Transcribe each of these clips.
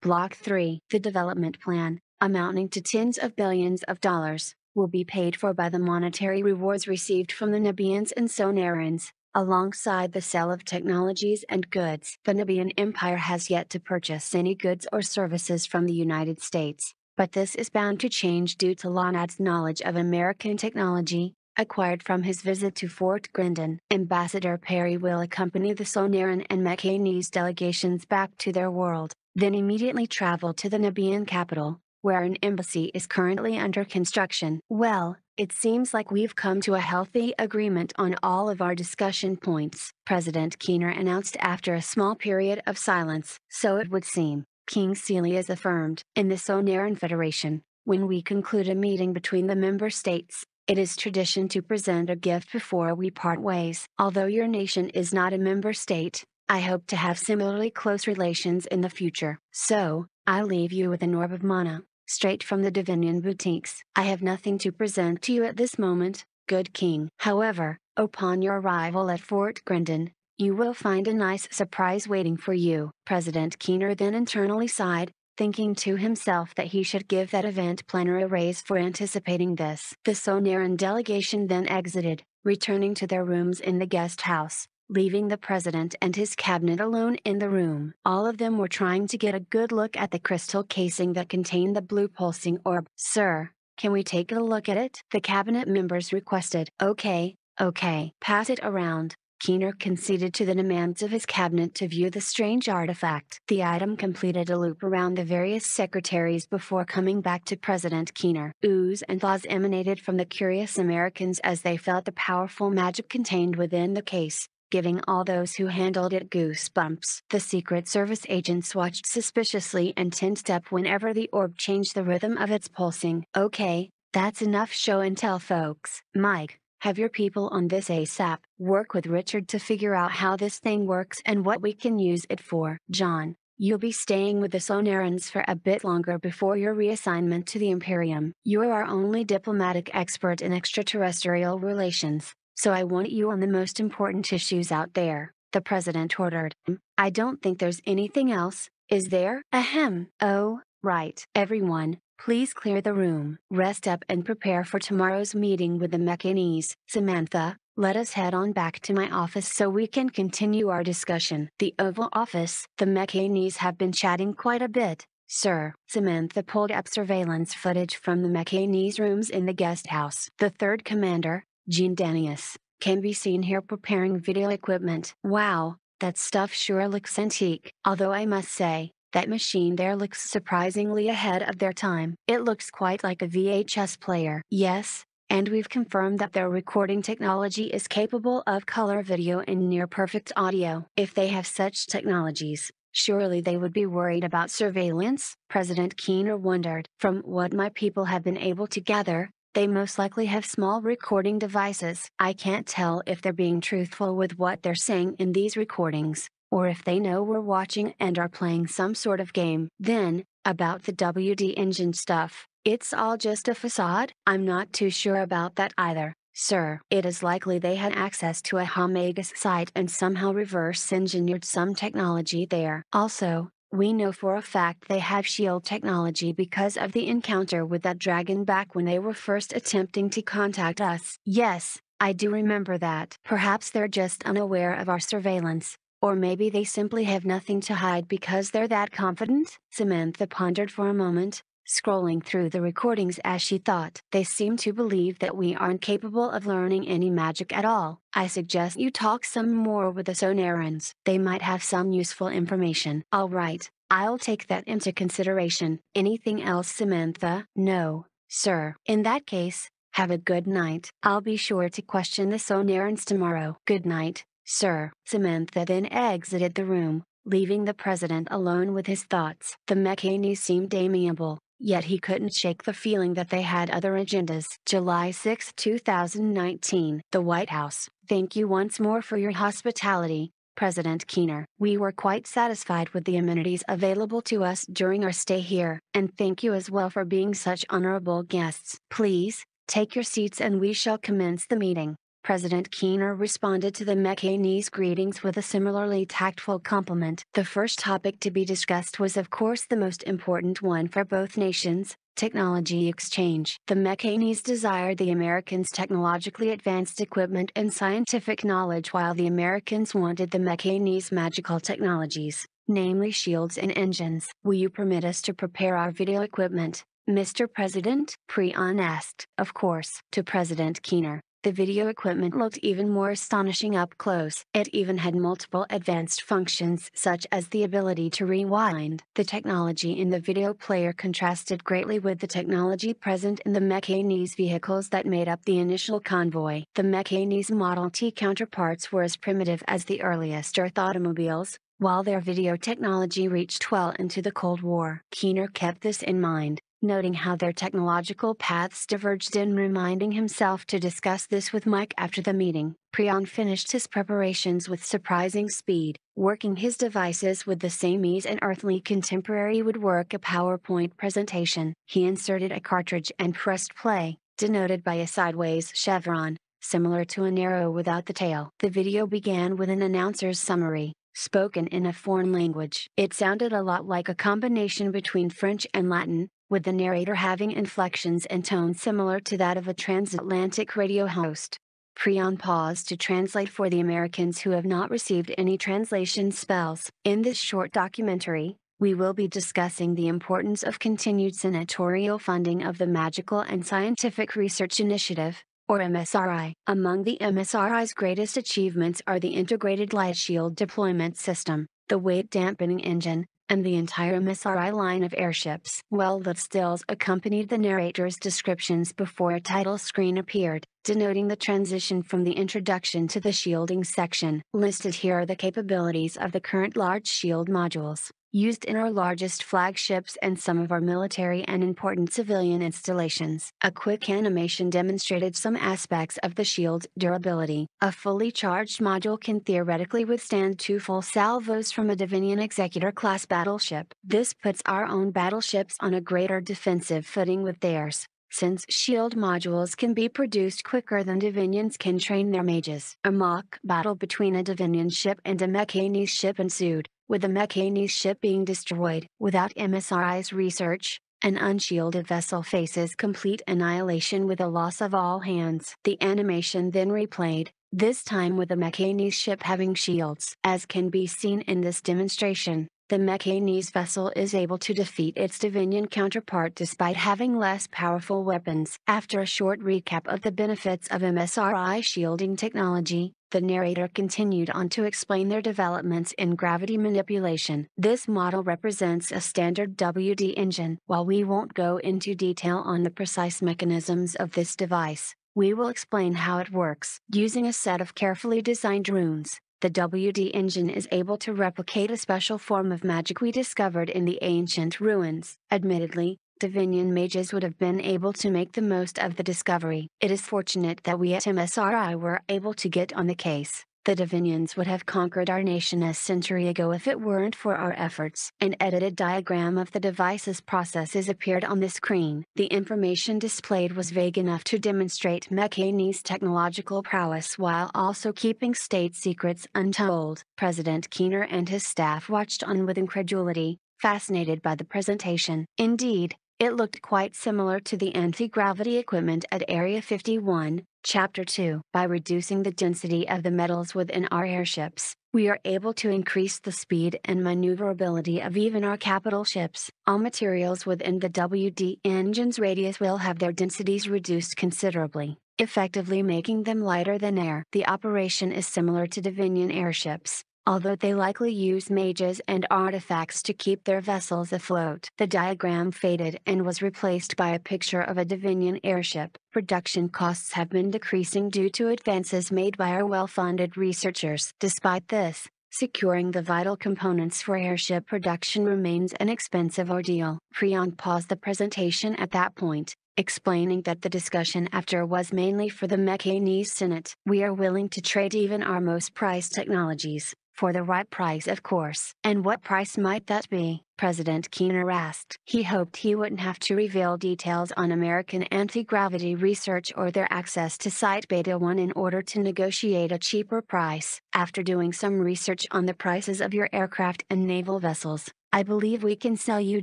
Block 3 The development plan, amounting to tens of billions of dollars, will be paid for by the monetary rewards received from the Nubians and Sonarans, alongside the sale of technologies and goods. The Nubian Empire has yet to purchase any goods or services from the United States, but this is bound to change due to Lonad's knowledge of American technology, acquired from his visit to Fort Grendon. Ambassador Perry will accompany the Sonaran and Mekanese delegations back to their world, then immediately travel to the Nubian capital, where an embassy is currently under construction. Well, it seems like we've come to a healthy agreement on all of our discussion points, President Keener announced after a small period of silence. So it would seem, King Celius affirmed. In the Sonaran Federation, when we conclude a meeting between the member states, it is tradition to present a gift before we part ways. Although your nation is not a member state, I hope to have similarly close relations in the future. So, I leave you with an orb of mana, straight from the Divinian boutiques. I have nothing to present to you at this moment, good king. However, upon your arrival at Fort Grendon, you will find a nice surprise waiting for you. President Keener then internally sighed, thinking to himself that he should give that event planner a raise for anticipating this. The Sonaran delegation then exited, returning to their rooms in the guest house, leaving the president and his cabinet alone in the room. All of them were trying to get a good look at the crystal casing that contained the blue pulsing orb. Sir, can we take a look at it? The cabinet members requested. Okay, okay. Pass it around. Keener conceded to the demands of his cabinet to view the strange artifact. The item completed a loop around the various secretaries before coming back to President Keener. Oohs and ahs emanated from the curious Americans as they felt the powerful magic contained within the case, giving all those who handled it goosebumps. The Secret Service agents watched suspiciously and tensed up whenever the orb changed the rhythm of its pulsing. Okay, that's enough show and tell folks. Mike, have your people on this ASAP. Work with Richard to figure out how this thing works and what we can use it for. John, you'll be staying with the Sonarans for a bit longer before your reassignment to the Imperium. You're our only diplomatic expert in extraterrestrial relations, so I want you on the most important issues out there, the President ordered. I don't think there's anything else, is there? Ahem. Oh, right. Everyone, Please clear the room. Rest up and prepare for tomorrow's meeting with the Mekanese. Samantha, let us head on back to my office so we can continue our discussion. The Oval Office. The Mekanese have been chatting quite a bit, sir. Samantha pulled up surveillance footage from the Mekanese rooms in the guest house. The third commander, Jean Danius, can be seen here preparing video equipment. Wow, that stuff sure looks antique. Although I must say, that machine there looks surprisingly ahead of their time. It looks quite like a VHS player. Yes, and we've confirmed that their recording technology is capable of color video and near perfect audio. If they have such technologies, surely they would be worried about surveillance? President Keener wondered. From what my people have been able to gather, they most likely have small recording devices. I can't tell if they're being truthful with what they're saying in these recordings, or if they know we're watching and are playing some sort of game. Then, about the WD engine stuff, it's all just a facade? I'm not too sure about that either, sir. It is likely they had access to a Helmagus site and somehow reverse engineered some technology there. Also, we know for a fact they have shield technology because of the encounter with that dragon back when they were first attempting to contact us. Yes, I do remember that. Perhaps they're just unaware of our surveillance, or maybe they simply have nothing to hide because they're that confident? Samantha pondered for a moment, scrolling through the recordings as she thought. They seem to believe that we aren't capable of learning any magic at all. I suggest you talk some more with the Sonarans. They might have some useful information. Alright, I'll take that into consideration. Anything else Samantha? No, sir. In that case, have a good night. I'll be sure to question the Sonarans tomorrow. Good night sir. Samantha then exited the room, leaving the president alone with his thoughts. The Mekanese seemed amiable, yet he couldn't shake the feeling that they had other agendas. July 6, 2019. The White House. Thank you once more for your hospitality, President Keener. We were quite satisfied with the amenities available to us during our stay here, and thank you as well for being such honorable guests. Please, take your seats and we shall commence the meeting. President Keener responded to the Mekanese greetings with a similarly tactful compliment. The first topic to be discussed was of course the most important one for both nations, technology exchange. The Mekanese desired the Americans technologically advanced equipment and scientific knowledge while the Americans wanted the Mekanese magical technologies, namely shields and engines. Will you permit us to prepare our video equipment, Mr. President? Prion asked. Of course. To President Keener. The video equipment looked even more astonishing up close. It even had multiple advanced functions such as the ability to rewind. The technology in the video player contrasted greatly with the technology present in the Mekanese vehicles that made up the initial convoy. The Mekanese Model T counterparts were as primitive as the earliest Earth automobiles, while their video technology reached well into the Cold War. Keener kept this in mind noting how their technological paths diverged and reminding himself to discuss this with Mike after the meeting. Prion finished his preparations with surprising speed, working his devices with the same ease an earthly contemporary would work a PowerPoint presentation. He inserted a cartridge and pressed play, denoted by a sideways chevron, similar to an arrow without the tail. The video began with an announcer's summary, spoken in a foreign language. It sounded a lot like a combination between French and Latin, with the narrator having inflections and tone similar to that of a transatlantic radio host. Prion paused to translate for the Americans who have not received any translation spells. In this short documentary, we will be discussing the importance of continued senatorial funding of the Magical and Scientific Research Initiative, or MSRI. Among the MSRI's greatest achievements are the Integrated Light Shield Deployment System, the Weight Dampening Engine, and the entire MSRI line of airships. Well the stills accompanied the narrator's descriptions before a title screen appeared, denoting the transition from the introduction to the shielding section. Listed here are the capabilities of the current large shield modules used in our largest flagships and some of our military and important civilian installations. A quick animation demonstrated some aspects of the shield's durability. A fully charged module can theoretically withstand two full salvos from a Divinian Executor class battleship. This puts our own battleships on a greater defensive footing with theirs since shield modules can be produced quicker than Divinians can train their mages. A mock battle between a Divinian ship and a Mekanese ship ensued, with the Mekanese ship being destroyed. Without MSRI's research, an unshielded vessel faces complete annihilation with a loss of all hands. The animation then replayed, this time with the Mekanese ship having shields. As can be seen in this demonstration, the Mekanese vessel is able to defeat its Divinian counterpart despite having less powerful weapons. After a short recap of the benefits of MSRI shielding technology, the narrator continued on to explain their developments in gravity manipulation. This model represents a standard WD engine. While we won't go into detail on the precise mechanisms of this device, we will explain how it works. Using a set of carefully designed runes, the WD engine is able to replicate a special form of magic we discovered in the ancient ruins. Admittedly, Divinian mages would have been able to make the most of the discovery. It is fortunate that we at MSRI were able to get on the case. The Divinians would have conquered our nation a century ago if it weren't for our efforts. An edited diagram of the device's processes appeared on the screen. The information displayed was vague enough to demonstrate Mekanese technological prowess while also keeping state secrets untold. President Keener and his staff watched on with incredulity, fascinated by the presentation. Indeed, it looked quite similar to the anti-gravity equipment at Area 51, Chapter 2. By reducing the density of the metals within our airships, we are able to increase the speed and maneuverability of even our capital ships. All materials within the WD engine's radius will have their densities reduced considerably, effectively making them lighter than air. The operation is similar to Divinian airships, although they likely use mages and artifacts to keep their vessels afloat. The diagram faded and was replaced by a picture of a Divinian airship. Production costs have been decreasing due to advances made by our well-funded researchers. Despite this, Securing the vital components for airship production remains an expensive ordeal. Prion paused the presentation at that point, explaining that the discussion after was mainly for the Mekanese Senate. We are willing to trade even our most prized technologies, For the right price, of course. And what price might that be? President Keener asked. He hoped he wouldn't have to reveal details on American anti gravity research or their access to Site Beta 1 in order to negotiate a cheaper price. After doing some research on the prices of your aircraft and naval vessels, I believe we can sell you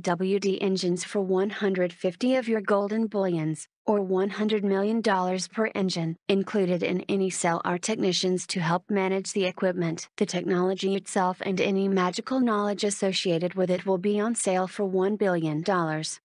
WD engines for 150 of your golden bullions, or $100 million per engine. Included in any sale are technicians to help manage the equipment. The technology itself and any magical knowledge associated with it will be on sale for $1 billion.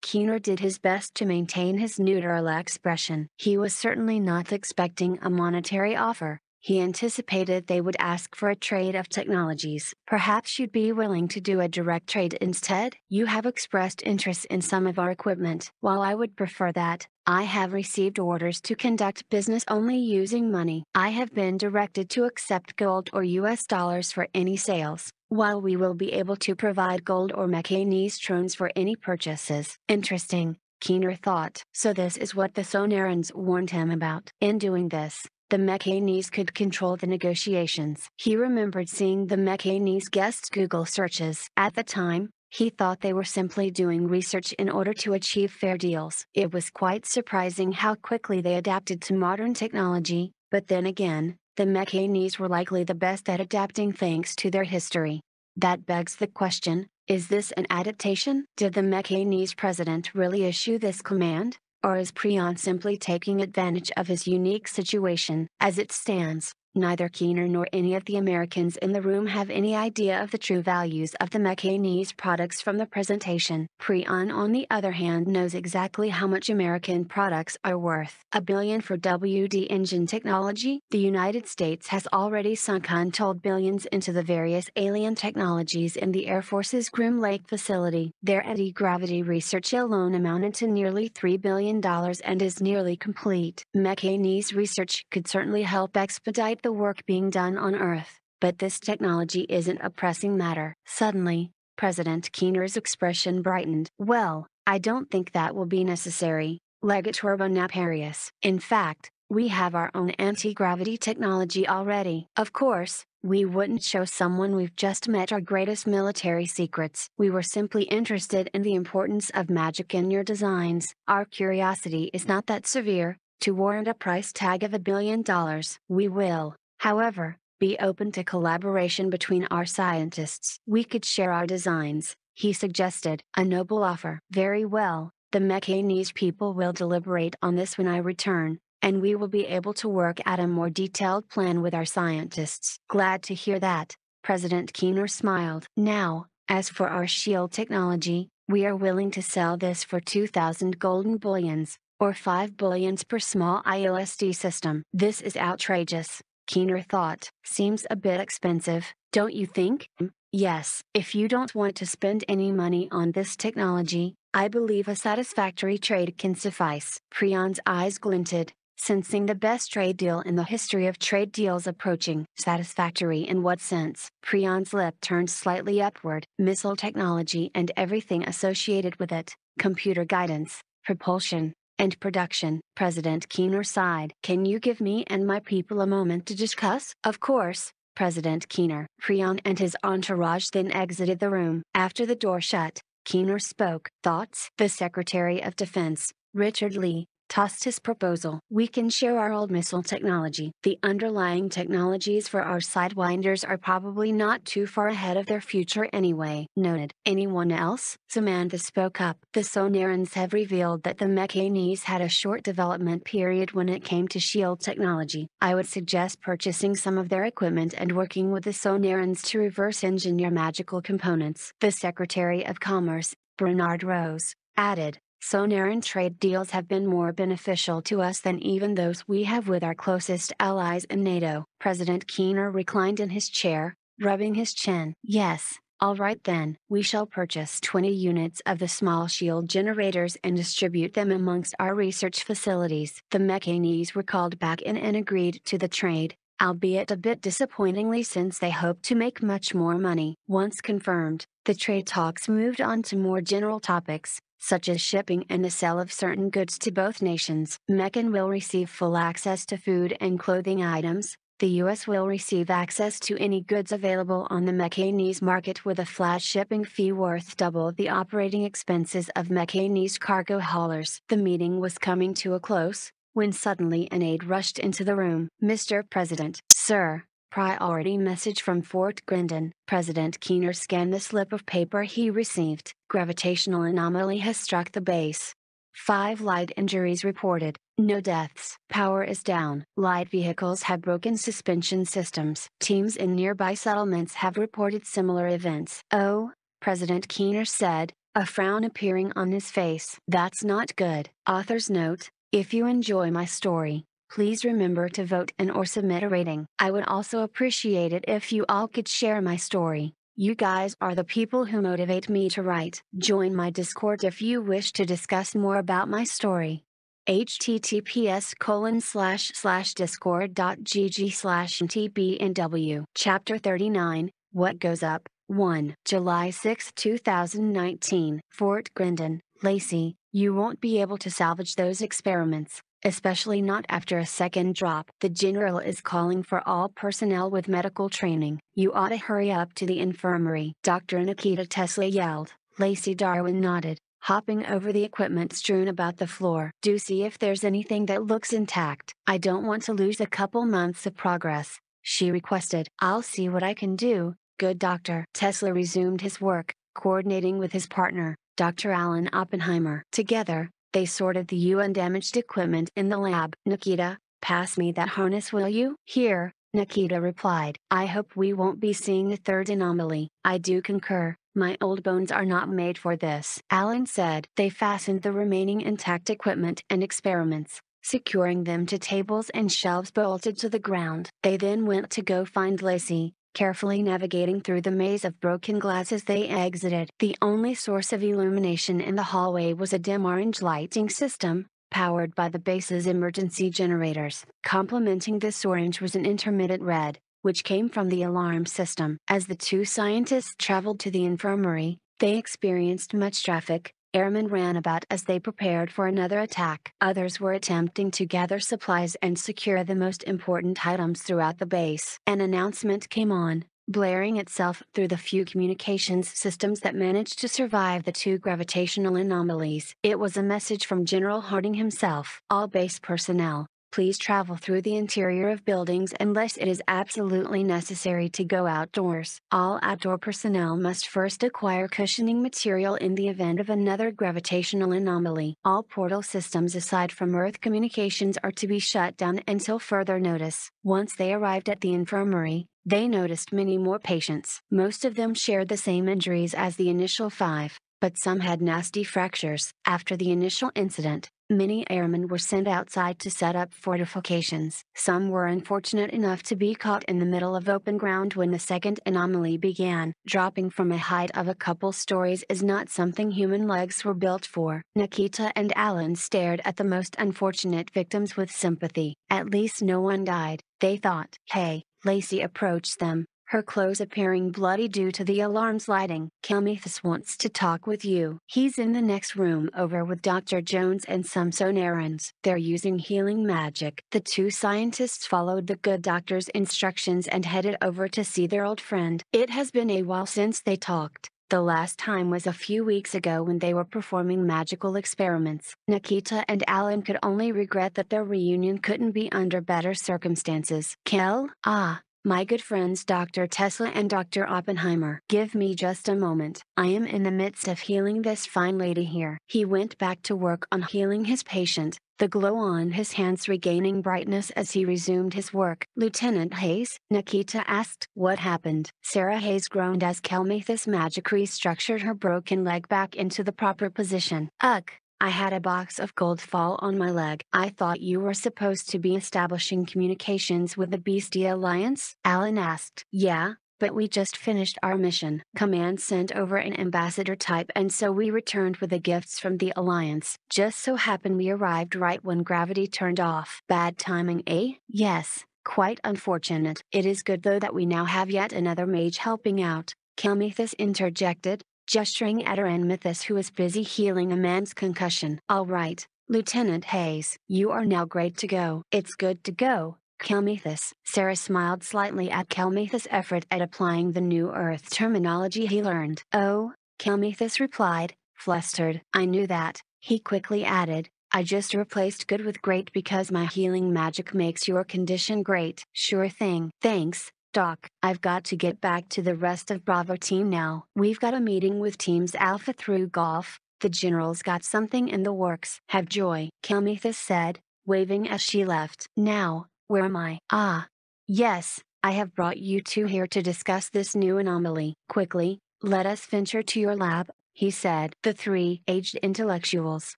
Keener did his best to maintain his neutral expression. He was certainly not expecting a monetary offer, he anticipated they would ask for a trade of technologies. Perhaps you'd be willing to do a direct trade instead? You have expressed interest in some of our equipment. While I would prefer that, I have received orders to conduct business only using money. I have been directed to accept gold or US dollars for any sales, while we will be able to provide gold or Mekanese trones for any purchases. Interesting, Keener thought. So this is what the Sonarans warned him about. In doing this, the Mekanese could control the negotiations. He remembered seeing the Mekanese guests' Google searches. At the time, he thought they were simply doing research in order to achieve fair deals. It was quite surprising how quickly they adapted to modern technology, but then again, the Mekanese were likely the best at adapting thanks to their history. That begs the question is this an adaptation? Did the Mekanese president really issue this command? Or is Prion simply taking advantage of his unique situation? As it stands, Neither Keener nor any of the Americans in the room have any idea of the true values of the Mekanese products from the presentation. Prion on the other hand knows exactly how much American products are worth. A billion for WD engine technology? The United States has already sunk untold billions into the various alien technologies in the Air Force's Groom Lake facility. Their anti-gravity research alone amounted to nearly $3 billion and is nearly complete. Mekanese research could certainly help expedite the work being done on Earth, but this technology isn't a pressing matter. Suddenly, President Keener's expression brightened. Well, I don't think that will be necessary, Legator Naparius. In fact, we have our own anti-gravity technology already. Of course, we wouldn't show someone we've just met our greatest military secrets. We were simply interested in the importance of magic in your designs. Our curiosity is not that severe, to warrant a price tag of a billion dollars. We will, however, be open to collaboration between our scientists. We could share our designs, he suggested. A noble offer. Very well, the Mekanese people will deliberate on this when I return, and we will be able to work out a more detailed plan with our scientists. Glad to hear that, President Keener smiled. Now, as for our shield technology, we are willing to sell this for 2,000 golden bullions, or 5 billions per small ILSD system. This is outrageous, Keener thought. Seems a bit expensive, don't you think? Yes. If you don't want to spend any money on this technology, I believe a satisfactory trade can suffice. Prion's eyes glinted, sensing the best trade deal in the history of trade deals approaching. Satisfactory in what sense? Prion's lip turned slightly upward. Missile technology and everything associated with it, computer guidance, propulsion, and production. President Keener sighed. Can you give me and my people a moment to discuss? Of course, President Keener. Prion and his entourage then exited the room. After the door shut, Keener spoke. Thoughts? The Secretary of Defense, Richard Lee, tossed his proposal. We can share our old missile technology. The underlying technologies for our sidewinders are probably not too far ahead of their future anyway. Noted. Anyone else? Samantha spoke up. The Sonarans have revealed that the Mekanese had a short development period when it came to shield technology. I would suggest purchasing some of their equipment and working with the Sonarans to reverse engineer magical components. The Secretary of Commerce, Bernard Rose, added, Sonaran trade deals have been more beneficial to us than even those we have with our closest allies in NATO. President Keener reclined in his chair, rubbing his chin. Yes, all right then. We shall purchase 20 units of the small shield generators and distribute them amongst our research facilities. The Mekanese were called back in and agreed to the trade, albeit a bit disappointingly since they hoped to make much more money. Once confirmed, the trade talks moved on to more general topics, such as shipping and the sale of certain goods to both nations. Meccan will receive full access to food and clothing items, the U.S. will receive access to any goods available on the Mekanese market with a flat shipping fee worth double the operating expenses of Mekanese cargo haulers. The meeting was coming to a close, when suddenly an aide rushed into the room. Mr. President, Sir, Priority message from Fort Grendon. President Keener scanned the slip of paper he received. Gravitational anomaly has struck the base. Five light injuries reported, no deaths. Power is down. Light vehicles have broken suspension systems. Teams in nearby settlements have reported similar events. Oh, President Keener said, a frown appearing on his face. That's not good. Author's note If you enjoy my story, please remember to vote and or submit a rating. I would also appreciate it if you all could share my story. You guys are the people who motivate me to write. Join my Discord if you wish to discuss more about my story. https colon slash slash discord.gg slash tbnw Chapter 39 What Goes Up 1 July 6, 2019 Fort Grendon, Lacey, you won't be able to salvage those experiments especially not after a second drop. The general is calling for all personnel with medical training. You ought to hurry up to the infirmary. Dr. Nikita Tesla yelled. Lacey Darwin nodded, hopping over the equipment strewn about the floor. Do see if there's anything that looks intact. I don't want to lose a couple months of progress, she requested. I'll see what I can do, good doctor. Tesla resumed his work, coordinating with his partner, Dr. Alan Oppenheimer. Together, they sorted the UN damaged equipment in the lab. Nikita, pass me that harness will you? Here, Nikita replied. I hope we won't be seeing a third anomaly. I do concur, my old bones are not made for this. Alan said. They fastened the remaining intact equipment and experiments, securing them to tables and shelves bolted to the ground. They then went to go find Lacey, carefully navigating through the maze of broken glass as they exited. The only source of illumination in the hallway was a dim orange lighting system, powered by the base's emergency generators. Complementing this orange was an intermittent red, which came from the alarm system. As the two scientists traveled to the infirmary, they experienced much traffic, Airmen ran about as they prepared for another attack. Others were attempting to gather supplies and secure the most important items throughout the base. An announcement came on, blaring itself through the few communications systems that managed to survive the two gravitational anomalies. It was a message from General Harding himself. All base personnel, Please travel through the interior of buildings unless it is absolutely necessary to go outdoors. All outdoor personnel must first acquire cushioning material in the event of another gravitational anomaly. All portal systems aside from Earth communications are to be shut down until further notice. Once they arrived at the infirmary, they noticed many more patients. Most of them shared the same injuries as the initial five, but some had nasty fractures. After the initial incident, Many airmen were sent outside to set up fortifications. Some were unfortunate enough to be caught in the middle of open ground when the second anomaly began. Dropping from a height of a couple stories is not something human legs were built for. Nikita and Alan stared at the most unfortunate victims with sympathy. At least no one died, they thought. Hey, Lacey approached them, her clothes appearing bloody due to the alarm's lighting. Kelmethus wants to talk with you. He's in the next room over with Dr. Jones and some Sonarans. They're using healing magic. The two scientists followed the good doctor's instructions and headed over to see their old friend. It has been a while since they talked. The last time was a few weeks ago when they were performing magical experiments. Nikita and Alan could only regret that their reunion couldn't be under better circumstances. Kel? Ah, my good friends Dr. Tesla and Dr. Oppenheimer. Give me just a moment. I am in the midst of healing this fine lady here. He went back to work on healing his patient, the glow on his hands regaining brightness as he resumed his work. Lieutenant Hayes? Nikita asked. What happened? Sarah Hayes groaned as Kelmathus magic restructured her broken leg back into the proper position. Ugh, I had a box of gold fall on my leg. I thought you were supposed to be establishing communications with the Beastie Alliance? Alan asked. Yeah, but we just finished our mission. Command sent over an ambassador type and so we returned with the gifts from the Alliance. Just so happened we arrived right when gravity turned off. Bad timing, eh? Yes, quite unfortunate. It is good though that we now have yet another mage helping out. Kelmethus interjected, gesturing at Aranmithus who was busy healing a man's concussion. All right, Lieutenant Hayes. You are now great to go. It's good to go, Kelmethus. Sarah smiled slightly at Kelmethus' effort at applying the new Earth terminology he learned. Oh, Kelmethus replied, flustered. I knew that, he quickly added, I just replaced good with great because my healing magic makes your condition great. Sure thing. Thanks, Doc. I've got to get back to the rest of Bravo team now. We've got a meeting with teams Alpha through Golf. The general's got something in the works. Have joy. Kelmethus said, waving as she left. Now, where am I? Ah. Yes, I have brought you two here to discuss this new anomaly. Quickly, let us venture to your lab, he said. The three aged intellectuals,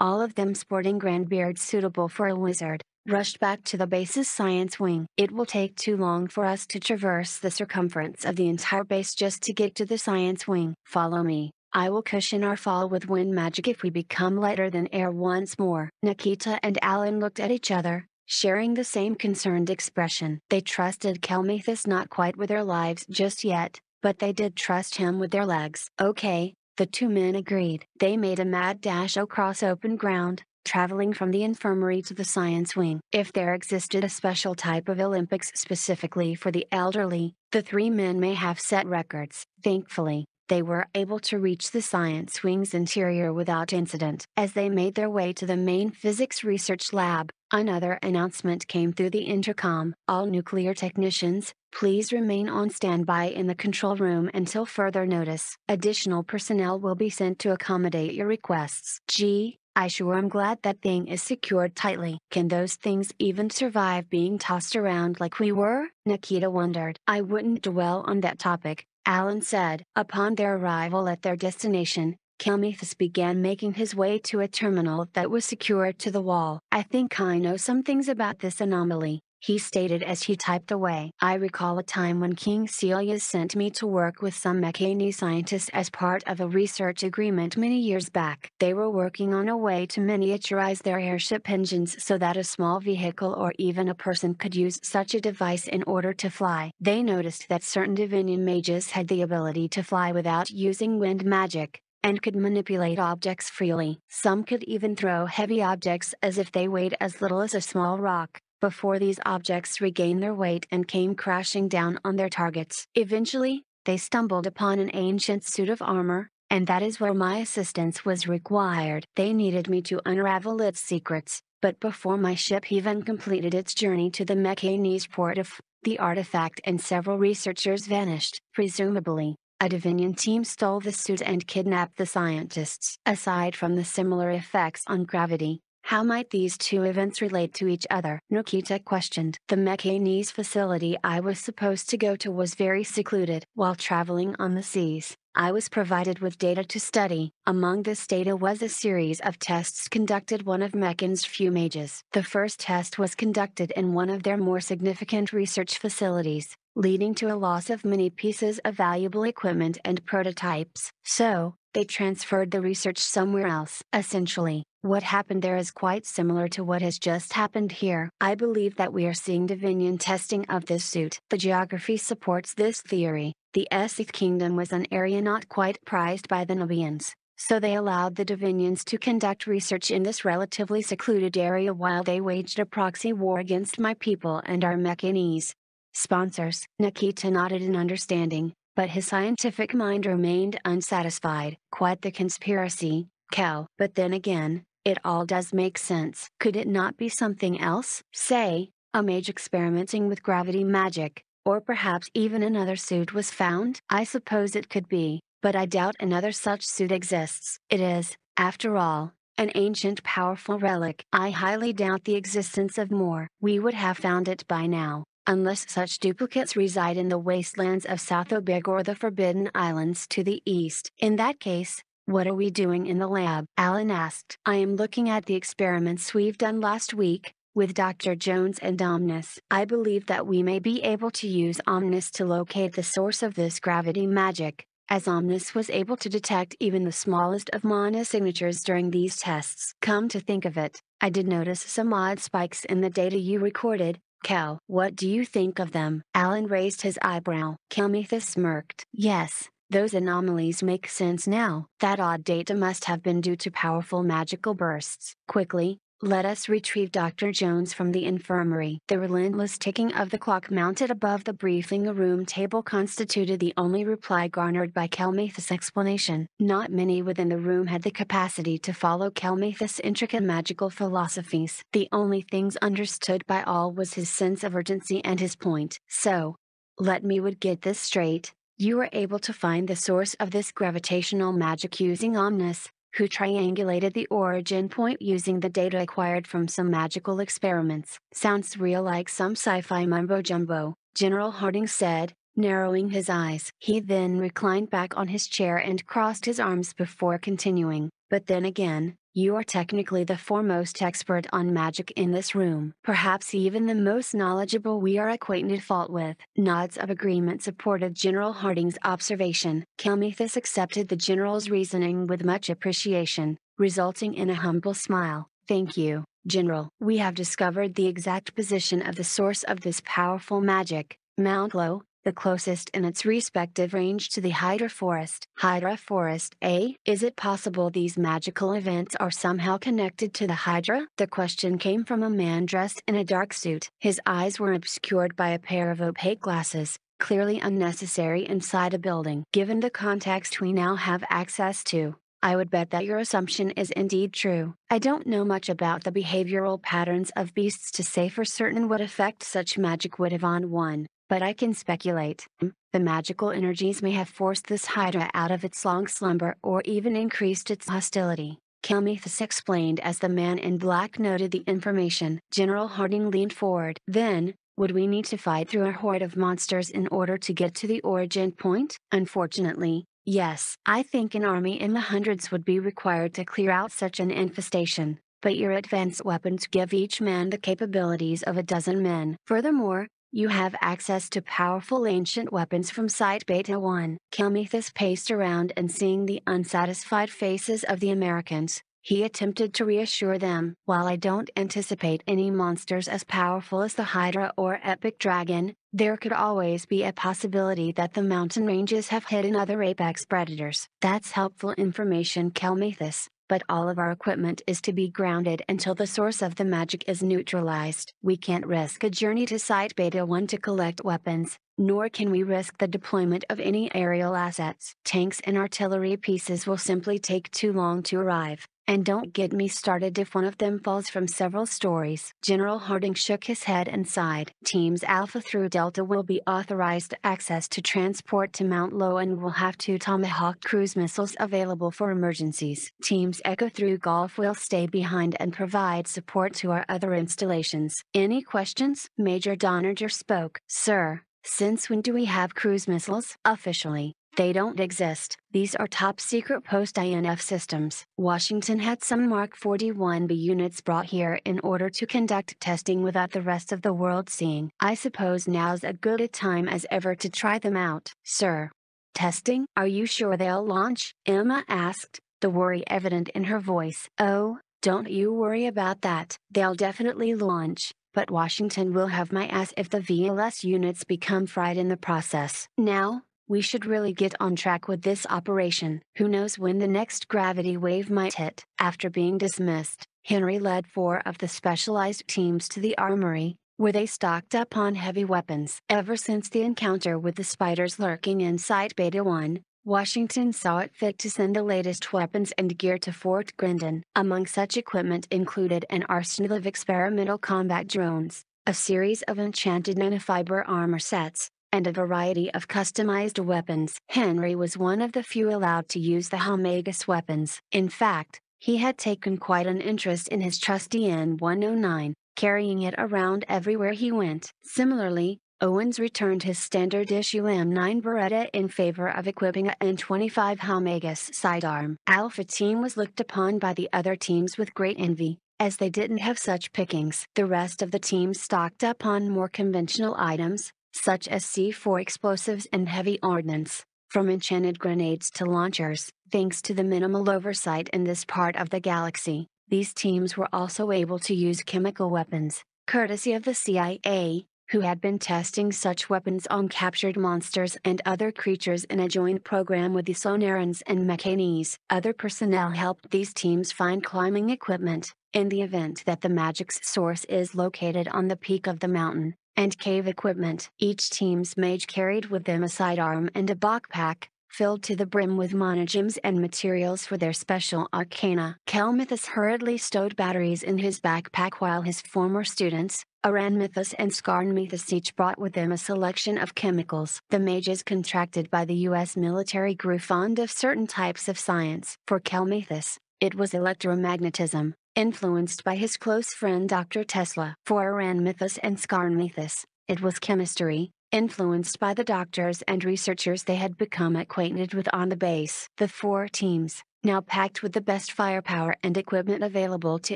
all of them sporting grand beards suitable for a wizard, rushed back to the base's science wing. It will take too long for us to traverse the circumference of the entire base just to get to the science wing. Follow me. I will cushion our fall with wind magic if we become lighter than air once more. Nikita and Alan looked at each other, sharing the same concerned expression. They trusted Kelmethus not quite with their lives just yet, but they did trust him with their legs. Okay, the two men agreed. They made a mad dash across open ground, traveling from the infirmary to the science wing. If there existed a special type of Olympics specifically for the elderly, the three men may have set records. Thankfully, they were able to reach the science wing's interior without incident. As they made their way to the main physics research lab, another announcement came through the intercom. All nuclear technicians, Please remain on standby in the control room until further notice. Additional personnel will be sent to accommodate your requests. Gee, I sure am glad that thing is secured tightly. Can those things even survive being tossed around like we were? Nikita wondered. I wouldn't dwell on that topic, Alan said. Upon their arrival at their destination, Kelmethus began making his way to a terminal that was secured to the wall. I think I know some things about this anomaly, he stated as he typed away. I recall a time when King Celius sent me to work with some Mechani scientists as part of a research agreement many years back. They were working on a way to miniaturize their airship engines so that a small vehicle or even a person could use such a device in order to fly. They noticed that certain Divinian mages had the ability to fly without using wind magic, and could manipulate objects freely. Some could even throw heavy objects as if they weighed as little as a small rock before these objects regained their weight and came crashing down on their targets. Eventually, they stumbled upon an ancient suit of armor, and that is where my assistance was required. They needed me to unravel its secrets, but before my ship even completed its journey to the Mechanese port of, the artifact and several researchers vanished. Presumably, a Divinian team stole the suit and kidnapped the scientists. Aside from the similar effects on gravity, how might these two events relate to each other? Nikita questioned. The Mechanese facility I was supposed to go to was very secluded. While traveling on the seas, I was provided with data to study. Among this data was a series of tests conducted one of Mechan's few mages. The first test was conducted in one of their more significant research facilities, leading to a loss of many pieces of valuable equipment and prototypes. So, they transferred the research somewhere else. Essentially, what happened there is quite similar to what has just happened here. I believe that we are seeing Divinian testing of this suit. The geography supports this theory. The Eseth kingdom was an area not quite prized by the Nubians, so they allowed the Divinians to conduct research in this relatively secluded area while they waged a proxy war against my people and our Mechanese sponsors. Nikita nodded in understanding, but his scientific mind remained unsatisfied. Quite the conspiracy, Cal. But then again, it all does make sense. Could it not be something else? Say, a mage experimenting with gravity magic, or perhaps even another suit was found? I suppose it could be, but I doubt another such suit exists. It is, after all, an ancient powerful relic. I highly doubt the existence of more. We would have found it by now, unless such duplicates reside in the wastelands of South Obig or the Forbidden Islands to the east. In that case, what are we doing in the lab? Alan asked. I am looking at the experiments we've done last week, with Dr. Jones and Omnis. I believe that we may be able to use Omnis to locate the source of this gravity magic, as Omnis was able to detect even the smallest of mana signatures during these tests. Come to think of it, I did notice some odd spikes in the data you recorded, Cal. What do you think of them? Alan raised his eyebrow. Kelmethus smirked. Yes, those anomalies make sense now. That odd data must have been due to powerful magical bursts. Quickly, Let us retrieve Dr. Jones from the infirmary. The relentless ticking of the clock mounted above the briefing room table constituted the only reply garnered by Kelmuthus' explanation. Not many within the room had the capacity to follow Kelmuthus' intricate magical philosophies. The only things understood by all was his sense of urgency and his point. So, let me would get this straight, you were able to find the source of this gravitational magic using Omnis, who triangulated the origin point using the data acquired from some magical experiments. Sounds real like some sci-fi mumbo-jumbo, General Harding said, narrowing his eyes. He then reclined back on his chair and crossed his arms before continuing, but then again, you are technically the foremost expert on magic in this room. Perhaps even the most knowledgeable we are acquainted fault with. Nods of agreement supported General Harding's observation. Kelmuthus accepted the General's reasoning with much appreciation, resulting in a humble smile. Thank you, General. We have discovered the exact position of the source of this powerful magic, Mount Low, the closest in its respective range to the Hydra Forest. Hydra Forest A. Is it possible these magical events are somehow connected to the Hydra? The question came from a man dressed in a dark suit. His eyes were obscured by a pair of opaque glasses, clearly unnecessary inside a building. Given the context we now have access to, I would bet that your assumption is indeed true. I don't know much about the behavioral patterns of beasts to say for certain what effect such magic would have on one, but I can speculate. The magical energies may have forced this Hydra out of its long slumber or even increased its hostility. Kelmuthus explained as the man in black noted the information. General Harding leaned forward. Then, would we need to fight through a horde of monsters in order to get to the origin point? Unfortunately, yes. I think an army in the hundreds would be required to clear out such an infestation, but your advanced weapons give each man the capabilities of a dozen men. Furthermore, you have access to powerful ancient weapons from Site Beta 1. Kelmuthus paced around and seeing the unsatisfied faces of the Americans, he attempted to reassure them. While I don't anticipate any monsters as powerful as the Hydra or Epic Dragon, there could always be a possibility that the mountain ranges have hidden other apex predators. That's helpful information Kelmuthus but all of our equipment is to be grounded until the source of the magic is neutralized. We can't risk a journey to Site Beta 1 to collect weapons, nor can we risk the deployment of any aerial assets. Tanks and artillery pieces will simply take too long to arrive. And don't get me started if one of them falls from several stories. General Harding shook his head and sighed. Teams Alpha through Delta will be authorized access to transport to Mount Low and will have two Tomahawk cruise missiles available for emergencies. Teams Echo through Golf will stay behind and provide support to our other installations. Any questions? Major Donnerger spoke. Sir, since when do we have cruise missiles? Officially, they don't exist. These are top secret post INF systems. Washington had some Mark 41B units brought here in order to conduct testing without the rest of the world seeing. I suppose now's as good a time as ever to try them out. Sir. Testing? Are you sure they'll launch? Emma asked, the worry evident in her voice. Oh, don't you worry about that. They'll definitely launch but Washington will have my ass if the VLS units become fried in the process. Now, we should really get on track with this operation. Who knows when the next gravity wave might hit? After being dismissed, Henry led four of the specialized teams to the armory, where they stocked up on heavy weapons. Ever since the encounter with the spiders lurking inside Beta 1, Washington saw it fit to send the latest weapons and gear to Fort Grendon. Among such equipment included an arsenal of experimental combat drones, a series of enchanted nanofiber armor sets, and a variety of customized weapons. Henry was one of the few allowed to use the Helmagus weapons. In fact, he had taken quite an interest in his trusty N109, carrying it around everywhere he went. Similarly, Owens returned his standard issue M9 Beretta in favor of equipping a N25 Helmagus sidearm. Alpha Team was looked upon by the other teams with great envy, as they didn't have such pickings. The rest of the team stocked up on more conventional items, such as C4 explosives and heavy ordnance, from enchanted grenades to launchers. Thanks to the minimal oversight in this part of the galaxy, these teams were also able to use chemical weapons, courtesy of the CIA, who had been testing such weapons on captured monsters and other creatures in a joint program with the Sonarans and Mechanis. Other personnel helped these teams find climbing equipment, in the event that the magic's source is located on the peak of the mountain, and cave equipment. Each team's mage carried with them a sidearm and a backpack, filled to the brim with monogems and materials for their special arcana. Kelmithus hurriedly stowed batteries in his backpack while his former students, Aranmithus and Scarnmithus each brought with them a selection of chemicals. The mages contracted by the U.S. military grew fond of certain types of science. For Kelmithus, it was electromagnetism, influenced by his close friend Dr. Tesla. For Aranmithus and Scarnmithus, it was chemistry, influenced by the doctors and researchers they had become acquainted with on the base. The four teams, now packed with the best firepower and equipment available to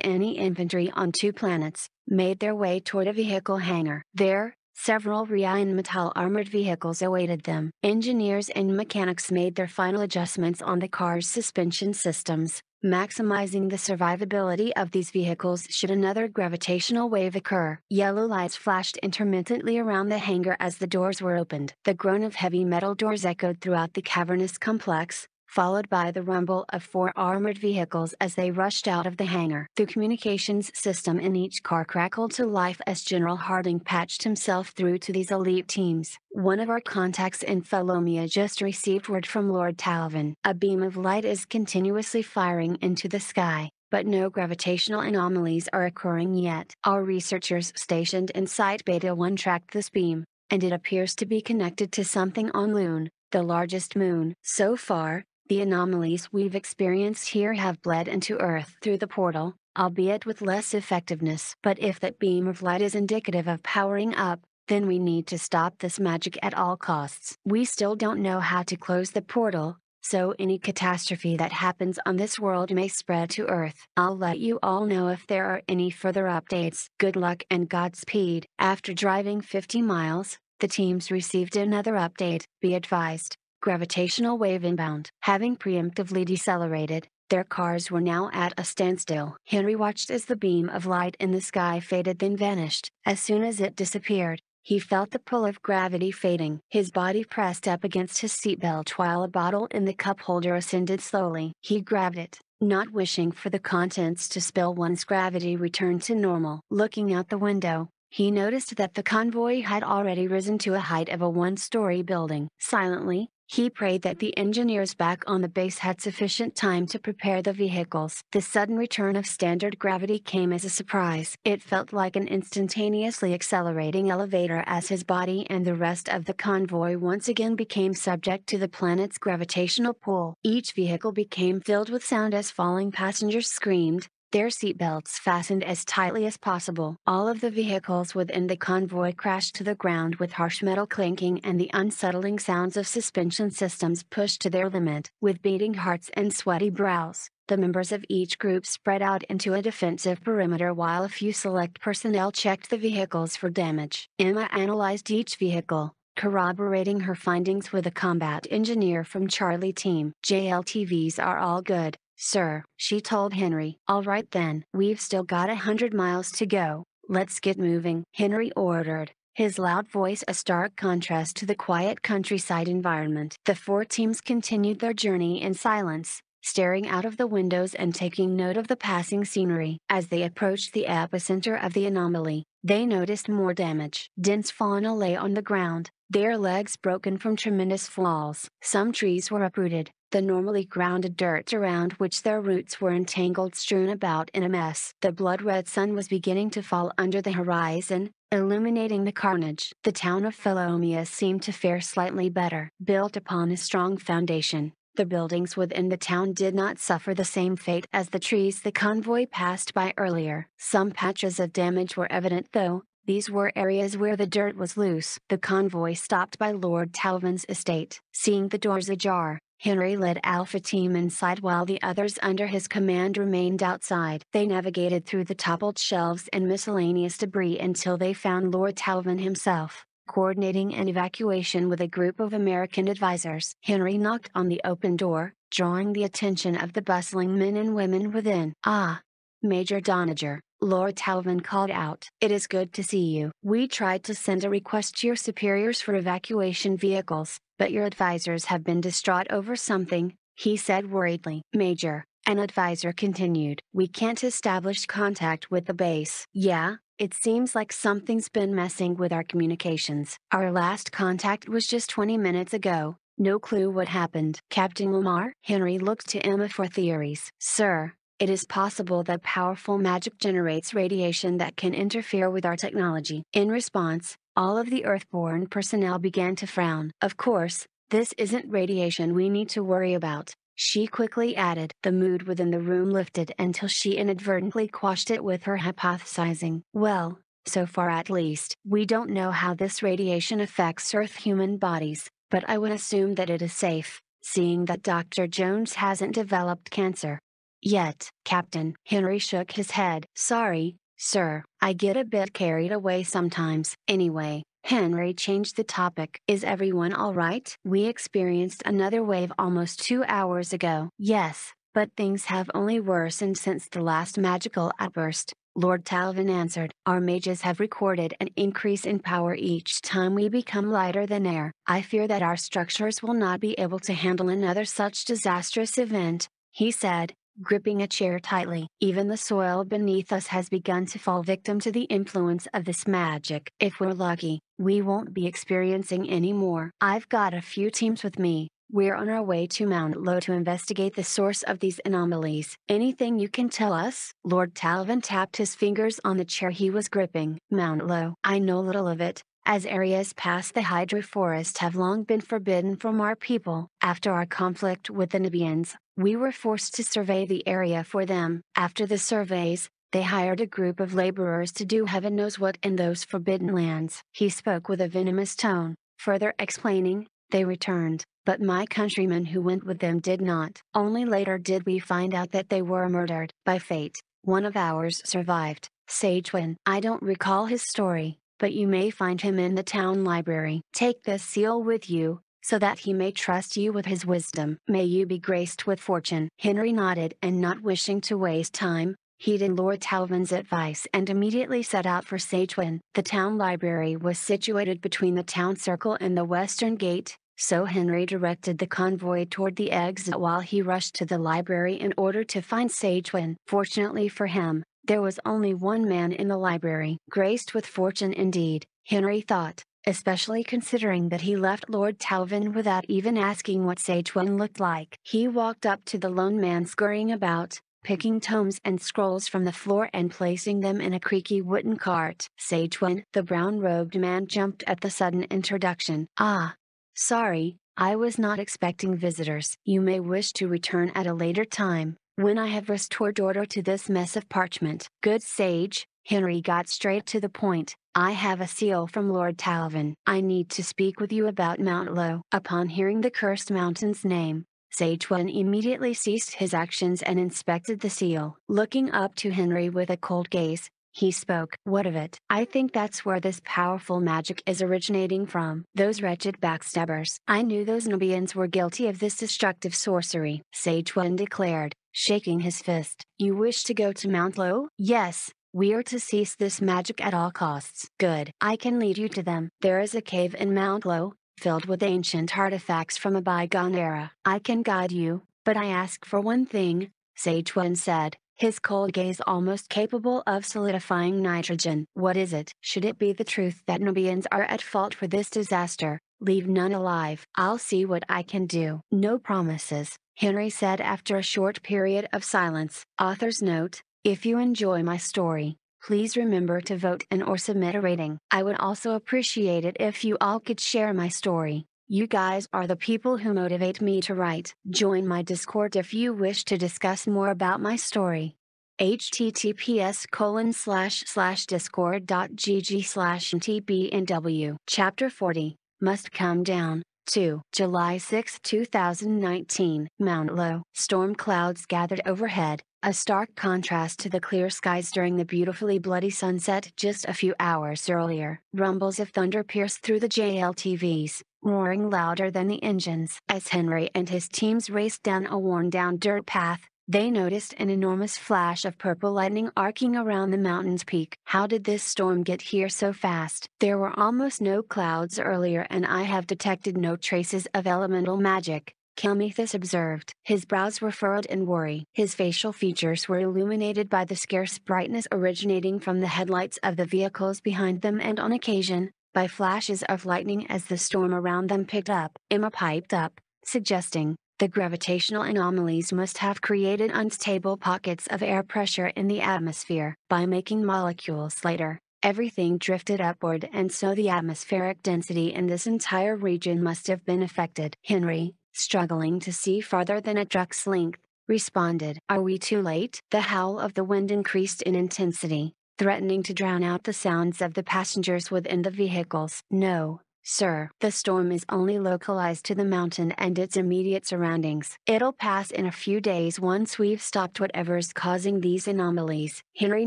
any infantry on two planets, made their way toward a vehicle hangar. There, several Rheinmetall armored vehicles awaited them. Engineers and mechanics made their final adjustments on the car's suspension systems, maximizing the survivability of these vehicles should another gravitational wave occur. Yellow lights flashed intermittently around the hangar as the doors were opened. The groan of heavy metal doors echoed throughout the cavernous complex, followed by the rumble of four armored vehicles as they rushed out of the hangar. The communications system in each car crackled to life as General Harding patched himself through to these elite teams. One of our contacts in Felomia just received word from Lord Talvin. A beam of light is continuously firing into the sky but no gravitational anomalies are occurring yet. Our researchers stationed in Site Beta 1 tracked this beam, and it appears to be connected to something on Lune, the largest moon. So far, the anomalies we've experienced here have bled into Earth through the portal, albeit with less effectiveness. But if that beam of light is indicative of powering up, then we need to stop this magic at all costs. We still don't know how to close the portal, so any catastrophe that happens on this world may spread to Earth. I'll let you all know if there are any further updates. Good luck and Godspeed. After driving 50 miles, the teams received another update. Be advised, gravitational wave inbound. Having preemptively decelerated, their cars were now at a standstill. Henry watched as the beam of light in the sky faded then vanished. As soon as it disappeared, he felt the pull of gravity fading. His body pressed up against his seatbelt while a bottle in the cup holder ascended slowly. He grabbed it, not wishing for the contents to spill once gravity returned to normal. Looking out the window, he noticed that the convoy had already risen to a height of a one-story building. Silently, he prayed that the engineers back on the base had sufficient time to prepare the vehicles. The sudden return of standard gravity came as a surprise. It felt like an instantaneously accelerating elevator as his body and the rest of the convoy once again became subject to the planet's gravitational pull. Each vehicle became filled with sound as falling passengers screamed, their seatbelts fastened as tightly as possible. All of the vehicles within the convoy crashed to the ground with harsh metal clinking and the unsettling sounds of suspension systems pushed to their limit. With beating hearts and sweaty brows, the members of each group spread out into a defensive perimeter while a few select personnel checked the vehicles for damage. Emma analyzed each vehicle, corroborating her findings with a combat engineer from Charlie team. JLTVs are all good, Sir, she told Henry. Alright then. We've still got a hundred miles to go, let's get moving. Henry ordered, his loud voice a stark contrast to the quiet countryside environment. The four teams continued their journey in silence, staring out of the windows and taking note of the passing scenery. As they approached the epicenter of the anomaly, they noticed more damage. Dense fauna lay on the ground, their legs broken from tremendous falls. Some trees were uprooted, the normally grounded dirt around which their roots were entangled strewn about in a mess. The blood-red sun was beginning to fall under the horizon, illuminating the carnage. The town of Felomia seemed to fare slightly better. Built upon a strong foundation, the buildings within the town did not suffer the same fate as the trees the convoy passed by earlier. Some patches of damage were evident though, these were areas where the dirt was loose. The convoy stopped by Lord Talvin's estate. Seeing the doors ajar, Henry led Alpha Team inside while the others under his command remained outside. They navigated through the toppled shelves and miscellaneous debris until they found Lord Talvin himself, coordinating an evacuation with a group of American advisors. Henry knocked on the open door, drawing the attention of the bustling men and women within. Ah! Major Doniger, Lord Talvin called out. It is good to see you. We tried to send a request to your superiors for evacuation vehicles, but your advisors have been distraught over something, he said worriedly. Major, an advisor continued. We can't establish contact with the base. Yeah, it seems like something's been messing with our communications. Our last contact was just 20 minutes ago, no clue what happened. Captain Lamar? Henry looked to Emma for theories. Sir, it is possible that powerful magic generates radiation that can interfere with our technology. In response, all of the Earthborn personnel began to frown. Of course, this isn't radiation we need to worry about, she quickly added. The mood within the room lifted until she inadvertently quashed it with her hypothesizing. Well, so far at least. We don't know how this radiation affects Earth human bodies, but I would assume that it is safe, seeing that Dr. Jones hasn't developed cancer. Yet, Captain. Henry shook his head. Sorry, sir, I get a bit carried away sometimes. Anyway, Henry changed the topic. Is everyone alright? We experienced another wave almost two hours ago. Yes, but things have only worsened since the last magical outburst. Lord Talvin answered. Our mages have recorded an increase in power each time we become lighter than air. I fear that our structures will not be able to handle another such disastrous event, he said, gripping a chair tightly. Even the soil beneath us has begun to fall victim to the influence of this magic. If we're lucky, we won't be experiencing any more. I've got a few teams with me. We're on our way to Mount Low to investigate the source of these anomalies. Anything you can tell us? Lord Talvin tapped his fingers on the chair he was gripping. Mount Low. I know little of it, as areas past the Hydra Forest have long been forbidden from our people. After our conflict with the Nubians, we were forced to survey the area for them. After the surveys, they hired a group of laborers to do heaven knows what in those forbidden lands. He spoke with a venomous tone, further explaining, they returned, but my countrymen who went with them did not. Only later did we find out that they were murdered. By fate, one of ours survived, Sagewin. I don't recall his story, but you may find him in the town library. Take this seal with you, so that he may trust you with his wisdom. May you be graced with fortune. Henry nodded and not wishing to waste time, heeded Lord Talvin's advice and immediately set out for Sagewin. The town library was situated between the town circle and the western gate, so Henry directed the convoy toward the exit while he rushed to the library in order to find Sagewin. Fortunately for him, there was only one man in the library. Graced with fortune indeed, Henry thought, especially considering that he left Lord Talvin without even asking what Sagewin looked like. He walked up to the lone man scurrying about, picking tomes and scrolls from the floor and placing them in a creaky wooden cart. Sagewin, the brown-robed man jumped at the sudden introduction. Ah! Sorry, I was not expecting visitors. You may wish to return at a later time, when I have restored order to this mess of parchment. Good sage, Henry got straight to the point, I have a seal from Lord Talvin. I need to speak with you about Mount Low. Upon hearing the cursed mountain's name, Sagewin immediately ceased his actions and inspected the seal. Looking up to Henry with a cold gaze, he spoke. What of it? I think that's where this powerful magic is originating from. Those wretched backstabbers. I knew those Nubians were guilty of this destructive sorcery. Sagewin declared, shaking his fist. You wish to go to Mount Low? Yes, we are to cease this magic at all costs. Good. I can lead you to them. There is a cave in Mount Low, filled with ancient artifacts from a bygone era. I can guide you, but I ask for one thing, Sagewin said, his cold gaze almost capable of solidifying nitrogen. What is it? Should it be the truth that Nubians are at fault for this disaster, leave none alive. I'll see what I can do. No promises, Henry said after a short period of silence. Author's note, if you enjoy my story, please remember to vote and or submit a rating. I would also appreciate it if you all could share my story. You guys are the people who motivate me to write. Join my Discord if you wish to discuss more about my story. https colon slash slash discord.gg slash tbnw Chapter 40 Must Come Down 2. July 6, 2019. Mount Low. Storm clouds gathered overhead, a stark contrast to the clear skies during the beautifully bloody sunset just a few hours earlier. Rumbles of thunder pierced through the JLTVs, roaring louder than the engines. As Henry and his teams raced down a worn-down dirt path, they noticed an enormous flash of purple lightning arcing around the mountain's peak. How did this storm get here so fast? There were almost no clouds earlier and I have detected no traces of elemental magic. Kelmethus observed. His brows were furrowed in worry. His facial features were illuminated by the scarce brightness originating from the headlights of the vehicles behind them and on occasion, by flashes of lightning as the storm around them picked up. Emma piped up, suggesting, the gravitational anomalies must have created unstable pockets of air pressure in the atmosphere. By making molecules lighter, everything drifted upward and so the atmospheric density in this entire region must have been affected. Henry, struggling to see farther than a truck's length, responded. Are we too late? The howl of the wind increased in intensity, threatening to drown out the sounds of the passengers within the vehicles. No, sir. The storm is only localized to the mountain and its immediate surroundings. It'll pass in a few days once we've stopped whatever's causing these anomalies. Henry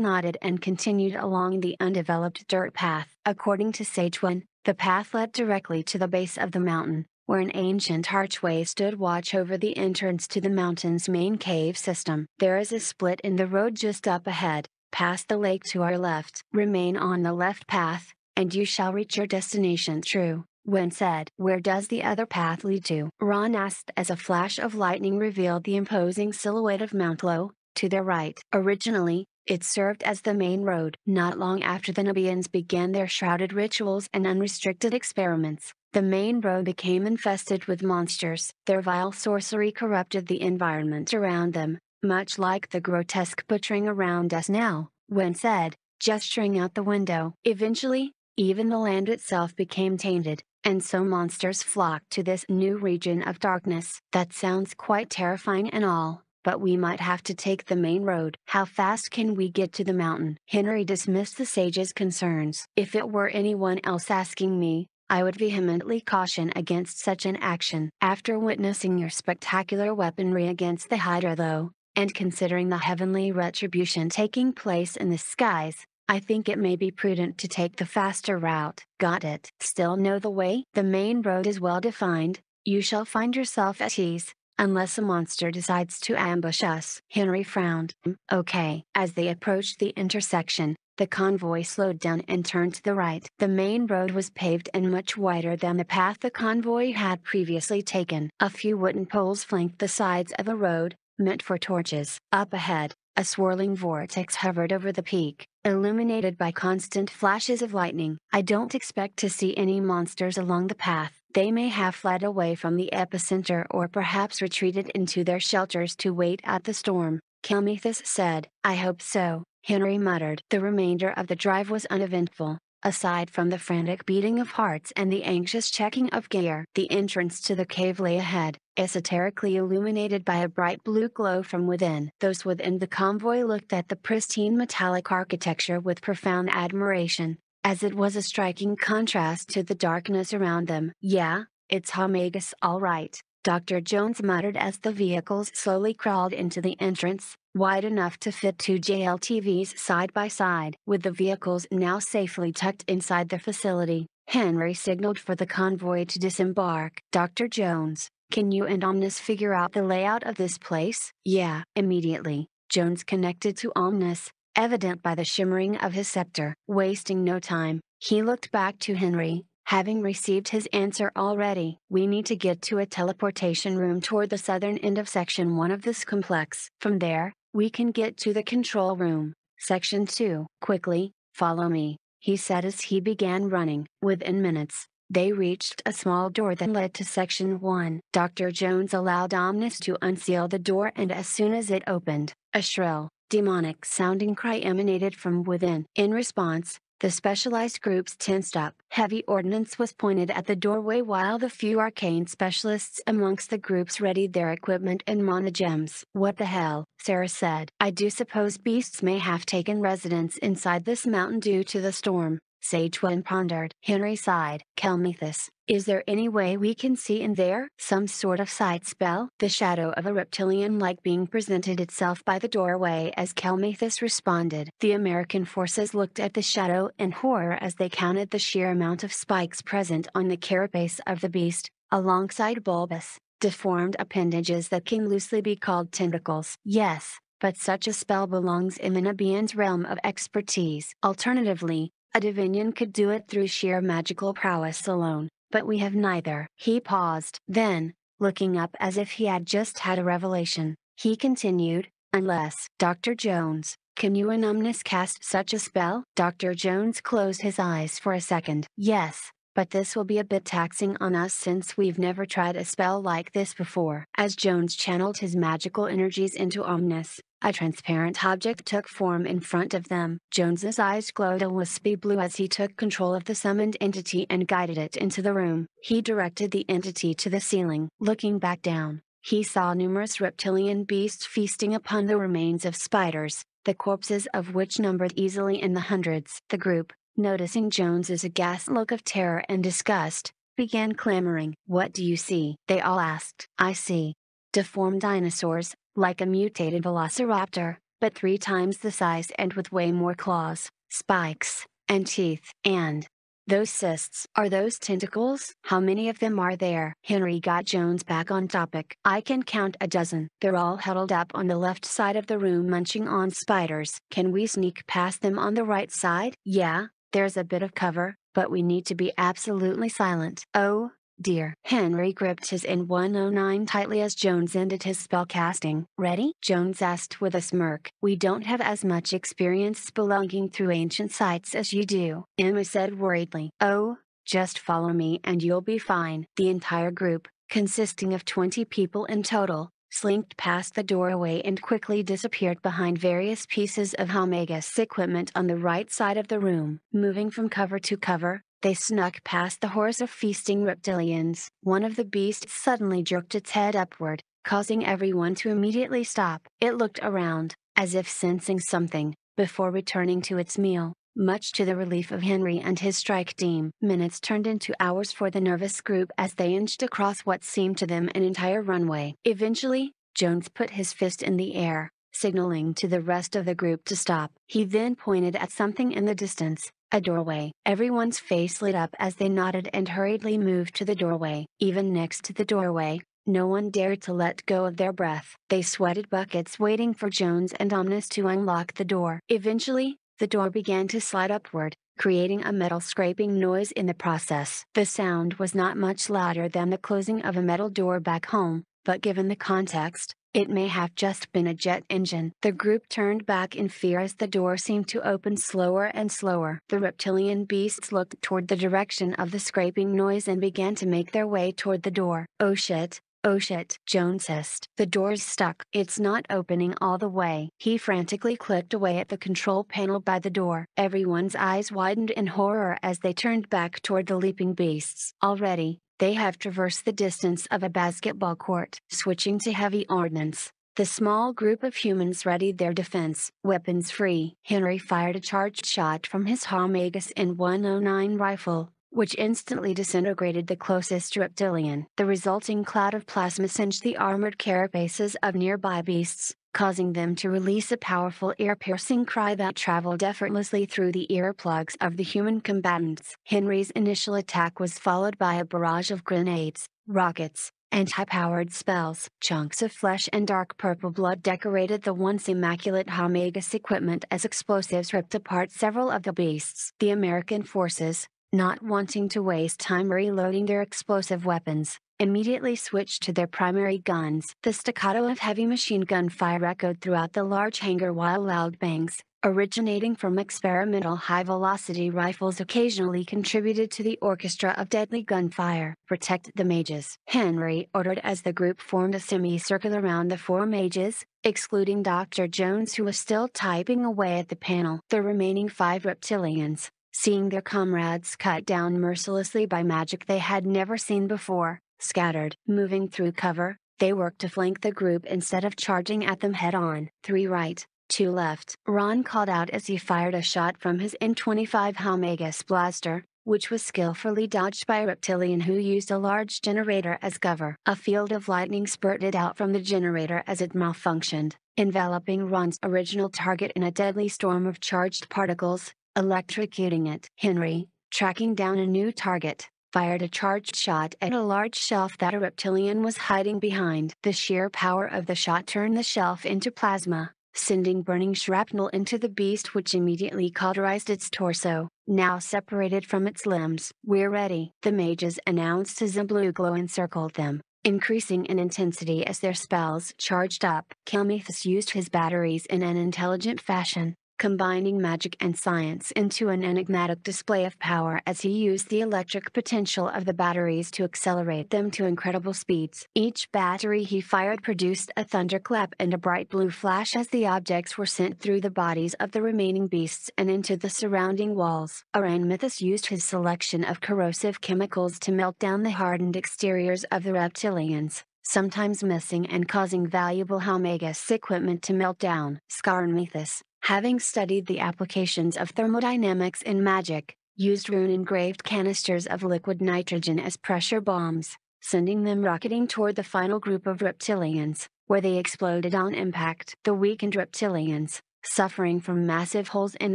nodded and continued along the undeveloped dirt path. According to Sagewan, the path led directly to the base of the mountain, where an ancient archway stood watch over the entrance to the mountain's main cave system. There is a split in the road just up ahead, past the lake to our left. Remain on the left path, and you shall reach your destination true. Wen said, Where does the other path lead to? Ron asked as a flash of lightning revealed the imposing silhouette of Mount Low, to their right. Originally, it served as the main road. Not long after the Nubians began their shrouded rituals and unrestricted experiments, the main road became infested with monsters. Their vile sorcery corrupted the environment around them, much like the grotesque butchering around us now, Wen said, gesturing out the window. Eventually, even the land itself became tainted, and so monsters flocked to this new region of darkness. That sounds quite terrifying and all, but we might have to take the main road. How fast can we get to the mountain? Henry dismissed the sage's concerns. If it were anyone else asking me, I would vehemently caution against such an action. After witnessing your spectacular weaponry against the Hydra though, and considering the heavenly retribution taking place in the skies, I think it may be prudent to take the faster route. Got it. Still know the way? The main road is well defined, you shall find yourself at ease, unless a monster decides to ambush us. Henry frowned. Mm, okay. As they approached the intersection, the convoy slowed down and turned to the right. The main road was paved and much wider than the path the convoy had previously taken. A few wooden poles flanked the sides of a road, meant for torches. Up ahead, a swirling vortex hovered over the peak, illuminated by constant flashes of lightning. I don't expect to see any monsters along the path. They may have fled away from the epicenter or perhaps retreated into their shelters to wait out the storm, Kelmethus said. I hope so. Henry muttered. The remainder of the drive was uneventful, aside from the frantic beating of hearts and the anxious checking of gear. The entrance to the cave lay ahead, esoterically illuminated by a bright blue glow from within. Those within the convoy looked at the pristine metallic architecture with profound admiration, as it was a striking contrast to the darkness around them. Yeah, it's Helmagus all right, Dr. Jones muttered as the vehicles slowly crawled into the entrance, wide enough to fit two JLTVs side by side. With the vehicles now safely tucked inside the facility, Henry signaled for the convoy to disembark. Dr. Jones, can you and Omnis figure out the layout of this place? Yeah. Immediately, Jones connected to Omnis, evident by the shimmering of his scepter. Wasting no time, he looked back to Henry, Having received his answer already, we need to get to a teleportation room toward the southern end of Section 1 of this complex. From there, we can get to the control room. Section 2. Quickly, follow me, he said as he began running. Within minutes, they reached a small door that led to Section 1. Dr. Jones allowed Omnis to unseal the door and as soon as it opened, a shrill, demonic sounding cry emanated from within. In response, the specialized groups tensed up. Heavy ordnance was pointed at the doorway while the few arcane specialists amongst the groups readied their equipment and monogems. What the hell, Sarah said. I do suppose beasts may have taken residence inside this mountain due to the storm. Sagewan pondered. Henry sighed. Kelmethus, is there any way we can see in there? Some sort of sight spell? The shadow of a reptilian-like being presented itself by the doorway as Kelmethus responded. The American forces looked at the shadow in horror as they counted the sheer amount of spikes present on the carapace of the beast, alongside bulbous, deformed appendages that can loosely be called tentacles. Yes, but such a spell belongs in the Nebian's realm of expertise. Alternatively, a Divinian could do it through sheer magical prowess alone, but we have neither. He paused. Then, looking up as if he had just had a revelation, he continued, unless. Dr. Jones, can you and cast such a spell? Dr. Jones closed his eyes for a second. Yes, but this will be a bit taxing on us since we've never tried a spell like this before. As Jones channeled his magical energies into Omnis, a transparent object took form in front of them. Jones's eyes glowed a wispy blue as he took control of the summoned entity and guided it into the room. He directed the entity to the ceiling. Looking back down, he saw numerous reptilian beasts feasting upon the remains of spiders, the corpses of which numbered easily in the hundreds. The group, noticing Jones's aghast look of terror and disgust, began clamoring. What do you see? They all asked. I see. Deformed dinosaurs, like a mutated velociraptor, but three times the size and with way more claws, spikes, and teeth. And, those cysts. Are those tentacles? How many of them are there? Henry got Jones back on topic. I can count a dozen. They're all huddled up on the left side of the room munching on spiders. Can we sneak past them on the right side? Yeah, there's a bit of cover, but we need to be absolutely silent. Oh, dear. Henry gripped his N109 tightly as Jones ended his spell casting. Ready? Jones asked with a smirk. We don't have as much experience spelunking through ancient sites as you do. Emma said worriedly. Oh, just follow me and you'll be fine. The entire group, consisting of 20 people in total, slinked past the doorway and quickly disappeared behind various pieces of Helmagus equipment on the right side of the room. Moving from cover to cover, they snuck past the horse of feasting reptilians. One of the beasts suddenly jerked its head upward, causing everyone to immediately stop. It looked around, as if sensing something, before returning to its meal, much to the relief of Henry and his strike team. Minutes turned into hours for the nervous group as they inched across what seemed to them an entire runway. Eventually, Jones put his fist in the air, signaling to the rest of the group to stop. He then pointed at something in the distance, a doorway. Everyone's face lit up as they nodded and hurriedly moved to the doorway. Even next to the doorway, no one dared to let go of their breath. They sweated buckets waiting for Jones and Omnis to unlock the door. Eventually, the door began to slide upward, creating a metal scraping noise in the process. The sound was not much louder than the closing of a metal door back home, but given the context, it may have just been a jet engine. The group turned back in fear as the door seemed to open slower and slower. The reptilian beasts looked toward the direction of the scraping noise and began to make their way toward the door. Oh shit, oh shit, Jones hissed. The door's stuck. It's not opening all the way. He frantically clicked away at the control panel by the door. Everyone's eyes widened in horror as they turned back toward the leaping beasts. Already, they have traversed the distance of a basketball court. Switching to heavy ordnance, the small group of humans readied their defense. Weapons free, Henry fired a charged shot from his Helmagus N109 rifle, which instantly disintegrated the closest reptilian. The resulting cloud of plasma singed the armored carapaces of nearby beasts, causing them to release a powerful ear-piercing cry that traveled effortlessly through the earplugs of the human combatants. Henry's initial attack was followed by a barrage of grenades, rockets, and high-powered spells. Chunks of flesh and dark purple blood decorated the once immaculate Helmagus equipment as explosives ripped apart several of the beasts. The American forces, not wanting to waste time reloading their explosive weapons, immediately switched to their primary guns. The staccato of heavy machine gun fire echoed throughout the large hangar while loud bangs, originating from experimental high-velocity rifles occasionally contributed to the orchestra of deadly gunfire. Protect the mages. Henry ordered as the group formed a semicircle around the four mages, excluding Dr. Jones who was still typing away at the panel. The remaining five reptilians, seeing their comrades cut down mercilessly by magic they had never seen before, Scattered. Moving through cover, they worked to flank the group instead of charging at them head on. Three right, two left. Ron called out as he fired a shot from his N25 Helmagus blaster, which was skillfully dodged by a reptilian who used a large generator as cover. A field of lightning spurted out from the generator as it malfunctioned, enveloping Ron's original target in a deadly storm of charged particles, electrocuting it. Henry, tracking down a new target, fired a charged shot at a large shelf that a reptilian was hiding behind. The sheer power of the shot turned the shelf into plasma, sending burning shrapnel into the beast which immediately cauterized its torso, now separated from its limbs. We're ready, the mages announced as a blue glow encircled them, increasing in intensity as their spells charged up. Kelmethus used his batteries in an intelligent fashion, combining magic and science into an enigmatic display of power as he used the electric potential of the batteries to accelerate them to incredible speeds. Each battery he fired produced a thunderclap and a bright blue flash as the objects were sent through the bodies of the remaining beasts and into the surrounding walls. Aranmethus used his selection of corrosive chemicals to melt down the hardened exteriors of the reptilians sometimes missing and causing valuable Helmagus equipment to melt down. Scarnmethus, having studied the applications of thermodynamics in magic, used rune-engraved canisters of liquid nitrogen as pressure bombs, sending them rocketing toward the final group of reptilians, where they exploded on impact. The weakened reptilians, suffering from massive holes in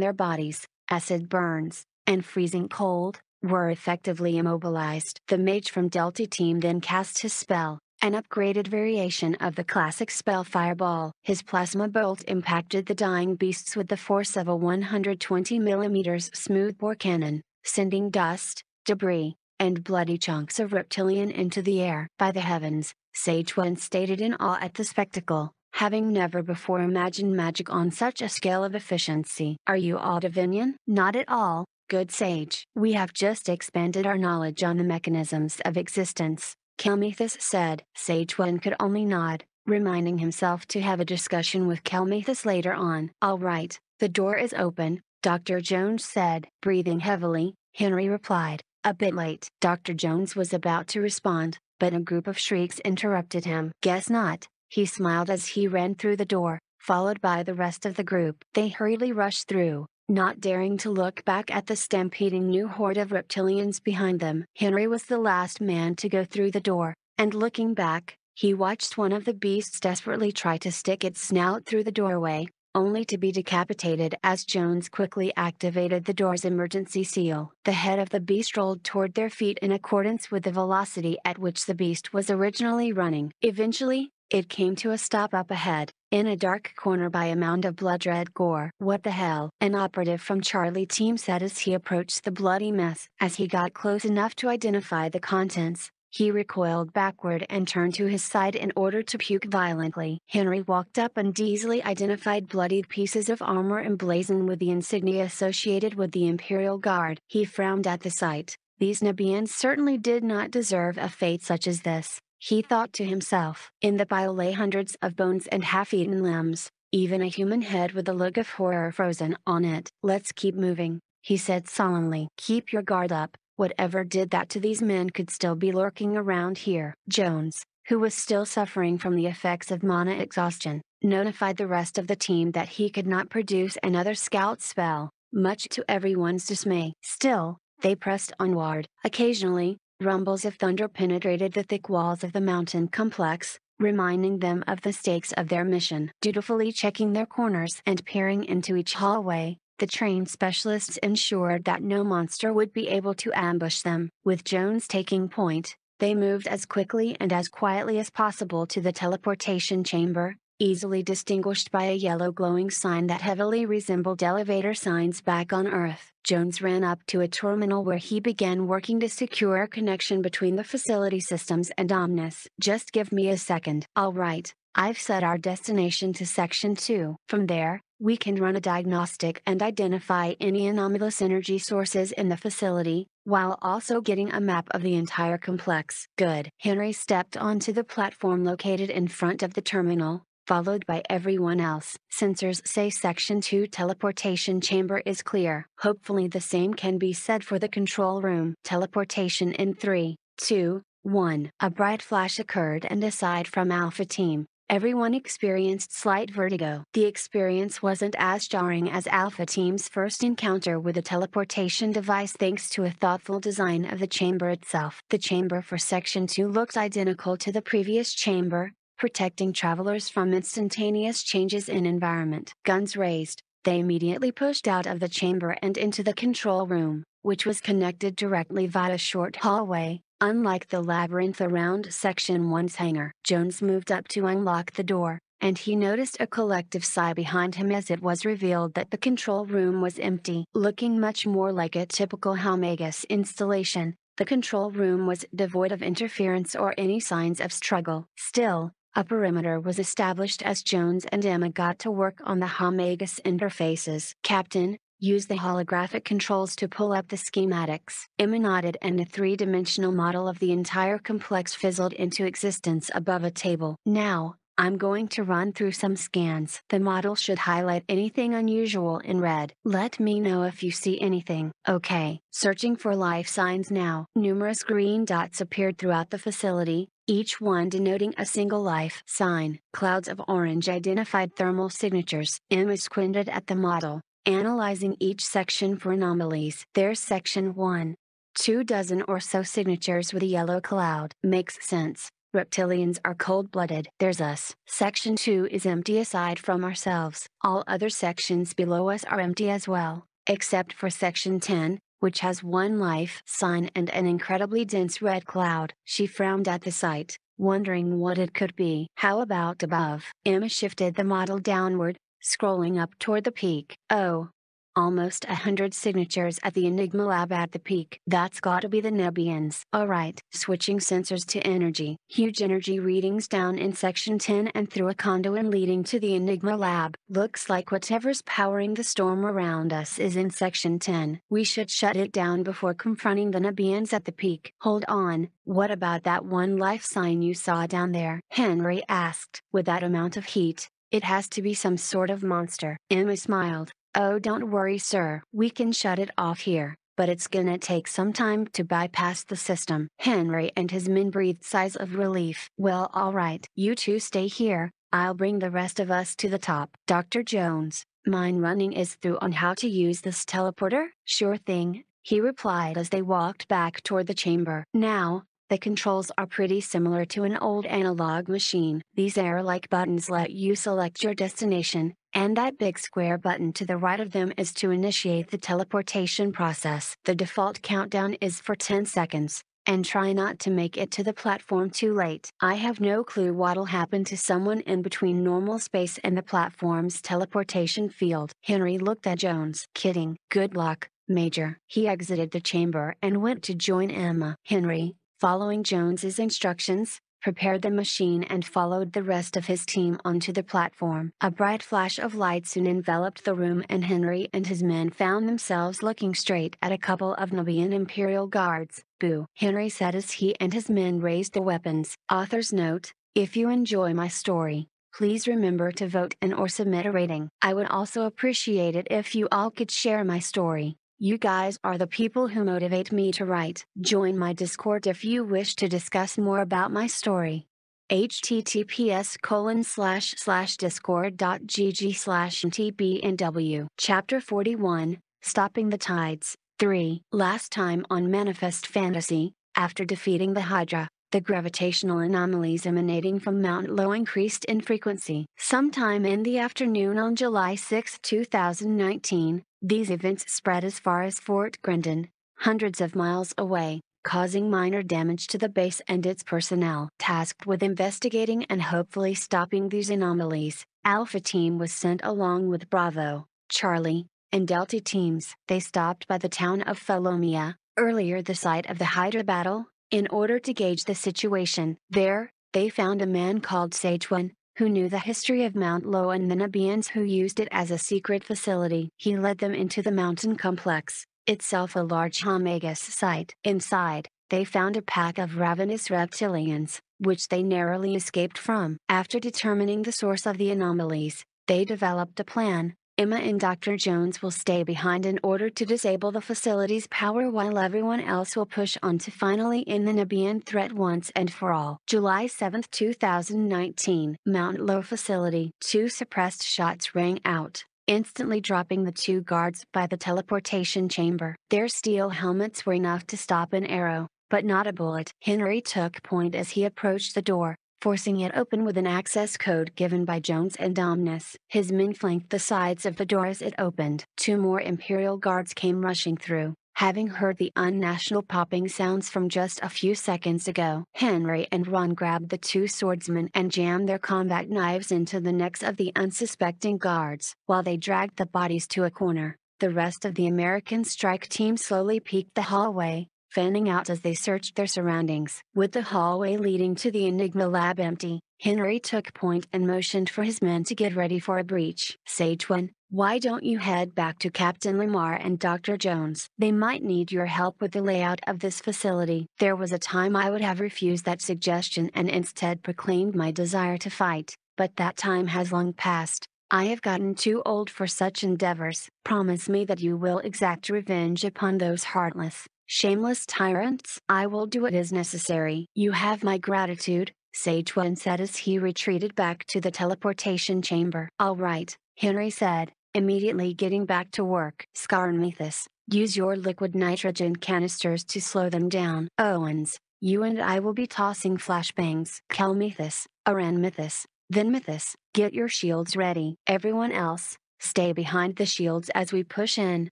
their bodies, acid burns, and freezing cold, were effectively immobilized. The mage from Delta Team then cast his spell, an upgraded variation of the classic spell Fireball. His plasma bolt impacted the dying beasts with the force of a 120 mm smoothbore cannon, sending dust, debris, and bloody chunks of reptilian into the air. By the heavens, Sagewan stated in awe at the spectacle, having never before imagined magic on such a scale of efficiency. Are you all Divinian? Not at all, good sage. We have just expanded our knowledge on the mechanisms of existence, Kelmethus said. Sagewan could only nod, reminding himself to have a discussion with Kelmethus later on. All right, the door is open, Dr. Jones said. Breathing heavily, Henry replied, a bit late. Dr. Jones was about to respond, but a group of shrieks interrupted him. Guess not, he smiled as he ran through the door, followed by the rest of the group. They hurriedly rushed through, not daring to look back at the stampeding new horde of reptilians behind them. Henry was the last man to go through the door, and looking back, he watched one of the beasts desperately try to stick its snout through the doorway, only to be decapitated as Jones quickly activated the door's emergency seal. The head of the beast rolled toward their feet in accordance with the velocity at which the beast was originally running. Eventually, it came to a stop up ahead, in a dark corner by a mound of blood-red gore. What the hell? An operative from Charlie team said as he approached the bloody mess. As he got close enough to identify the contents, he recoiled backward and turned to his side in order to puke violently. Henry walked up and easily identified bloodied pieces of armor emblazoned with the insignia associated with the Imperial Guard. He frowned at the sight. These Nebians certainly did not deserve a fate such as this. He thought to himself. In the pile lay hundreds of bones and half-eaten limbs, even a human head with a look of horror frozen on it. Let's keep moving, he said solemnly. Keep your guard up, whatever did that to these men could still be lurking around here. Jones, who was still suffering from the effects of mana exhaustion, notified the rest of the team that he could not produce another scout spell, much to everyone's dismay. Still, they pressed onward. Occasionally, Rumbles of thunder penetrated the thick walls of the mountain complex, reminding them of the stakes of their mission. Dutifully checking their corners and peering into each hallway, the trained specialists ensured that no monster would be able to ambush them. With Jones taking point, they moved as quickly and as quietly as possible to the teleportation chamber, easily distinguished by a yellow glowing sign that heavily resembled elevator signs back on Earth. Jones ran up to a terminal where he began working to secure a connection between the facility systems and Omnis. Just give me a second. Alright, I've set our destination to Section 2. From there, we can run a diagnostic and identify any anomalous energy sources in the facility, while also getting a map of the entire complex. Good. Henry stepped onto the platform located in front of the terminal, followed by everyone else. Sensors say Section 2 teleportation chamber is clear. Hopefully the same can be said for the control room. Teleportation in 3, 2, 1. A bright flash occurred and aside from Alpha Team, everyone experienced slight vertigo. The experience wasn't as jarring as Alpha Team's first encounter with a teleportation device thanks to a thoughtful design of the chamber itself. The chamber for Section 2 looked identical to the previous chamber, protecting travelers from instantaneous changes in environment. Guns raised, they immediately pushed out of the chamber and into the control room, which was connected directly via a short hallway, unlike the labyrinth around Section 1's hangar. Jones moved up to unlock the door, and he noticed a collective sigh behind him as it was revealed that the control room was empty. Looking much more like a typical Helmagus installation, the control room was devoid of interference or any signs of struggle. Still, a perimeter was established as Jones and Emma got to work on the Helmagus interfaces. Captain, use the holographic controls to pull up the schematics. Emma nodded and a three-dimensional model of the entire complex fizzled into existence above a table. Now, I'm going to run through some scans. The model should highlight anything unusual in red. Let me know if you see anything. Okay. Searching for life signs now. Numerous green dots appeared throughout the facility, each one denoting a single life sign. Clouds of orange identified thermal signatures. Emma squinted at the model, analyzing each section for anomalies. There's section 1. Two dozen or so signatures with a yellow cloud. Makes sense. Reptilians are cold blooded. There's us. Section 2 is empty aside from ourselves. All other sections below us are empty as well, except for Section 10, which has one life sign and an incredibly dense red cloud. She frowned at the sight, wondering what it could be. How about above? Emma shifted the model downward, scrolling up toward the peak. Oh, almost a hundred signatures at the Enigma lab at the peak. That's gotta be the Nebians. Alright, switching sensors to energy. Huge energy readings down in section 10 and through a conduit leading to the Enigma lab. Looks like whatever's powering the storm around us is in section 10. We should shut it down before confronting the Nebians at the peak. Hold on, what about that one life sign you saw down there? Henry asked. With that amount of heat, it has to be some sort of monster. Emma smiled. Oh don't worry sir. We can shut it off here, but it's gonna take some time to bypass the system. Henry and his men breathed sighs of relief. Well alright. You two stay here, I'll bring the rest of us to the top. Dr. Jones, mine running is through on how to use this teleporter? Sure thing, he replied as they walked back toward the chamber. Now, the controls are pretty similar to an old analog machine. These air-like buttons let you select your destination, and that big square button to the right of them is to initiate the teleportation process. The default countdown is for 10 seconds, and try not to make it to the platform too late. I have no clue what'll happen to someone in between normal space and the platform's teleportation field. Henry looked at Jones. Kidding. Good luck, Major. He exited the chamber and went to join Emma. Henry, following Jones's instructions, prepared the machine and followed the rest of his team onto the platform. A bright flash of light soon enveloped the room and Henry and his men found themselves looking straight at a couple of Nebian Imperial guards. Boo! Henry said as he and his men raised their weapons. Author's note, if you enjoy my story, please remember to vote and or submit a rating. I would also appreciate it if you all could share my story. You guys are the people who motivate me to write. Join my Discord if you wish to discuss more about my story. https colon slash slash discord.gg slash tbnw. Chapter 41, Stopping the Tides, 3. Last time on Manifest Fantasy, after defeating the Hydra, the gravitational anomalies emanating from Mount Low increased in frequency. Sometime in the afternoon on July 6, 2019, these events spread as far as Fort Grendon, hundreds of miles away, causing minor damage to the base and its personnel. Tasked with investigating and hopefully stopping these anomalies, Alpha Team was sent along with Bravo, Charlie, and Delta teams. They stopped by the town of Felomia, earlier the site of the Hydra battle, in order to gauge the situation. There, they found a man called Sagewan, who knew the history of Mount Low and the Nebians who used it as a secret facility. He led them into the mountain complex, itself a large Helmagus site. Inside, they found a pack of ravenous reptilians, which they narrowly escaped from. After determining the source of the anomalies, they developed a plan, Emma and Dr. Jones will stay behind in order to disable the facility's power while everyone else will push on to finally end the Nebian threat once and for all. July 7, 2019 Mount Low Facility Two suppressed shots rang out, instantly dropping the two guards by the teleportation chamber. Their steel helmets were enough to stop an arrow, but not a bullet. Henry took point as he approached the door, forcing it open with an access code given by Jones and Omnis. His men flanked the sides of the door as it opened. Two more Imperial guards came rushing through, having heard the unnational popping sounds from just a few seconds ago. Henry and Ron grabbed the two swordsmen and jammed their combat knives into the necks of the unsuspecting guards. While they dragged the bodies to a corner, the rest of the American strike team slowly peeked the hallway, fanning out as they searched their surroundings. With the hallway leading to the Enigma lab empty, Henry took point and motioned for his men to get ready for a breach. Sagewan, why don't you head back to Captain Lamar and Dr. Jones? They might need your help with the layout of this facility. There was a time I would have refused that suggestion and instead proclaimed my desire to fight, but that time has long passed. I have gotten too old for such endeavors. Promise me that you will exact revenge upon those heartless, shameless tyrants. I will do what is necessary. You have my gratitude, Sagewan said as he retreated back to the teleportation chamber. All right, Henry said, immediately getting back to work. Scarmethus, use your liquid nitrogen canisters to slow them down. Owens, you and I will be tossing flashbangs. Kelmethus, Aranmethus, Vinmethus, get your shields ready. Everyone else, Stay behind the shields as we push in.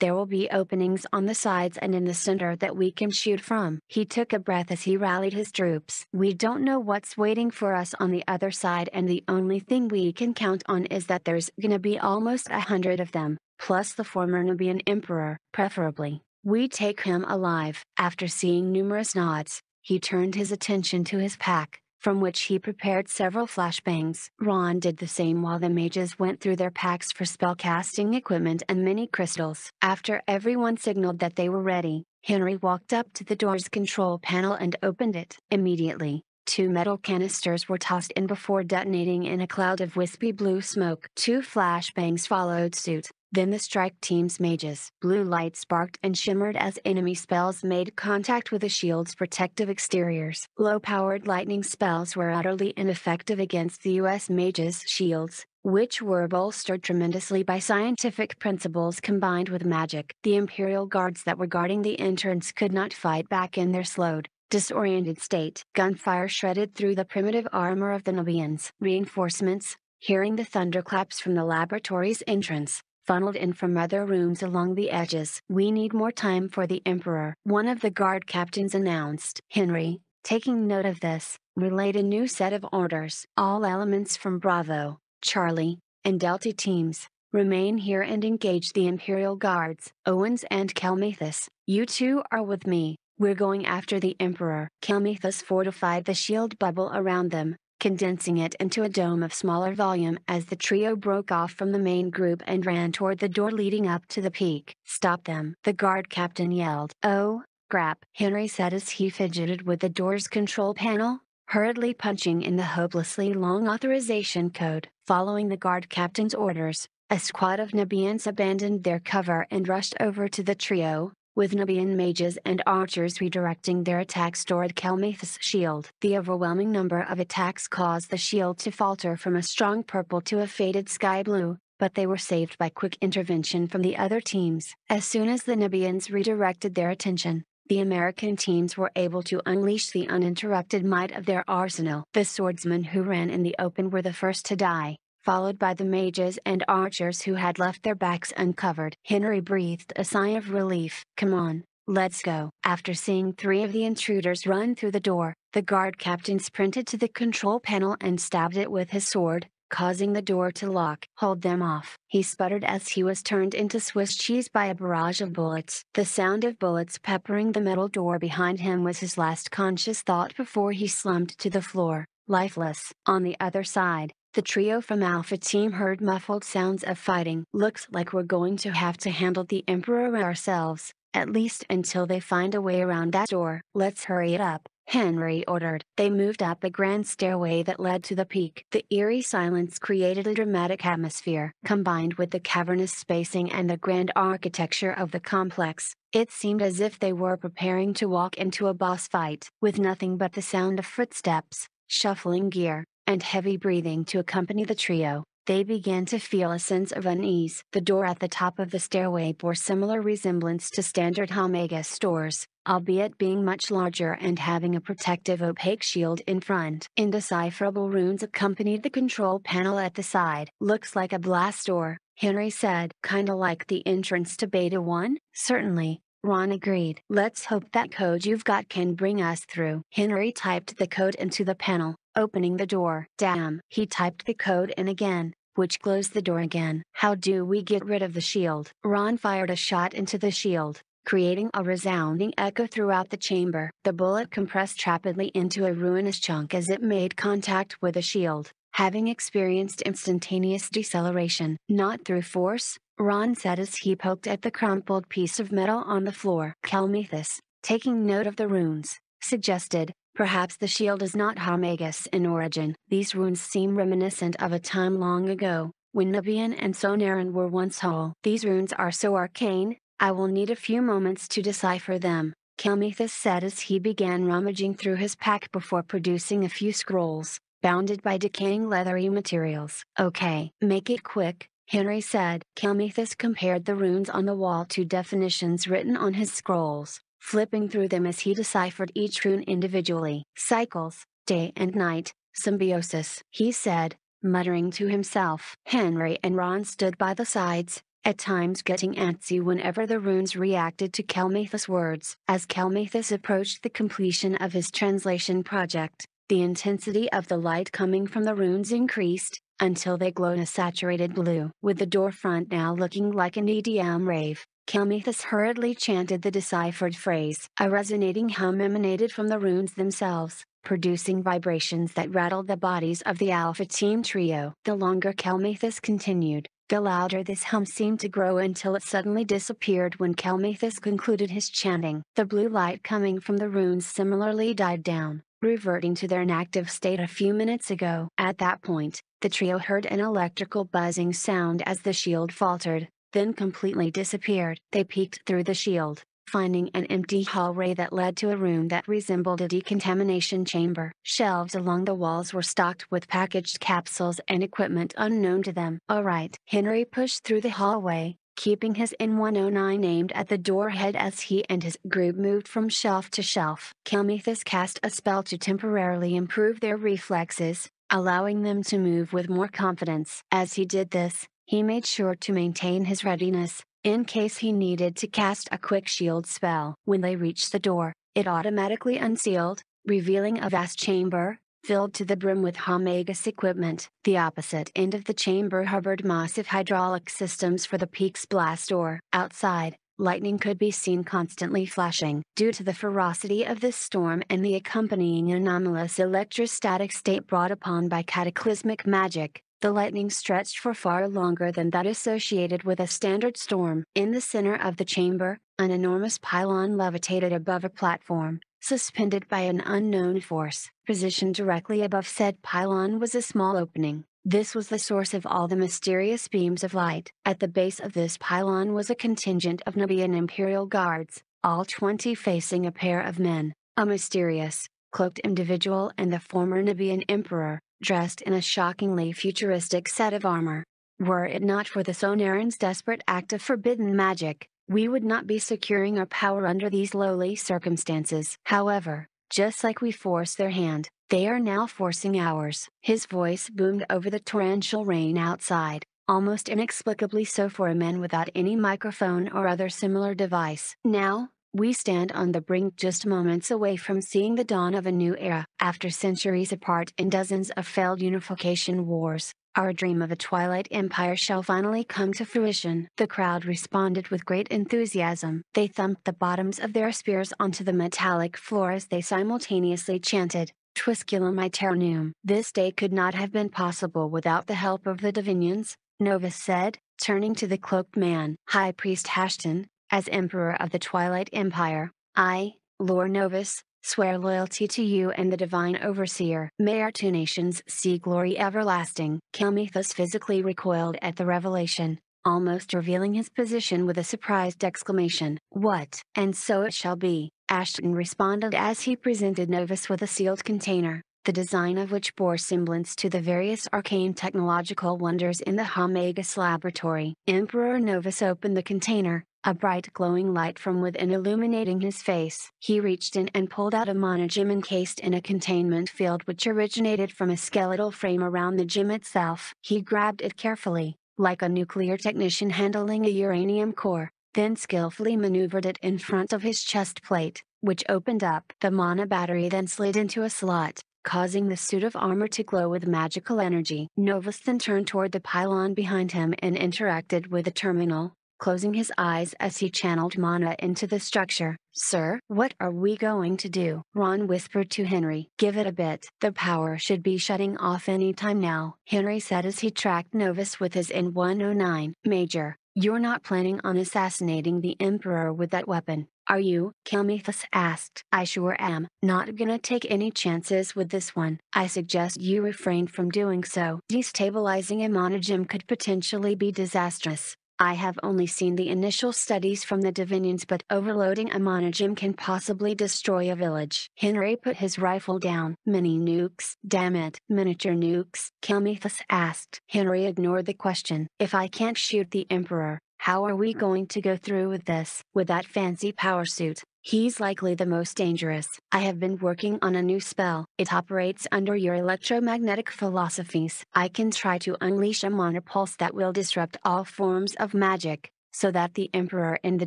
There will be openings on the sides and in the center that we can shoot from. He took a breath as he rallied his troops. We don't know what's waiting for us on the other side and the only thing we can count on is that there's gonna be almost a hundred of them, plus the former Nubian emperor, preferably. We take him alive. After seeing numerous nods, he turned his attention to his pack from which he prepared several flashbangs. Ron did the same while the mages went through their packs for spellcasting equipment and mana crystals. After everyone signaled that they were ready, Henry walked up to the door's control panel and opened it. Immediately, two metal canisters were tossed in before detonating in a cloud of wispy blue smoke. Two flashbangs followed suit, then the strike team's mages. Blue light sparked and shimmered as enemy spells made contact with the shield's protective exteriors. Low-powered lightning spells were utterly ineffective against the US mages' shields, which were bolstered tremendously by scientific principles combined with magic. The Imperial guards that were guarding the entrance could not fight back in their slowed, disoriented state. Gunfire shredded through the primitive armor of the Nubians. Reinforcements, hearing the thunderclaps from the laboratory's entrance, funneled in from other rooms along the edges. We need more time for the Emperor. One of the guard captains announced. Henry, taking note of this, relayed a new set of orders. All elements from Bravo, Charlie, and Delta teams, remain here and engage the Imperial Guards. Owens and Kelmethus, you two are with me. We're going after the Emperor. Kelmethus fortified the shield bubble around them, condensing it into a dome of smaller volume as the trio broke off from the main group and ran toward the door leading up to the peak. Stop them! The guard captain yelled. Oh, crap! Henry said as he fidgeted with the door's control panel, hurriedly punching in the hopelessly long authorization code. Following the guard captain's orders, a squad of Nubians abandoned their cover and rushed over to the trio, with Nubian mages and archers redirecting their attacks toward Kelmeth's shield. The overwhelming number of attacks caused the shield to falter from a strong purple to a faded sky blue, but they were saved by quick intervention from the other teams. As soon as the Nubians redirected their attention, the American teams were able to unleash the uninterrupted might of their arsenal. The swordsmen who ran in the open were the first to die, followed by the mages and archers who had left their backs uncovered. Henry breathed a sigh of relief. Come on, let's go. After seeing three of the intruders run through the door, the guard captain sprinted to the control panel and stabbed it with his sword, causing the door to lock. Hold them off. He sputtered as he was turned into Swiss cheese by a barrage of bullets. The sound of bullets peppering the metal door behind him was his last conscious thought before he slumped to the floor, lifeless. On the other side, the trio from Alpha Team heard muffled sounds of fighting. Looks like we're going to have to handle the Emperor ourselves, at least until they find a way around that door. Let's hurry it up, Henry ordered. They moved up a grand stairway that led to the peak. The eerie silence created a dramatic atmosphere. Combined with the cavernous spacing and the grand architecture of the complex, it seemed as if they were preparing to walk into a boss fight. With nothing but the sound of footsteps, shuffling gear, and heavy breathing to accompany the trio, they began to feel a sense of unease. The door at the top of the stairway bore similar resemblance to standard Omega stores, albeit being much larger and having a protective opaque shield in front. Indecipherable runes accompanied the control panel at the side. Looks like a blast door, Henry said. Kinda like the entrance to Beta 1? Certainly, Ron agreed. Let's hope that code you've got can bring us through. Henry typed the code into the panel, opening the door. Damn. He typed the code in again, which closed the door again. How do we get rid of the shield? Ron fired a shot into the shield, creating a resounding echo throughout the chamber. The bullet compressed rapidly into a ruinous chunk as it made contact with the shield, having experienced instantaneous deceleration. Not through force, Ron said as he poked at the crumpled piece of metal on the floor. Kelmethus, taking note of the runes, suggested, Perhaps the shield is not Helmagus in origin. These runes seem reminiscent of a time long ago, when Nubian and Sonaran were once whole. These runes are so arcane, I will need a few moments to decipher them, Kelmethus said as he began rummaging through his pack before producing a few scrolls, bounded by decaying leathery materials. Okay. Make it quick, Henry said. Kelmethus compared the runes on the wall to definitions written on his scrolls flipping through them as he deciphered each rune individually. Cycles, day and night, symbiosis, he said, muttering to himself. Henry and Ron stood by the sides, at times getting antsy whenever the runes reacted to Kelmethus' words. As Kelmethus approached the completion of his translation project, the intensity of the light coming from the runes increased, until they glowed a saturated blue. With the door front now looking like an EDM rave, Kelmethus hurriedly chanted the deciphered phrase. A resonating hum emanated from the runes themselves, producing vibrations that rattled the bodies of the Alpha Team trio. The longer Kelmethus continued, the louder this hum seemed to grow until it suddenly disappeared when Kelmethus concluded his chanting. The blue light coming from the runes similarly died down, reverting to their inactive state a few minutes ago. At that point, the trio heard an electrical buzzing sound as the shield faltered, then completely disappeared. They peeked through the shield, finding an empty hallway that led to a room that resembled a decontamination chamber. Shelves along the walls were stocked with packaged capsules and equipment unknown to them. Alright. Henry pushed through the hallway, keeping his N109 aimed at the door head as he and his group moved from shelf to shelf. Kelmethus cast a spell to temporarily improve their reflexes, allowing them to move with more confidence. As he did this, he made sure to maintain his readiness, in case he needed to cast a quick shield spell. When they reached the door, it automatically unsealed, revealing a vast chamber, filled to the brim with Helmagus equipment. The opposite end of the chamber harbored massive hydraulic systems for the Peak's blast door. Outside, lightning could be seen constantly flashing. Due to the ferocity of this storm and the accompanying anomalous electrostatic state brought upon by cataclysmic magic, the lightning stretched for far longer than that associated with a standard storm. In the center of the chamber, an enormous pylon levitated above a platform, suspended by an unknown force. Positioned directly above said pylon was a small opening. This was the source of all the mysterious beams of light. At the base of this pylon was a contingent of Nubian Imperial Guards, all 20 facing a pair of men, a mysterious, cloaked individual and the former Nubian Emperor, dressed in a shockingly futuristic set of armor. Were it not for the Sonarans' desperate act of forbidden magic, we would not be securing our power under these lowly circumstances. However, just like we forced their hand, they are now forcing ours. His voice boomed over the torrential rain outside, almost inexplicably so for a man without any microphone or other similar device. Now, we stand on the brink just moments away from seeing the dawn of a new era. After centuries apart in dozens of failed unification wars, our dream of a Twilight Empire shall finally come to fruition. The crowd responded with great enthusiasm. They thumped the bottoms of their spears onto the metallic floor as they simultaneously chanted, Twisculum Aeternum. This day could not have been possible without the help of the Divinians, Novus said, turning to the cloaked man. High Priest Hashton, as Emperor of the Twilight Empire, I, Lord Novus, swear loyalty to you and the Divine Overseer. May our two nations see glory everlasting. Kelmethus physically recoiled at the revelation, almost revealing his position with a surprised exclamation. What? And so it shall be, Ashton responded as he presented Novus with a sealed container, the design of which bore semblance to the various arcane technological wonders in the Helmagus laboratory. Emperor Novus opened the container, a bright glowing light from within illuminating his face. He reached in and pulled out a mana gem encased in a containment field which originated from a skeletal frame around the gem itself. He grabbed it carefully, like a nuclear technician handling a uranium core. then skillfully maneuvered it in front of his chest plate, which opened up. The mana battery then slid into a slot, causing the suit of armor to glow with magical energy. Novus then turned toward the pylon behind him and interacted with the terminal, closing his eyes as he channeled mana into the structure. Sir, what are we going to do? Ron whispered to Henry. Give it a bit. The power should be shutting off any time now, Henry said as he tracked Novus with his N109. Major, you're not planning on assassinating the Emperor with that weapon, are you? Kelmethus asked. I sure am. Not gonna take any chances with this one. I suggest you refrain from doing so. Destabilizing a mana gem could potentially be disastrous. I have only seen the initial studies from the Divinians but overloading a mana gem can possibly destroy a village. Henry put his rifle down. Mini nukes? Damn it. Miniature nukes? Kelmethus asked. Henry ignored the question. If I can't shoot the Emperor, how are we going to go through with this? With that fancy power suit, he's likely the most dangerous. I have been working on a new spell. It operates under your electromagnetic philosophies. I can try to unleash a monopulse that will disrupt all forms of magic, so that the Emperor and the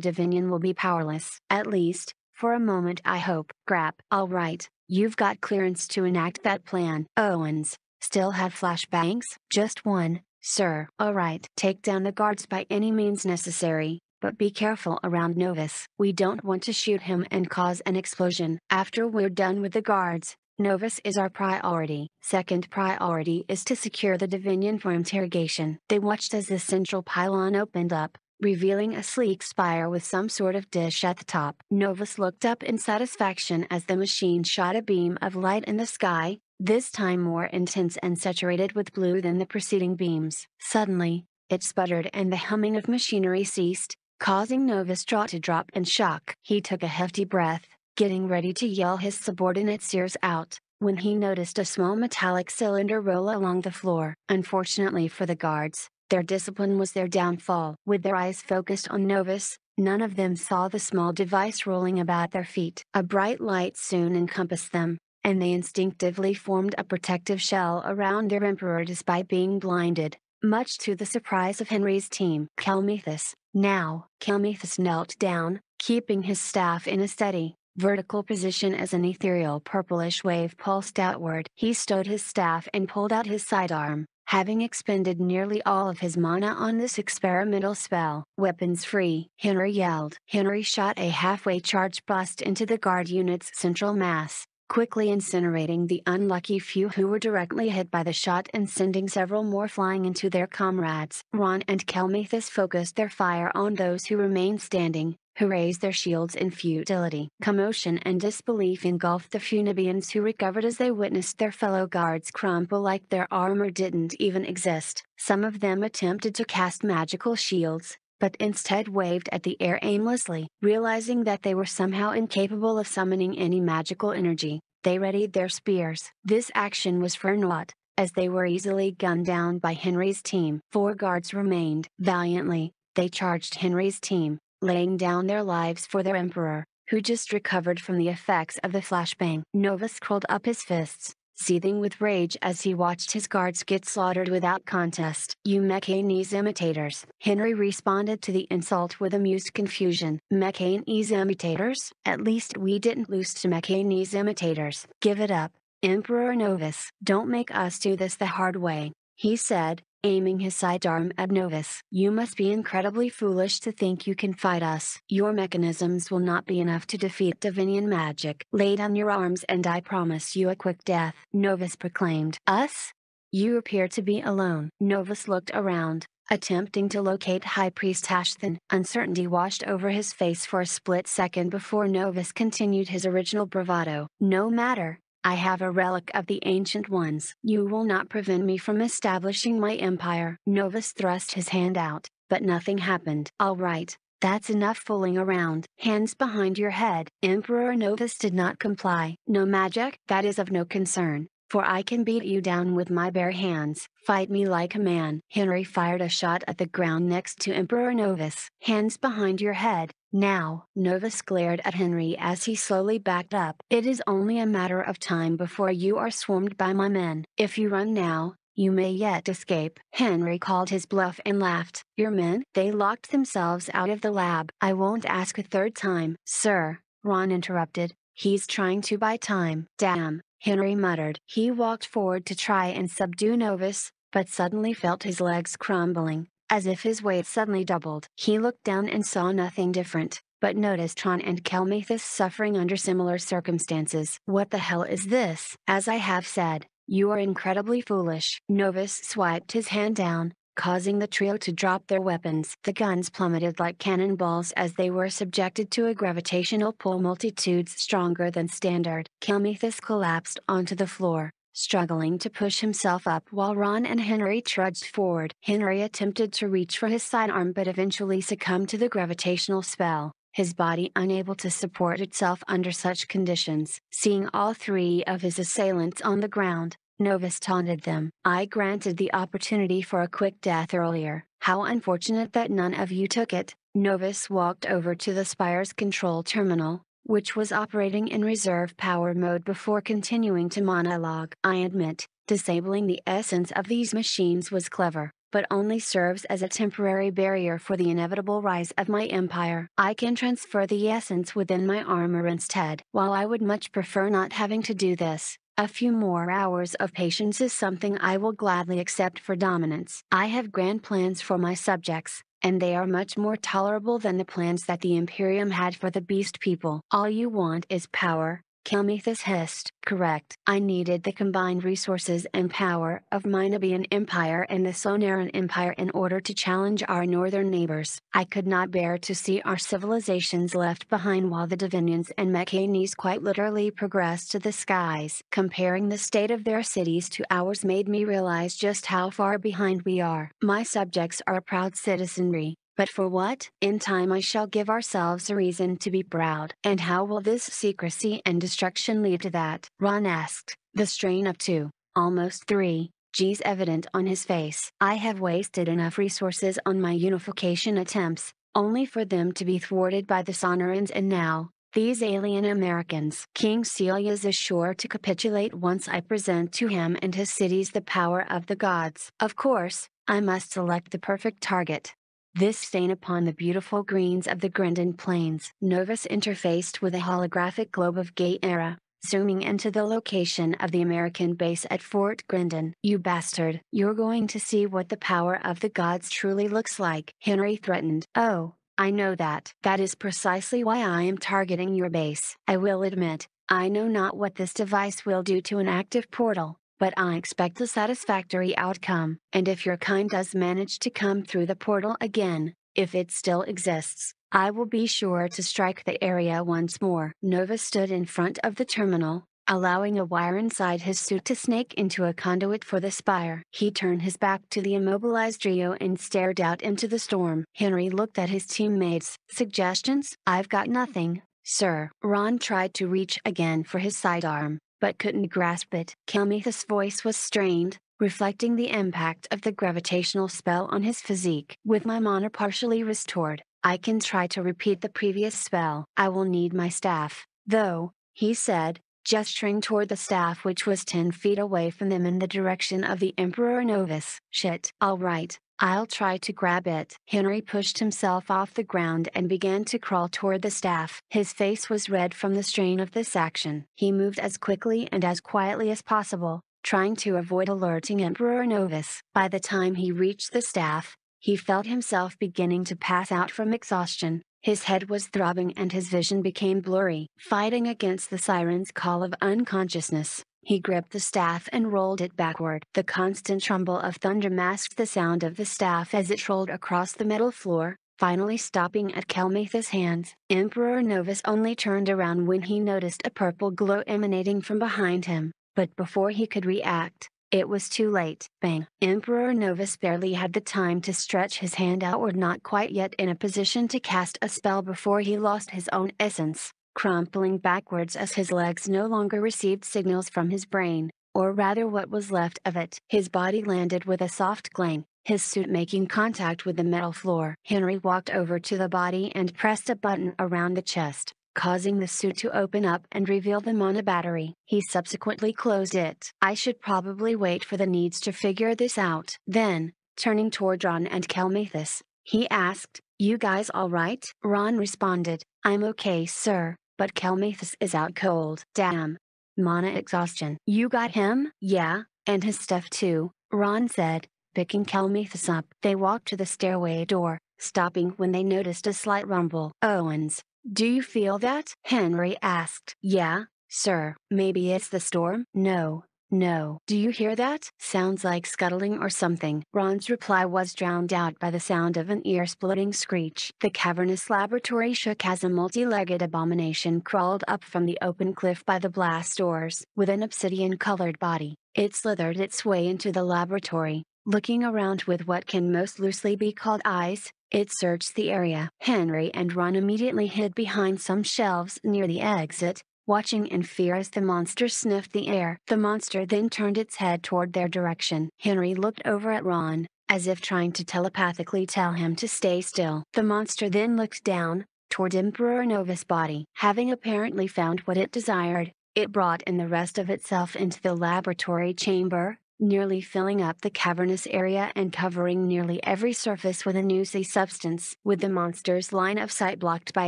Divinian will be powerless. At least, for a moment I hope. Grap. Alright, you've got clearance to enact that plan. Owens, still have flashbangs? Just one, Sir. Alright. Take down the guards by any means necessary, but be careful around Novus. We don't want to shoot him and cause an explosion. After we're done with the guards, Novus is our priority. Second priority is to secure the Divinian for interrogation. They watched as the central pylon opened up, revealing a sleek spire with some sort of dish at the top. Novus looked up in satisfaction as the machine shot a beam of light in the sky, this time more intense and saturated with blue than the preceding beams. Suddenly, it sputtered and the humming of machinery ceased, causing Novus jaw to drop in shock. He took a hefty breath, getting ready to yell his subordinate's ears out, when he noticed a small metallic cylinder roll along the floor. Unfortunately for the guards, their discipline was their downfall. With their eyes focused on Novus, none of them saw the small device rolling about their feet. A bright light soon encompassed them, and they instinctively formed a protective shell around their emperor despite being blinded, much to the surprise of Henry's team. Kelmethus, now. Kelmethus knelt down, keeping his staff in a steady, vertical position as an ethereal purplish wave pulsed outward. He stowed his staff and pulled out his sidearm, having expended nearly all of his mana on this experimental spell. Weapons free, Henry yelled. Henry shot a halfway charge blast into the guard unit's central mass, quickly incinerating the unlucky few who were directly hit by the shot and sending several more flying into their comrades. Ron and Kelmethus focused their fire on those who remained standing, who raised their shields in futility. Commotion and disbelief engulfed the Funibians who recovered as they witnessed their fellow guards crumple like their armor didn't even exist. Some of them attempted to cast magical shields, but instead waved at the air aimlessly. Realizing that they were somehow incapable of summoning any magical energy, they readied their spears. This action was for naught, as they were easily gunned down by Henry's team. Four guards remained. Valiantly, they charged Henry's team, laying down their lives for their emperor, who just recovered from the effects of the flashbang. Novus curled up his fists, seething with rage as he watched his guards get slaughtered without contest. You Mekanese imitators. Henry responded to the insult with amused confusion. Mekanese imitators? At least we didn't lose to Mekanese imitators. Give it up, Emperor Novus. Don't make us do this the hard way, he said, aiming his sidearm at Novus. You must be incredibly foolish to think you can fight us. Your mechanisms will not be enough to defeat Divinian magic. Lay down your arms and I promise you a quick death. Novus proclaimed. Us? You appear to be alone. Novus looked around, attempting to locate High Priest Hashthan. Uncertainty washed over his face for a split second before Novus continued his original bravado. No matter, I have a relic of the Ancient Ones. You will not prevent me from establishing my empire. Novus thrust his hand out, but nothing happened. Alright, that's enough fooling around. Hands behind your head. Emperor Novus did not comply. No magic? That is of no concern, for I can beat you down with my bare hands. Fight me like a man. Henry fired a shot at the ground next to Emperor Novus. Hands behind your head. Now, Novus glared at Henry as he slowly backed up. It is only a matter of time before you are swarmed by my men. If you run now, You may yet escape. Henry called his bluff and laughed. Your men? They locked themselves out of the lab. I won't ask a third time. Sir, Ron interrupted. He's trying to buy time. Damn, Henry muttered. He walked forward to try and subdue Novus, but suddenly felt his legs crumbling, as if his weight suddenly doubled. He looked down and saw nothing different, but noticed Ron and Kelmethus suffering under similar circumstances. What the hell is this? As I have said, you are incredibly foolish. Novus swiped his hand down, causing the trio to drop their weapons. The guns plummeted like cannonballs as they were subjected to a gravitational pull multitudes stronger than standard. Kelmethus collapsed onto the floor, struggling to push himself up while Ron and Henry trudged forward. Henry attempted to reach for his sidearm but eventually succumbed to the gravitational spell, his body unable to support itself under such conditions. Seeing all three of his assailants on the ground, Novus taunted them. I granted the opportunity for a quick death earlier. How unfortunate that none of you took it. Novus walked over to the Spire's control terminal, which was operating in reserve power mode before continuing to monologue. I admit, disabling the essence of these machines was clever, but only serves as a temporary barrier for the inevitable rise of my empire. I can transfer the essence within my armor instead. While I would much prefer not having to do this, a few more hours of patience is something I will gladly accept for dominance. I have grand plans for my subjects, and they are much more tolerable than the plans that the Imperium had for the beast people. All you want is power, Kelmethus hissed. Correct. I needed the combined resources and power of my Nebian Empire and the Sonaran Empire in order to challenge our northern neighbors. I could not bear to see our civilizations left behind while the Divinians and Mekanese quite literally progressed to the skies. Comparing the state of their cities to ours made me realize just how far behind we are. My subjects are a proud citizenry, but for what? In time I shall give ourselves a reason to be proud. And how will this secrecy and destruction lead to that? Ron asked, the strain of two, almost three, G's evident on his face. I have wasted enough resources on my unification attempts, only for them to be thwarted by the Sonarans and now, these alien Americans. King Celius is sure to capitulate once I present to him and his cities the power of the gods. Of course, I must select the perfect target. This stain upon the beautiful greens of the Grendon Plains. Novus interfaced with a holographic globe of Gaiera, zooming into the location of the American base at Fort Grendon. You bastard! You're going to see what the power of the gods truly looks like. Henry threatened. Oh, I know that. That is precisely why I am targeting your base. I will admit, I know not what this device will do to an active portal, but I expect a satisfactory outcome. And if your kind does manage to come through the portal again, if it still exists, I will be sure to strike the area once more. Novus stood in front of the terminal, allowing a wire inside his suit to snake into a conduit for the spire. He turned his back to the immobilized trio and stared out into the storm. Henry looked at his teammates. Suggestions? I've got nothing, sir. Ron tried to reach again for his sidearm, but couldn't grasp it. Kelmethus' voice was strained, reflecting the impact of the gravitational spell on his physique. With my mana partially restored, I can try to repeat the previous spell. I will need my staff, though, he said, gesturing toward the staff which was 10 feet away from them in the direction of the Emperor Novus. Shit. Alright, I'll try to grab it. Henry pushed himself off the ground and began to crawl toward the staff. His face was red from the strain of this action. He moved as quickly and as quietly as possible, trying to avoid alerting Emperor Novus. By the time he reached the staff, he felt himself beginning to pass out from exhaustion. His head was throbbing and his vision became blurry. Fighting against the siren's call of unconsciousness, he gripped the staff and rolled it backward. The constant rumble of thunder masked the sound of the staff as it rolled across the metal floor, finally stopping at Kelmethus' hands. Emperor Novus only turned around when he noticed a purple glow emanating from behind him, but before he could react, it was too late. Bang! Emperor Novus barely had the time to stretch his hand outward not quite yet in a position to cast a spell before he lost his own essence crumpling backwards as his legs no longer received signals from his brain, or rather what was left of it. His body landed with a soft clang, his suit making contact with the metal floor. Henry walked over to the body and pressed a button around the chest. causing the suit to open up and reveal the mana battery. He subsequently closed it. I should probably wait for the needs to figure this out. Then, turning toward Ron and Kelmethus, he asked, You guys alright? Ron responded, I'm okay sir, but Kelmethus is out cold. Damn. Mana exhaustion. You got him? Yeah, and his stuff too, Ron said, picking Kelmethus up. They walked to the stairway door, stopping when they noticed a slight rumble. Owens, do you feel that? Henry asked. Yeah, sir. Maybe it's the storm? No, no. Do you hear that? Sounds like scuttling or something. Ron's reply was drowned out by the sound of an ear-splitting screech. The cavernous laboratory shook as a multi-legged abomination crawled up from the open cliff by the blast doors. With an obsidian-colored body, it slithered its way into the laboratory, looking around with what can most loosely be called eyes, it searched the area. Henry and Ron immediately hid behind some shelves near the exit, watching in fear as the monster sniffed the air. The monster then turned its head toward their direction. Henry looked over at Ron, as if trying to telepathically tell him to stay still. The monster then looked down, toward Emperor Nova's body. Having apparently found what it desired, it brought in the rest of itself into the laboratory chamber, nearly filling up the cavernous area and covering nearly every surface with a oozy substance. With the monster's line of sight blocked by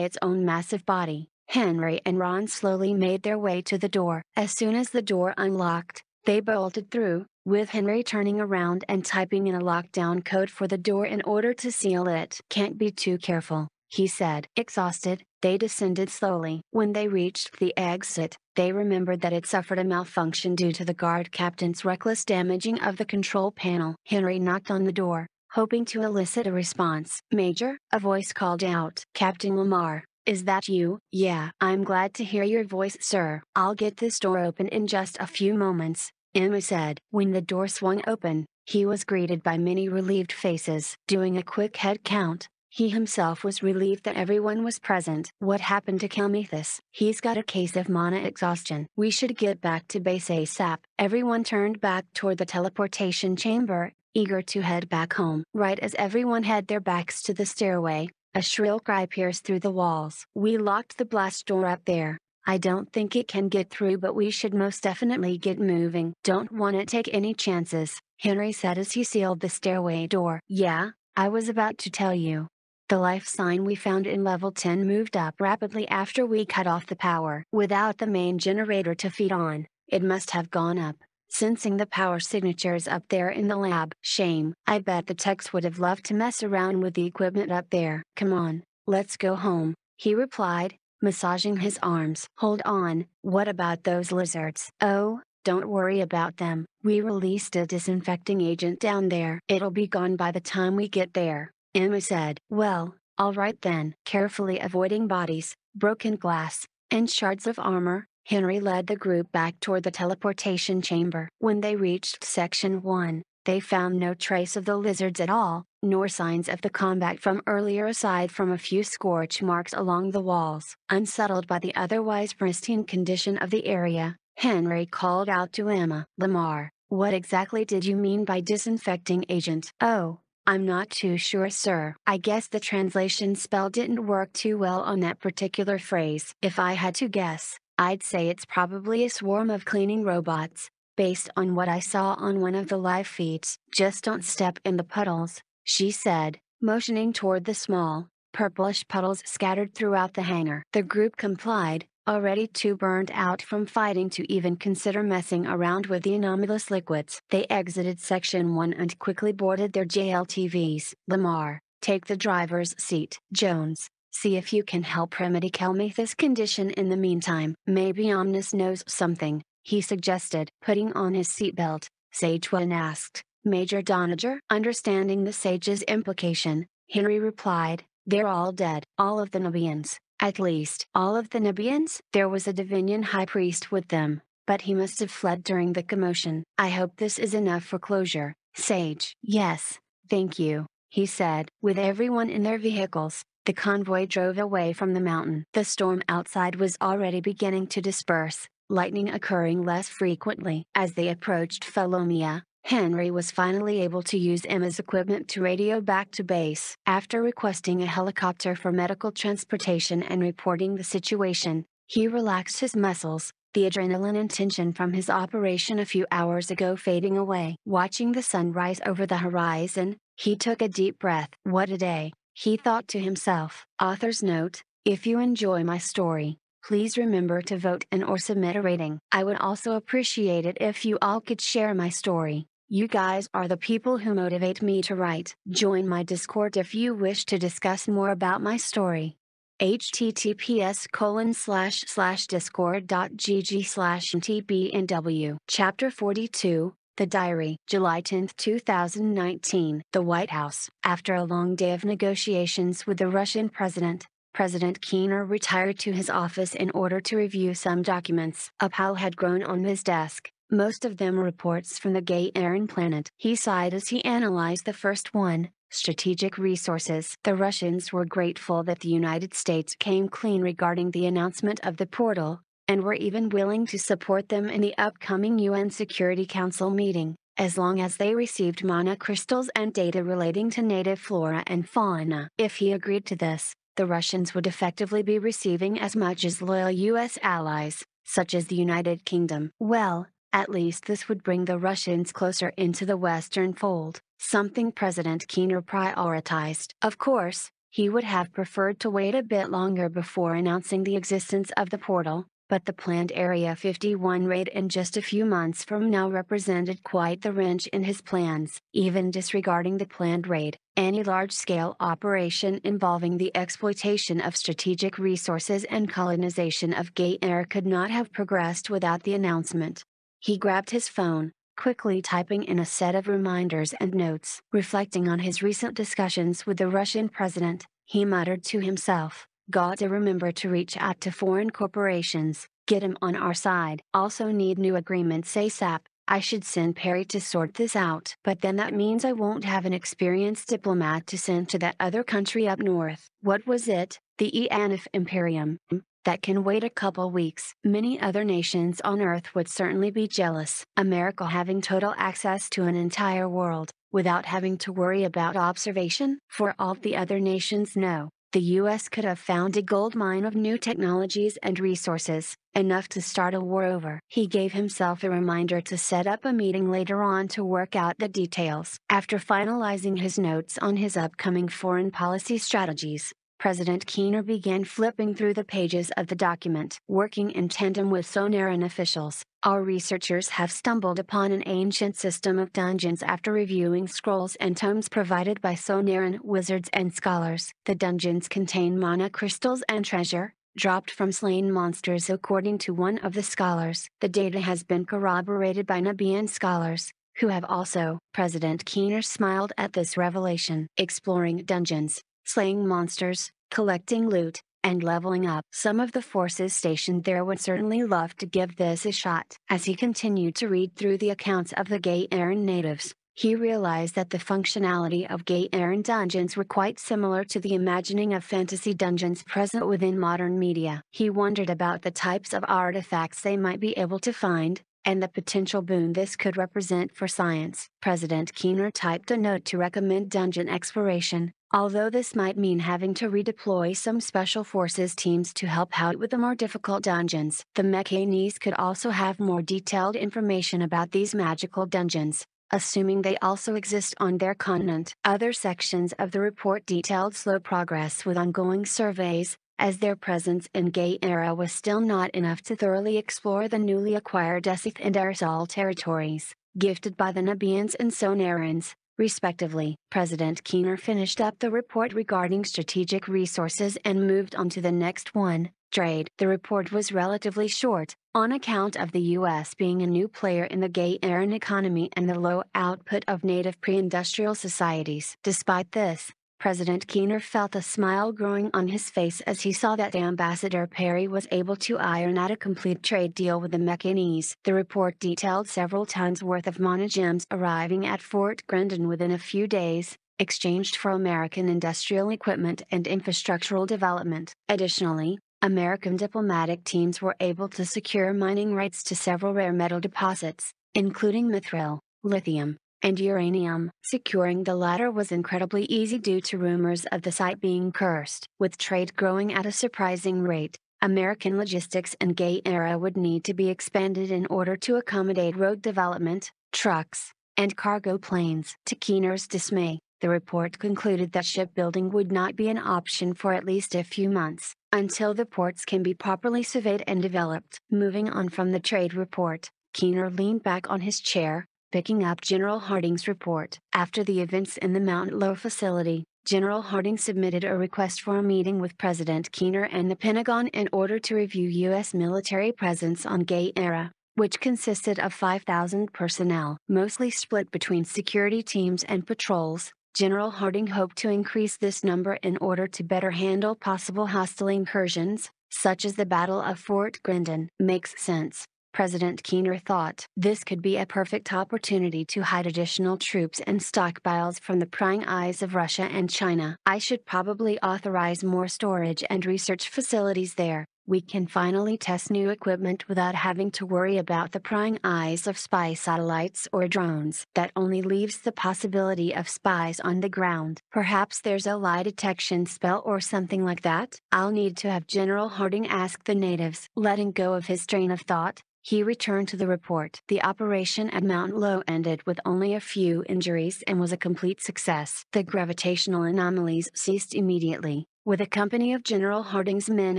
its own massive body, Henry and Ron slowly made their way to the door. As soon as the door unlocked, they bolted through, with Henry turning around and typing in a lockdown code for the door in order to seal it. Can't be too careful, he said. Exhausted, they descended slowly. When they reached the exit, they remembered that it suffered a malfunction due to the guard captain's reckless damaging of the control panel. Henry knocked on the door, hoping to elicit a response. Major, a voice called out. Captain Lamar, is that you? Yeah. I'm glad to hear your voice sir. I'll get this door open in just a few moments, Emma said. When the door swung open, he was greeted by many relieved faces. Doing a quick head count, he himself was relieved that everyone was present. What happened to Kelmethus? He's got a case of mana exhaustion. We should get back to base ASAP. Everyone turned back toward the teleportation chamber, eager to head back home. Right as everyone had their backs to the stairway, a shrill cry pierced through the walls. We locked the blast door up there. I don't think it can get through but we should most definitely get moving. Don't wanna take any chances, Henry said as he sealed the stairway door. Yeah, I was about to tell you. The life sign we found in level 10 moved up rapidly after we cut off the power. Without the main generator to feed on, it must have gone up sensing the power signatures up there in the lab. Shame. I bet the techs would have loved to mess around with the equipment up there. Come on, let's go home, he replied, massaging his arms. Hold on, what about those lizards? Oh, don't worry about them. We released a disinfecting agent down there. It'll be gone by the time we get there, Emma said. Well, alright then. Carefully avoiding bodies, broken glass, and shards of armor, Henry led the group back toward the teleportation chamber. When they reached Section 1, they found no trace of the lizards at all, nor signs of the combat from earlier aside from a few scorch marks along the walls. Unsettled by the otherwise pristine condition of the area, Henry called out to Emma. Lamar, what exactly did you mean by disinfecting agent? Oh, I'm not too sure sir. I guess the translation spell didn't work too well on that particular phrase. If I had to guess, I'd say it's probably a swarm of cleaning robots, based on what I saw on one of the live feeds. Just don't step in the puddles, she said, motioning toward the small, purplish puddles scattered throughout the hangar. The group complied, already too burned out from fighting to even consider messing around with the anomalous liquids. They exited Section 1 and quickly boarded their JLTVs. Lamar, take the driver's seat. Jones, See if you can help remedy Kelmethus' condition in the meantime. Maybe Omnis knows something, he suggested. Putting on his seatbelt, Sage One asked, Major Doniger? Understanding the Sage's implication, Henry replied, They're all dead. All of the Nubians, at least. All of the Nubians? There was a Divinian high priest with them, but he must have fled during the commotion. I hope this is enough for closure, Sage. Yes, thank you, he said. With everyone in their vehicles, the convoy drove away from the mountain. The storm outside was already beginning to disperse, lightning occurring less frequently. As they approached Felomia, Henry was finally able to use Emma's equipment to radio back to base. After requesting a helicopter for medical transportation and reporting the situation, he relaxed his muscles, the adrenaline and tension from his operation a few hours ago fading away. Watching the sun rise over the horizon, he took a deep breath. What a day, he thought to himself. Author's note If you enjoy my story, please remember to vote and or submit a rating. I would also appreciate it if you all could share my story. You guys are the people who motivate me to write. Join my Discord if you wish to discuss more about my story https colon slash slash discord.gg slash tbnw. Chapter 42, The Diary, July 10, 2019. The White House. After a long day of negotiations with the Russian president, President Keener retired to his office in order to review some documents. A pile had grown on his desk, most of them reports from the Gagarin planet. He sighed as he analyzed the first one, strategic resources. The Russians were grateful that the United States came clean regarding the announcement of the portal, and were even willing to support them in the upcoming UN Security Council meeting, as long as they received mana crystals and data relating to native flora and fauna. If he agreed to this, the Russians would effectively be receiving as much as loyal US allies, such as the United Kingdom. Well, at least this would bring the Russians closer into the Western fold something President Keener prioritized. Of course, he would have preferred to wait a bit longer before announcing the existence of the portal, but the planned Area 51 raid in just a few months from now represented quite the wrench in his plans. Even disregarding the planned raid, any large-scale operation involving the exploitation of strategic resources and colonization of Gaiera could not have progressed without the announcement. He grabbed his phone, quickly typing in a set of reminders and notes. Reflecting on his recent discussions with the Russian president, he muttered to himself, Gotta remember to reach out to foreign corporations, get him on our side. Also need new agreements ASAP. I should send Perry to sort this out. But then that means I won't have an experienced diplomat to send to that other country up north. What was it? The Eanif Imperium that can wait a couple weeks. Many other nations on Earth would certainly be jealous. America having total access to an entire world, without having to worry about observation? For all the other nations know, the US could have found a gold mine of new technologies and resources, enough to start a war over. He gave himself a reminder to set up a meeting later on to work out the details. After finalizing his notes on his upcoming foreign policy strategies, President Keener began flipping through the pages of the document. Working in tandem with Sonaran officials, our researchers have stumbled upon an ancient system of dungeons after reviewing scrolls and tomes provided by Sonaran wizards and scholars. The dungeons contain mana crystals and treasure, dropped from slain monsters according to one of the scholars. The data has been corroborated by Nebian scholars, who have also. President Keener smiled at this revelation. Exploring dungeons, slaying monsters, collecting loot, and leveling up. Some of the forces stationed there would certainly love to give this a shot. As he continued to read through the accounts of the Gaieran natives, he realized that the functionality of Gaieran dungeons were quite similar to the imagining of fantasy dungeons present within modern media. He wondered about the types of artifacts they might be able to find, and the potential boon this could represent for science. President Keener typed a note to recommend dungeon exploration, Although this might mean having to redeploy some special forces teams to help out with the more difficult dungeons, the Mekanese could also have more detailed information about these magical dungeons, assuming they also exist on their continent. Other sections of the report detailed slow progress with ongoing surveys, as their presence in Gaiera was still not enough to thoroughly explore the newly acquired Esith and Arsal territories, gifted by the Nebians and Sonarans respectively. President Keener finished up the report regarding strategic resources and moved on to the next one, trade. The report was relatively short, on account of the U.S. being a new player in the Gaieran economy and the low output of native pre-industrial societies. Despite this, President Keener felt a smile growing on his face as he saw that Ambassador Perry was able to iron out a complete trade deal with the Mekanese. The report detailed several tons worth of mana gems arriving at Fort Grendon within a few days, exchanged for American industrial equipment and infrastructural development. Additionally, American diplomatic teams were able to secure mining rights to several rare metal deposits, including mithril, lithium, and uranium. Securing the latter was incredibly easy due to rumors of the site being cursed. With trade growing at a surprising rate, American logistics and Gaiera would need to be expanded in order to accommodate road development, trucks, and cargo planes. To Keener's dismay, the report concluded that shipbuilding would not be an option for at least a few months, until the ports can be properly surveyed and developed. Moving on from the trade report, Keener leaned back on his chair, picking up General Harding's report. After the events in the Mount Lowe facility, General Harding submitted a request for a meeting with President Keener and the Pentagon in order to review U.S. military presence on Gaiera, which consisted of 5,000 personnel, mostly split between security teams and patrols. General Harding hoped to increase this number in order to better handle possible hostile incursions, such as the Battle of Fort Grendon. Makes sense. President Keener thought this could be a perfect opportunity to hide additional troops and stockpiles from the prying eyes of Russia and China. I should probably authorize more storage and research facilities there. We can finally test new equipment without having to worry about the prying eyes of spy satellites or drones. That only leaves the possibility of spies on the ground. Perhaps there's a lie detection spell or something like that? I'll need to have General Harding ask the natives. Letting go of his train of thought, he returned to the report. The operation at Mount Low ended with only a few injuries and was a complete success. The gravitational anomalies ceased immediately, with a company of General Harding's men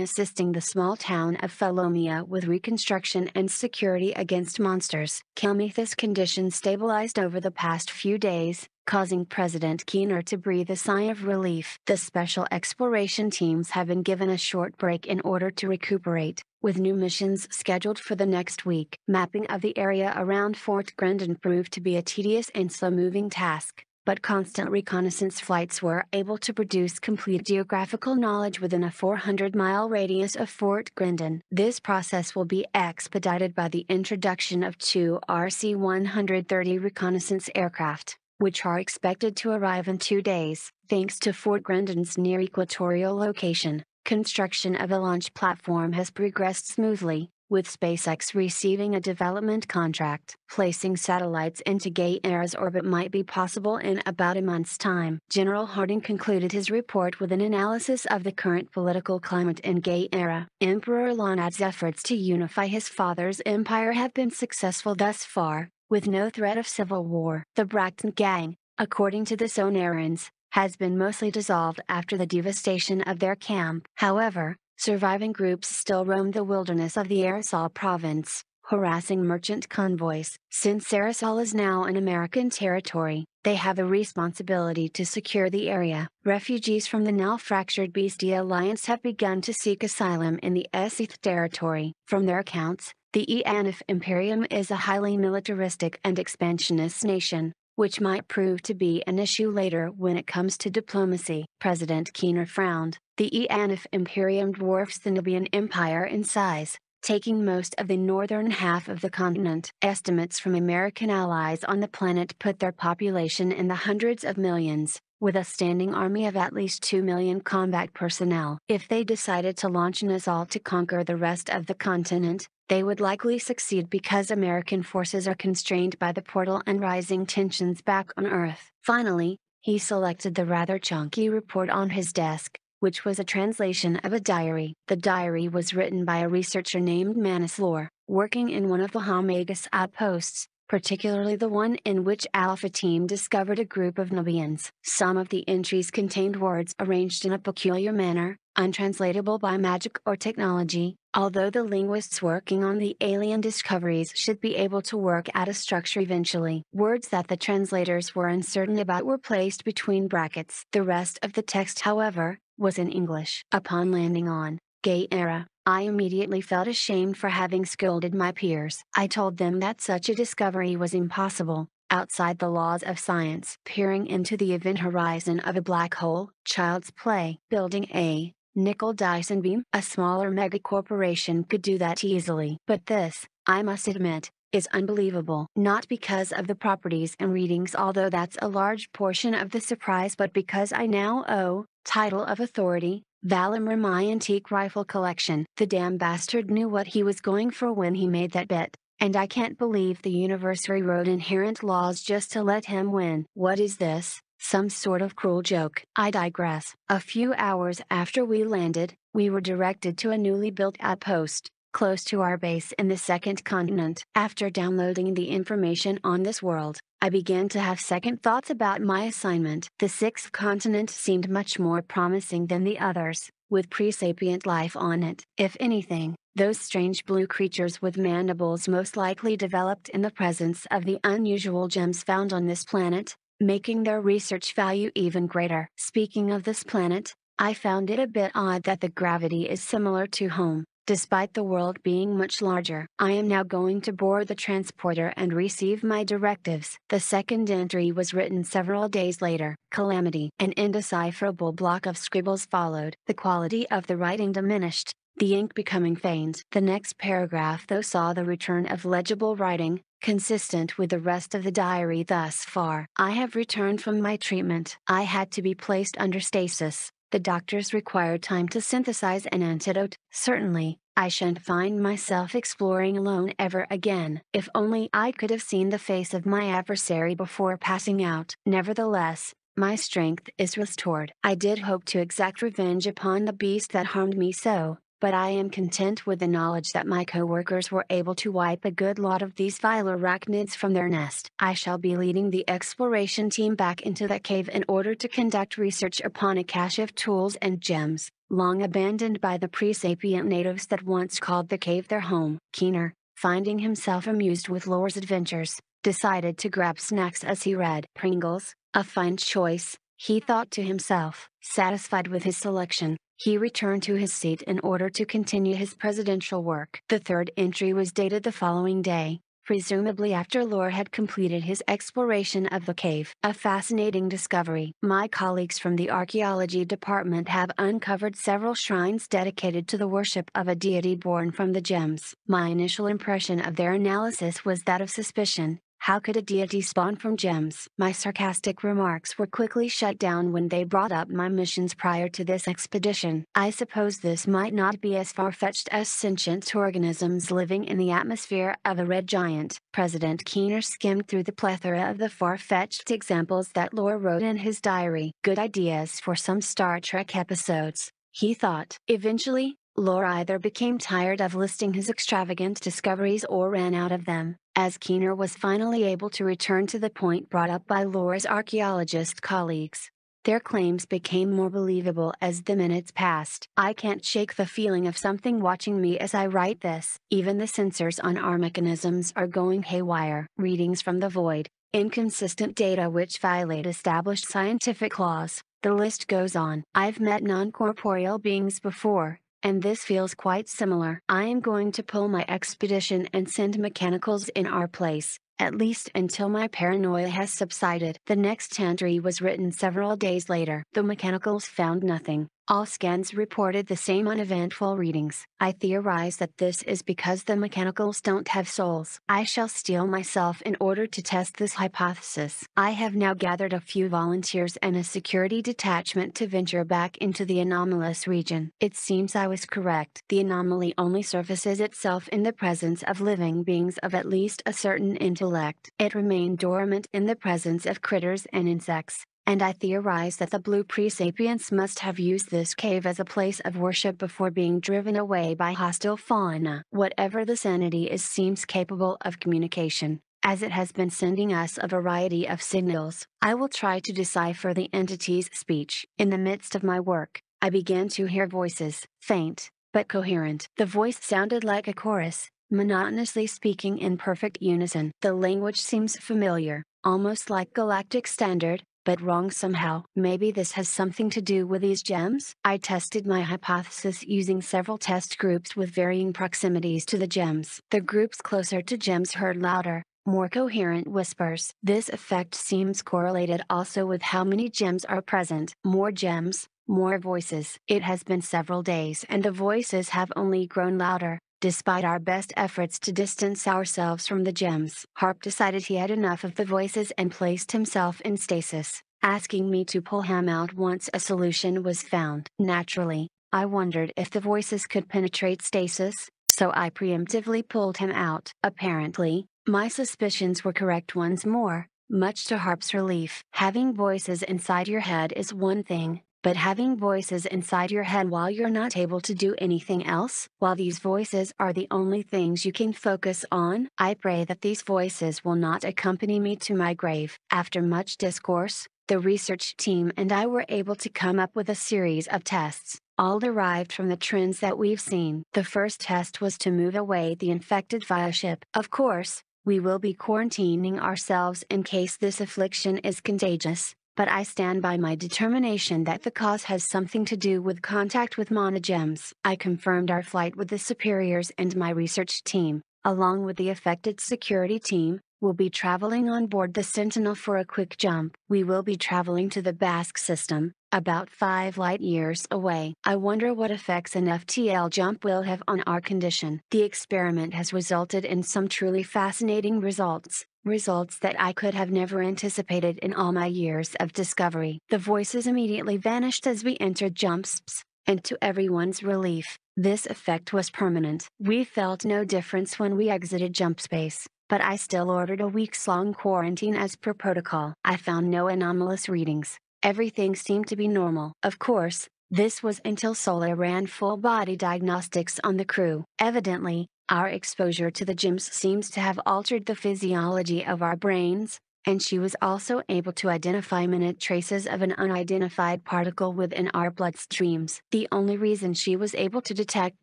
assisting the small town of Felomia with reconstruction and security against monsters. Kelmethus conditions stabilized over the past few days, causing President Keener to breathe a sigh of relief. The special exploration teams have been given a short break in order to recuperate, with new missions scheduled for the next week. Mapping of the area around Fort Grendon proved to be a tedious and slow-moving task, but constant reconnaissance flights were able to produce complete geographical knowledge within a 400-mile radius of Fort Grendon. This process will be expedited by the introduction of two RC-130 reconnaissance aircraft which are expected to arrive in two days. Thanks to Fort Grendon's near equatorial location, construction of a launch platform has progressed smoothly, with SpaceX receiving a development contract. Placing satellites into Gaiera's orbit might be possible in about a month's time. General Harding concluded his report with an analysis of the current political climate in Gaiera. Emperor Lonad's efforts to unify his father's empire have been successful thus far, with no threat of civil war. The Bracton Gang, according to the Sonarans, has been mostly dissolved after the devastation of their camp. However, surviving groups still roam the wilderness of the Aerosol province, harassing merchant convoys. Since Aerosol is now in American territory, they have a responsibility to secure the area. Refugees from the now fractured Beastie Alliance have begun to seek asylum in the Eseth territory. From their accounts, the Eanif Imperium is a highly militaristic and expansionist nation, which might prove to be an issue later when it comes to diplomacy. President Keener frowned. The Eanif Imperium dwarfs the Nubian Empire in size, taking most of the northern half of the continent. Estimates from American allies on the planet put their population in the hundreds of millions, with a standing army of at least 2 million combat personnel. If they decided to launch an assault to conquer the rest of the continent, they would likely succeed because American forces are constrained by the portal and rising tensions back on Earth. Finally, he selected the rather chunky report on his desk, which was a translation of a diary. The diary was written by a researcher named Manus Manislor, working in one of the Helmagus outposts, particularly the one in which Alpha Team discovered a group of Nubians. Some of the entries contained words arranged in a peculiar manner, untranslatable by magic or technology, although the linguists working on the alien discoveries should be able to work out a structure eventually. Words that the translators were uncertain about were placed between brackets. The rest of the text however, was in English. Upon landing on Gaiera, I immediately felt ashamed for having scolded my peers. I told them that such a discovery was impossible, outside the laws of science. Peering into the event horizon of a black hole, child's play. Building a nickel Dyson beam. A smaller megacorporation could do that easily. But this, I must admit, is unbelievable. Not because of the properties and readings although that's a large portion of the surprise but because I now owe, title of authority, Valimir my antique rifle collection. The damn bastard knew what he was going for when he made that bet, And I can't believe the universe rewrote inherent laws just to let him win. What is this? Some sort of cruel joke. I digress. A few hours after we landed, we were directed to a newly built outpost, close to our base in the second continent. After downloading the information on this world, I began to have second thoughts about my assignment. The sixth continent seemed much more promising than the others, with pre-sapient life on it. If anything, those strange blue creatures with mandibles most likely developed in the presence of the unusual gems found on this planet, making their research value even greater. Speaking of this planet, I found it a bit odd that the gravity is similar to home, despite the world being much larger. I am now going to board the transporter and receive my directives. The second entry was written several days later. Calamity. An indecipherable block of scribbles followed. The quality of the writing diminished, the ink becoming faint. The next paragraph though saw the return of legible writing, consistent with the rest of the diary thus far. I have returned from my treatment. I had to be placed under stasis. The doctors required time to synthesize an antidote. Certainly, I shan't find myself exploring alone ever again. If only I could have seen the face of my adversary before passing out. Nevertheless, my strength is restored. I did hope to exact revenge upon the beast that harmed me so, but I am content with the knowledge that my coworkers were able to wipe a good lot of these vile arachnids from their nest. I shall be leading the exploration team back into that cave in order to conduct research upon a cache of tools and gems, long abandoned by the pre-sapient natives that once called the cave their home. Keener, finding himself amused with Lore's adventures, decided to grab snacks as he read. Pringles, a fine choice, he thought to himself. Satisfied with his selection, he returned to his seat in order to continue his presidential work. The third entry was dated the following day, presumably after Lore had completed his exploration of the cave. A fascinating discovery. My colleagues from the archaeology department have uncovered several shrines dedicated to the worship of a deity born from the gems. My initial impression of their analysis was that of suspicion, how could a deity spawn from gems? My sarcastic remarks were quickly shut down when they brought up my missions prior to this expedition. I suppose this might not be as far-fetched as sentient organisms living in the atmosphere of a red giant. President Keener skimmed through the plethora of the far-fetched examples that Lore wrote in his diary. Good ideas for some Star Trek episodes, he thought. Eventually, Lore either became tired of listing his extravagant discoveries or ran out of them, as Keener was finally able to return to the point brought up by Lore's archaeologist colleagues. Their claims became more believable as the minutes passed. I can't shake the feeling of something watching me as I write this. Even the sensors on our mechanisms are going haywire. Readings from the void, inconsistent data which violate established scientific laws, the list goes on. I've met non-corporeal beings before, and this feels quite similar. I am going to pull my expedition and send mechanicals in our place, at least until my paranoia has subsided. The next entry was written several days later. The mechanicals found nothing, all scans reported the same uneventful readings. I theorize that this is because the mechanicals don't have souls. I shall steel myself in order to test this hypothesis. I have now gathered a few volunteers and a security detachment to venture back into the anomalous region. It seems I was correct. The anomaly only surfaces itself in the presence of living beings of at least a certain intellect. It remained dormant in the presence of critters and insects and I theorize that the blue pre-sapients must have used this cave as a place of worship before being driven away by hostile fauna. Whatever this entity is seems capable of communication, as it has been sending us a variety of signals. I will try to decipher the entity's speech. In the midst of my work, I began to hear voices, faint, but coherent. The voice sounded like a chorus, monotonously speaking in perfect unison. The language seems familiar, almost like Galactic Standard, but wrong somehow. Maybe this has something to do with these gems? I tested my hypothesis using several test groups with varying proximities to the gems. The groups closer to gems heard louder, more coherent whispers. This effect seems correlated also with how many gems are present. More gems, more voices. It has been several days and the voices have only grown louder, despite our best efforts to distance ourselves from the gems. Harp decided he had enough of the voices and placed himself in stasis, asking me to pull him out once a solution was found. Naturally, I wondered if the voices could penetrate stasis, so I preemptively pulled him out. Apparently, my suspicions were correct once more, much to Harp's relief. Having voices inside your head is one thing, but having voices inside your head while you're not able to do anything else, while these voices are the only things you can focus on, I pray that these voices will not accompany me to my grave. After much discourse, the research team and I were able to come up with a series of tests, all derived from the trends that we've seen. The first test was to move away the infected via ship. Of course, we will be quarantining ourselves in case this affliction is contagious, but I stand by my determination that the cause has something to do with contact with mana gems. I confirmed our flight with the superiors and my research team, along with the affected security team, will be traveling on board the Sentinel for a quick jump. We will be traveling to the Basque system, about 5 light years away. I wonder what effects an FTL jump will have on our condition. The experiment has resulted in some truly fascinating results, results that I could have never anticipated in all my years of discovery. The voices immediately vanished as we entered jumps, and to everyone's relief, this effect was permanent. We felt no difference when we exited jump space, but I still ordered a weeks long quarantine as per protocol. I found no anomalous readings, everything seemed to be normal. Of course, this was until Sola ran full body diagnostics on the crew. Evidently, our exposure to the gyms seems to have altered the physiology of our brains, and she was also able to identify minute traces of an unidentified particle within our bloodstreams. The only reason she was able to detect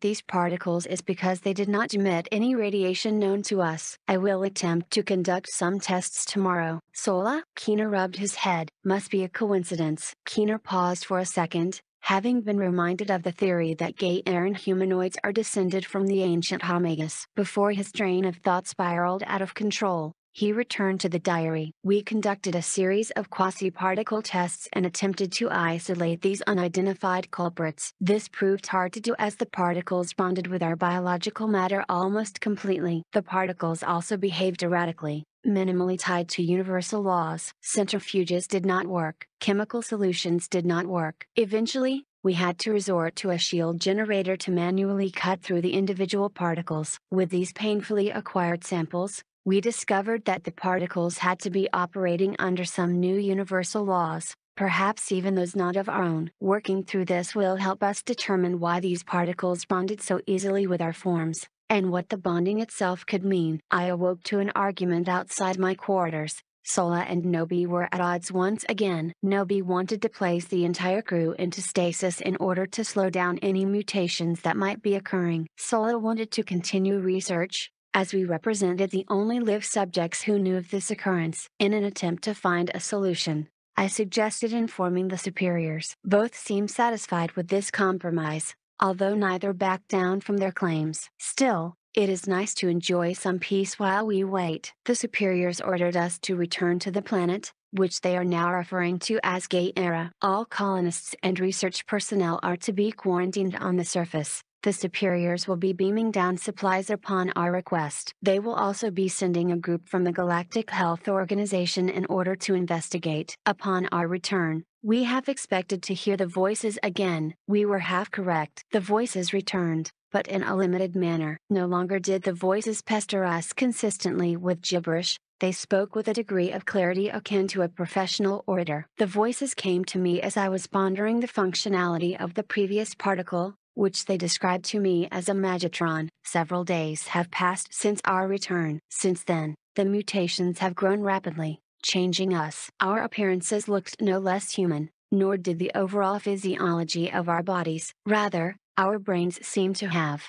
these particles is because they did not emit any radiation known to us. I will attempt to conduct some tests tomorrow. Sola? Keener rubbed his head. Must be a coincidence. Keener paused for a second, having been reminded of the theory that gay Gaieran humanoids are descended from the ancient Homagus. Before his train of thought spiraled out of control, he returned to the diary. We conducted a series of quasi-particle tests and attempted to isolate these unidentified culprits. This proved hard to do as the particles bonded with our biological matter almost completely. The particles also behaved erratically, minimally tied to universal laws. Centrifuges did not work. Chemical solutions did not work. Eventually, we had to resort to a shield generator to manually cut through the individual particles. With these painfully acquired samples, we discovered that the particles had to be operating under some new universal laws, perhaps even those not of our own. Working through this will help us determine why these particles bonded so easily with our forms, and what the bonding itself could mean. I awoke to an argument outside my quarters. Sola and Nobi were at odds once again. Nobi wanted to place the entire crew into stasis in order to slow down any mutations that might be occurring. Sola wanted to continue research, as we represented the only live subjects who knew of this occurrence. In an attempt to find a solution, I suggested informing the superiors. Both seemed satisfied with this compromise, although neither backed down from their claims. Still, it is nice to enjoy some peace while we wait. The superiors ordered us to return to the planet, which they are now referring to as Gaiera. All colonists and research personnel are to be quarantined on the surface the superiors will be beaming down supplies upon our request. They will also be sending a group from the Galactic Health Organization in order to investigate. Upon our return, we have expected to hear the voices again. We were half correct. The voices returned, but in a limited manner. No longer did the voices pester us consistently with gibberish, they spoke with a degree of clarity akin to a professional orator. The voices came to me as I was pondering the functionality of the previous particle, which they described to me as a magitron. Several days have passed since our return. Since then, the mutations have grown rapidly, changing us. Our appearances looked no less human, nor did the overall physiology of our bodies. Rather, our brains seem to have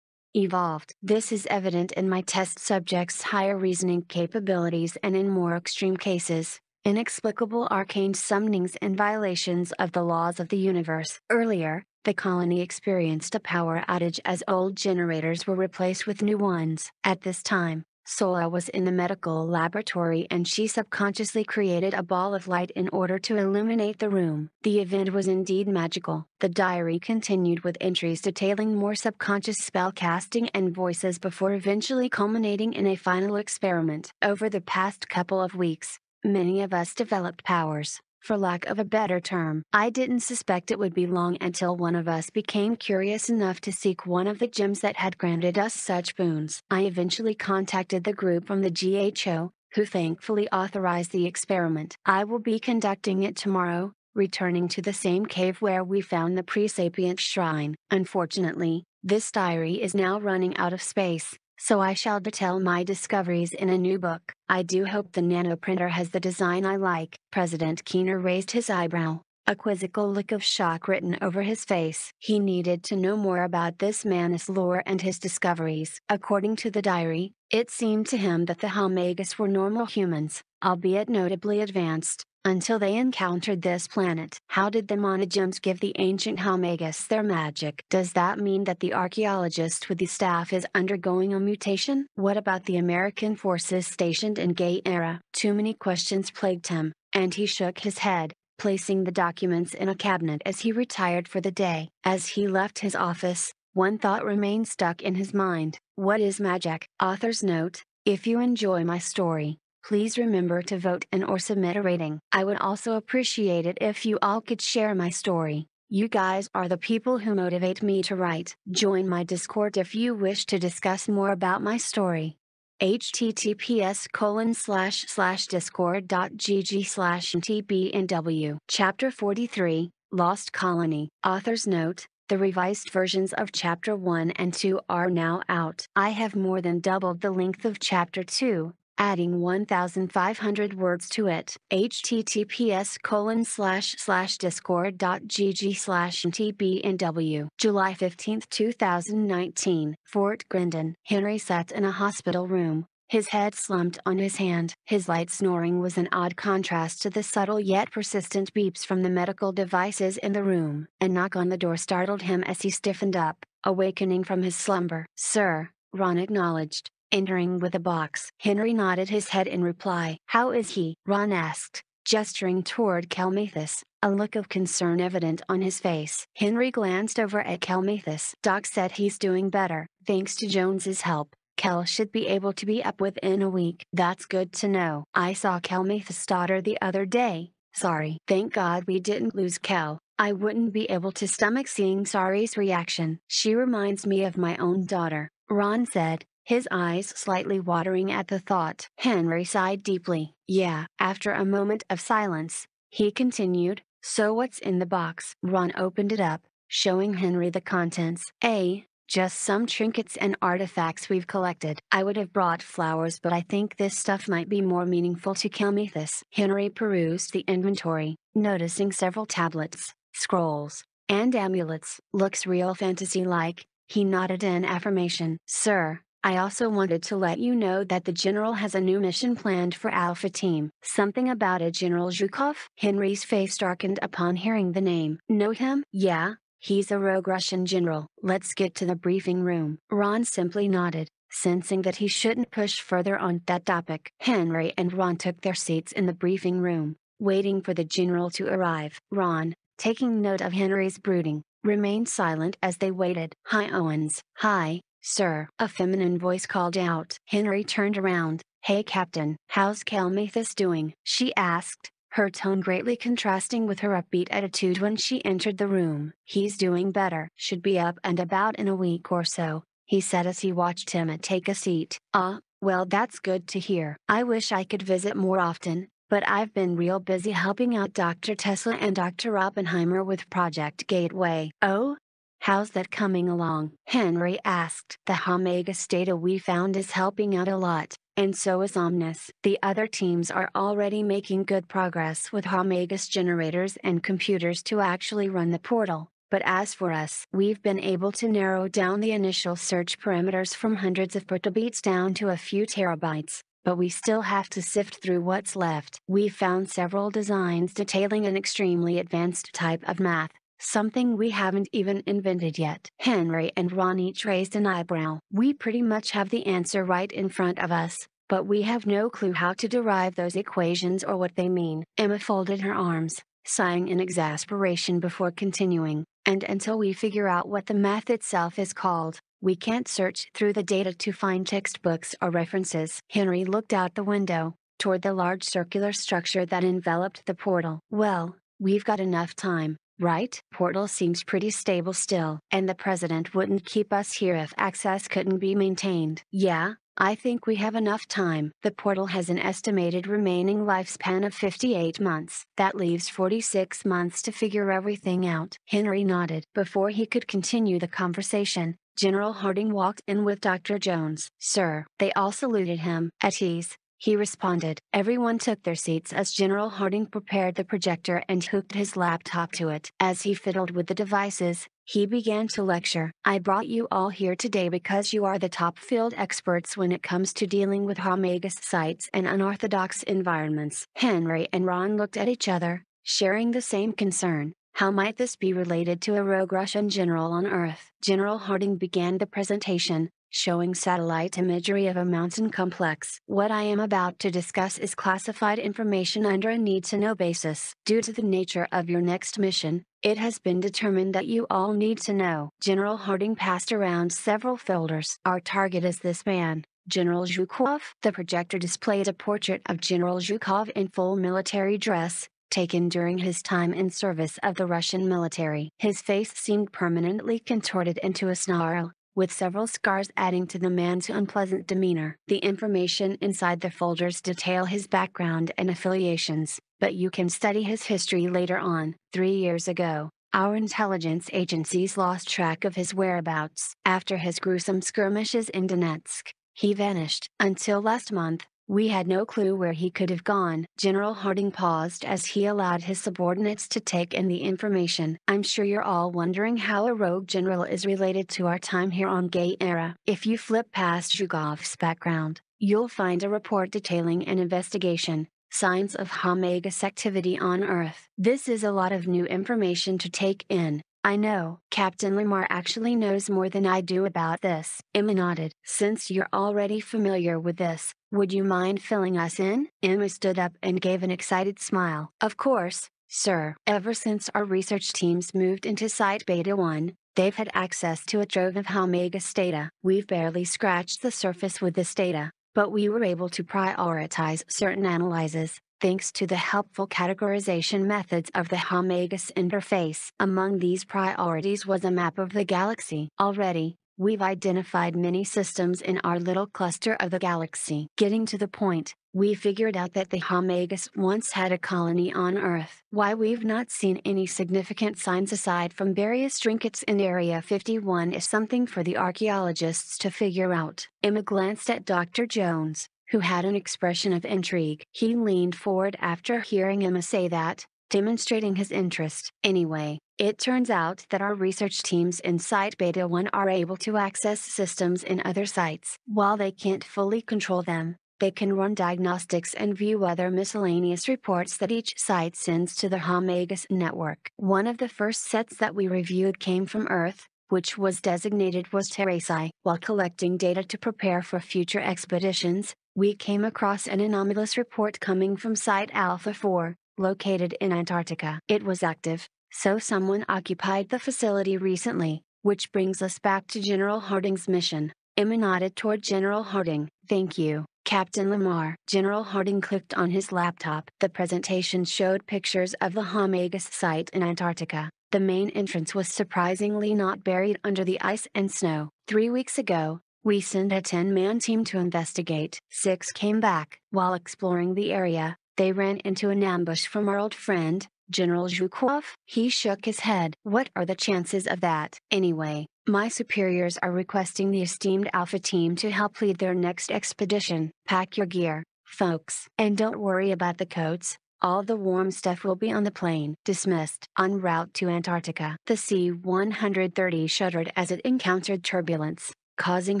evolved. This is evident in my test subjects' higher reasoning capabilities and in more extreme cases, inexplicable arcane summonings and violations of the laws of the universe. Earlier, the colony experienced a power outage as old generators were replaced with new ones. At this time, Sola was in the medical laboratory and she subconsciously created a ball of light in order to illuminate the room. The event was indeed magical. The diary continued with entries detailing more subconscious spell casting and voices before eventually culminating in a final experiment. Over the past couple of weeks, many of us developed powers, for lack of a better term. I didn't suspect it would be long until one of us became curious enough to seek one of the gems that had granted us such boons. I eventually contacted the group from the GHO, who thankfully authorized the experiment. I will be conducting it tomorrow, returning to the same cave where we found the pre-sapient shrine. Unfortunately, this diary is now running out of space, so I shall detail my discoveries in a new book. I do hope the nanoprinter has the design I like. President Keener raised his eyebrow, a quizzical look of shock written over his face. He needed to know more about this man's lore and his discoveries. According to the diary, it seemed to him that the Helmagus were normal humans, albeit notably advanced, until they encountered this planet. How did the mana gems give the ancient Helmagus their magic? Does that mean that the archaeologist with the staff is undergoing a mutation? What about the American forces stationed in Gaiera? Too many questions plagued him, and he shook his head, placing the documents in a cabinet as he retired for the day. As he left his office, one thought remained stuck in his mind. What is magic? Author's note, if you enjoy my story, Please remember to vote and or submit a rating. I would also appreciate it if you all could share my story. You guys are the people who motivate me to write. Join my Discord if you wish to discuss more about my story. https colon slash slash discord.gg slash tbnw. Chapter 43, Lost Colony. Author's note, the revised versions of Chapter 1 and 2 are now out. I have more than doubled the length of Chapter 2, adding 1500 words to it. https colon slash slash discord.gg slash tbnw. July 15, 2019. Fort Grendon. Henry sat in a hospital room, his head slumped on his hand. His light snoring was an odd contrast to the subtle yet persistent beeps from the medical devices in the room. A knock on the door startled him as he stiffened up, awakening from his slumber. Sir, Ron acknowledged entering with a box. Henry nodded his head in reply. How is he? Ron asked, gesturing toward Kelmethus, a look of concern evident on his face. Henry glanced over at Kelmethus. Doc said he's doing better, thanks to Jones's help. Kel should be able to be up within a week. That's good to know. I saw Kelmethus' daughter the other day. Sorry. Thank God we didn't lose Kel. I wouldn't be able to stomach seeing Sari's reaction. She reminds me of my own daughter, Ron said, his eyes slightly watering at the thought. Henry sighed deeply. Yeah. After a moment of silence, he continued, So what's in the box? Ron opened it up, showing Henry the contents. A. Just some trinkets and artifacts we've collected. I would have brought flowers but I think this stuff might be more meaningful to Kelmethus. Henry perused the inventory, noticing several tablets, scrolls, and amulets. Looks real fantasy-like, he nodded in affirmation. Sir, I also wanted to let you know that the General has a new mission planned for Alpha Team. Something about a General Zhukov? Henry's face darkened upon hearing the name. Know him? Yeah, he's a rogue Russian general. Let's get to the briefing room. Ron simply nodded, sensing that he shouldn't push further on that topic. Henry and Ron took their seats in the briefing room, waiting for the General to arrive. Ron, taking note of Henry's brooding, remained silent as they waited. Hi Owens. Hi, Sir, a feminine voice called out. Henry turned around. Hey Captain, how's Kelmethus doing? She asked, her tone greatly contrasting with her upbeat attitude when she entered the room. He's doing better. Should be up and about in a week or so, he said as he watched him take a seat. Ah, well that's good to hear. I wish I could visit more often, but I've been real busy helping out Dr. Tesla and Dr. Oppenheimer with Project Gateway. Oh, How's that coming along? Henry asked. The Helmagus data we found is helping out a lot, and so is Omnis. The other teams are already making good progress with Helmagus generators and computers to actually run the portal. But as for us, we've been able to narrow down the initial search parameters from hundreds of petabytes down to a few terabytes but we still have to sift through what's left. We've found several designs detailing an extremely advanced type of math, Something we haven't even invented yet. Henry and Ron each raised an eyebrow. We pretty much have the answer right in front of us, but we have no clue how to derive those equations or what they mean. Emma folded her arms, sighing in exasperation before continuing, and until we figure out what the math itself is called, we can't search through the data to find textbooks or references. Henry looked out the window, toward the large circular structure that enveloped the portal. Well, we've got enough time, right? Portal seems pretty stable still. And the president wouldn't keep us here if access couldn't be maintained. Yeah, I think we have enough time. The portal has an estimated remaining lifespan of 58 months. That leaves 46 months to figure everything out. Henry nodded. Before he could continue the conversation, General Harding walked in with Dr. Jones. Sir. They all saluted him. At ease, he responded. Everyone took their seats as General Harding prepared the projector and hooked his laptop to it. As he fiddled with the devices, he began to lecture. I brought you all here today because you are the top field experts when it comes to dealing with Helmagus sites and unorthodox environments. Henry and Ron looked at each other, sharing the same concern. How might this be related to a rogue Russian general on Earth? General Harding began the presentation, showing satellite imagery of a mountain complex. What I am about to discuss is classified information under a need to know basis. Due to the nature of your next mission, it has been determined that you all need to know. General Harding passed around several folders. Our target is this man. General Zhukov. The projector displayed a portrait of General Zhukov in full military dress, taken during his time in service of the Russian military. His face seemed permanently contorted into a snarl, with several scars adding to the man's unpleasant demeanor. The information inside the folders detail his background and affiliations, but you can study his history later on. Three years ago, our intelligence agencies lost track of his whereabouts. After his gruesome skirmishes in Donetsk, he vanished. Until last month, we had no clue where he could have gone. General Harding paused as he allowed his subordinates to take in the information. I'm sure you're all wondering how a rogue general is related to our time here on Gaiera. If you flip past Zhukov's background, you'll find a report detailing an investigation, signs of Helmagus activity on Earth. This is a lot of new information to take in. I know. Captain Lamar actually knows more than I do about this. Emma nodded. Since you're already familiar with this, would you mind filling us in? Emma stood up and gave an excited smile. Of course, sir. Ever since our research teams moved into Site Beta 1, they've had access to a trove of Helmagus data. We've barely scratched the surface with this data, but we were able to prioritize certain analyses, thanks to the helpful categorization methods of the Helmagus interface. Among these priorities was a map of the galaxy. Already, we've identified many systems in our little cluster of the galaxy. Getting to the point, we figured out that the Helmagus once had a colony on Earth. Why we've not seen any significant signs aside from various trinkets in Area 51 is something for the archaeologists to figure out. Emma glanced at Dr. Jones, who had an expression of intrigue. He leaned forward after hearing Emma say that, demonstrating his interest. Anyway, it turns out that our research teams in Site Beta 1 are able to access systems in other sites. While they can't fully control them, they can run diagnostics and view other miscellaneous reports that each site sends to the Helmagus network. One of the first sets that we reviewed came from Earth, which was designated was Teresi. While collecting data to prepare for future expeditions, we came across an anomalous report coming from Site Alpha 4, located in Antarctica. It was active, so someone occupied the facility recently, which brings us back to General Harding's mission. Emma nodded toward General Harding. Thank you, Captain Lamar. General Harding clicked on his laptop. The presentation showed pictures of the Helmagus site in Antarctica. The main entrance was surprisingly not buried under the ice and snow. Three weeks ago, we sent a 10 man team to investigate. Six came back. While exploring the area, they ran into an ambush from our old friend, General Zhukov. He shook his head. What are the chances of that? Anyway, my superiors are requesting the esteemed Alpha team to help lead their next expedition. Pack your gear, folks. And don't worry about the coats, all the warm stuff will be on the plane. Dismissed. En route to Antarctica. The C-130 shuddered as it encountered turbulence causing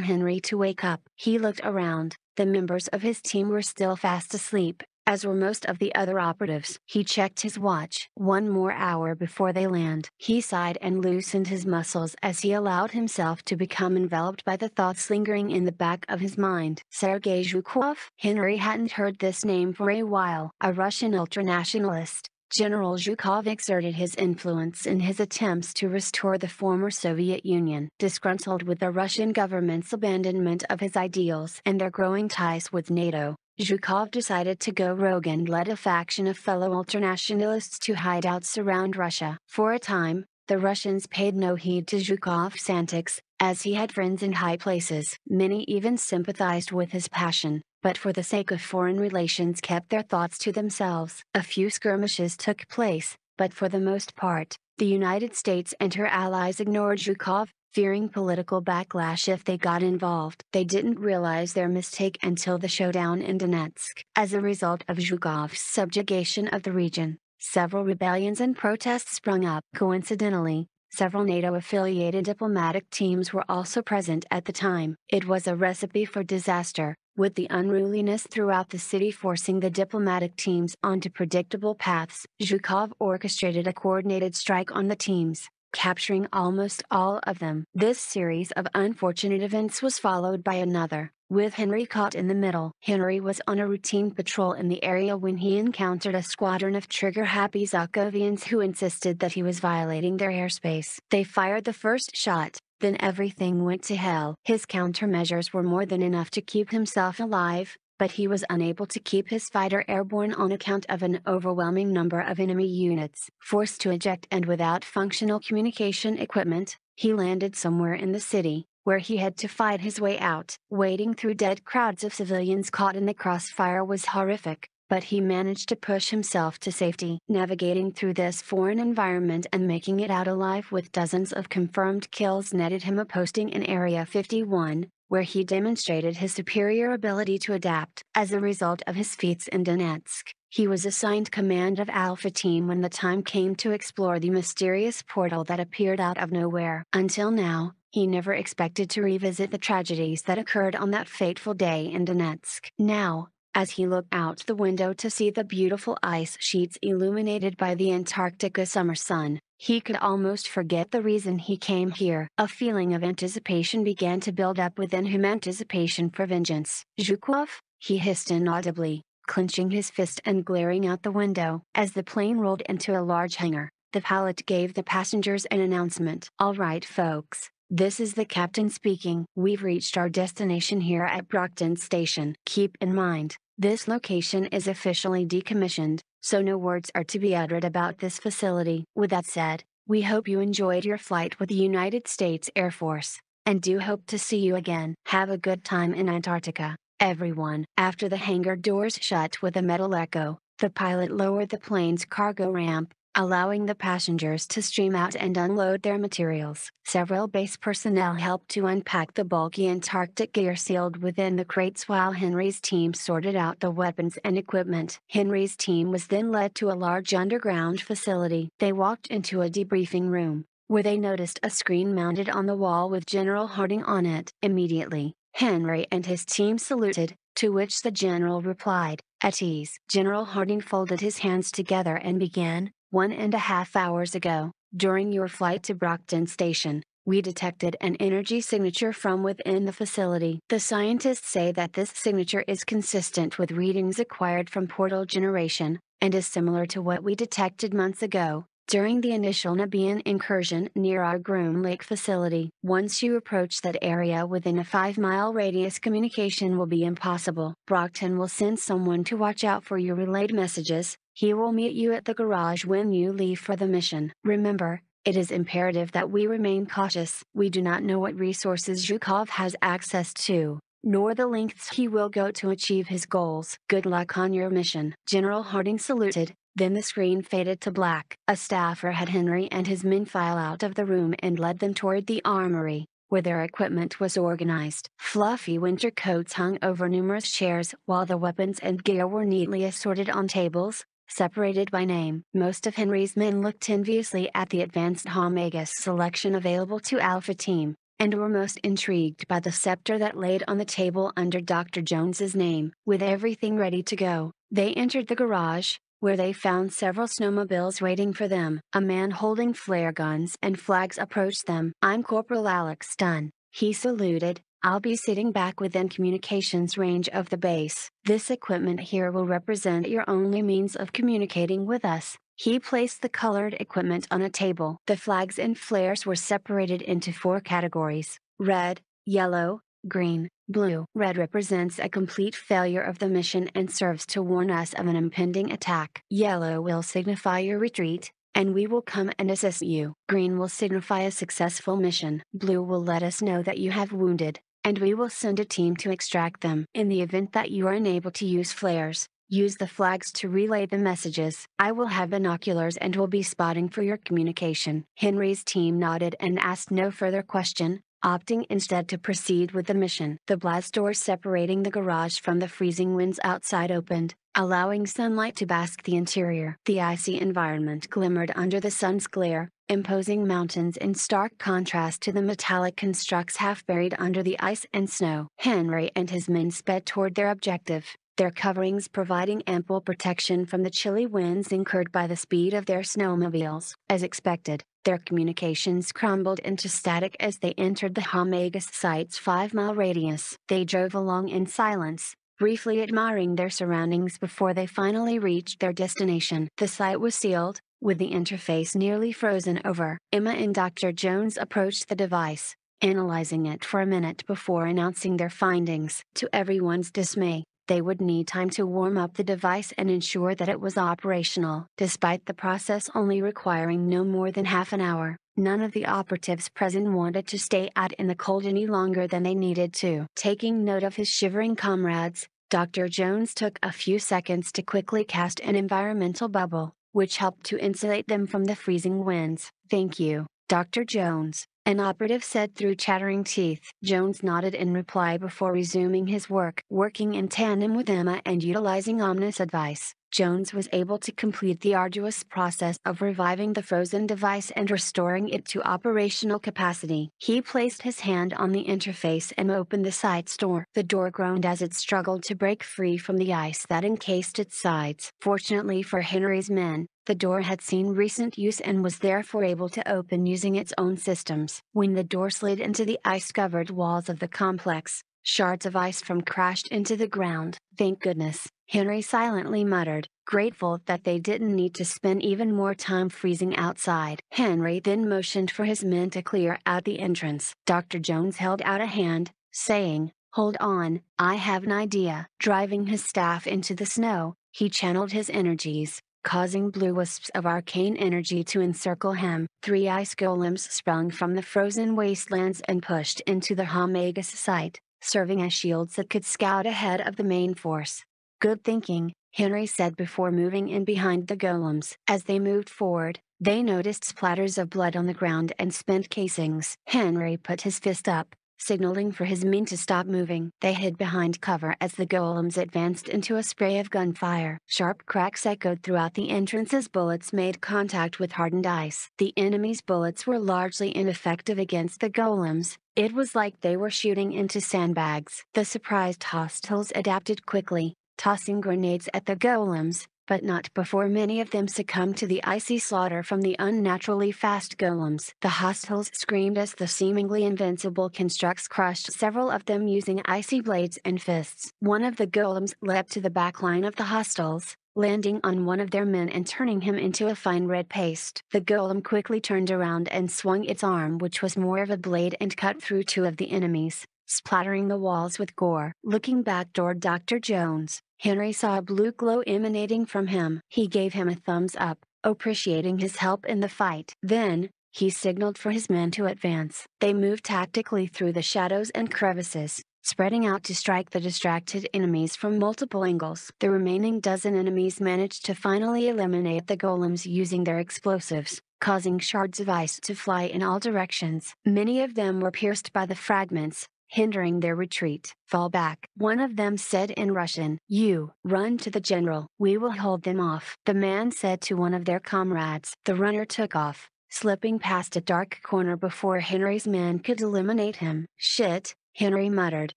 Henry to wake up. He looked around, the members of his team were still fast asleep, as were most of the other operatives. He checked his watch. One more hour before they land. He sighed and loosened his muscles as he allowed himself to become enveloped by the thoughts lingering in the back of his mind. Sergei Zhukov? Henry hadn't heard this name for a while. A Russian ultranationalist, General Zhukov exerted his influence in his attempts to restore the former Soviet Union. Disgruntled with the Russian government's abandonment of his ideals and their growing ties with NATO, Zhukov decided to go rogue and led a faction of fellow ultranationalists to hideouts around Russia. For a time, the Russians paid no heed to Zhukov's antics, as he had friends in high places. Many even sympathized with his passion, but for the sake of foreign relations kept their thoughts to themselves. A few skirmishes took place, but for the most part, the United States and her allies ignored Zhukov, fearing political backlash if they got involved. They didn't realize their mistake until the showdown in Donetsk. As a result of Zhukov's subjugation of the region, several rebellions and protests sprung up. Coincidentally, several NATO affiliated diplomatic teams were also present at the time. It was a recipe for disaster, with the unruliness throughout the city forcing the diplomatic teams onto predictable paths. Zhukov orchestrated a coordinated strike on the teams, capturing almost all of them. This series of unfortunate events was followed by another, with Henry caught in the middle. Henry was on a routine patrol in the area when he encountered a squadron of trigger-happy Zakhovians who insisted that he was violating their airspace. They fired the first shot, then everything went to hell. His countermeasures were more than enough to keep himself alive, but he was unable to keep his fighter airborne on account of an overwhelming number of enemy units. Forced to eject and without functional communication equipment, he landed somewhere in the city, where he had to fight his way out. Wading through dead crowds of civilians caught in the crossfire was horrific, but he managed to push himself to safety. Navigating through this foreign environment and making it out alive with dozens of confirmed kills netted him a posting in Area 51, where he demonstrated his superior ability to adapt. As a result of his feats in Donetsk, he was assigned command of Alpha Team when the time came to explore the mysterious portal that appeared out of nowhere. Until now, he never expected to revisit the tragedies that occurred on that fateful day in Donetsk. Now, as he looked out the window to see the beautiful ice sheets illuminated by the Antarctica summer sun, he could almost forget the reason he came here. A feeling of anticipation began to build up within him anticipation for vengeance. Zhukov, he hissed inaudibly, clenching his fist and glaring out the window. As the plane rolled into a large hangar, the pilot gave the passengers an announcement. All right folks, this is the captain speaking. We've reached our destination here at Brockton Station. Keep in mind, this location is officially decommissioned, so no words are to be uttered about this facility. With that said, we hope you enjoyed your flight with the United States Air Force, and do hope to see you again. Have a good time in Antarctica, everyone. After the hangar doors shut with a metal echo, the pilot lowered the plane's cargo ramp, allowing the passengers to stream out and unload their materials. Several base personnel helped to unpack the bulky Antarctic gear sealed within the crates while Henry's team sorted out the weapons and equipment. Henry's team was then led to a large underground facility. They walked into a debriefing room, where they noticed a screen mounted on the wall with General Harding on it. Immediately, Henry and his team saluted, to which the general replied, at ease. General Harding folded his hands together and began, one and a half hours ago, during your flight to Brockton Station, we detected an energy signature from within the facility. The scientists say that this signature is consistent with readings acquired from portal generation, and is similar to what we detected months ago, during the initial Nebian incursion near our Groom Lake facility. Once you approach that area within a 5 mile radius communication will be impossible. Brockton will send someone to watch out for your relayed messages, he will meet you at the garage when you leave for the mission. Remember, it is imperative that we remain cautious. We do not know what resources Zhukov has access to, nor the lengths he will go to achieve his goals. Good luck on your mission. General Harding saluted, then the screen faded to black. A staffer had Henry and his men file out of the room and led them toward the armory, where their equipment was organized. Fluffy winter coats hung over numerous chairs while the weapons and gear were neatly assorted on tables, separated by name. Most of Henry's men looked enviously at the advanced Helmagus selection available to Alpha Team, and were most intrigued by the scepter that laid on the table under Dr. Jones's name. With everything ready to go, they entered the garage, where they found several snowmobiles waiting for them. A man holding flare guns and flags approached them. I'm Corporal Alex Dunn, he saluted, I'll be sitting back within communications range of the base. This equipment here will represent your only means of communicating with us. He placed the colored equipment on a table. The flags and flares were separated into four categories red, yellow, green, Blue. Red represents a complete failure of the mission and serves to warn us of an impending attack. Yellow will signify your retreat, and we will come and assist you. Green will signify a successful mission. Blue will let us know that you have wounded, and we will send a team to extract them. In the event that you are unable to use flares, use the flags to relay the messages. I will have binoculars and will be spotting for your communication. Henry's team nodded and asked no further question, opting instead to proceed with the mission. The blast door separating the garage from the freezing winds outside opened, allowing sunlight to bask the interior. The icy environment glimmered under the sun's glare, imposing mountains in stark contrast to the metallic constructs half buried under the ice and snow. Henry and his men sped toward their objective, their coverings providing ample protection from the chilly winds incurred by the speed of their snowmobiles. As expected, their communications crumbled into static as they entered the Helmagus site's five-mile radius. They drove along in silence, briefly admiring their surroundings before they finally reached their destination. The site was sealed, with the interface nearly frozen over. Emma and Dr. Jones approached the device, analyzing it for a minute before announcing their findings. To everyone's dismay, they would need time to warm up the device and ensure that it was operational. Despite the process only requiring no more than half an hour, none of the operatives present wanted to stay out in the cold any longer than they needed to. Taking note of his shivering comrades, Dr. Jones took a few seconds to quickly cast an environmental bubble, which helped to insulate them from the freezing winds. Thank you, Dr. Jones. An operative said through chattering teeth. Jones nodded in reply before resuming his work. Working in tandem with Emma and utilizing Omnis advice, Jones was able to complete the arduous process of reviving the frozen device and restoring it to operational capacity. He placed his hand on the interface and opened the side door. The door groaned as it struggled to break free from the ice that encased its sides. Fortunately for Henry's men, the door had seen recent use and was therefore able to open using its own systems. When the door slid into the ice-covered walls of the complex, shards of ice from crashed into the ground. Thank goodness, Henry silently muttered, grateful that they didn't need to spend even more time freezing outside. Henry then motioned for his men to clear out the entrance. Dr. Jones held out a hand, saying, Hold on, I have an idea. Driving his staff into the snow, he channeled his energies, causing blue wisps of arcane energy to encircle him. Three ice golems sprung from the frozen wastelands and pushed into the Helmagus site, serving as shields that could scout ahead of the main force. Good thinking, Henry said before moving in behind the golems. As they moved forward, they noticed splatters of blood on the ground and spent casings. Henry put his fist up, signaling for his men to stop moving. They hid behind cover as the golems advanced into a spray of gunfire. Sharp cracks echoed throughout the entrance as bullets made contact with hardened ice. The enemy's bullets were largely ineffective against the golems, it was like they were shooting into sandbags. The surprised hostiles adapted quickly, tossing grenades at the golems, but not before many of them succumbed to the icy slaughter from the unnaturally fast golems. The hostiles screamed as the seemingly invincible constructs crushed several of them using icy blades and fists. One of the golems leapt to the back line of the hostiles, landing on one of their men and turning him into a fine red paste. The golem quickly turned around and swung its arm which was more of a blade and cut through two of the enemies, splattering the walls with gore. Looking back toward Dr. Jones, Henry saw a blue glow emanating from him. He gave him a thumbs up, appreciating his help in the fight. Then, he signaled for his men to advance. They moved tactically through the shadows and crevices, spreading out to strike the distracted enemies from multiple angles. The remaining dozen enemies managed to finally eliminate the golems using their explosives, causing shards of ice to fly in all directions. Many of them were pierced by the fragments, hindering their retreat. Fall back. One of them said in Russian. You, run to the general. We will hold them off. The man said to one of their comrades. The runner took off, slipping past a dark corner before Henry's men could eliminate him. Shit, Henry muttered.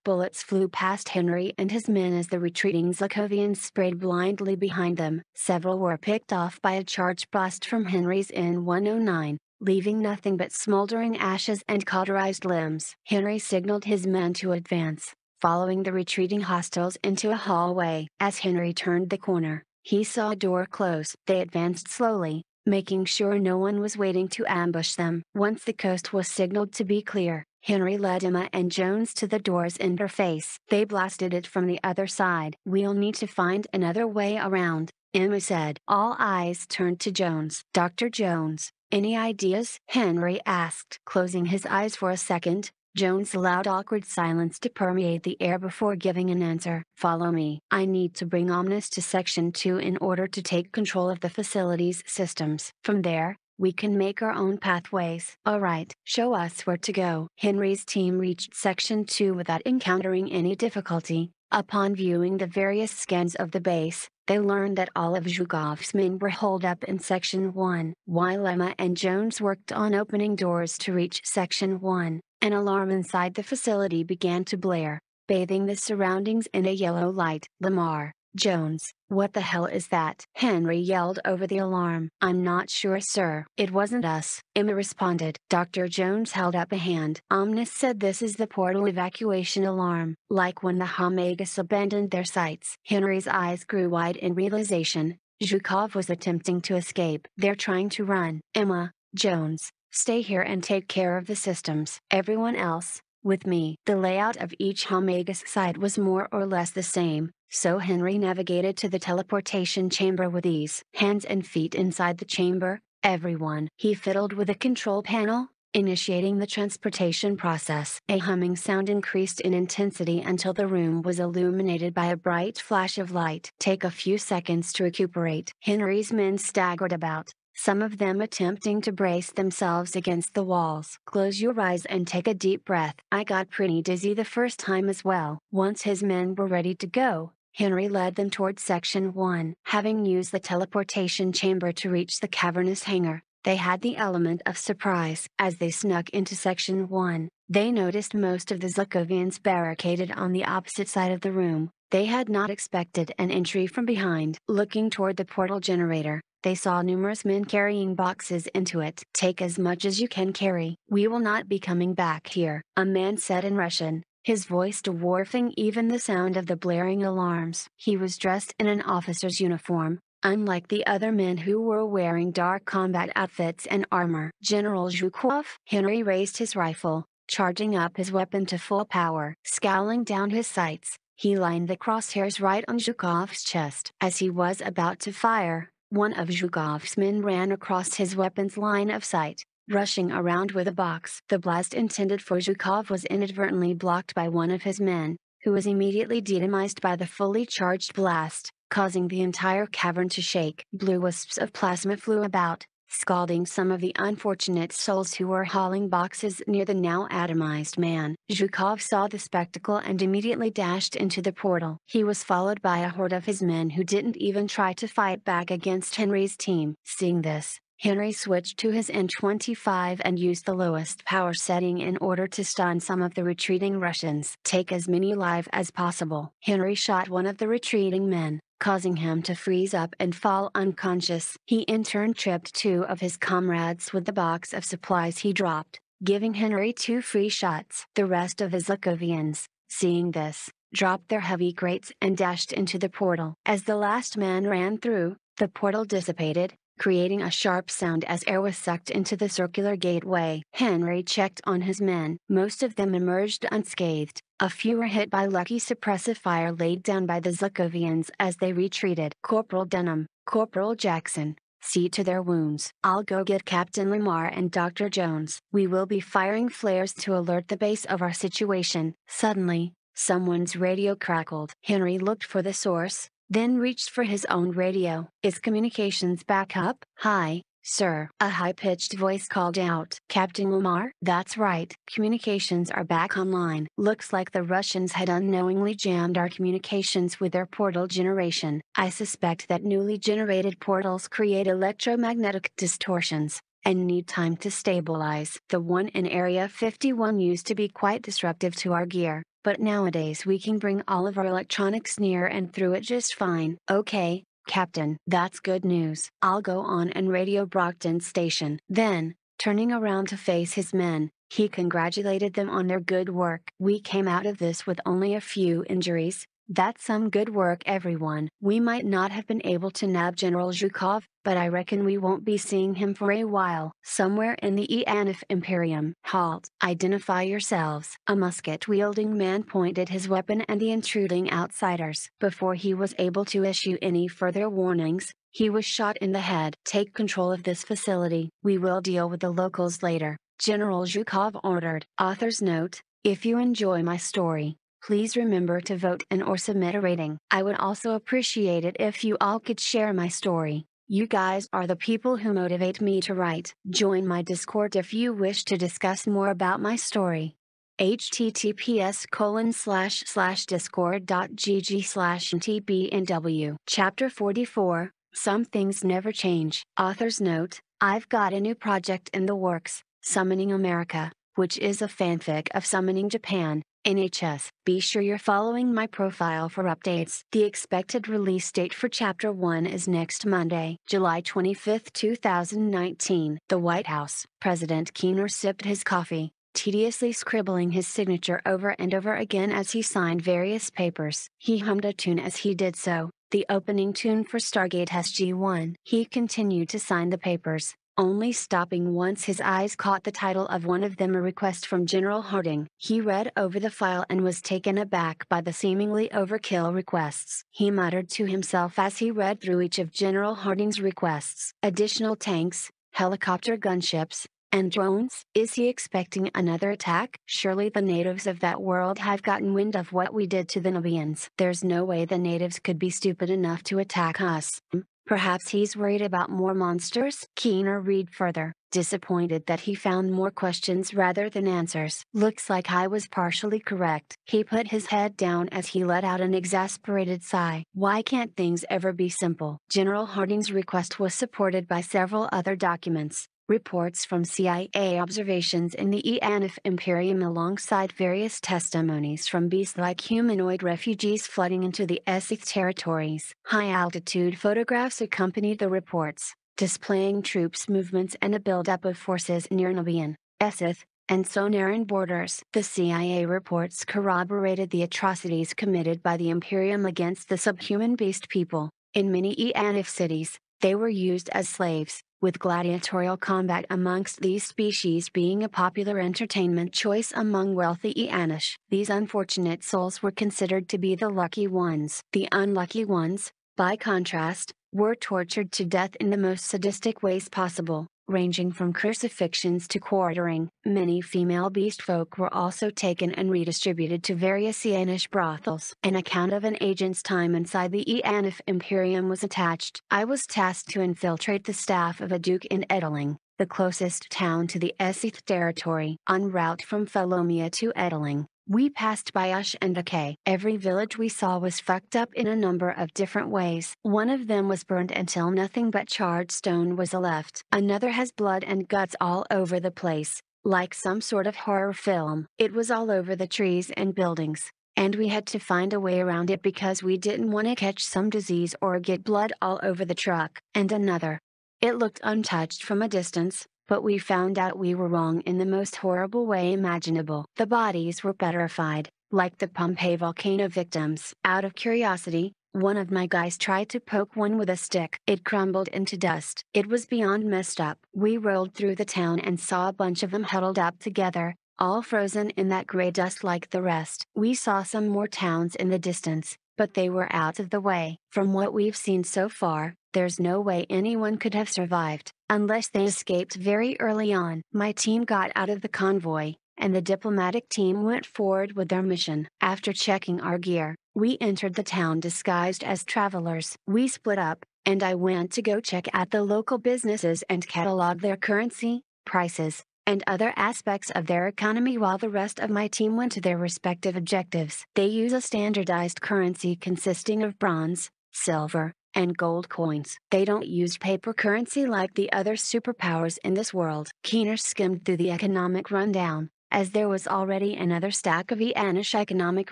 Bullets flew past Henry and his men as the retreating Zhukovians sprayed blindly behind them. Several were picked off by a charge blast from Henry's N-109, leaving nothing but smoldering ashes and cauterized limbs. Henry signaled his men to advance, following the retreating hostiles into a hallway. As Henry turned the corner, he saw a door close. They advanced slowly, making sure no one was waiting to ambush them. Once the coast was signaled to be clear, Henry led Emma and Jones to the door's interface. They blasted it from the other side. We'll need to find another way around, Emma said. All eyes turned to Jones. Dr. Jones, any ideas? Henry asked. Closing his eyes for a second, Jones allowed awkward silence to permeate the air before giving an answer. Follow me. I need to bring Omnis to Section 2 in order to take control of the facility's systems. From there, we can make our own pathways. Alright, show us where to go. Henry's team reached Section 2 without encountering any difficulty. Upon viewing the various scans of the base, they learned that all of Zhukov's men were holed up in Section 1. While Emma and Jones worked on opening doors to reach Section 1, an alarm inside the facility began to blare, bathing the surroundings in a yellow light. Lamar, Jones, what the hell is that? Henry yelled over the alarm. I'm not sure sir. It wasn't us. Emma responded. Dr. Jones held up a hand. Omnis said this is the portal evacuation alarm, like when the Helmagus abandoned their sites. Henry's eyes grew wide in realization. Zhukov was attempting to escape. They're trying to run. Emma, Jones, stay here and take care of the systems. Everyone else, with me. The layout of each Helmagus site was more or less the same, so Henry navigated to the teleportation chamber with ease. Hands and feet inside the chamber, everyone. He fiddled with the control panel, initiating the transportation process. A humming sound increased in intensity until the room was illuminated by a bright flash of light. Take a few seconds to recuperate. Henry's men staggered about, some of them attempting to brace themselves against the walls. Close your eyes and take a deep breath. I got pretty dizzy the first time as well. Once his men were ready to go, Henry led them toward Section 1. Having used the teleportation chamber to reach the cavernous hangar, they had the element of surprise. As they snuck into Section 1, they noticed most of the Zhukovians barricaded on the opposite side of the room. They had not expected an entry from behind. Looking toward the portal generator, they saw numerous men carrying boxes into it. Take as much as you can carry. We will not be coming back here, a man said in Russian, his voice dwarfing even the sound of the blaring alarms. He was dressed in an officer's uniform, unlike the other men who were wearing dark combat outfits and armor. General Zhukov? Henry raised his rifle, charging up his weapon to full power. Scowling down his sights, he lined the crosshairs right on Zhukov's chest. As he was about to fire, one of Zhukov's men ran across his weapon's line of sight, rushing around with a box. The blast intended for Zhukov was inadvertently blocked by one of his men, who was immediately detonized by the fully charged blast, causing the entire cavern to shake. Blue wisps of plasma flew about, scalding some of the unfortunate souls who were hauling boxes near the now atomized man. Zhukov saw the spectacle and immediately dashed into the portal. He was followed by a horde of his men who didn't even try to fight back against Henry's team. Seeing this, Henry switched to his N25 and used the lowest power setting in order to stun some of the retreating Russians. Take as many alive as possible. Henry shot one of the retreating men, causing him to freeze up and fall unconscious. He in turn tripped two of his comrades with the box of supplies he dropped, giving Henry two free shots. The rest of the Zhukovians, seeing this, dropped their heavy grates and dashed into the portal. As the last man ran through, the portal dissipated, creating a sharp sound as air was sucked into the circular gateway. Henry checked on his men. Most of them emerged unscathed, a few were hit by lucky suppressive fire laid down by the Zhukovians as they retreated. Corporal Denham, Corporal Jackson, see to their wounds. I'll go get Captain Lamar and Dr. Jones. We will be firing flares to alert the base of our situation. Suddenly, someone's radio crackled. Henry looked for the source, then reached for his own radio. Is communications back up? Hi, Sir, a high-pitched voice called out. Captain Lamar? That's right, communications are back online. Looks like the Russians had unknowingly jammed our communications with their portal generation. I suspect that newly generated portals create electromagnetic distortions, and need time to stabilize. The one in Area 51 used to be quite disruptive to our gear, but nowadays we can bring all of our electronics near and through it just fine. Okay, Captain, that's good news. I'll go on and radio Brockton Station. Then, turning around to face his men, he congratulated them on their good work. We came out of this with only a few injuries, That's some good work everyone. We might not have been able to nab General Zhukov, but I reckon we won't be seeing him for a while. Somewhere in the Eanif Imperium. Halt. Identify yourselves. A musket-wielding man pointed his weapon at the intruding outsiders. Before he was able to issue any further warnings, he was shot in the head. Take control of this facility. We will deal with the locals later. General Zhukov ordered. Author's note, if you enjoy my story, Please remember to vote and or submit a rating. I would also appreciate it if you all could share my story. You guys are the people who motivate me to write. Join my Discord if you wish to discuss more about my story. https colon slash slash discord.gg slash tbnw. Chapter 44 Some Things Never Change. Author's Note I've got a new project in the works, Summoning America, which is a fanfic of Summoning Japan, NHS. Be sure you're following my profile for updates. The expected release date for Chapter 1 is next Monday, July 25, 2019. The White House. President Keener sipped his coffee, tediously scribbling his signature over and over again as he signed various papers. He hummed a tune as he did so, the opening tune for Stargate SG-1. He continued to sign the papers, only stopping once his eyes caught the title of one of them a request from General Harding. He read over the file and was taken aback by the seemingly overkill requests. He muttered to himself as he read through each of General Harding's requests. Additional tanks, helicopter gunships, and drones? Is he expecting another attack? Surely the natives of that world have gotten wind of what we did to the Nubians. There's no way the natives could be stupid enough to attack us. Perhaps he's worried about more monsters? Keener read further, disappointed that he found more questions rather than answers. Looks like I was partially correct. He put his head down as he let out an exasperated sigh. Why can't things ever be simple? General Harding's request was supported by several other documents, reports from CIA observations in the Eanif Imperium alongside various testimonies from beast-like humanoid refugees flooding into the Esith territories. High-altitude photographs accompanied the reports, displaying troops' movements and a buildup of forces near Nubian, Esith, and Sonaran borders. The CIA reports corroborated the atrocities committed by the Imperium against the subhuman beast people. In many Eanif cities, they were used as slaves, with gladiatorial combat amongst these species being a popular entertainment choice among wealthy Eanish. These unfortunate souls were considered to be the lucky ones. The unlucky ones, by contrast, were tortured to death in the most sadistic ways possible ranging from crucifixions to quartering. Many female beast folk were also taken and redistributed to various Eanish brothels. An account of an agent's time inside the Eanif Imperium was attached. I was tasked to infiltrate the staff of a duke in Edeling, the closest town to the Esith territory. En route from Felomia to Edeling, we passed by Ush and Akay. Every village we saw was fucked up in a number of different ways. One of them was burned until nothing but charred stone was left. Another has blood and guts all over the place, like some sort of horror film. It was all over the trees and buildings, and we had to find a way around it because we didn't want to catch some disease or get blood all over the truck. And another. It looked untouched from a distance, but we found out we were wrong in the most horrible way imaginable. The bodies were petrified, like the Pompeii volcano victims. Out of curiosity, one of my guys tried to poke one with a stick. It crumbled into dust. It was beyond messed up. We rolled through the town and saw a bunch of them huddled up together, all frozen in that gray dust like the rest. We saw some more towns in the distance, but they were out of the way. From what we've seen so far, there's no way anyone could have survived, unless they escaped very early on. My team got out of the convoy, and the diplomatic team went forward with their mission. After checking our gear, we entered the town disguised as travelers. We split up, and I went to go check out the local businesses and catalog their currency, prices, and other aspects of their economy while the rest of my team went to their respective objectives. They use a standardized currency consisting of bronze, silver, and gold coins. They don't use paper currency like the other superpowers in this world. Keener skimmed through the economic rundown, as there was already another stack of Eanish economic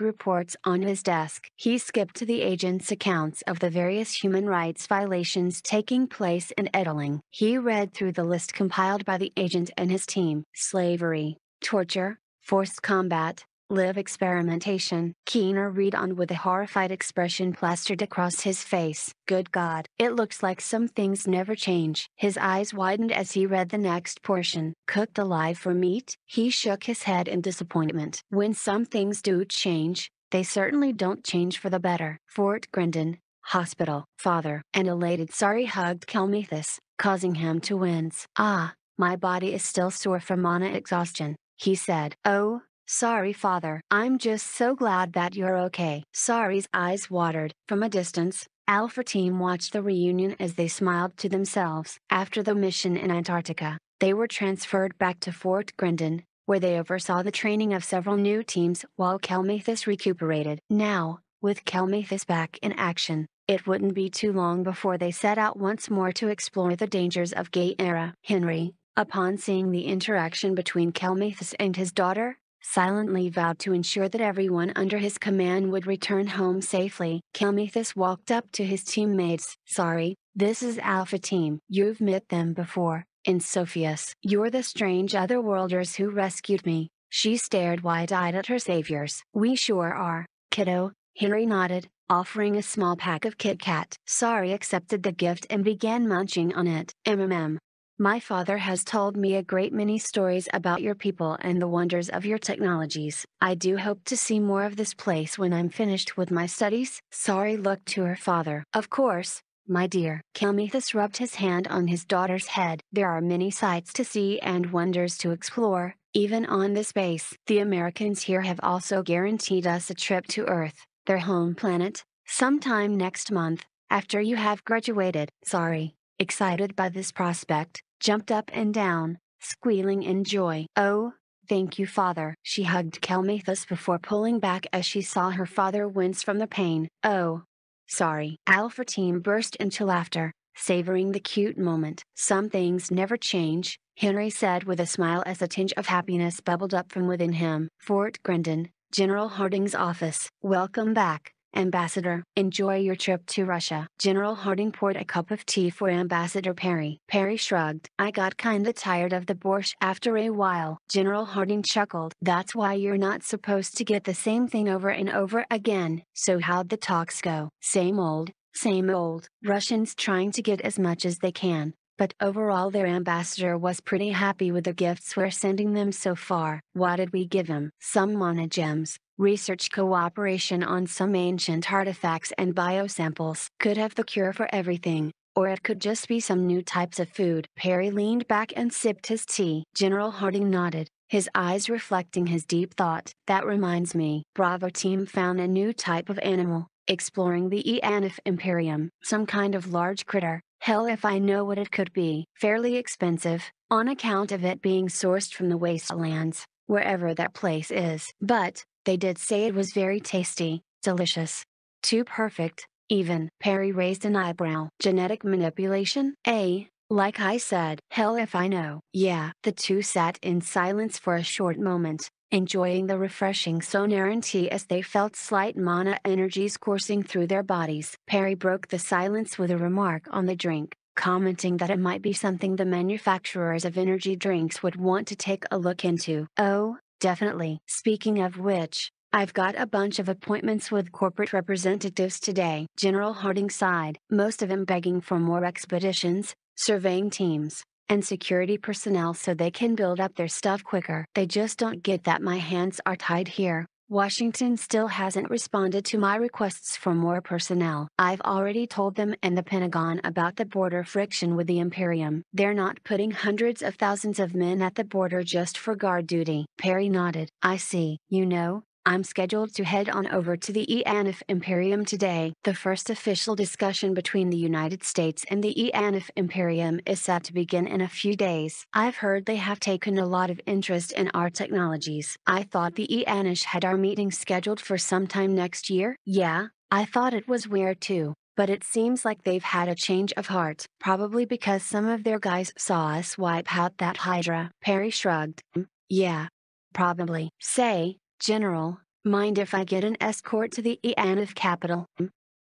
reports on his desk. He skipped to the agent's accounts of the various human rights violations taking place in Edeling. He read through the list compiled by the agent and his team. Slavery, torture, forced combat, Live experimentation. Keener read on with a horrified expression plastered across his face. Good God. It looks like some things never change. His eyes widened as he read the next portion. Cooked alive for meat? He shook his head in disappointment. When some things do change, they certainly don't change for the better. Fort Grendon, hospital, father, and elated sorry hugged Kelmethus, causing him to wince. Ah, my body is still sore from mana exhaustion, he said. Oh, Sorry father. I'm just so glad that you're okay. Sorry's eyes watered. From a distance, Alpha Team watched the reunion as they smiled to themselves. After the mission in Antarctica, they were transferred back to Fort Grendon, where they oversaw the training of several new teams while Kelmethus recuperated. Now, with Kelmethus back in action, it wouldn't be too long before they set out once more to explore the dangers of Gaiera. Henry, upon seeing the interaction between Kelmethus and his daughter, silently vowed to ensure that everyone under his command would return home safely. Kelmethus walked up to his teammates. Sorry, this is Alpha Team. You've met them before, in Sophias. You're the strange otherworlders who rescued me. She stared wide-eyed at her saviors. We sure are, kiddo, Henry nodded, offering a small pack of Kit Kat. Sorry accepted the gift and began munching on it. MMM. My father has told me a great many stories about your people and the wonders of your technologies. I do hope to see more of this place when I'm finished with my studies. Sorry looked to her father. Of course, my dear. Kelmethus rubbed his hand on his daughter's head. There are many sights to see and wonders to explore, even on this base. The Americans here have also guaranteed us a trip to Earth, their home planet, sometime next month, after you have graduated. Sorry, excited by this prospect, jumped up and down, squealing in joy. Oh, thank you father. She hugged Kelmethus before pulling back as she saw her father wince from the pain. Oh. Sorry. Team burst into laughter, savoring the cute moment. Some things never change, Henry said with a smile as a tinge of happiness bubbled up from within him. Fort Grendon, General Harding's office. Welcome back. Ambassador, enjoy your trip to Russia. General Harding poured a cup of tea for Ambassador Perry. Perry shrugged. I got kinda tired of the borscht after a while. General Harding chuckled. That's why you're not supposed to get the same thing over and over again. So how'd the talks go? Same old, same old. Russians trying to get as much as they can, but overall their ambassador was pretty happy with the gifts we're sending them so far. What did we give him? Some mana gems, research cooperation on some ancient artifacts and biosamples. Could have the cure for everything, or it could just be some new types of food. Perry leaned back and sipped his tea. General Harding nodded, his eyes reflecting his deep thought. That reminds me, Bravo team found a new type of animal, exploring the Eanif Imperium. Some kind of large critter, hell if I know what it could be. Fairly expensive, on account of it being sourced from the wastelands, wherever that place is. But, they did say it was very tasty, delicious. Too perfect, even. Perry raised an eyebrow. Genetic manipulation? A, like I said. Hell if I know. Yeah. The two sat in silence for a short moment, enjoying the refreshing Sonaran tea as they felt slight mana energies coursing through their bodies. Perry broke the silence with a remark on the drink, commenting that it might be something the manufacturers of energy drinks would want to take a look into. Oh, Definitely. Speaking of which, I've got a bunch of appointments with corporate representatives today. General Harding sighed, most of them begging for more expeditions, surveying teams, and security personnel so they can build up their stuff quicker. They just don't get that my hands are tied here. Washington still hasn't responded to my requests for more personnel. I've already told them and the Pentagon about the border friction with the Imperium. They're not putting hundreds of thousands of men at the border just for guard duty. Perry nodded. I see. You know, I'm scheduled to head on over to the Eanif Imperium today. The first official discussion between the United States and the Eanif Imperium is set to begin in a few days. I've heard they have taken a lot of interest in our technologies. I thought the Eanish had our meeting scheduled for sometime next year. Yeah, I thought it was weird too. But it seems like they've had a change of heart, probably because some of their guys saw us wipe out that Hydra. Perry shrugged. Mm, yeah. Probably. Say, General, mind if I get an escort to the Eanif capital?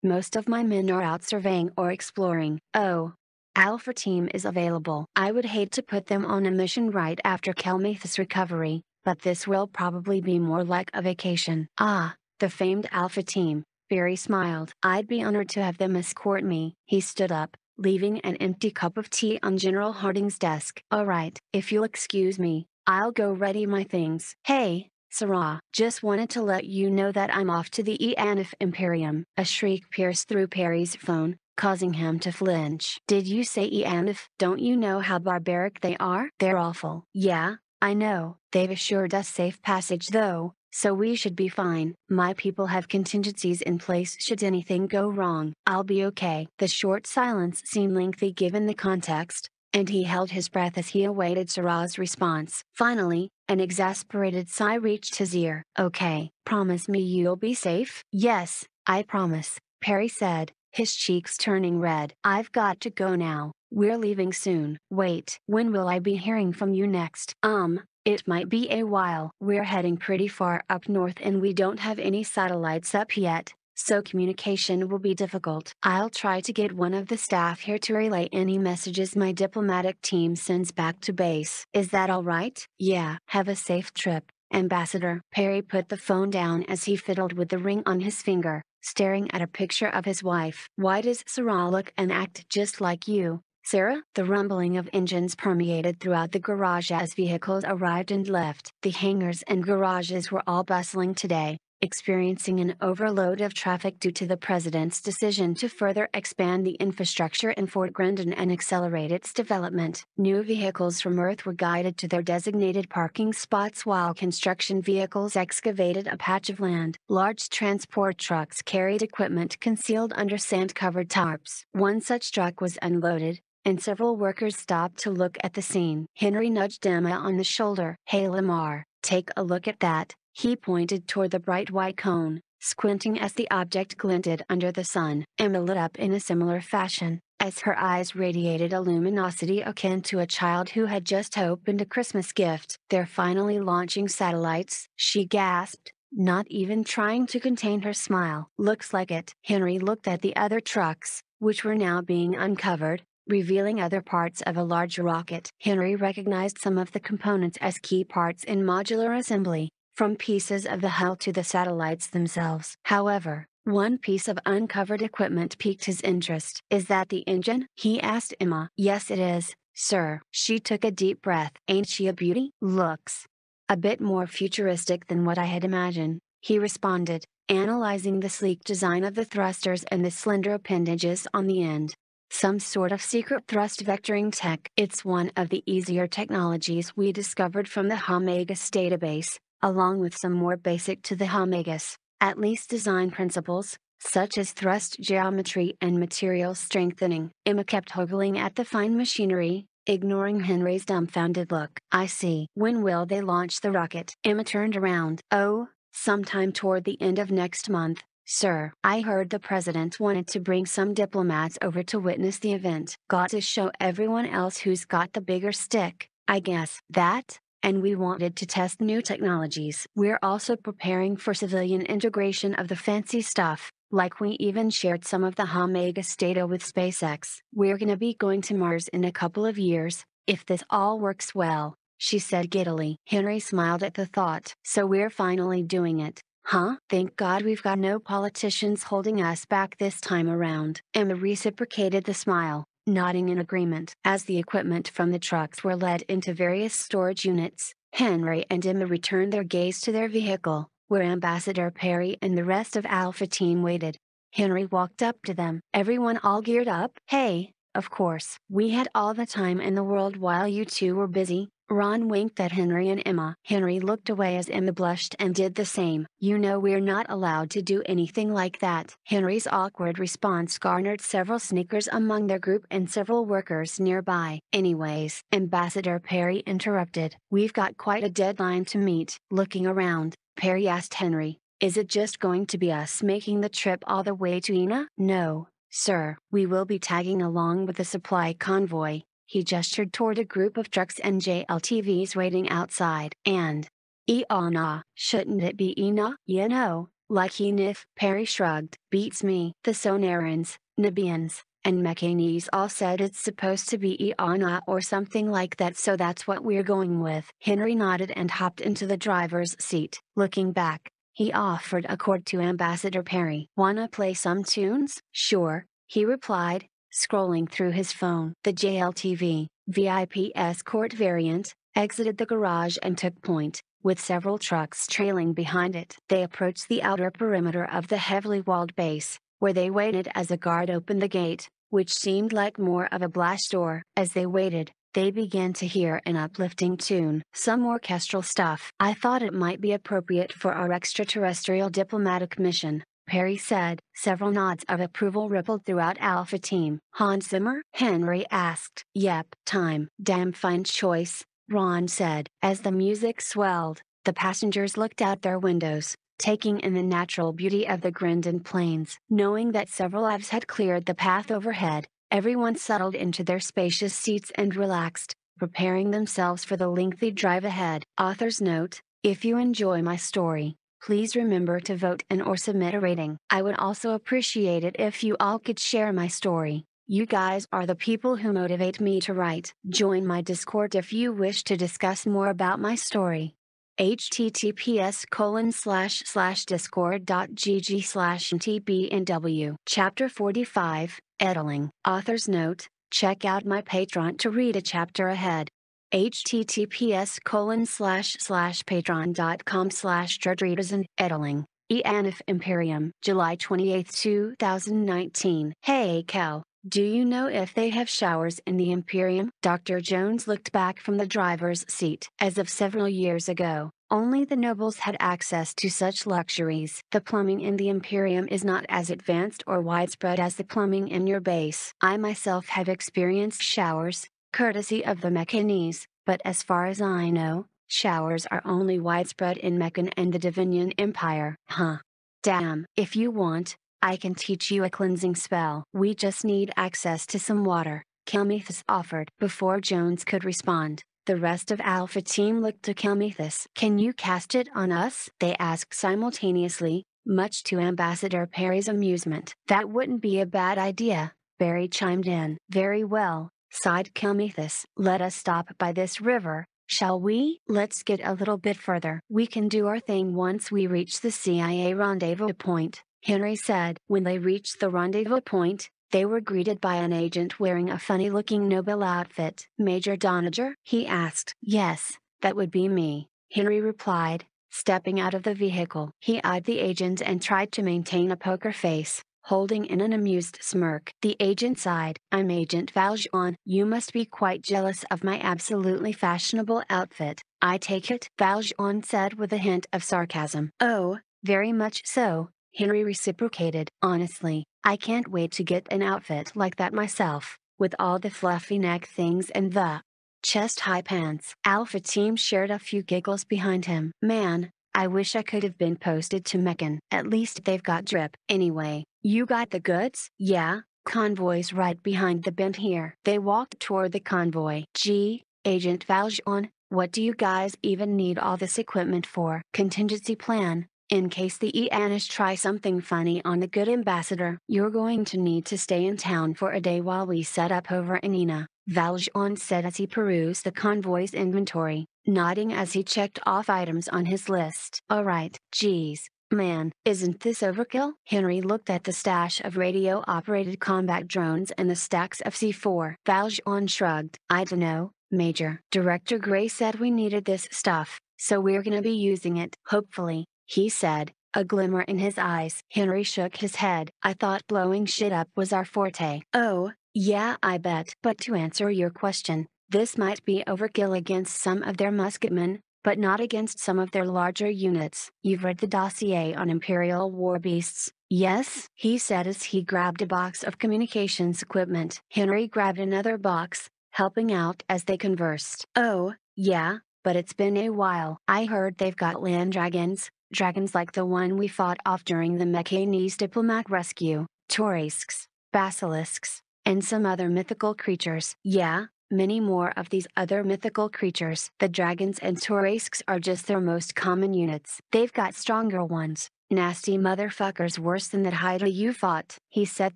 Most of my men are out surveying or exploring. Oh. Alpha team is available. I would hate to put them on a mission right after Kelmethus' recovery, but this will probably be more like a vacation. Ah, the famed Alpha team. Perry smiled. I'd be honored to have them escort me. He stood up, leaving an empty cup of tea on General Harding's desk. Alright, if you'll excuse me, I'll go ready my things. Hey, Sarah, just wanted to let you know that I'm off to the Eanif Imperium. A shriek pierced through Perry's phone, causing him to flinch. Did you say Eanif? Don't you know how barbaric they are? They're awful. Yeah, I know. They've assured us safe passage though, so we should be fine. My people have contingencies in place should anything go wrong. I'll be okay. The short silence seemed lengthy given the context, and he held his breath as he awaited Sarah's response. Finally, an exasperated sigh reached his ear. Okay, promise me you'll be safe? Yes, I promise, Perry said, his cheeks turning red. I've got to go now, we're leaving soon. Wait, when will I be hearing from you next? Um, it might be a while. We're heading pretty far up north and we don't have any satellites up yet, so communication will be difficult. I'll try to get one of the staff here to relay any messages my diplomatic team sends back to base. Is that alright? Yeah. Have a safe trip, Ambassador. Perry put the phone down as he fiddled with the ring on his finger, staring at a picture of his wife. Why does Sarah look and act just like you? Sarah? The rumbling of engines permeated throughout the garage as vehicles arrived and left. The hangars and garages were all bustling today, experiencing an overload of traffic due to the president's decision to further expand the infrastructure in Fort Grendon and accelerate its development. New vehicles from Earth were guided to their designated parking spots while construction vehicles excavated a patch of land. Large transport trucks carried equipment concealed under sand-covered tarps. One such truck was unloaded, and several workers stopped to look at the scene. Henry nudged Emma on the shoulder. Hey Lamar, take a look at that. He pointed toward the bright white cone, squinting as the object glinted under the sun. Emma lit up in a similar fashion, as her eyes radiated a luminosity akin to a child who had just opened a Christmas gift. They're finally launching satellites, she gasped, not even trying to contain her smile. Looks like it. Henry looked at the other trucks, which were now being uncovered, revealing other parts of a large rocket. Henry recognized some of the components as key parts in modular assembly, from pieces of the hull to the satellites themselves. However, one piece of uncovered equipment piqued his interest. Is that the engine? He asked Emma. Yes it is, sir. She took a deep breath. Ain't she a beauty? Looks a bit more futuristic than what I had imagined, he responded, analyzing the sleek design of the thrusters and the slender appendages on the end. Some sort of secret thrust vectoring tech. It's one of the easier technologies we discovered from the Helmagus database, along with some more basic to the Helmagus, at least design principles, such as thrust geometry and material strengthening. Emma kept hoggling at the fine machinery, ignoring Henry's dumbfounded look. I see. When will they launch the rocket? Emma turned around. Oh, sometime toward the end of next month, Sir, I heard the president wanted to bring some diplomats over to witness the event. Got to show everyone else who's got the bigger stick, I guess. That, and we wanted to test new technologies. We're also preparing for civilian integration of the fancy stuff, like we even shared some of the Helmagus data with SpaceX. We're gonna be going to Mars in a couple of years, if this all works well, she said giddily. Henry smiled at the thought. So we're finally doing it. Huh? Thank God we've got no politicians holding us back this time around. Emma reciprocated the smile, nodding in agreement. As the equipment from the trucks were led into various storage units, Henry and Emma returned their gaze to their vehicle, where Ambassador Perry and the rest of Alpha Team waited. Henry walked up to them. Everyone all geared up? Hey, of course. We had all the time in the world while you two were busy, Ron winked at Henry and Emma. Henry looked away as Emma blushed and did the same. You know we're not allowed to do anything like that. Henry's awkward response garnered several snickers among their group and several workers nearby. Anyways, Ambassador Perry interrupted. We've got quite a deadline to meet. Looking around, Perry asked Henry, is it just going to be us making the trip all the way to Ina? No, sir. We will be tagging along with the supply convoy. He gestured toward a group of trucks and JLTVs waiting outside. And, Iana, shouldn't it be Ina? You know, like Enif, Perry shrugged. Beats me. The Sonarans, Nubians, and Mekanese all said it's supposed to be Iana or something like that so that's what we're going with. Henry nodded and hopped into the driver's seat. Looking back, he offered a chord to Ambassador Perry. Wanna play some tunes? Sure, he replied, scrolling through his phone. The JLTV, VIP Escort variant, exited the garage and took point, with several trucks trailing behind it. They approached the outer perimeter of the heavily walled base, where they waited as a guard opened the gate, which seemed like more of a blast door. As they waited, they began to hear an uplifting tune. Some orchestral stuff. I thought it might be appropriate for our extraterrestrial diplomatic mission, Perry said. Several nods of approval rippled throughout Alpha Team. Hans Zimmer? Henry asked. Yep. Time. Damn fine choice, Ron said. As the music swelled, the passengers looked out their windows, taking in the natural beauty of the Grendon Plains. Knowing that several lives had cleared the path overhead, everyone settled into their spacious seats and relaxed, preparing themselves for the lengthy drive ahead. Author's note, if you enjoy my story, please remember to vote and or submit a rating. I would also appreciate it if you all could share my story. You guys are the people who motivate me to write. Join my Discord if you wish to discuss more about my story https colon slash slash discord.gg slash tbnw. Chapter 45, Edeling. Author's note, check out my Patreon to read a chapter ahead. Https colon slash slash patreon.com slash and Edeling. Eanif Imperium, July 28, 2019. Hey Cal, do you know if they have showers in the Imperium? Dr. Jones looked back from the driver's seat. As of several years ago, only the nobles had access to such luxuries. The plumbing in the Imperium is not as advanced or widespread as the plumbing in your base. I myself have experienced showers, courtesy of the Mekanese, but as far as I know, showers are only widespread in Meccan and the Divinian Empire. Huh. Damn. If you want, I can teach you a cleansing spell. We just need access to some water, Kelmethus offered. Before Jones could respond, the rest of Alpha Team looked to Kelmethus. Can you cast it on us? They asked simultaneously, much to Ambassador Perry's amusement. That wouldn't be a bad idea, Perry chimed in. Very well, sighed Kelmethus. Let us stop by this river, shall we? Let's get a little bit further. We can do our thing once we reach the CIA rendezvous point. Henry said. When they reached the rendezvous point, they were greeted by an agent wearing a funny looking noble outfit. Major Doniger? He asked. Yes, that would be me, Henry replied, stepping out of the vehicle. He eyed the agent and tried to maintain a poker face, holding in an amused smirk. The agent sighed. I'm Agent Valjean. You must be quite jealous of my absolutely fashionable outfit. I take it? Valjean said with a hint of sarcasm. Oh, very much so, Henry reciprocated. Honestly, I can't wait to get an outfit like that myself, with all the fluffy neck things and the chest high pants. Alpha Team shared a few giggles behind him. Man, I wish I could have been posted to Meccan. At least they've got drip. Anyway, you got the goods? Yeah, convoy's right behind the bend here. They walked toward the convoy. Gee, Agent Valjean, what do you guys even need all this equipment for? Contingency plan, in case the Eanish try something funny on the good ambassador, you're going to need to stay in town for a day while we set up over in Ina, Valjean said as he perused the convoy's inventory, nodding as he checked off items on his list. Alright, geez, man, isn't this overkill? Henry looked at the stash of radio-operated combat drones and the stacks of C4. Valjean shrugged. I dunno, Major. Director Gray said we needed this stuff, so we're gonna be using it. Hopefully, he said, a glimmer in his eyes. Henry shook his head. I thought blowing shit up was our forte. Oh, yeah, I bet. But to answer your question, this might be overkill against some of their musketmen, but not against some of their larger units. You've read the dossier on Imperial war beasts, yes? He said as he grabbed a box of communications equipment. Henry grabbed another box, helping out as they conversed. Oh, yeah, but it's been a while. I heard they've got land dragons, dragons like the one we fought off during the Mekanese diplomat rescue, Torasks, basilisks, and some other mythical creatures. Yeah, many more of these other mythical creatures. The dragons and Torasks are just their most common units. They've got stronger ones, nasty motherfuckers worse than that Hydra you fought. He set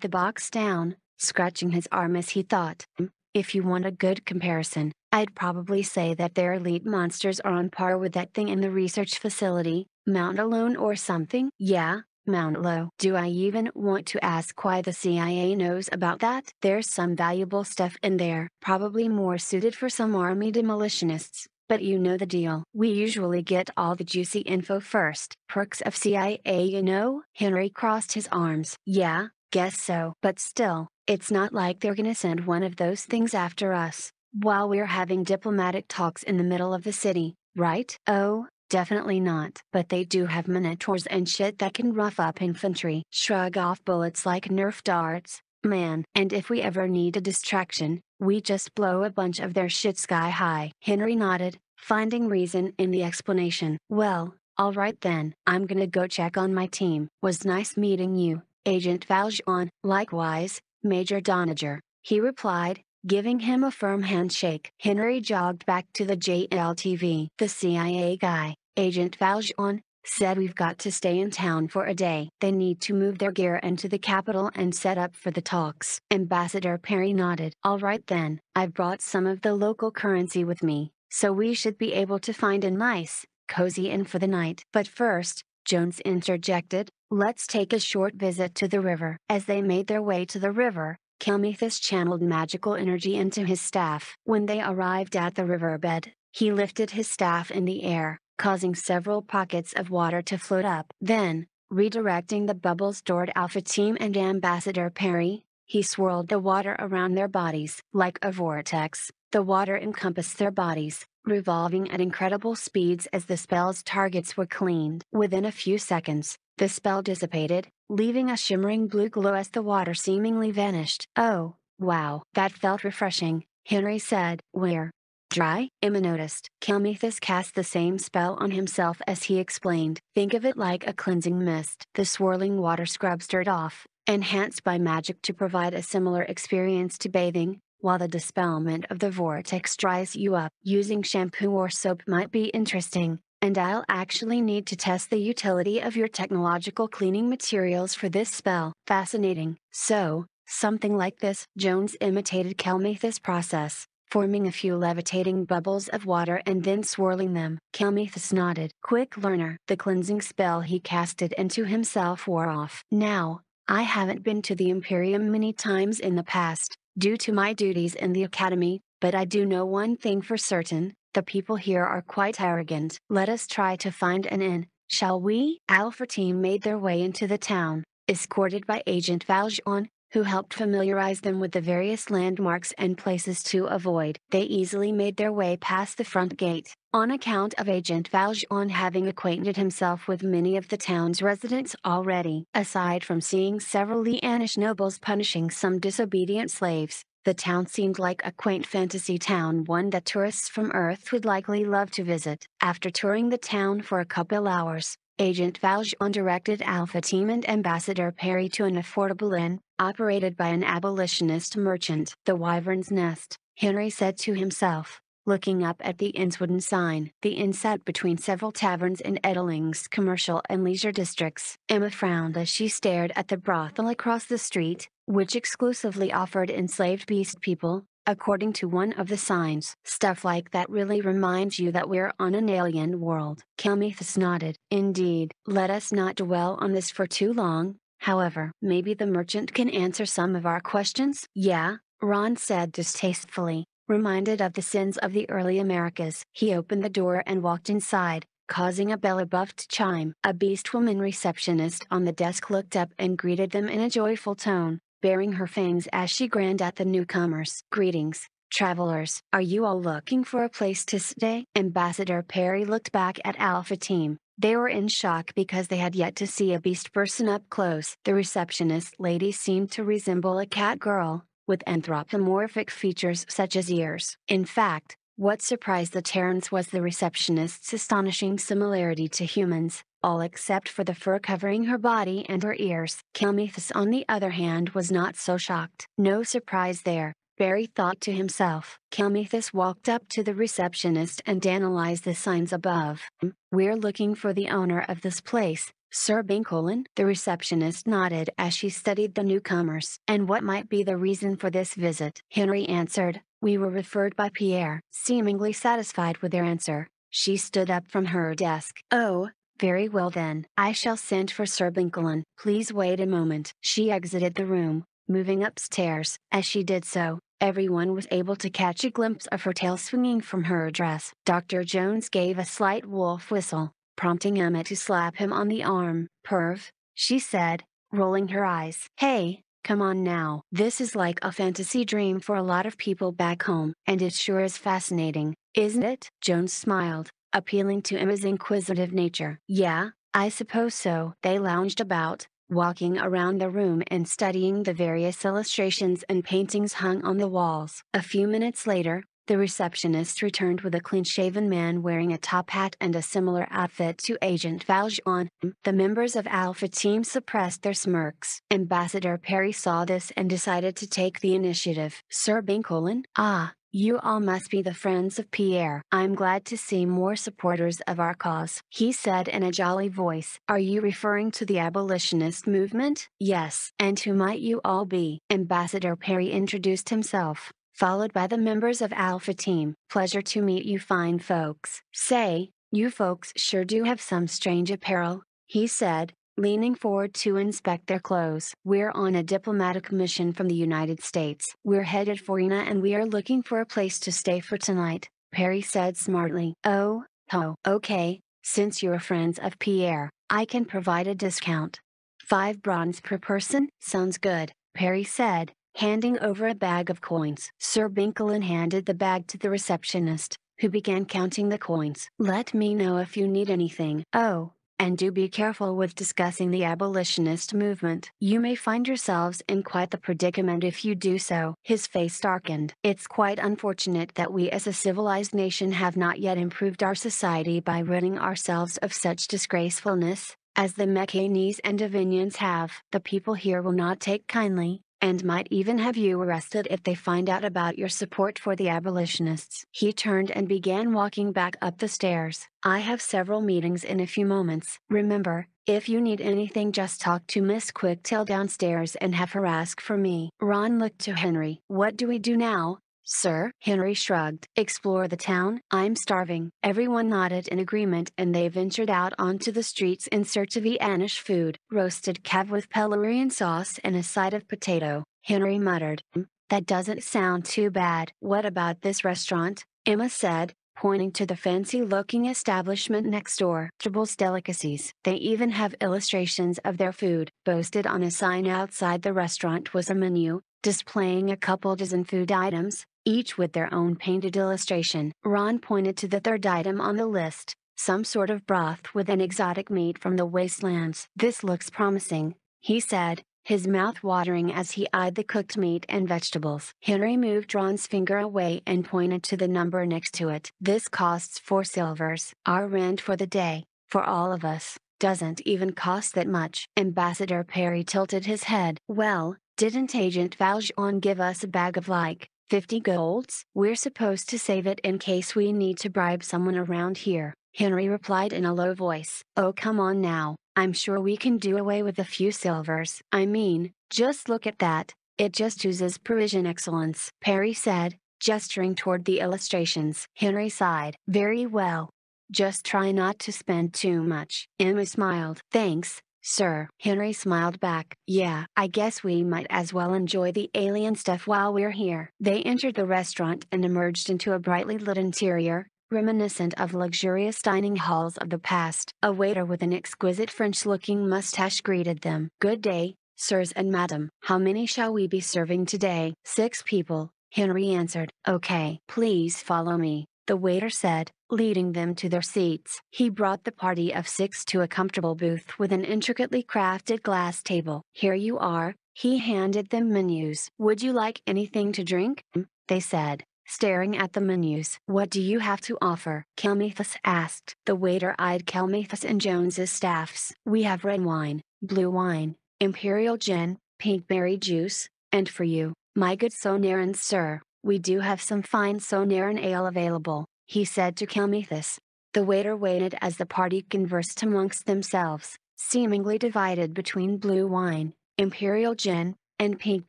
the box down, scratching his arm as he thought. "Hmm, If you want a good comparison, I'd probably say that their elite monsters are on par with that thing in the research facility, Mount Alone or something. Yeah, Mount Low. Do I even want to ask why the CIA knows about that? There's some valuable stuff in there, probably more suited for some army demolitionists. But you know the deal. We usually get all the juicy info first. Perks of CIA, you know? Henry crossed his arms. Yeah, guess so. But still, it's not like they're gonna send one of those things after us, while we're having diplomatic talks in the middle of the city, right? Oh, Definitely not. But they do have minotaurs and shit that can rough up infantry. Shrug off bullets like Nerf darts, man. And if we ever need a distraction, we just blow a bunch of their shit sky high. Henry nodded, finding reason in the explanation. Well, alright then. I'm gonna go check on my team. Was nice meeting you, Agent Valjean. Likewise, Major Doniger. He replied, giving him a firm handshake. Henry jogged back to the JLTV. The CIA guy, Agent Valjean, said we've got to stay in town for a day. They need to move their gear into the capital and set up for the talks. Ambassador Perry nodded. Alright then, I've brought some of the local currency with me, so we should be able to find a nice, cozy inn for the night. But first, Jones interjected, let's take a short visit to the river. As they made their way to the river, Kelmethus channeled magical energy into his staff. When they arrived at the riverbed, he lifted his staff in the air, causing several pockets of water to float up. Then, redirecting the bubbles toward Alpha Team and Ambassador Perry, he swirled the water around their bodies. Like a vortex, the water encompassed their bodies, revolving at incredible speeds as the spell's targets were cleaned. Within a few seconds, the spell dissipated, leaving a shimmering blue glow as the water seemingly vanished. Oh, wow. That felt refreshing, Henry said. Where? Dry? Emma noticed. Kelmethus cast the same spell on himself as he explained. Think of it like a cleansing mist. The swirling water scrubs dirt off, enhanced by magic to provide a similar experience to bathing, while the dispelment of the vortex dries you up. Using shampoo or soap might be interesting, and I'll actually need to test the utility of your technological cleaning materials for this spell. Fascinating. So, something like this. Jones imitated Kelmethus' process forming a few levitating bubbles of water and then swirling them. Kelmethus nodded. Quick learner. The cleansing spell he casted into himself wore off. Now, I haven't been to the Imperium many times in the past, due to my duties in the Academy, but I do know one thing for certain, the people here are quite arrogant. Let us try to find an inn, shall we? Alpha team made their way into the town, escorted by Agent Valjean, who helped familiarize them with the various landmarks and places to avoid. They easily made their way past the front gate, on account of Agent Valjean having acquainted himself with many of the town's residents already. Aside from seeing several Eanish nobles punishing some disobedient slaves, the town seemed like a quaint fantasy town one that tourists from Earth would likely love to visit. After touring the town for a couple hours, Agent Valjean directed Alpha Team and Ambassador Perry to an affordable inn, operated by an abolitionist merchant. The Wyvern's Nest, Henry said to himself, looking up at the inn's wooden sign. The inn sat between several taverns in Edeling's commercial and leisure districts. Emma frowned as she stared at the brothel across the street, which exclusively offered enslaved beast people, According to one of the signs, stuff like that really reminds you that we're on an alien world. Kelmethus nodded. Indeed. Let us not dwell on this for too long, however. Maybe the merchant can answer some of our questions? Yeah, Ron said distastefully, reminded of the sins of the early Americas. He opened the door and walked inside, causing a bell above to chime. A beast woman receptionist on the desk looked up and greeted them in a joyful tone baring her fangs as she grinned at the newcomers. Greetings, travelers. Are you all looking for a place to stay? Ambassador Perry looked back at Alpha Team. They were in shock because they had yet to see a beast person up close. The receptionist lady seemed to resemble a cat girl, with anthropomorphic features such as ears. In fact, what surprised the Terrans was the receptionist's astonishing similarity to humans all except for the fur covering her body and her ears. Kelmethus on the other hand was not so shocked. No surprise there, Barry thought to himself. Kelmethus walked up to the receptionist and analyzed the signs above. We're looking for the owner of this place, Sir Bincolin? The receptionist nodded as she studied the newcomers. And what might be the reason for this visit? Henry answered, We were referred by Pierre. Seemingly satisfied with their answer, she stood up from her desk. Oh, very well then. I shall send for Sir Bincolin. Please wait a moment. She exited the room, moving upstairs. As she did so, everyone was able to catch a glimpse of her tail swinging from her dress. Dr. Jones gave a slight wolf whistle, prompting Emma to slap him on the arm. Perv, she said, rolling her eyes. Hey, come on now. This is like a fantasy dream for a lot of people back home. And it sure is fascinating, isn't it? Jones smiled, appealing to Emma's inquisitive nature. Yeah, I suppose so. They lounged about, walking around the room and studying the various illustrations and paintings hung on the walls. A few minutes later, the receptionist returned with a clean-shaven man wearing a top hat and a similar outfit to Agent Valjean. The members of Alpha Team suppressed their smirks. Ambassador Perry saw this and decided to take the initiative. Sir Bincolin? Ah, you all must be the friends of Pierre. I'm glad to see more supporters of our cause, he said in a jolly voice. Are you referring to the abolitionist movement? Yes. And who might you all be? Ambassador Perry introduced himself followed by the members of Alpha Team. Pleasure to meet you fine folks. Say, you folks sure do have some strange apparel, he said, leaning forward to inspect their clothes. We're on a diplomatic mission from the United States. We're headed for Ina and we are looking for a place to stay for tonight, Perry said smartly. Oh, oh, okay, since you're friends of Pierre, I can provide a discount. Five bronze per person? Sounds good, Perry said, handing over a bag of coins. Sir Bincolin handed the bag to the receptionist, who began counting the coins. Let me know if you need anything. Oh, and do be careful with discussing the abolitionist movement. You may find yourselves in quite the predicament if you do so. His face darkened. It's quite unfortunate that we as a civilized nation have not yet improved our society by ridding ourselves of such disgracefulness, as the Mekanese and Divinians have. The people here will not take kindly, and might even have you arrested if they find out about your support for the abolitionists. He turned and began walking back up the stairs. I have several meetings in a few moments. Remember, if you need anything just talk to Miss Quicktail downstairs and have her ask for me. Ron looked to Henry. What do we do now? Sir, Henry shrugged. Explore the town? I'm starving. Everyone nodded in agreement and they ventured out onto the streets in search of Eanish food. Roasted calf with Pelourinho sauce and a side of potato. Henry muttered. Hmm, that doesn't sound too bad. What about this restaurant? Emma said, pointing to the fancy-looking establishment next door. Tribbles delicacies. They even have illustrations of their food. Posted on a sign outside the restaurant was a menu, displaying a couple dozen food items, each with their own painted illustration. Ron pointed to the third item on the list, some sort of broth with an exotic meat from the wastelands. This looks promising, he said, his mouth watering as he eyed the cooked meat and vegetables. Henry moved Ron's finger away and pointed to the number next to it. This costs four silvers. Our rent for the day, for all of us, doesn't even cost that much. Ambassador Perry tilted his head. Well, didn't Agent Valjean give us a bag of like, 50 golds? We're supposed to save it in case we need to bribe someone around here, Henry replied in a low voice. Oh come on now, I'm sure we can do away with a few silvers. I mean, just look at that, it just oozes Parisian excellence. Perry said, gesturing toward the illustrations. Henry sighed. Very well. Just try not to spend too much. Emma smiled. Thanks, Sir. Henry smiled back. Yeah, I guess we might as well enjoy the alien stuff while we're here. They entered the restaurant and emerged into a brightly lit interior, reminiscent of luxurious dining halls of the past. A waiter with an exquisite French-looking mustache greeted them. Good day, sirs and madam. How many shall we be serving today? Six people, Henry answered. Okay. Please follow me the waiter said, leading them to their seats. He brought the party of six to a comfortable booth with an intricately crafted glass table. Here you are, he handed them menus. Would you like anything to drink? They said, staring at the menus. What do you have to offer? Kelmethus asked. The waiter eyed Kelmethus and Jones's staffs. We have red wine, blue wine, imperial gin, pink berry juice, and for you, my good Sonaran sir, we do have some fine Sonaran ale available, he said to Kelmethus. The waiter waited as the party conversed amongst themselves, seemingly divided between blue wine, imperial gin, and pink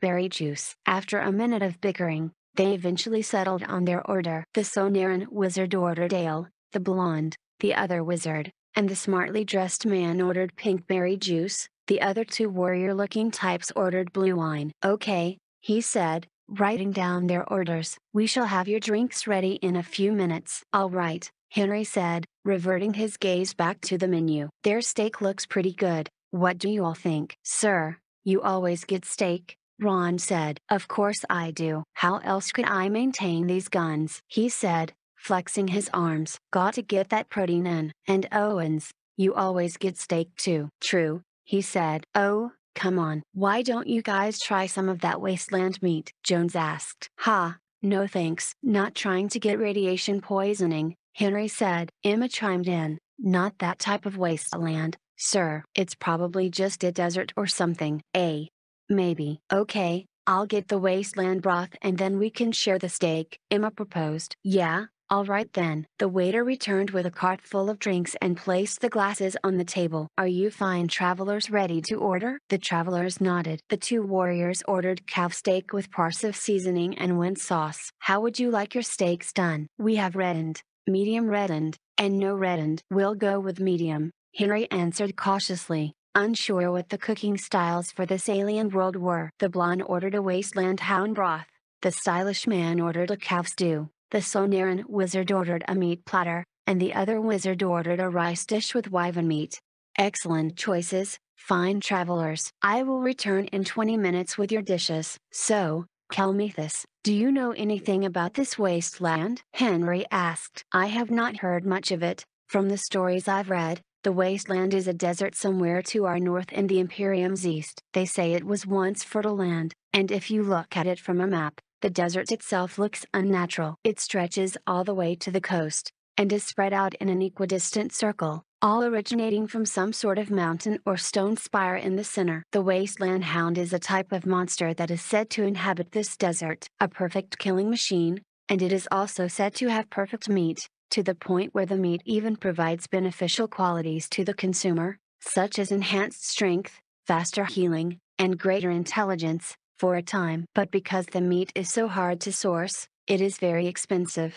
berry juice. After a minute of bickering, they eventually settled on their order. The Sonaran wizard ordered ale, the blonde, the other wizard, and the smartly dressed man ordered pink berry juice, the other two warrior looking types ordered blue wine. Okay, he said, writing down their orders. We shall have your drinks ready in a few minutes. All right, Henry said, reverting his gaze back to the menu. Their steak looks pretty good, what do you all think? Sir, you always get steak, Ron said. Of course I do. How else could I maintain these guns? He said, flexing his arms. Got to get that protein in. And Owens, you always get steak too. True, he said. Oh, come on. Why don't you guys try some of that wasteland meat? Jones asked. Ha, no thanks. Not trying to get radiation poisoning, Henry said. Emma chimed in. Not that type of wasteland, sir. It's probably just a desert or something. A. Maybe. Okay, I'll get the wasteland broth and then we can share the steak, Emma proposed. Yeah, all right then. The waiter returned with a cart full of drinks and placed the glasses on the table. Are you fine travelers ready to order? The travelers nodded. The two warriors ordered calf steak with parsley seasoning and Wendt sauce. How would you like your steaks done? We have reddened, medium reddened, and no reddened. We'll go with medium, Henry answered cautiously, unsure what the cooking styles for this alien world were. The blonde ordered a wasteland hound broth. The stylish man ordered a calf stew. The Sonaran wizard ordered a meat platter, and the other wizard ordered a rice dish with wyvern meat. Excellent choices, fine travelers. I will return in 20 minutes with your dishes. So, Kelmethus, do you know anything about this wasteland? Henry asked. I have not heard much of it, from the stories I've read, the wasteland is a desert somewhere to our north and the Imperium's east. They say it was once fertile land, and if you look at it from a map, the desert itself looks unnatural. It stretches all the way to the coast, and is spread out in an equidistant circle, all originating from some sort of mountain or stone spire in the center. The wasteland hound is a type of monster that is said to inhabit this desert, a perfect killing machine, and it is also said to have perfect meat, to the point where the meat even provides beneficial qualities to the consumer, such as enhanced strength, faster healing, and greater intelligence, for a time. But because the meat is so hard to source, it is very expensive.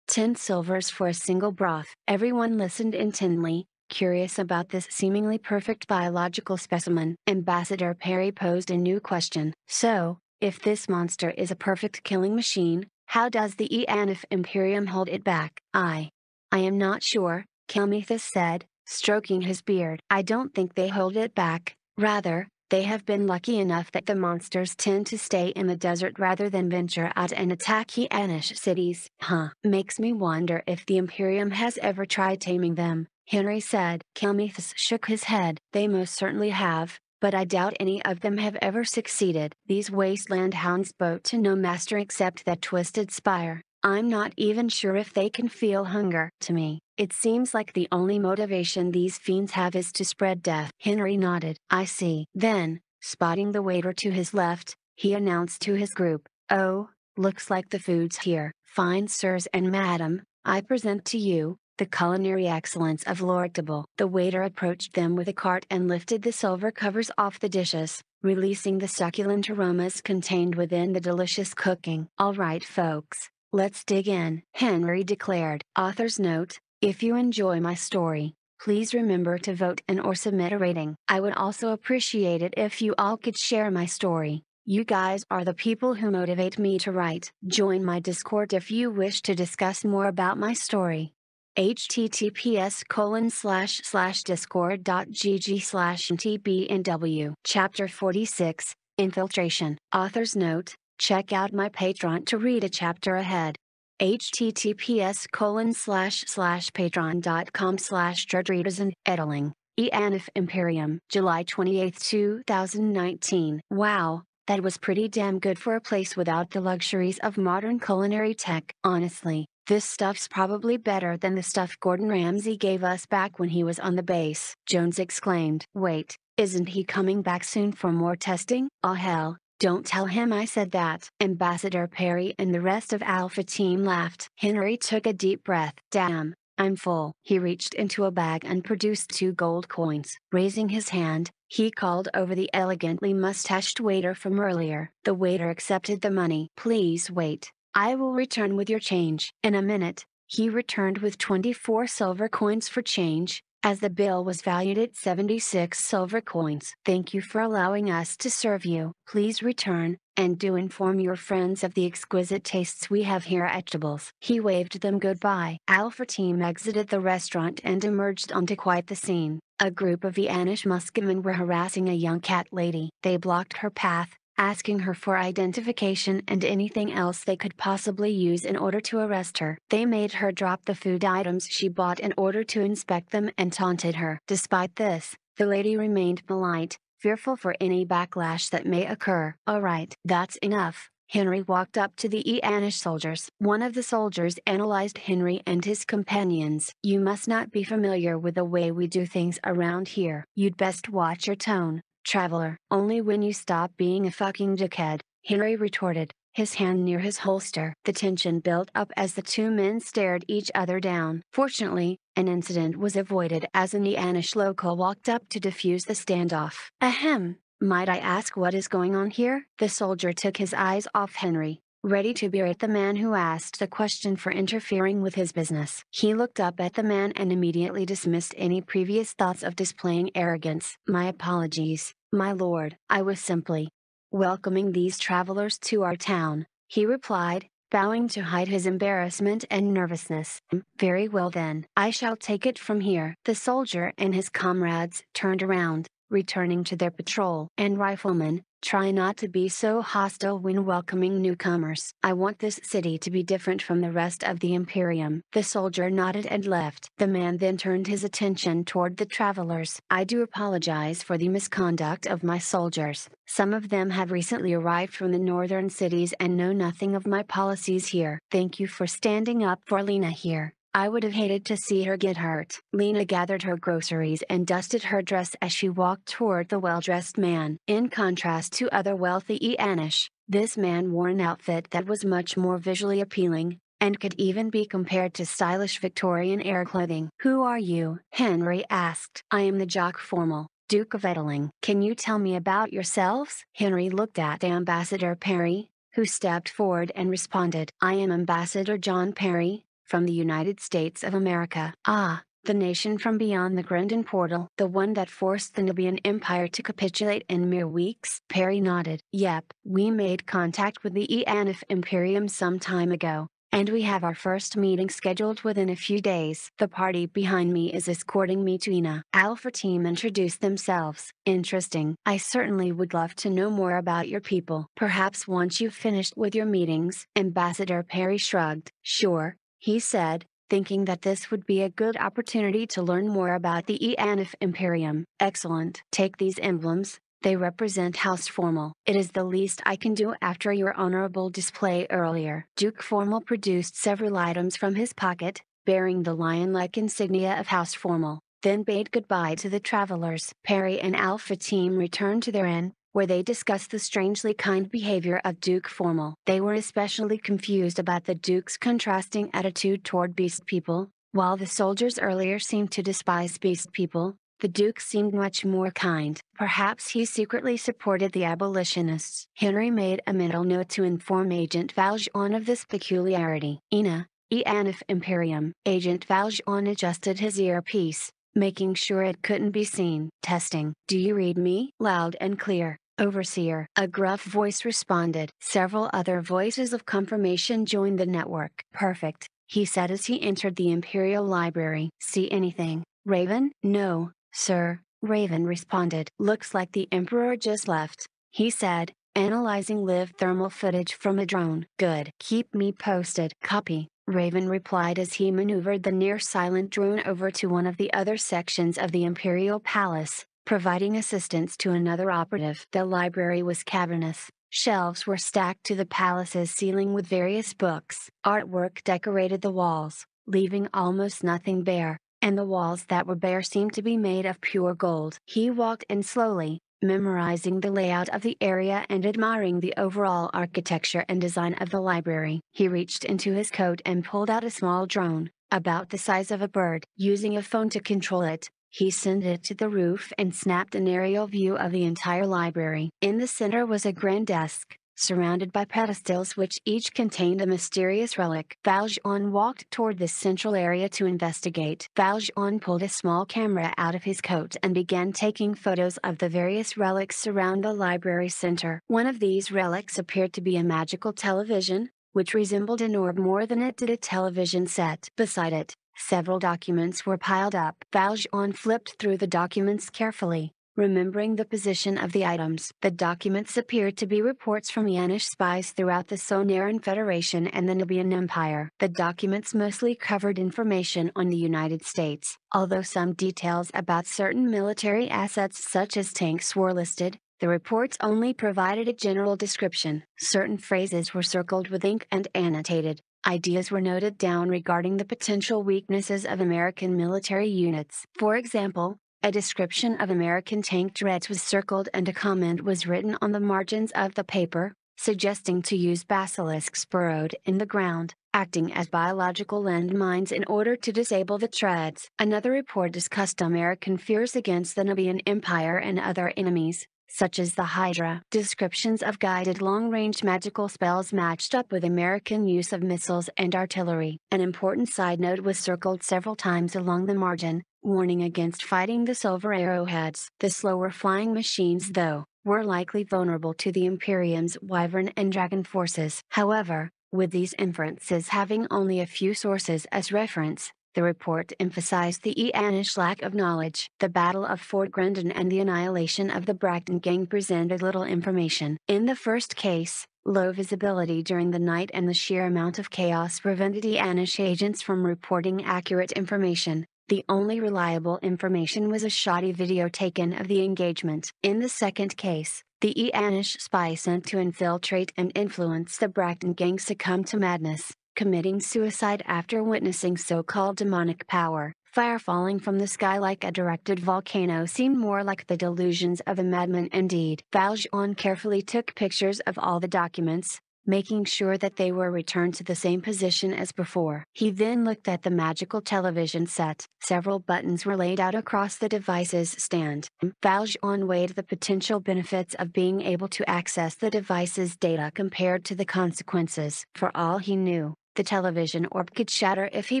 10 silvers for a single broth. Everyone listened intently, curious about this seemingly perfect biological specimen. Ambassador Perry posed a new question. So, if this monster is a perfect killing machine, how does the Eanif Imperium hold it back? I. I am not sure, Kelmethus said, stroking his beard. I don't think they hold it back, rather, they have been lucky enough that the monsters tend to stay in the desert rather than venture out and attack Eanish cities. Huh. Makes me wonder if the Imperium has ever tried taming them, Henry said. Kelmethus shook his head. They most certainly have, but I doubt any of them have ever succeeded. These wasteland hounds bow to no master except that twisted spire. I'm not even sure if they can feel hunger. To me, it seems like the only motivation these fiends have is to spread death. Henry nodded. I see. Then, spotting the waiter to his left, he announced to his group, Oh, looks like the food's here. Fine sirs and madam, I present to you, the culinary excellence of Lord Dibble. The waiter approached them with a cart and lifted the silver covers off the dishes, releasing the succulent aromas contained within the delicious cooking. Alright folks, let's dig in. Henry declared. Author's note, if you enjoy my story, please remember to vote and or submit a rating. I would also appreciate it if you all could share my story. You guys are the people who motivate me to write. Join my Discord if you wish to discuss more about my story. https colon slash slash discord.gg slash tbnw Chapter 46, Infiltration. Author's note, check out my Patreon to read a chapter ahead https colon slash slash patreon.com slash and Edeling, Eanif Imperium, July 28, 2019. Wow, that was pretty damn good for a place without the luxuries of modern culinary tech. Honestly, this stuff's probably better than the stuff Gordon Ramsay gave us back when he was on the base. Jones exclaimed. Wait, isn't he coming back soon for more testing? Oh hell, don't tell him I said that. Ambassador Perry and the rest of Alpha Team laughed. Henry took a deep breath. Damn, I'm full. He reached into a bag and produced two gold coins. Raising his hand, he called over the elegantly mustached waiter from earlier. The waiter accepted the money. Please wait. I will return with your change. In a minute, he returned with 24 silver coins for change, as the bill was valued at 76 silver coins. Thank you for allowing us to serve you. Please return, and do inform your friends of the exquisite tastes we have here at Jibbles. He waved them goodbye. Alpha team exited the restaurant and emerged onto quite the scene. A group of Eanish Muskamen were harassing a young cat lady. They blocked her path, asking her for identification and anything else they could possibly use in order to arrest her. They made her drop the food items she bought in order to inspect them and taunted her. Despite this, the lady remained polite, fearful for any backlash that may occur. Alright, that's enough. Henry walked up to the Eanish soldiers. One of the soldiers analyzed Henry and his companions. You must not be familiar with the way we do things around here. You'd best watch your tone, Traveler, only when you stop being a fucking dickhead, Henry retorted, his hand near his holster. The tension built up as the two men stared each other down. Fortunately, an incident was avoided as an Eanish local walked up to defuse the standoff. Ahem, might I ask what is going on here? The soldier took his eyes off Henry, ready to berate the man who asked the question for interfering with his business. He looked up at the man and immediately dismissed any previous thoughts of displaying arrogance. My apologies, my lord. I was simply welcoming these travelers to our town, he replied, bowing to hide his embarrassment and nervousness. Very well then. I shall take it from here. The soldier and his comrades turned around, returning to their patrol. And riflemen, try not to be so hostile when welcoming newcomers. I want this city to be different from the rest of the Imperium. The soldier nodded and left. The man then turned his attention toward the travelers. I do apologize for the misconduct of my soldiers. Some of them have recently arrived from the northern cities and know nothing of my policies here. Thank you for standing up for Lena here. I would have hated to see her get hurt. Lena gathered her groceries and dusted her dress as she walked toward the well-dressed man. In contrast to other wealthy Eanish, this man wore an outfit that was much more visually appealing, and could even be compared to stylish Victorian-era clothing. Who are you? Henry asked. I am the Jock Formal, Duke of Edeling. Can you tell me about yourselves? Henry looked at Ambassador Perry, who stepped forward and responded. I am Ambassador John Perry, from the United States of America. Ah, the nation from beyond the Grendon portal. The one that forced the Nubian Empire to capitulate in mere weeks? Perry nodded. Yep, we made contact with the Eanif Imperium some time ago, and we have our first meeting scheduled within a few days. The party behind me is escorting me to Ina. Alpha team introduced themselves. Interesting. I certainly would love to know more about your people. Perhaps once you've finished with your meetings. Ambassador Perry shrugged. Sure, he said, thinking that this would be a good opportunity to learn more about the Eanif Imperium. Excellent. Take these emblems, they represent House Formal. It is the least I can do after your honorable display earlier. Duke Formal produced several items from his pocket, bearing the lion-like insignia of House Formal, then bade goodbye to the travelers. Perry and Alpha Team returned to their inn, where they discussed the strangely kind behavior of Duke Formal. They were especially confused about the Duke's contrasting attitude toward beast people, while the soldiers earlier seemed to despise beast people, the Duke seemed much more kind. Perhaps he secretly supported the abolitionists. Henry made a mental note to inform Agent Valjean of this peculiarity. Ina, Eanif Imperium. Agent Valjean adjusted his earpiece, making sure it couldn't be seen. Testing. Do you read me? Loud and clear. Overseer. A gruff voice responded. Several other voices of confirmation joined the network. Perfect, he said as he entered the Imperial Library. See anything, Raven? No, sir, Raven responded. Looks like the Emperor just left, he said, analyzing live thermal footage from a drone. Good. Keep me posted. Copy. Raven replied as he maneuvered the near silent drone over to one of the other sections of the Imperial Palace, providing assistance to another operative. The library was cavernous. Shelves were stacked to the palace's ceiling with various books. Artwork decorated the walls, leaving almost nothing bare, and the walls that were bare seemed to be made of pure gold. He walked in slowly, memorizing the layout of the area and admiring the overall architecture and design of the library. He reached into his coat and pulled out a small drone, about the size of a bird. Using a phone to control it, he sent it to the roof and snapped an aerial view of the entire library. In the center was a grand desk, surrounded by pedestals which each contained a mysterious relic. Valjean walked toward this central area to investigate. Valjean pulled a small camera out of his coat and began taking photos of the various relics around the library center. One of these relics appeared to be a magical television, which resembled an orb more than it did a television set. Beside it, several documents were piled up. Valjean flipped through the documents carefully, remembering the position of the items. The documents appeared to be reports from Eanish spies throughout the Sonaran Federation and the Nubian Empire. The documents mostly covered information on the United States, although some details about certain military assets such as tanks were listed. The reports only provided a general description. Certain phrases were circled with ink and annotated. Ideas were noted down regarding the potential weaknesses of American military units. For example, a description of American tank treads was circled and a comment was written on the margins of the paper, suggesting to use basilisks burrowed in the ground, acting as biological landmines in order to disable the treads. Another report discussed American fears against the Nubian Empire and other enemies, such as the Hydra. Descriptions of guided long-range magical spells matched up with American use of missiles and artillery. An important side note was circled several times along the margin, warning against fighting the silver arrowheads. The slower flying machines though, were likely vulnerable to the Imperium's Wyvern and Dragon forces. However, with these inferences having only a few sources as reference, the report emphasized the Eanish lack of knowledge. The Battle of Fort Grendon and the annihilation of the Bracton gang presented little information. In the first case, low visibility during the night and the sheer amount of chaos prevented Eanish agents from reporting accurate information. The only reliable information was a shoddy video taken of the engagement. In the second case, the Eanish spy sent to infiltrate and influence the Bracton gang succumbed to madness, committing suicide after witnessing so-called demonic power. Fire falling from the sky like a directed volcano seemed more like the delusions of a madman indeed. Valjean carefully took pictures of all the documents, making sure that they were returned to the same position as before. He then looked at the magical television set. Several buttons were laid out across the device's stand. Valjean weighed the potential benefits of being able to access the device's data compared to the consequences. For all he knew, the television orb could shatter if he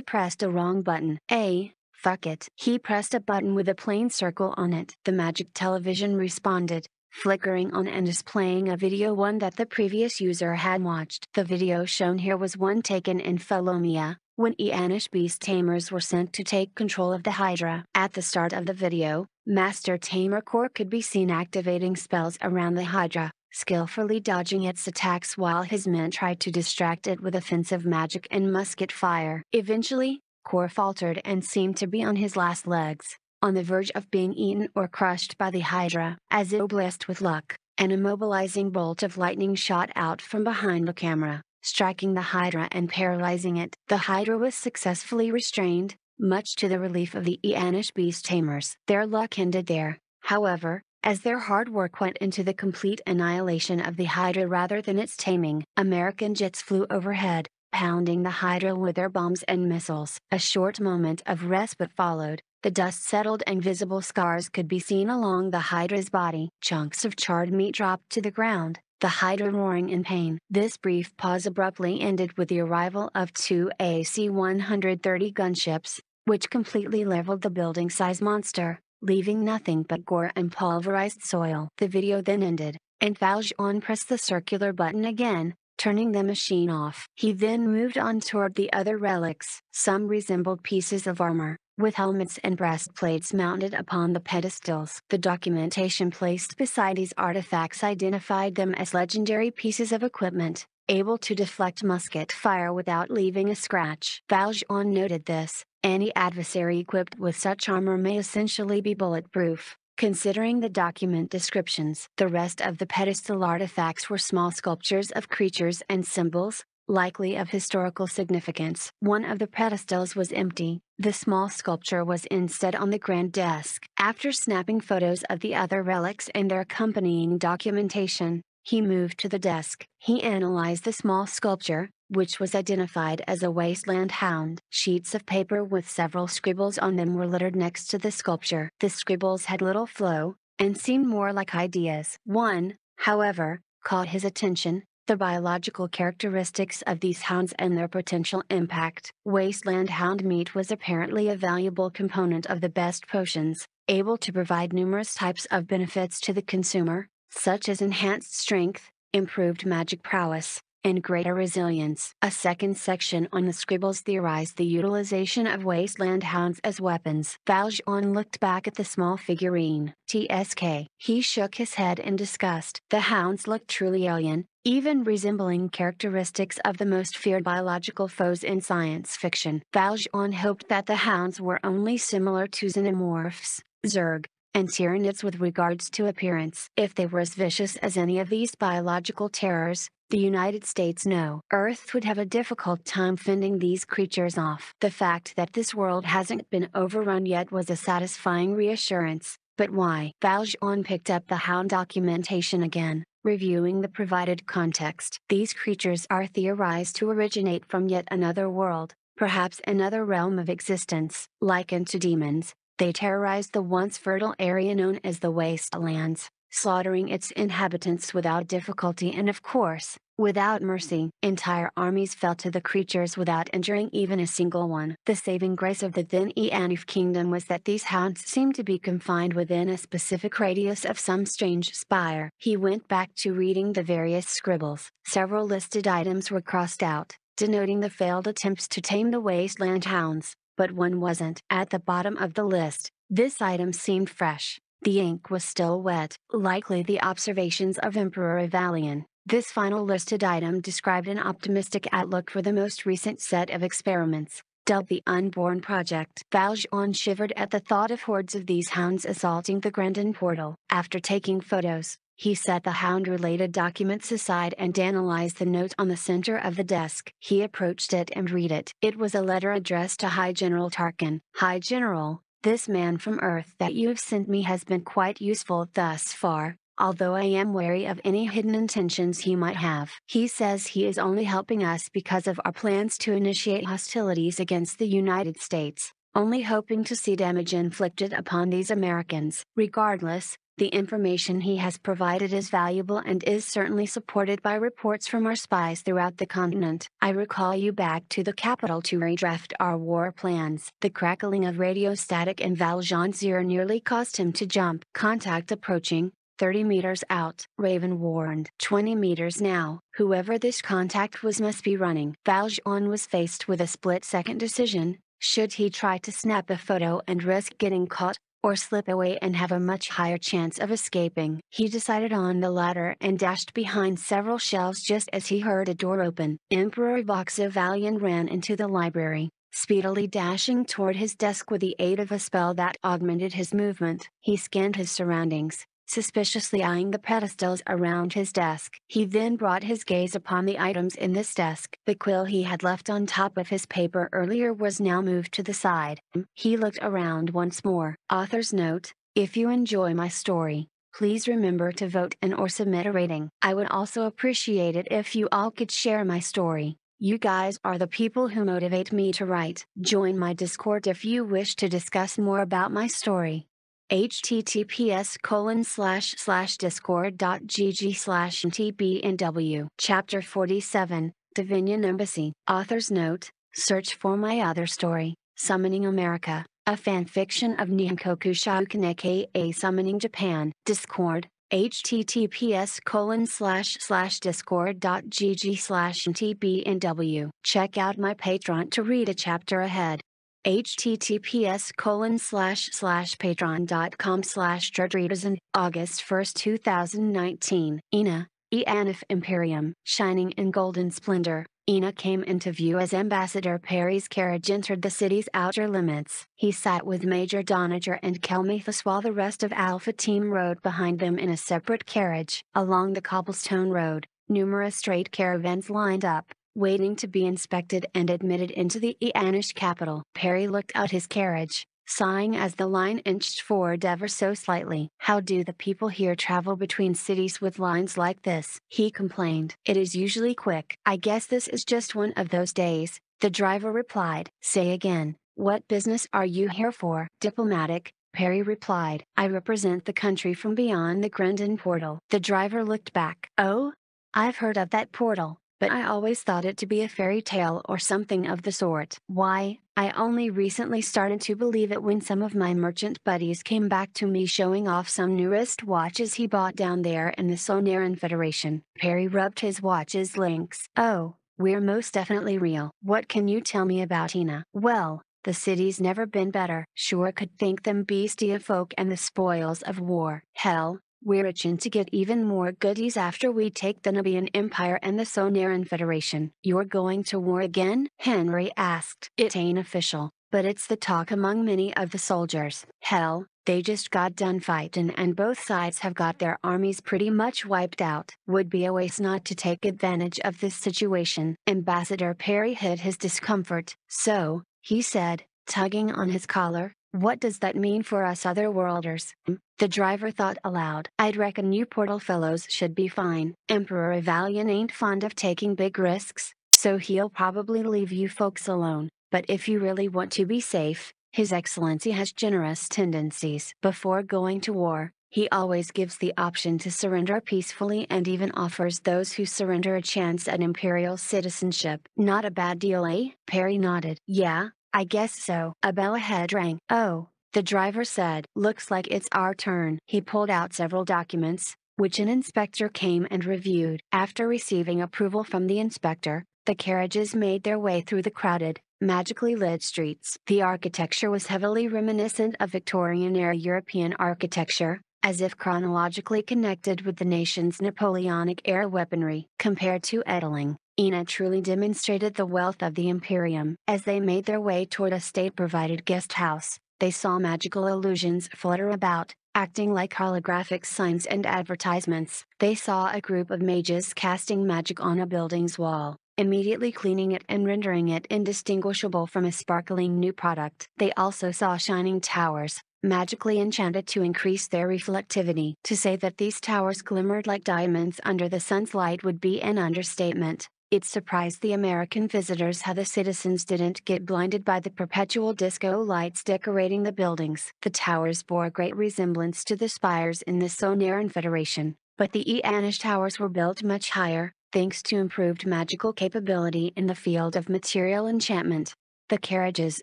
pressed a wrong button. A. Fuck it. He pressed a button with a plain circle on it. The magic television responded, flickering on and displaying a video one that the previous user had watched. The video shown here was one taken in Felomia, when Eanish beast tamers were sent to take control of the Hydra. At the start of the video, Master Tamer Core could be seen activating spells around the Hydra, skillfully dodging its attacks while his men tried to distract it with offensive magic and musket fire. Eventually, Core faltered and seemed to be on his last legs on the verge of being eaten or crushed by the Hydra. As it blessed with luck, an immobilizing bolt of lightning shot out from behind the camera, striking the Hydra and paralyzing it. The Hydra was successfully restrained, much to the relief of the Eanish beast tamers. Their luck ended there, however, as their hard work went into the complete annihilation of the Hydra rather than its taming. American jets flew overhead, pounding the Hydra with their bombs and missiles. A short moment of respite followed, the dust settled and visible scars could be seen along the Hydra's body. Chunks of charred meat dropped to the ground, the Hydra roaring in pain. This brief pause abruptly ended with the arrival of two AC-130 gunships, which completely leveled the building-size monster, leaving nothing but gore and pulverized soil. The video then ended, and Valjean pressed the circular button again, turning the machine off. He then moved on toward the other relics. Some resembled pieces of armor, with helmets and breastplates mounted upon the pedestals. The documentation placed beside these artifacts identified them as legendary pieces of equipment, able to deflect musket fire without leaving a scratch. Valjean noted this, any adversary equipped with such armor may essentially be bulletproof. Considering the document descriptions, the rest of the pedestal artifacts were small sculptures of creatures and symbols, likely of historical significance. One of the pedestals was empty, the small sculpture was instead on the grand desk. After snapping photos of the other relics and their accompanying documentation, he moved to the desk. He analyzed the small sculpture, which was identified as a wasteland hound. Sheets of paper with several scribbles on them were littered next to the sculpture. The scribbles had little flow, and seemed more like ideas. One, however, caught his attention, the biological characteristics of these hounds and their potential impact. Wasteland hound meat was apparently a valuable component of the best potions, able to provide numerous types of benefits to the consumer, such as enhanced strength, improved magic prowess, and greater resilience. A second section on the scribbles theorized the utilization of wasteland hounds as weapons. Valjean looked back at the small figurine. TSK. He shook his head in disgust. The hounds looked truly alien, even resembling characteristics of the most feared biological foes in science fiction. Valjean hoped that the hounds were only similar to xenomorphs, Zerg, and tyranids with regards to appearance. If they were as vicious as any of these biological terrors, the United States no. Earth would have a difficult time fending these creatures off. The fact that this world hasn't been overrun yet was a satisfying reassurance, but why? Valjean picked up the hound documentation again, reviewing the provided context. These creatures are theorized to originate from yet another world, perhaps another realm of existence. Likened to demons, they terrorized the once fertile area known as the Wastelands slaughtering its inhabitants without difficulty and of course, without mercy. Entire armies fell to the creatures without injuring even a single one. The saving grace of the then Eanif kingdom was that these hounds seemed to be confined within a specific radius of some strange spire. He went back to reading the various scribbles. Several listed items were crossed out, denoting the failed attempts to tame the wasteland hounds, but one wasn't. At the bottom of the list, this item seemed fresh. The ink was still wet, likely the observations of Emperor Evalian. This final listed item described an optimistic outlook for the most recent set of experiments, dubbed the Unborn Project. Valjean shivered at the thought of hordes of these hounds assaulting the Grendon portal. After taking photos, he set the hound-related documents aside and analyzed the note on the center of the desk. He approached it and read it. It was a letter addressed to High General Tarkin. High General, this man from Earth that you have sent me has been quite useful thus far, although I am wary of any hidden intentions he might have. He says he is only helping us because of our plans to initiate hostilities against the United States, only hoping to see damage inflicted upon these Americans. Regardless, the information he has provided is valuable and is certainly supported by reports from our spies throughout the continent. I recall you back to the capital to redraft our war plans. The crackling of radio static in Valjean's ear nearly caused him to jump. Contact approaching, 30 meters out. Raven warned. 20 meters now. Whoever this contact was must be running. Valjean was faced with a split-second decision. Should he try to snap a photo and risk getting caught, or slip away and have a much higher chance of escaping. He decided on the latter and dashed behind several shelves just as he heard a door open. Emperor Voxivalian ran into the library, speedily dashing toward his desk with the aid of a spell that augmented his movement. He scanned his surroundings, suspiciously eyeing the pedestals around his desk. He then brought his gaze upon the items in this desk. The quill he had left on top of his paper earlier was now moved to the side. He looked around once more. Author's note, if you enjoy my story, please remember to vote and or submit a rating. I would also appreciate it if you all could share my story. You guys are the people who motivate me to write. Join my Discord if you wish to discuss more about my story https colon slash slash discord.gg slash tbnw. Chapter 47, Divinian Embassy. Author's note, search for my other story, Summoning America, a fanfiction of Nihonkoku Shouken A Summoning Japan. Discord, https colon slash slash discord.gg slash tbnw. Check out my Patreon to read a chapter ahead https colon slash slash patreon.com slash and August 1st 2019 Ina, Eanif Imperium shining in golden splendor. Ina came into view as Ambassador Perry's carriage entered the city's outer limits. He sat with Major Doniger and Kelmethus while the rest of Alpha Team rode behind them in a separate carriage. Along the cobblestone road, numerous straight caravans lined up, waiting to be inspected and admitted into the Eanish capital. Perry looked out his carriage, sighing as the line inched forward ever so slightly. How do the people here travel between cities with lines like this? He complained. It is usually quick. I guess this is just one of those days, the driver replied. Say again, what business are you here for? Diplomatic, Perry replied. I represent the country from beyond the Grendon portal. The driver looked back. Oh? I've heard of that portal but I always thought it to be a fairy tale or something of the sort. Why, I only recently started to believe it when some of my merchant buddies came back to me showing off some new wrist watches he bought down there in the Sonaran Federation. Perry rubbed his watch's links. Oh, we're most definitely real. What can you tell me about Ina? Well, the city's never been better. Sure could thank them beastie folk and the spoils of war. Hell, we're itching to get even more goodies after we take the Nubian Empire and the Sonaran Federation. You're going to war again? Henry asked. It ain't official, but it's the talk among many of the soldiers. Hell, they just got done fighting and both sides have got their armies pretty much wiped out. Would be a waste not to take advantage of this situation. Ambassador Perry hid his discomfort. So, he said, tugging on his collar, what does that mean for us otherworlders? The driver thought aloud. I'd reckon you portal fellows should be fine. Emperor Evalian ain't fond of taking big risks, so he'll probably leave you folks alone. But if you really want to be safe, His Excellency has generous tendencies. Before going to war, he always gives the option to surrender peacefully and even offers those who surrender a chance at imperial citizenship. Not a bad deal, eh? Perry nodded. Yeah, I guess so. A bell ahead rang. Oh, the driver said. Looks like it's our turn. He pulled out several documents, which an inspector came and reviewed. After receiving approval from the inspector, the carriages made their way through the crowded, magically lit streets. The architecture was heavily reminiscent of Victorian-era European architecture, as if chronologically connected with the nation's Napoleonic-era weaponry. Compared to Edeling, Ina truly demonstrated the wealth of the Imperium. As they made their way toward a state-provided guest house, they saw magical illusions flutter about, acting like holographic signs and advertisements. They saw a group of mages casting magic on a building's wall, immediately cleaning it and rendering it indistinguishable from a sparkling new product. They also saw shining towers, magically enchanted to increase their reflectivity. To say that these towers glimmered like diamonds under the sun's light would be an understatement. It surprised the American visitors how the citizens didn't get blinded by the perpetual disco lights decorating the buildings. The towers bore a great resemblance to the spires in the Sonaran Federation, but the Eanish towers were built much higher, thanks to improved magical capability in the field of material enchantment. The carriages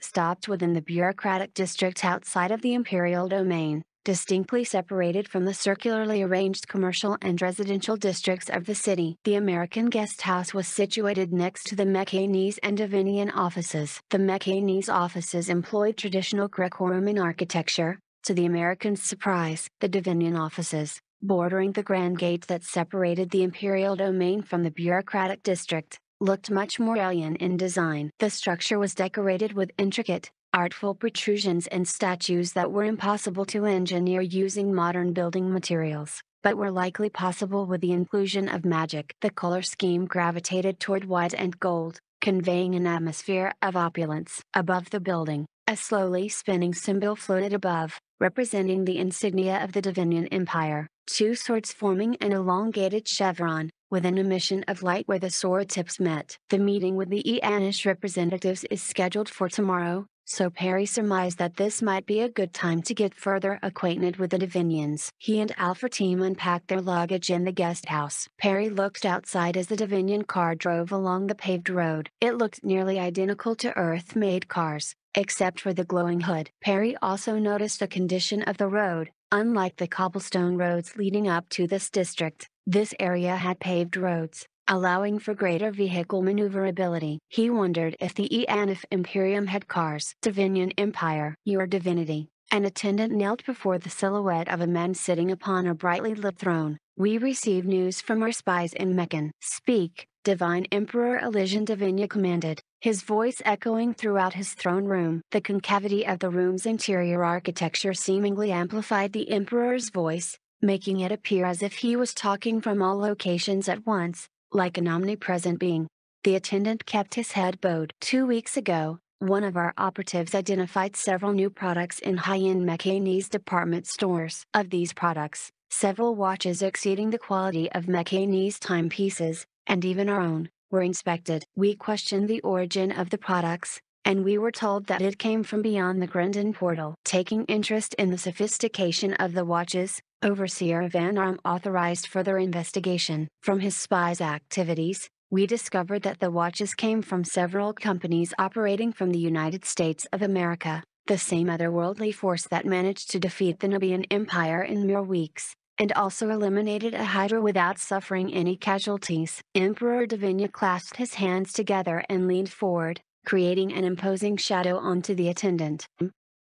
stopped within the bureaucratic district outside of the imperial domain, distinctly separated from the circularly arranged commercial and residential districts of the city. The American guest house was situated next to the Mekanese and Divinian offices. The Mekanese offices employed traditional Greco-Roman architecture, to the Americans' surprise. The Divinian offices, bordering the grand gate that separated the imperial domain from the bureaucratic district, looked much more alien in design. The structure was decorated with intricate, artful protrusions and statues that were impossible to engineer using modern building materials, but were likely possible with the inclusion of magic. The color scheme gravitated toward white and gold, conveying an atmosphere of opulence. Above the building, a slowly spinning symbol floated above, representing the insignia of the Divinian Empire, two swords forming an elongated chevron, with an emission of light where the sword tips met. The meeting with the Eanish representatives is scheduled for tomorrow, so Perry surmised that this might be a good time to get further acquainted with the Divinians. He and Team unpacked their luggage in the guest house. Perry looked outside as the Divinian car drove along the paved road. It looked nearly identical to Earth-made cars, except for the glowing hood. Perry also noticed the condition of the road. Unlike the cobblestone roads leading up to this district, this area had paved roads, allowing for greater vehicle maneuverability. He wondered if the Eanif Imperium had cars. Divinian Empire. Your divinity. An attendant knelt before the silhouette of a man sitting upon a brightly lit throne. We receive news from our spies in Mekan. Speak, Divine Emperor Elysian Divinia commanded, his voice echoing throughout his throne room. The concavity of the room's interior architecture seemingly amplified the Emperor's voice, making it appear as if he was talking from all locations at once, like an omnipresent being. The attendant kept his head bowed. Two weeks ago, one of our operatives identified several new products in high-end Mekanese department stores. Of these products, several watches exceeding the quality of Mekanese timepieces, and even our own, were inspected. We questioned the origin of the products, and we were told that it came from beyond the Grendon portal. Taking interest in the sophistication of the watches, Overseer Van Arm authorized further investigation. From his spies' activities, we discovered that the watches came from several companies operating from the United States of America, the same otherworldly force that managed to defeat the Nubian Empire in mere weeks, and also eliminated a Hydra without suffering any casualties. Emperor Divinia clasped his hands together and leaned forward, creating an imposing shadow onto the attendant.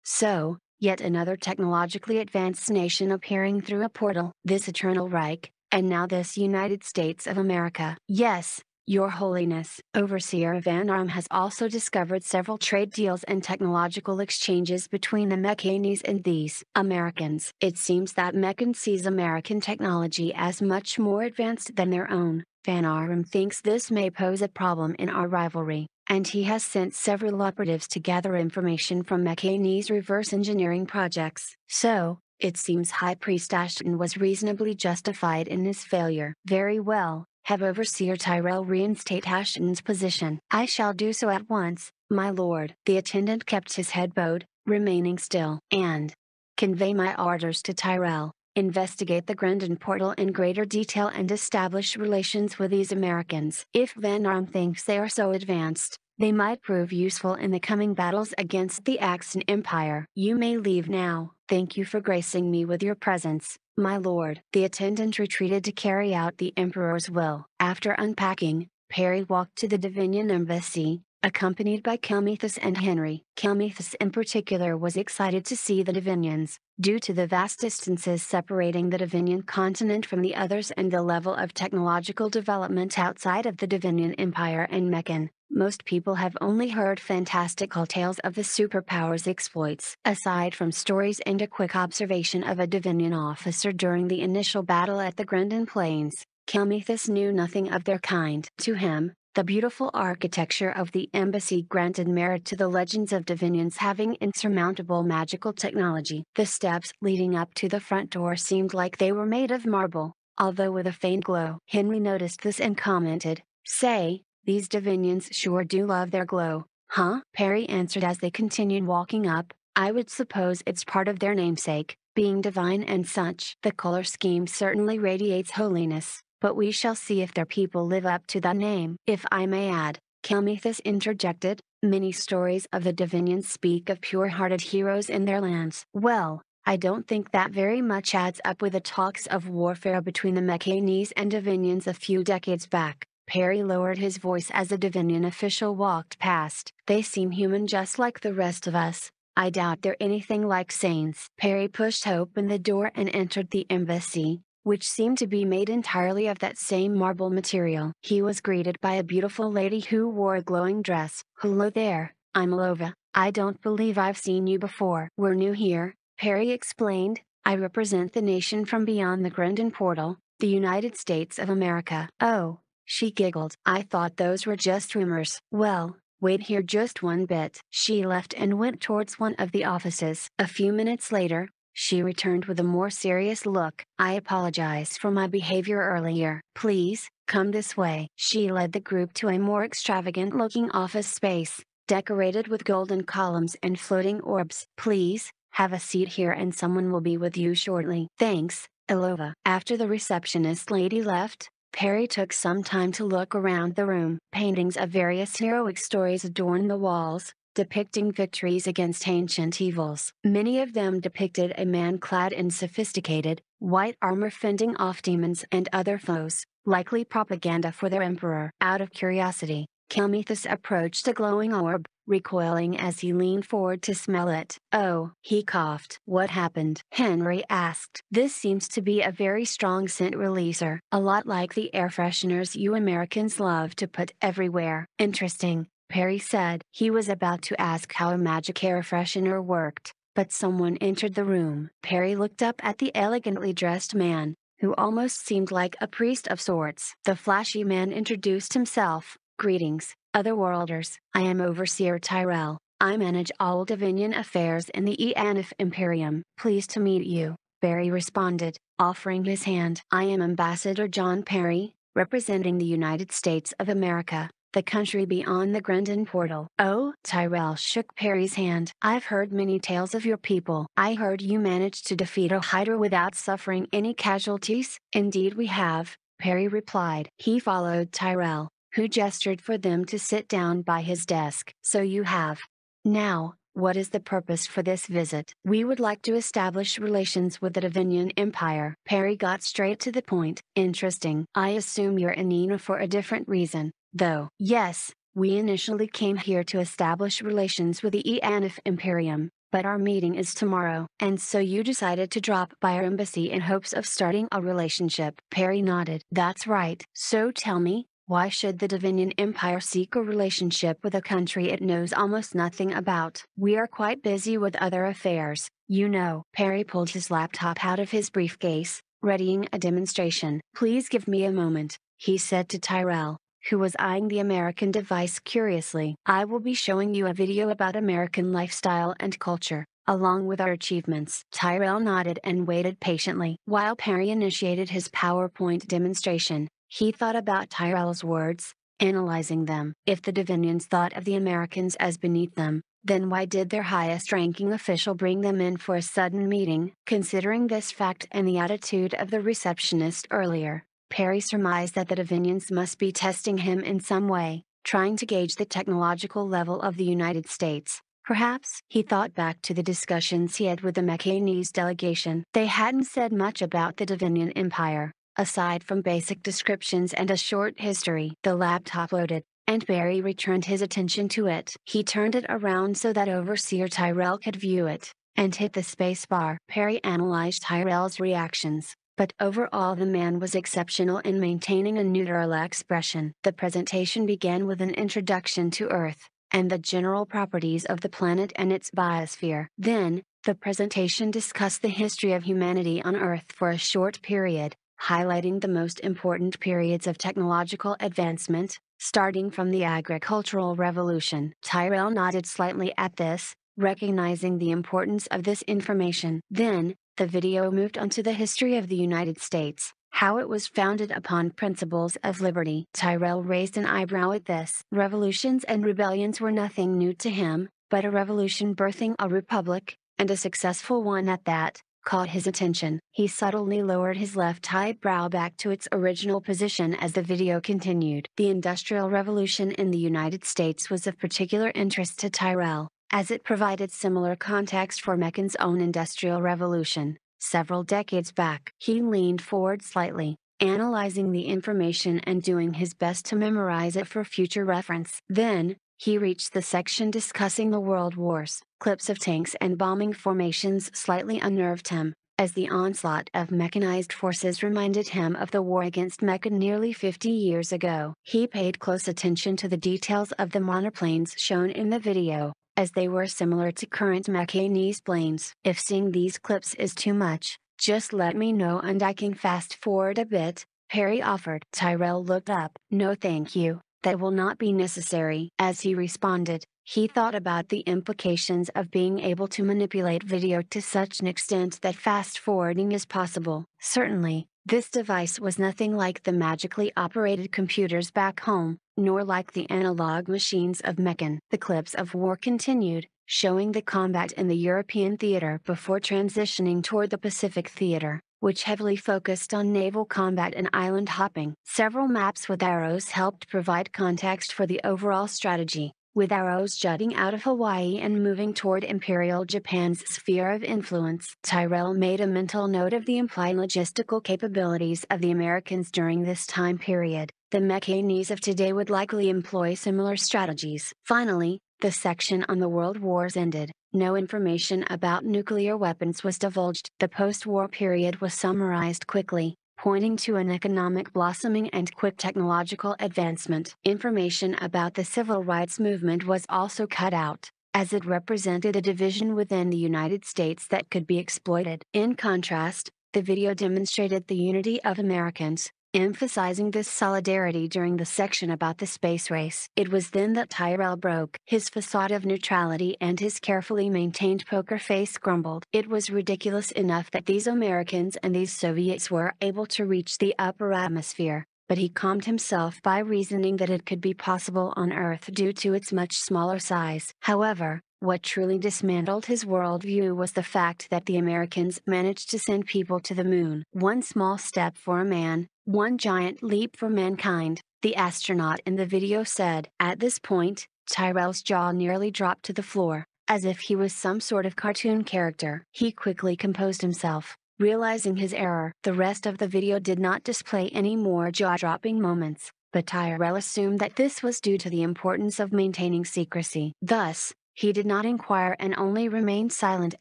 So, yet another technologically advanced nation appearing through a portal. This Eternal Reich, and now this United States of America. Yes, Your Holiness. Overseer Van Arm has also discovered several trade deals and technological exchanges between the Mekanese and these Americans. It seems that Mekan sees American technology as much more advanced than their own. Van Arm thinks this may pose a problem in our rivalry, and he has sent several operatives to gather information from Mekanese reverse engineering projects. So, it seems High Priest Ashton was reasonably justified in his failure. Very well, have Overseer Tyrell reinstate Ashton's position. I shall do so at once, my lord. The attendant kept his head bowed, remaining still. And convey my orders to Tyrell. Investigate the Grendon portal in greater detail and establish relations with these Americans. If Van Arm thinks they are so advanced, they might prove useful in the coming battles against the Axan Empire. You may leave now. Thank you for gracing me with your presence, my lord. The attendant retreated to carry out the Emperor's will. After unpacking, Perry walked to the Divinian embassy, accompanied by Kelmethus and Henry. Kelmethus in particular was excited to see the Divinians, due to the vast distances separating the Divinian continent from the others and the level of technological development outside of the Divinian Empire and Mekan. Most people have only heard fantastical tales of the superpower's exploits. Aside from stories and a quick observation of a Divinian officer during the initial battle at the Grendon Plains, Kelmethus knew nothing of their kind. To him, the beautiful architecture of the embassy granted merit to the legends of Divinians having insurmountable magical technology. The steps leading up to the front door seemed like they were made of marble, although with a faint glow. Henry noticed this and commented, Say, these Divinians sure do love their glow, huh? Perry answered as they continued walking up, I would suppose it's part of their namesake, being divine and such. The color scheme certainly radiates holiness, but we shall see if their people live up to that name. If I may add, Kelmethus interjected, many stories of the Divinians speak of pure-hearted heroes in their lands. Well, I don't think that very much adds up with the talks of warfare between the Mekanese and Divinians a few decades back. Perry lowered his voice as a Divinian official walked past. They seem human just like the rest of us. I doubt they're anything like saints. Perry pushed open the door and entered the embassy, which seemed to be made entirely of that same marble material. He was greeted by a beautiful lady who wore a glowing dress. Hello there, I'm Lova. I don't believe I've seen you before. We're new here, Perry explained. I represent the nation from beyond the Grendon portal, the United States of America. Oh, she giggled. I thought those were just rumors. Well, wait here just one bit. She left and went towards one of the offices. A few minutes later, she returned with a more serious look. I apologize for my behavior earlier. Please, come this way. She led the group to a more extravagant looking office space, decorated with golden columns and floating orbs. Please, have a seat here and someone will be with you shortly. Thanks, Alova. After the receptionist lady left, Perry took some time to look around the room. Paintings of various heroic stories adorn the walls, depicting victories against ancient evils. Many of them depicted a man clad in sophisticated, white armor fending off demons and other foes, likely propaganda for their emperor. Out of curiosity, Kelmethus approached a glowing orb, recoiling as he leaned forward to smell it. Oh, he coughed. What happened? Henry asked. This seems to be a very strong scent releaser. A lot like the air fresheners you Americans love to put everywhere. Interesting, Perry said. He was about to ask how a magic air freshener worked, but someone entered the room. Perry looked up at the elegantly dressed man, who almost seemed like a priest of sorts. The flashy man introduced himself. Greetings, Otherworlders. I am Overseer Tyrell. I manage all Divinian affairs in the Eanif Imperium. Pleased to meet you, Perry responded, offering his hand. I am Ambassador John Perry, representing the United States of America the country beyond the Grendon portal. Oh, Tyrell shook Perry's hand. I've heard many tales of your people. I heard you managed to defeat a Hydra without suffering any casualties. Indeed we have, Perry replied. He followed Tyrell, who gestured for them to sit down by his desk. So you have. Now, what is the purpose for this visit? We would like to establish relations with the Divinian Empire. Perry got straight to the point. Interesting. I assume you're in Nina for a different reason though. Yes, we initially came here to establish relations with the Eanif Imperium, but our meeting is tomorrow. And so you decided to drop by our embassy in hopes of starting a relationship. Perry nodded. That's right. So tell me, why should the Divinian Empire seek a relationship with a country it knows almost nothing about? We are quite busy with other affairs, you know. Perry pulled his laptop out of his briefcase, readying a demonstration. Please give me a moment, he said to Tyrell who was eyeing the American device curiously. I will be showing you a video about American lifestyle and culture, along with our achievements. Tyrell nodded and waited patiently. While Perry initiated his PowerPoint demonstration, he thought about Tyrell's words, analyzing them. If the Divinians thought of the Americans as beneath them, then why did their highest ranking official bring them in for a sudden meeting? Considering this fact and the attitude of the receptionist earlier, Perry surmised that the Divinians must be testing him in some way, trying to gauge the technological level of the United States. Perhaps, he thought back to the discussions he had with the Mekanese delegation. They hadn't said much about the Divinian Empire, aside from basic descriptions and a short history. The laptop loaded, and Perry returned his attention to it. He turned it around so that Overseer Tyrell could view it, and hit the spacebar. Perry analyzed Tyrell's reactions, but overall the man was exceptional in maintaining a neutral expression. The presentation began with an introduction to Earth, and the general properties of the planet and its biosphere. Then, the presentation discussed the history of humanity on Earth for a short period, highlighting the most important periods of technological advancement, starting from the agricultural revolution. Tyrell nodded slightly at this, recognizing the importance of this information. Then, the video moved on to the history of the United States, how it was founded upon principles of liberty. Tyrell raised an eyebrow at this. Revolutions and rebellions were nothing new to him, but a revolution birthing a republic, and a successful one at that, caught his attention. He subtly lowered his left eyebrow back to its original position as the video continued. The Industrial Revolution in the United States was of particular interest to Tyrell as it provided similar context for Mechan's own industrial revolution, several decades back. He leaned forward slightly, analyzing the information and doing his best to memorize it for future reference. Then, he reached the section discussing the world wars. Clips of tanks and bombing formations slightly unnerved him, as the onslaught of mechanized forces reminded him of the war against Mecha nearly 50 years ago. He paid close attention to the details of the monoplanes shown in the video, as they were similar to current Mekanese planes. If seeing these clips is too much, just let me know and I can fast forward a bit, Perry offered. Tyrell looked up. No thank you, that will not be necessary. As he responded, he thought about the implications of being able to manipulate video to such an extent that fast forwarding is possible. Certainly, this device was nothing like the magically operated computers back home, nor like the analog machines of Mekan. The clips of war continued, showing the combat in the European theater before transitioning toward the Pacific theater, which heavily focused on naval combat and island hopping. Several maps with arrows helped provide context for the overall strategy with arrows jutting out of Hawaii and moving toward Imperial Japan's sphere of influence. Tyrell made a mental note of the implied logistical capabilities of the Americans during this time period. The Mekanese of today would likely employ similar strategies. Finally, the section on the world wars ended. No information about nuclear weapons was divulged. The post-war period was summarized quickly, pointing to an economic blossoming and quick technological advancement. Information about the civil rights movement was also cut out, as it represented a division within the United States that could be exploited. In contrast, the video demonstrated the unity of Americans, emphasizing this solidarity during the section about the space race. It was then that Tyrell broke. His facade of neutrality and his carefully maintained poker face grumbled. It was ridiculous enough that these Americans and these Soviets were able to reach the upper atmosphere, but he calmed himself by reasoning that it could be possible on Earth due to its much smaller size. However, what truly dismantled his worldview was the fact that the Americans managed to send people to the moon. One small step for a man, one giant leap for mankind, the astronaut in the video said. At this point, Tyrell's jaw nearly dropped to the floor, as if he was some sort of cartoon character. He quickly composed himself, realizing his error. The rest of the video did not display any more jaw-dropping moments, but Tyrell assumed that this was due to the importance of maintaining secrecy. Thus, he did not inquire and only remained silent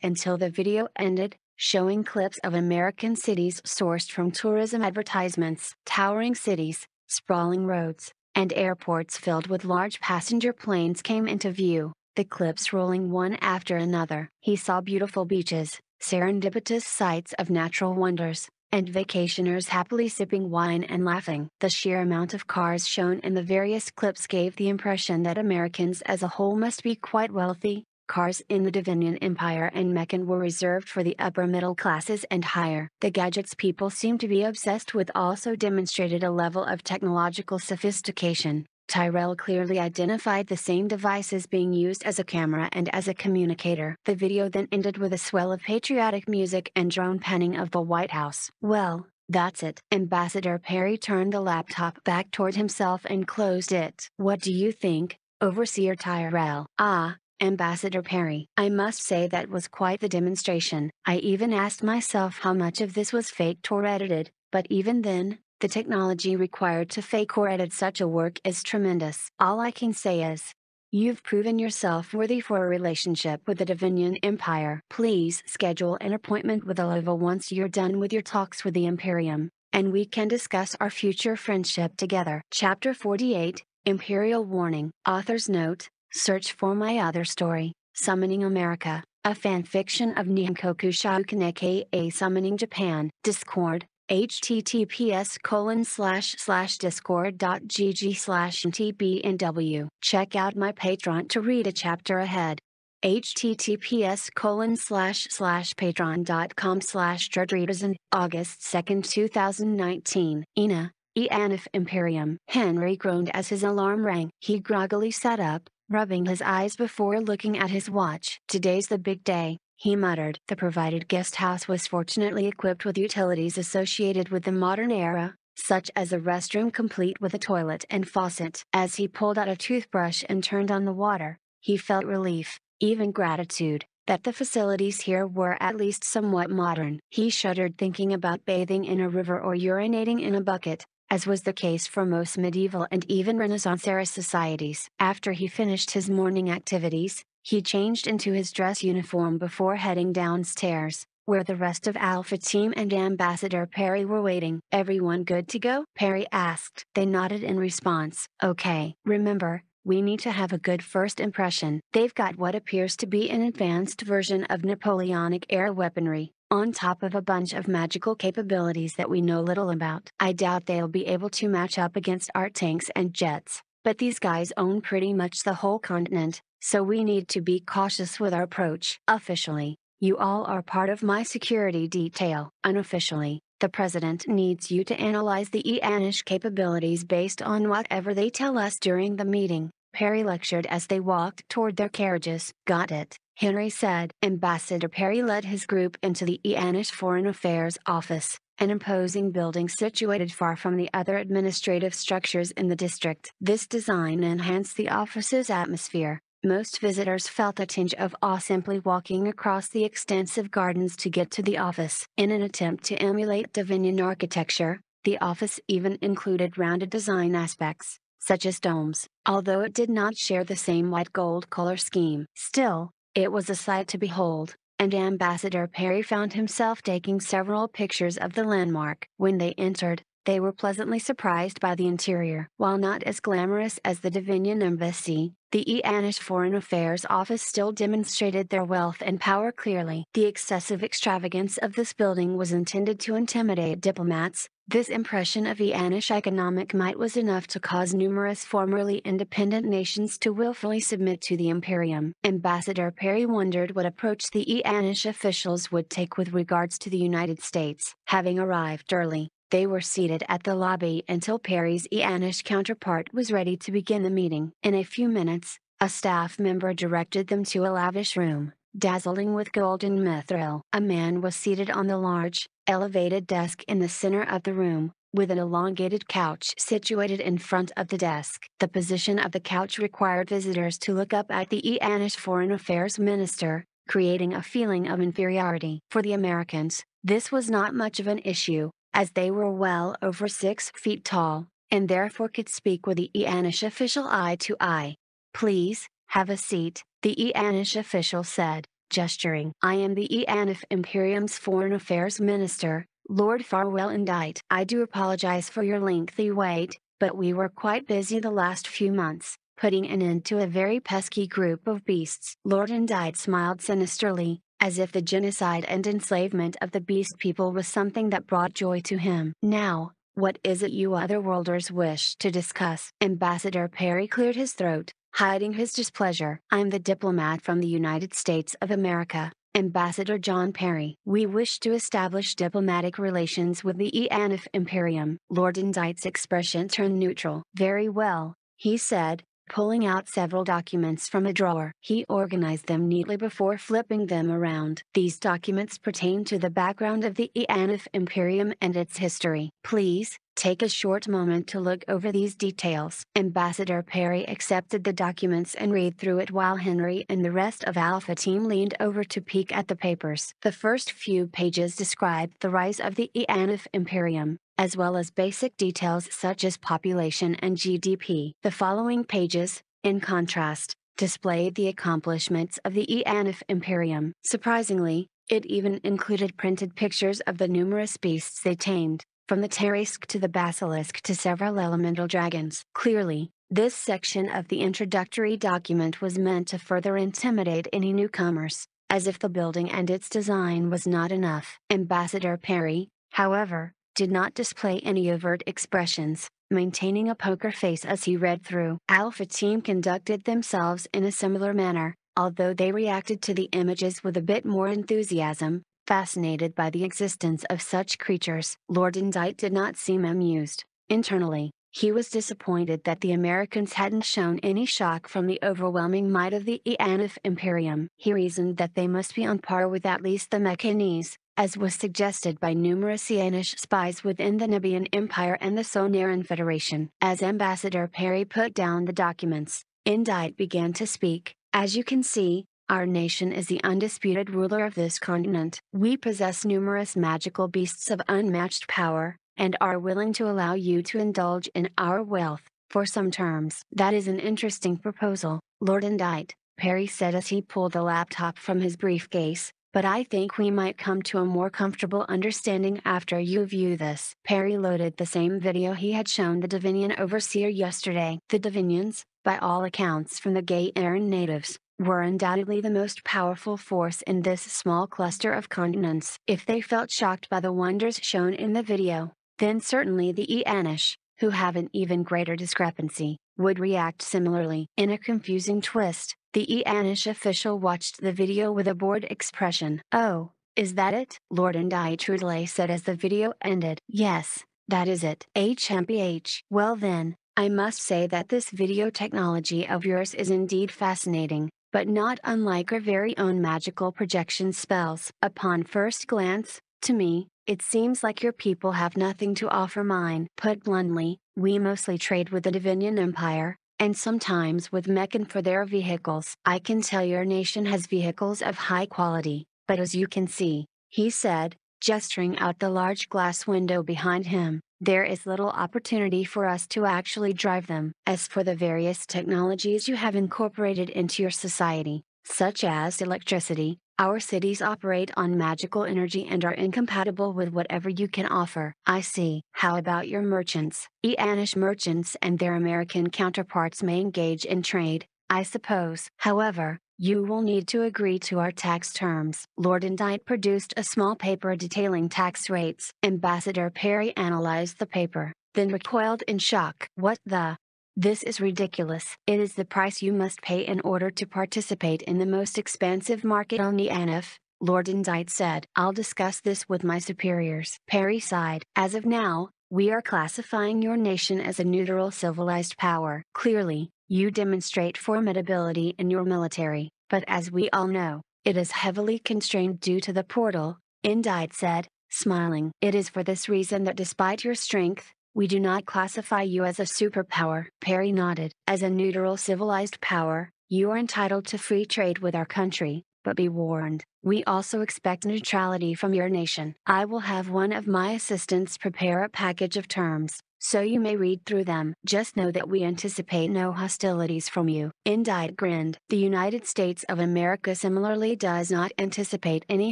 until the video ended, showing clips of American cities sourced from tourism advertisements. Towering cities, sprawling roads, and airports filled with large passenger planes came into view, the clips rolling one after another. He saw beautiful beaches, serendipitous sights of natural wonders, and vacationers happily sipping wine and laughing. The sheer amount of cars shown in the various clips gave the impression that Americans as a whole must be quite wealthy. Cars in the Divinian Empire and Mekan were reserved for the upper middle classes and higher. The gadgets people seemed to be obsessed with also demonstrated a level of technological sophistication, Tyrell clearly identified the same devices being used as a camera and as a communicator. The video then ended with a swell of patriotic music and drone panning of the White House. Well, that's it. Ambassador Perry turned the laptop back toward himself and closed it. What do you think, Overseer Tyrell? Ah, Ambassador Perry. I must say that was quite the demonstration. I even asked myself how much of this was faked or edited, but even then, the technology required to fake or edit such a work is tremendous. All I can say is, You've proven yourself worthy for a relationship with the Divinian Empire. Please schedule an appointment with Alova once you're done with your talks with the Imperium, and we can discuss our future friendship together. Chapter 48 Imperial Warning Author's Note Search for my other story, Summoning America, a fanfiction of Nihonkoku Shoukan aka Summoning Japan. Discord, https colon slash slash discord.gg slash tbnw. Check out my Patreon to read a chapter ahead. https colon slash slash patreon.com slash dreadreaders August 2nd 2019. Ina, Eanif Imperium. Henry groaned as his alarm rang. He groggily sat up, rubbing his eyes before looking at his watch. Today's the big day he muttered. The provided guest house was fortunately equipped with utilities associated with the modern era, such as a restroom complete with a toilet and faucet. As he pulled out a toothbrush and turned on the water, he felt relief, even gratitude, that the facilities here were at least somewhat modern. He shuddered thinking about bathing in a river or urinating in a bucket, as was the case for most medieval and even Renaissance era societies. After he finished his morning activities, he changed into his dress uniform before heading downstairs, where the rest of Alpha Team and Ambassador Perry were waiting. Everyone good to go? Perry asked. They nodded in response. Okay. Remember, we need to have a good first impression. They've got what appears to be an advanced version of Napoleonic era weaponry, on top of a bunch of magical capabilities that we know little about. I doubt they'll be able to match up against our tanks and jets, but these guys own pretty much the whole continent, so we need to be cautious with our approach. Officially, you all are part of my security detail. Unofficially, the President needs you to analyze the EANISH capabilities based on whatever they tell us during the meeting, Perry lectured as they walked toward their carriages. Got it, Henry said. Ambassador Perry led his group into the EANISH Foreign Affairs Office, an imposing building situated far from the other administrative structures in the district. This design enhanced the office's atmosphere, most visitors felt a tinge of awe simply walking across the extensive gardens to get to the office. In an attempt to emulate Divinian architecture, the office even included rounded design aspects, such as domes, although it did not share the same white gold color scheme. Still, it was a sight to behold, and Ambassador Perry found himself taking several pictures of the landmark. When they entered, They were pleasantly surprised by the interior. While not as glamorous as the Divinian embassy, the Eanish Foreign Affairs Office still demonstrated their wealth and power clearly. The excessive extravagance of this building was intended to intimidate diplomats, this impression of Eanish economic might was enough to cause numerous formerly independent nations to willfully submit to the Imperium. Ambassador Perry wondered what approach the Eanish officials would take with regards to the United States. Having arrived early, they were seated at the lobby until Perry's Eanish counterpart was ready to begin the meeting. In a few minutes, a staff member directed them to a lavish room, dazzling with golden mithril. A man was seated on the large, elevated desk in the center of the room, with an elongated couch situated in front of the desk. The position of the couch required visitors to look up at the Eanish Foreign Affairs Minister, creating a feeling of inferiority. For the Americans, this was not much of an issue, as they were well over six feet tall, and therefore could speak with the Eanish official eye to eye. Please, have a seat, the Eanish official said, gesturing. I am the Eanif Imperium's Foreign Affairs Minister, Lord Farwell Indite. I do apologize for your lengthy wait, but we were quite busy the last few months, putting an end to a very pesky group of beasts. Lord Indite smiled sinisterly, as if the genocide and enslavement of the beast people was something that brought joy to him. Now, what is it you otherworlders wish to discuss? Ambassador Perry cleared his throat, hiding his displeasure. I'm the diplomat from the United States of America, Ambassador John Perry. We wish to establish diplomatic relations with the Eanif Imperium. Lord Indite's expression turned neutral. Very well, he said, pulling out several documents from a drawer. He organized them neatly before flipping them around. These documents pertain to the background of the Eanif Imperium and its history. Please, Take a short moment to look over these details. Ambassador Perry accepted the documents and read through it while Henry and the rest of Alpha Team leaned over to peek at the papers. The first few pages described the rise of the Eanif Imperium, as well as basic details such as population and GDP. The following pages, in contrast, displayed the accomplishments of the Eanif Imperium. Surprisingly, it even included printed pictures of the numerous beasts they tamed from the Tarrasque to the Basilisk to several elemental dragons. Clearly, this section of the introductory document was meant to further intimidate any newcomers, as if the building and its design was not enough. Ambassador Perry, however, did not display any overt expressions, maintaining a poker face as he read through. Alpha Team conducted themselves in a similar manner, although they reacted to the images with a bit more enthusiasm, fascinated by the existence of such creatures. Lord Indite did not seem amused. Internally, he was disappointed that the Americans hadn't shown any shock from the overwhelming might of the Eanif Imperium. He reasoned that they must be on par with at least the Mekanese, as was suggested by numerous Eanish spies within the Nubian Empire and the Sonaran Federation. As Ambassador Perry put down the documents, Indite began to speak. As you can see, our nation is the undisputed ruler of this continent. We possess numerous magical beasts of unmatched power, and are willing to allow you to indulge in our wealth, for some terms. That is an interesting proposal, Lord Indite, Perry said as he pulled the laptop from his briefcase, but I think we might come to a more comfortable understanding after you view this. Perry loaded the same video he had shown the Divinian overseer yesterday. The Divinians, by all accounts from the Gaieran natives, were undoubtedly the most powerful force in this small cluster of continents. If they felt shocked by the wonders shown in the video, then certainly the Eanish, who have an even greater discrepancy, would react similarly. In a confusing twist, the Eanish official watched the video with a bored expression. Oh, is that it? Lord and I Trudley said as the video ended. Yes, that is it. HMPH. Well then, I must say that this video technology of yours is indeed fascinating but not unlike our very own magical projection spells. Upon first glance, to me, it seems like your people have nothing to offer mine. Put bluntly, we mostly trade with the Divinian Empire, and sometimes with Mekan for their vehicles. I can tell your nation has vehicles of high quality, but as you can see, he said, gesturing out the large glass window behind him, there is little opportunity for us to actually drive them. As for the various technologies you have incorporated into your society, such as electricity, our cities operate on magical energy and are incompatible with whatever you can offer. I see. How about your merchants? Eanish merchants and their American counterparts may engage in trade, I suppose. However, you will need to agree to our tax terms. Lord Indite produced a small paper detailing tax rates. Ambassador Perry analyzed the paper, then recoiled in shock. What the? This is ridiculous. It is the price you must pay in order to participate in the most expansive market on the Eanif, Lord Indite said. I'll discuss this with my superiors. Perry sighed. As of now, we are classifying your nation as a neutral civilized power. Clearly, you demonstrate formidability in your military, but as we all know, it is heavily constrained due to the portal, Indite said, smiling. It is for this reason that despite your strength, we do not classify you as a superpower. Perry nodded. As a neutral civilized power, you are entitled to free trade with our country, but be warned, we also expect neutrality from your nation. I will have one of my assistants prepare a package of terms, so you may read through them. Just know that we anticipate no hostilities from you. Indite grinned. The United States of America similarly does not anticipate any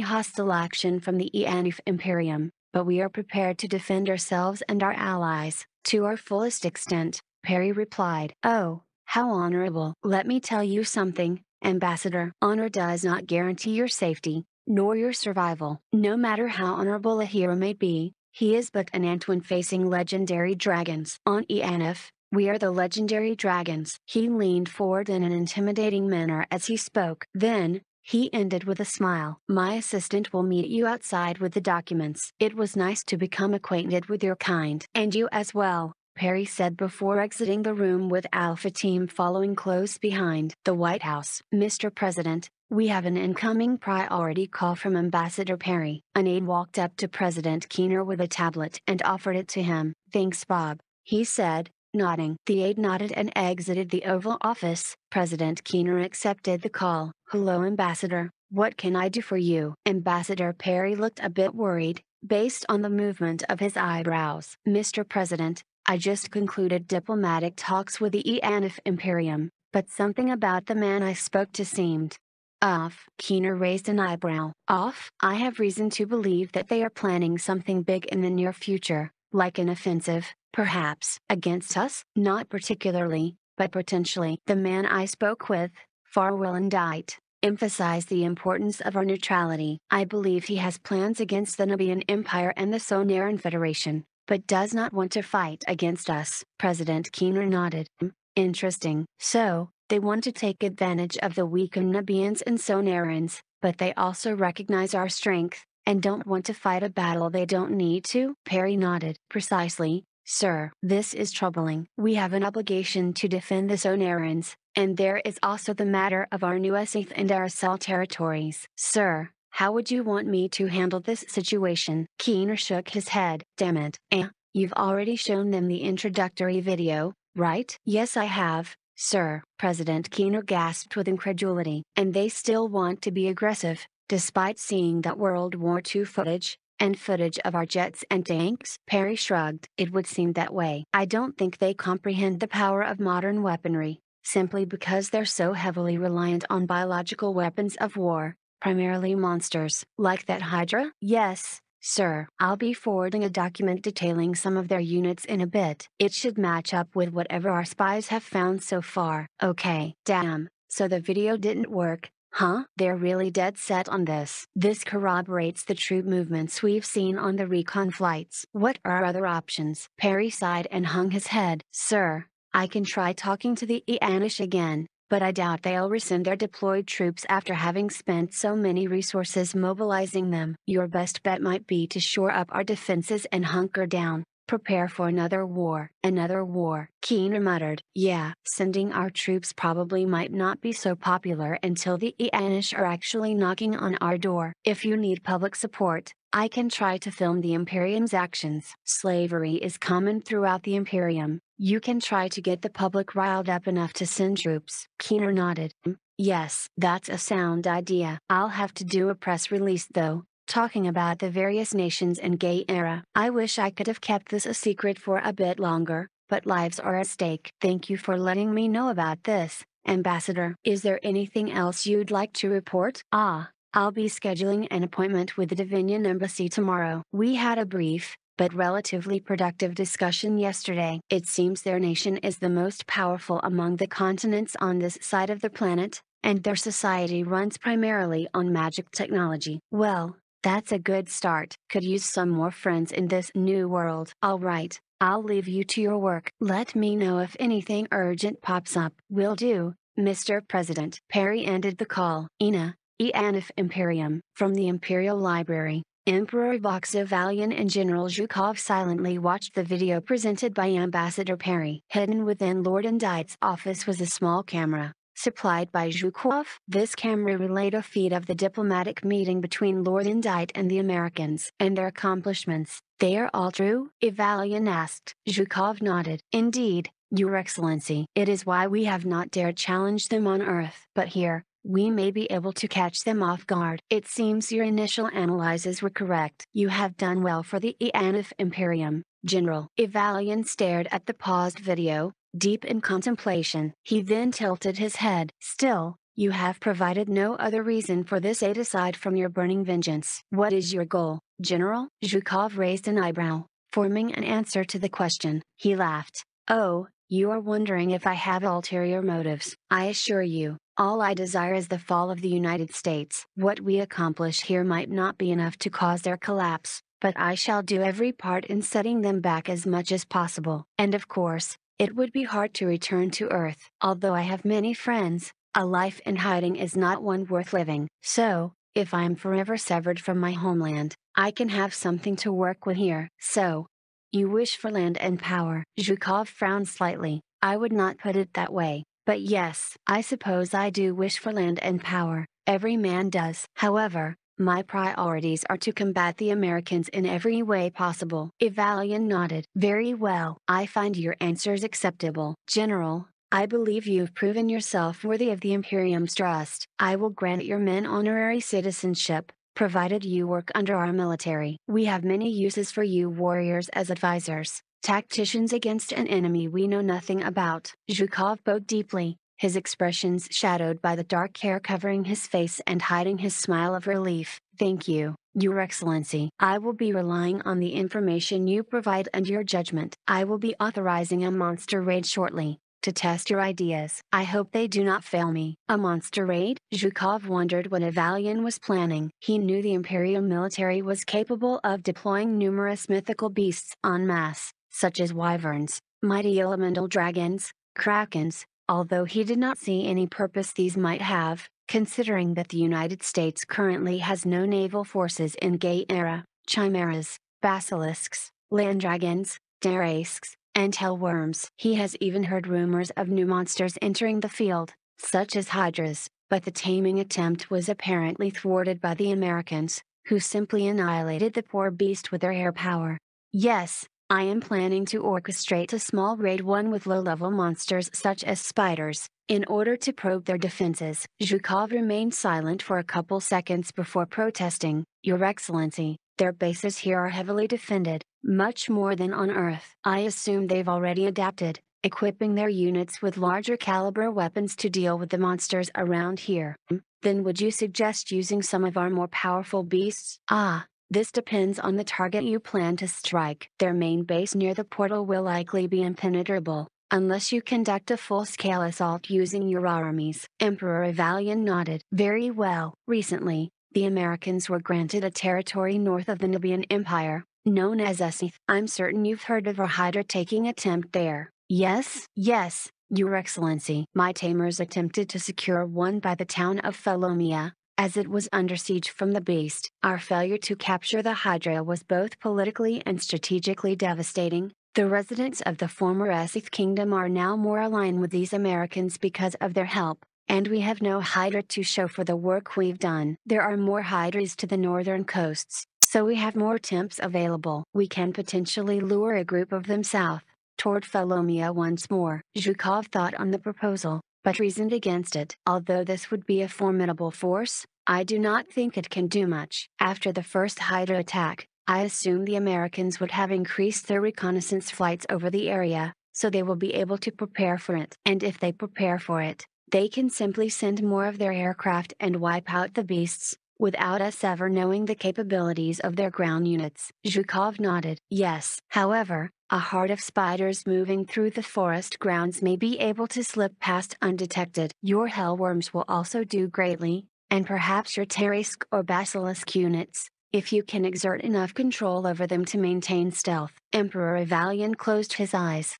hostile action from the Eanif Imperium but we are prepared to defend ourselves and our allies, to our fullest extent, Perry replied. Oh, how honorable. Let me tell you something, Ambassador. Honor does not guarantee your safety, nor your survival. No matter how honorable a hero may be, he is but an ant when facing legendary dragons. On Eanif, we are the legendary dragons. He leaned forward in an intimidating manner as he spoke. Then, he ended with a smile. My assistant will meet you outside with the documents. It was nice to become acquainted with your kind. And you as well, Perry said before exiting the room with Alpha Team following close behind. The White House. Mr. President, we have an incoming priority call from Ambassador Perry. An aide walked up to President Keener with a tablet and offered it to him. Thanks Bob, he said, Nodding. The aide nodded and exited the Oval Office. President Keener accepted the call. Hello Ambassador, what can I do for you? Ambassador Perry looked a bit worried, based on the movement of his eyebrows. Mr. President, I just concluded diplomatic talks with the Eanif Imperium, but something about the man I spoke to seemed off. Keener raised an eyebrow. Off? I have reason to believe that they are planning something big in the near future, like an offensive, Perhaps. Against us? Not particularly, but potentially. The man I spoke with, Farwell Indite, emphasized the importance of our neutrality. I believe he has plans against the Nubian Empire and the Sonaran Federation, but does not want to fight against us. President Keener nodded. Interesting. So, they want to take advantage of the weakened Nubians and Sonarans, but they also recognize our strength, and don't want to fight a battle they don't need to? Perry nodded. Precisely, Sir, this is troubling. We have an obligation to defend the Sonarans, and there is also the matter of our new Eseth and Arasal territories. Sir, how would you want me to handle this situation? Keener shook his head. Damn it. Eh, you've already shown them the introductory video, right? Yes I have, sir. President Keener gasped with incredulity. And they still want to be aggressive, despite seeing that World War II footage? and footage of our jets and tanks? Perry shrugged. It would seem that way. I don't think they comprehend the power of modern weaponry, simply because they're so heavily reliant on biological weapons of war, primarily monsters. Like that Hydra? Yes, Sir, I'll be forwarding a document detailing some of their units in a bit. It should match up with whatever our spies have found so far. Okay. Damn, so the video didn't work, Huh? They're really dead set on this. This corroborates the troop movements we've seen on the recon flights. What are our other options? Perry sighed and hung his head. Sir, I can try talking to the Eanish again, but I doubt they'll rescind their deployed troops after having spent so many resources mobilizing them. Your best bet might be to shore up our defenses and hunker down. Prepare for another war. Another war. Keener muttered. Yeah, sending our troops probably might not be so popular until the Eanish are actually knocking on our door. If you need public support, I can try to film the Imperium's actions. Slavery is common throughout the Imperium. You can try to get the public riled up enough to send troops. Keener nodded. Mm, yes, that's a sound idea. I'll have to do a press release though, talking about the various nations and Gaiera. I wish I could have kept this a secret for a bit longer, but lives are at stake. Thank you for letting me know about this, Ambassador. Is there anything else you'd like to report? Ah, I'll be scheduling an appointment with the Divinian Embassy tomorrow. We had a brief, but relatively productive discussion yesterday. It seems their nation is the most powerful among the continents on this side of the planet, and their society runs primarily on magic technology. Well, that's a good start. Could use some more friends in this new world. Alright, I'll leave you to your work. Let me know if anything urgent pops up. Will do, Mr. President. Perry ended the call. Ina, Eanif Imperium. From the Imperial Library, Emperor Voxivalian and General Zhukov silently watched the video presented by Ambassador Perry. Hidden within Lord Indite's office was a small camera, supplied by Zhukov. This camera relayed a feed of the diplomatic meeting between Lord Indite and the Americans. And their accomplishments, they are all true? Ivalian asked. Zhukov nodded. Indeed, Your Excellency. It is why we have not dared challenge them on Earth. But here, we may be able to catch them off guard. It seems your initial analyses were correct. You have done well for the Eanif Imperium, General. Ivalian stared at the paused video, deep in contemplation. He then tilted his head. Still, you have provided no other reason for this aid aside from your burning vengeance. What is your goal, General? Zhukov raised an eyebrow, forming an answer to the question. He laughed. Oh, you are wondering if I have ulterior motives. I assure you, all I desire is the fall of the United States. What we accomplish here might not be enough to cause their collapse, but I shall do every part in setting them back as much as possible. And of course, it would be hard to return to Earth. Although I have many friends, a life in hiding is not one worth living. So, if I am forever severed from my homeland, I can have something to work with here. So, you wish for land and power. Zhukov frowned slightly. I would not put it that way, but yes, I suppose I do wish for land and power, every man does. However, my priorities are to combat the Americans in every way possible. Ivalian nodded. Very well. I find your answers acceptable. General, I believe you've proven yourself worthy of the Imperium's trust. I will grant your men honorary citizenship, provided you work under our military. We have many uses for you warriors as advisors, tacticians against an enemy we know nothing about. Zhukov bowed deeply, his expressions shadowed by the dark hair covering his face and hiding his smile of relief. Thank you, Your Excellency. I will be relying on the information you provide and your judgment. I will be authorizing a monster raid shortly to test your ideas. I hope they do not fail me. A monster raid? Zhukov wondered what Ivalian was planning. He knew the Imperial military was capable of deploying numerous mythical beasts en masse, such as wyverns, mighty elemental dragons, krakens, although he did not see any purpose these might have, considering that the United States currently has no naval forces in Gaiera, chimeras, basilisks, land dragons, darasks, and hellworms. He has even heard rumors of new monsters entering the field, such as hydras, but the taming attempt was apparently thwarted by the Americans, who simply annihilated the poor beast with their air power. Yes, I am planning to orchestrate a small raid one with low-level monsters such as spiders, in order to probe their defenses. Zhukov remained silent for a couple seconds before protesting, Your Excellency, their bases here are heavily defended, much more than on Earth. I assume they've already adapted, equipping their units with larger caliber weapons to deal with the monsters around here. Then would you suggest using some of our more powerful beasts? Ah, this depends on the target you plan to strike. Their main base near the portal will likely be impenetrable, unless you conduct a full-scale assault using your armies. Emperor Ivalian nodded. Very well. Recently, the Americans were granted a territory north of the Nubian Empire, known as Esith. I'm certain you've heard of a Hydra taking attempt there. Yes? Yes, Your Excellency. My tamers attempted to secure one by the town of Felomia, as it was under siege from the beast. Our failure to capture the Hydra was both politically and strategically devastating. The residents of the former Esith kingdom are now more aligned with these Americans because of their help, and we have no Hydra to show for the work we've done. There are more Hydras to the northern coasts, so we have more temps available. We can potentially lure a group of them south, toward Felomia once more. Zhukov thought on the proposal, but reasoned against it. Although this would be a formidable force, I do not think it can do much. After the first Hydra attack, I assume the Americans would have increased their reconnaissance flights over the area, so they will be able to prepare for it. And if they prepare for it, They can simply send more of their aircraft and wipe out the beasts, without us ever knowing the capabilities of their ground units. Zhukov nodded. Yes. However, a horde of spiders moving through the forest grounds may be able to slip past undetected. Your hellworms will also do greatly, and perhaps your Tarrasque or Basilisk units, if you can exert enough control over them to maintain stealth. Emperor Evalian closed his eyes.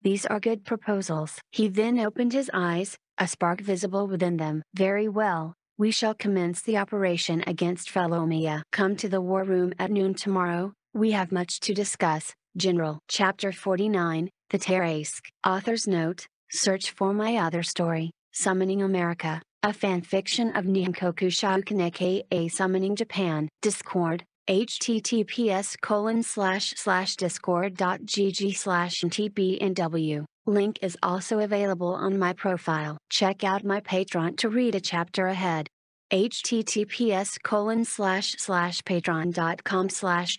These are good proposals. He then opened his eyes, a spark visible within them. Very well, we shall commence the operation against Felomia. Come to the war room at noon tomorrow, we have much to discuss, General. Chapter 49, The Tarrasque. Author's Note, Search for my other story, Summoning America, a fanfiction of Nihonkoku Shoukan aka Summoning Japan. Discord, https colon slash slash discord.gg slash tbnw. Link is also available on my profile. Check out my Patreon to read a chapter ahead https colon slash slash patreon.com slash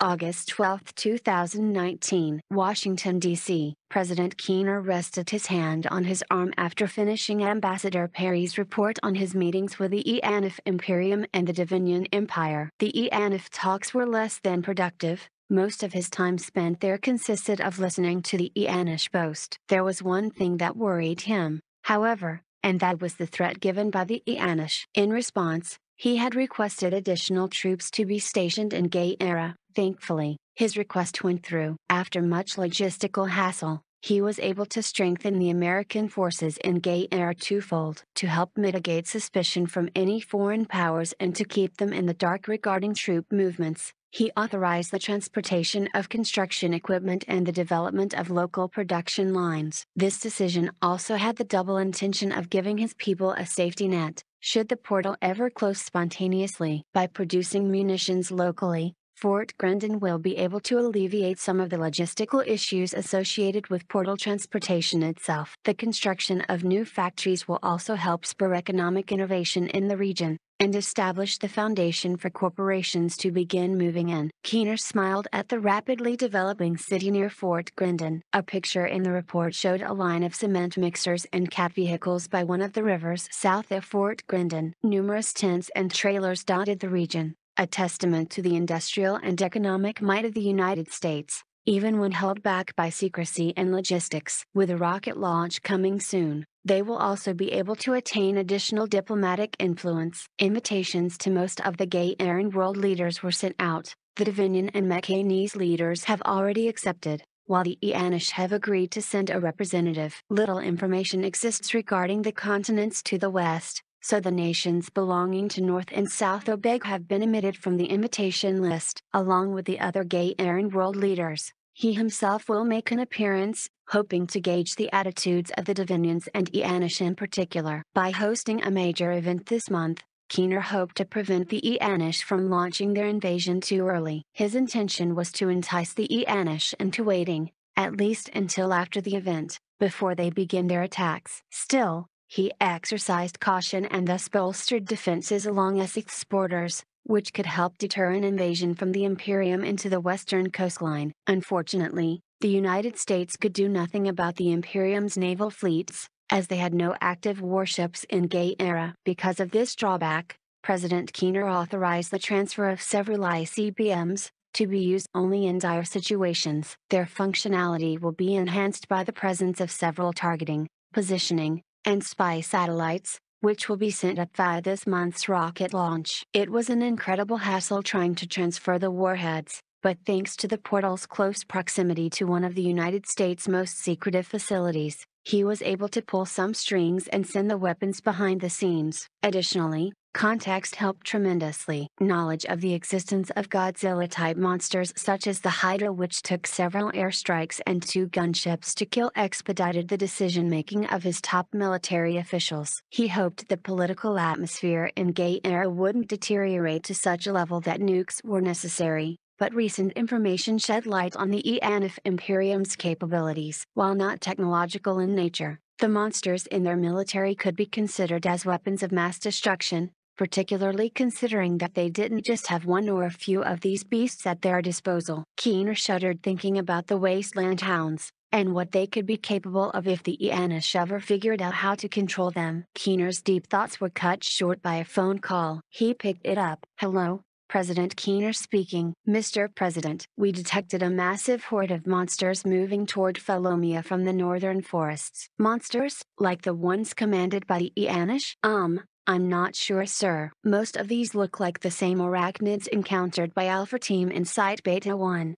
August 12, 2019 Washington, D.C. President Keener rested his hand on his arm after finishing Ambassador Perry's report on his meetings with the Eanif Imperium and the Divinian Empire. The Eanif talks were less than productive, most of his time spent there consisted of listening to the Eanish boast. There was one thing that worried him, however, and that was the threat given by the Eanish. In response, he had requested additional troops to be stationed in Gaiera. Thankfully, his request went through. After much logistical hassle, he was able to strengthen the American forces in Gaiera twofold to help mitigate suspicion from any foreign powers and to keep them in the dark regarding troop movements. He authorized the transportation of construction equipment and the development of local production lines. This decision also had the double intention of giving his people a safety net, should the portal ever close spontaneously. By producing munitions locally, Fort Grendon will be able to alleviate some of the logistical issues associated with portal transportation itself. The construction of new factories will also help spur economic innovation in the region, and establish the foundation for corporations to begin moving in. Keener smiled at the rapidly developing city near Fort Grendon. A picture in the report showed a line of cement mixers and cat vehicles by one of the rivers south of Fort Grendon. Numerous tents and trailers dotted the region, a testament to the industrial and economic might of the United States even when held back by secrecy and logistics. With a rocket launch coming soon, they will also be able to attain additional diplomatic influence. Invitations to most of the Gaieran world leaders were sent out. The Divinian and Mekanese leaders have already accepted, while the Eanish have agreed to send a representative. Little information exists regarding the continents to the west, so the nations belonging to North and South Obeg have been omitted from the invitation list. Along with the other Gaieran world leaders, he himself will make an appearance, hoping to gauge the attitudes of the Divinians and Eanish in particular. By hosting a major event this month, Keener hoped to prevent the Eanish from launching their invasion too early. His intention was to entice the Eanish into waiting, at least until after the event, before they begin their attacks. Still, he exercised caution and thus bolstered defenses along Essex's borders, which could help deter an invasion from the Imperium into the western coastline. Unfortunately, the United States could do nothing about the Imperium's naval fleets, as they had no active warships in Gaiera. Because of this drawback, President Keener authorized the transfer of several ICBMs, to be used only in dire situations. Their functionality will be enhanced by the presence of several targeting, positioning, and spy satellites, which will be sent up via this month's rocket launch. It was an incredible hassle trying to transfer the warheads, but thanks to the portal's close proximity to one of the United States' most secretive facilities, he was able to pull some strings and send the weapons behind the scenes. Additionally, Context helped tremendously. Knowledge of the existence of Godzilla type monsters such as the Hydra, which took several airstrikes and two gunships to kill, expedited the decision making of his top military officials. He hoped the political atmosphere in Gaiera wouldn't deteriorate to such a level that nukes were necessary but recent information shed light on the Eanif Imperium's capabilities. While not technological in nature, the monsters in their military could be considered as weapons of mass destruction, particularly considering that they didn't just have one or a few of these beasts at their disposal. Keener shuddered thinking about the wasteland hounds, and what they could be capable of if the Eanish ever figured out how to control them. Keener's deep thoughts were cut short by a phone call. He picked it up. Hello, President Keener speaking. Mr. President, we detected a massive horde of monsters moving toward Felomia from the northern forests. Monsters, like the ones commanded by the Eanish? Um, I'm not sure sir. Most of these look like the same arachnids encountered by Alpha Team in Site Beta 1.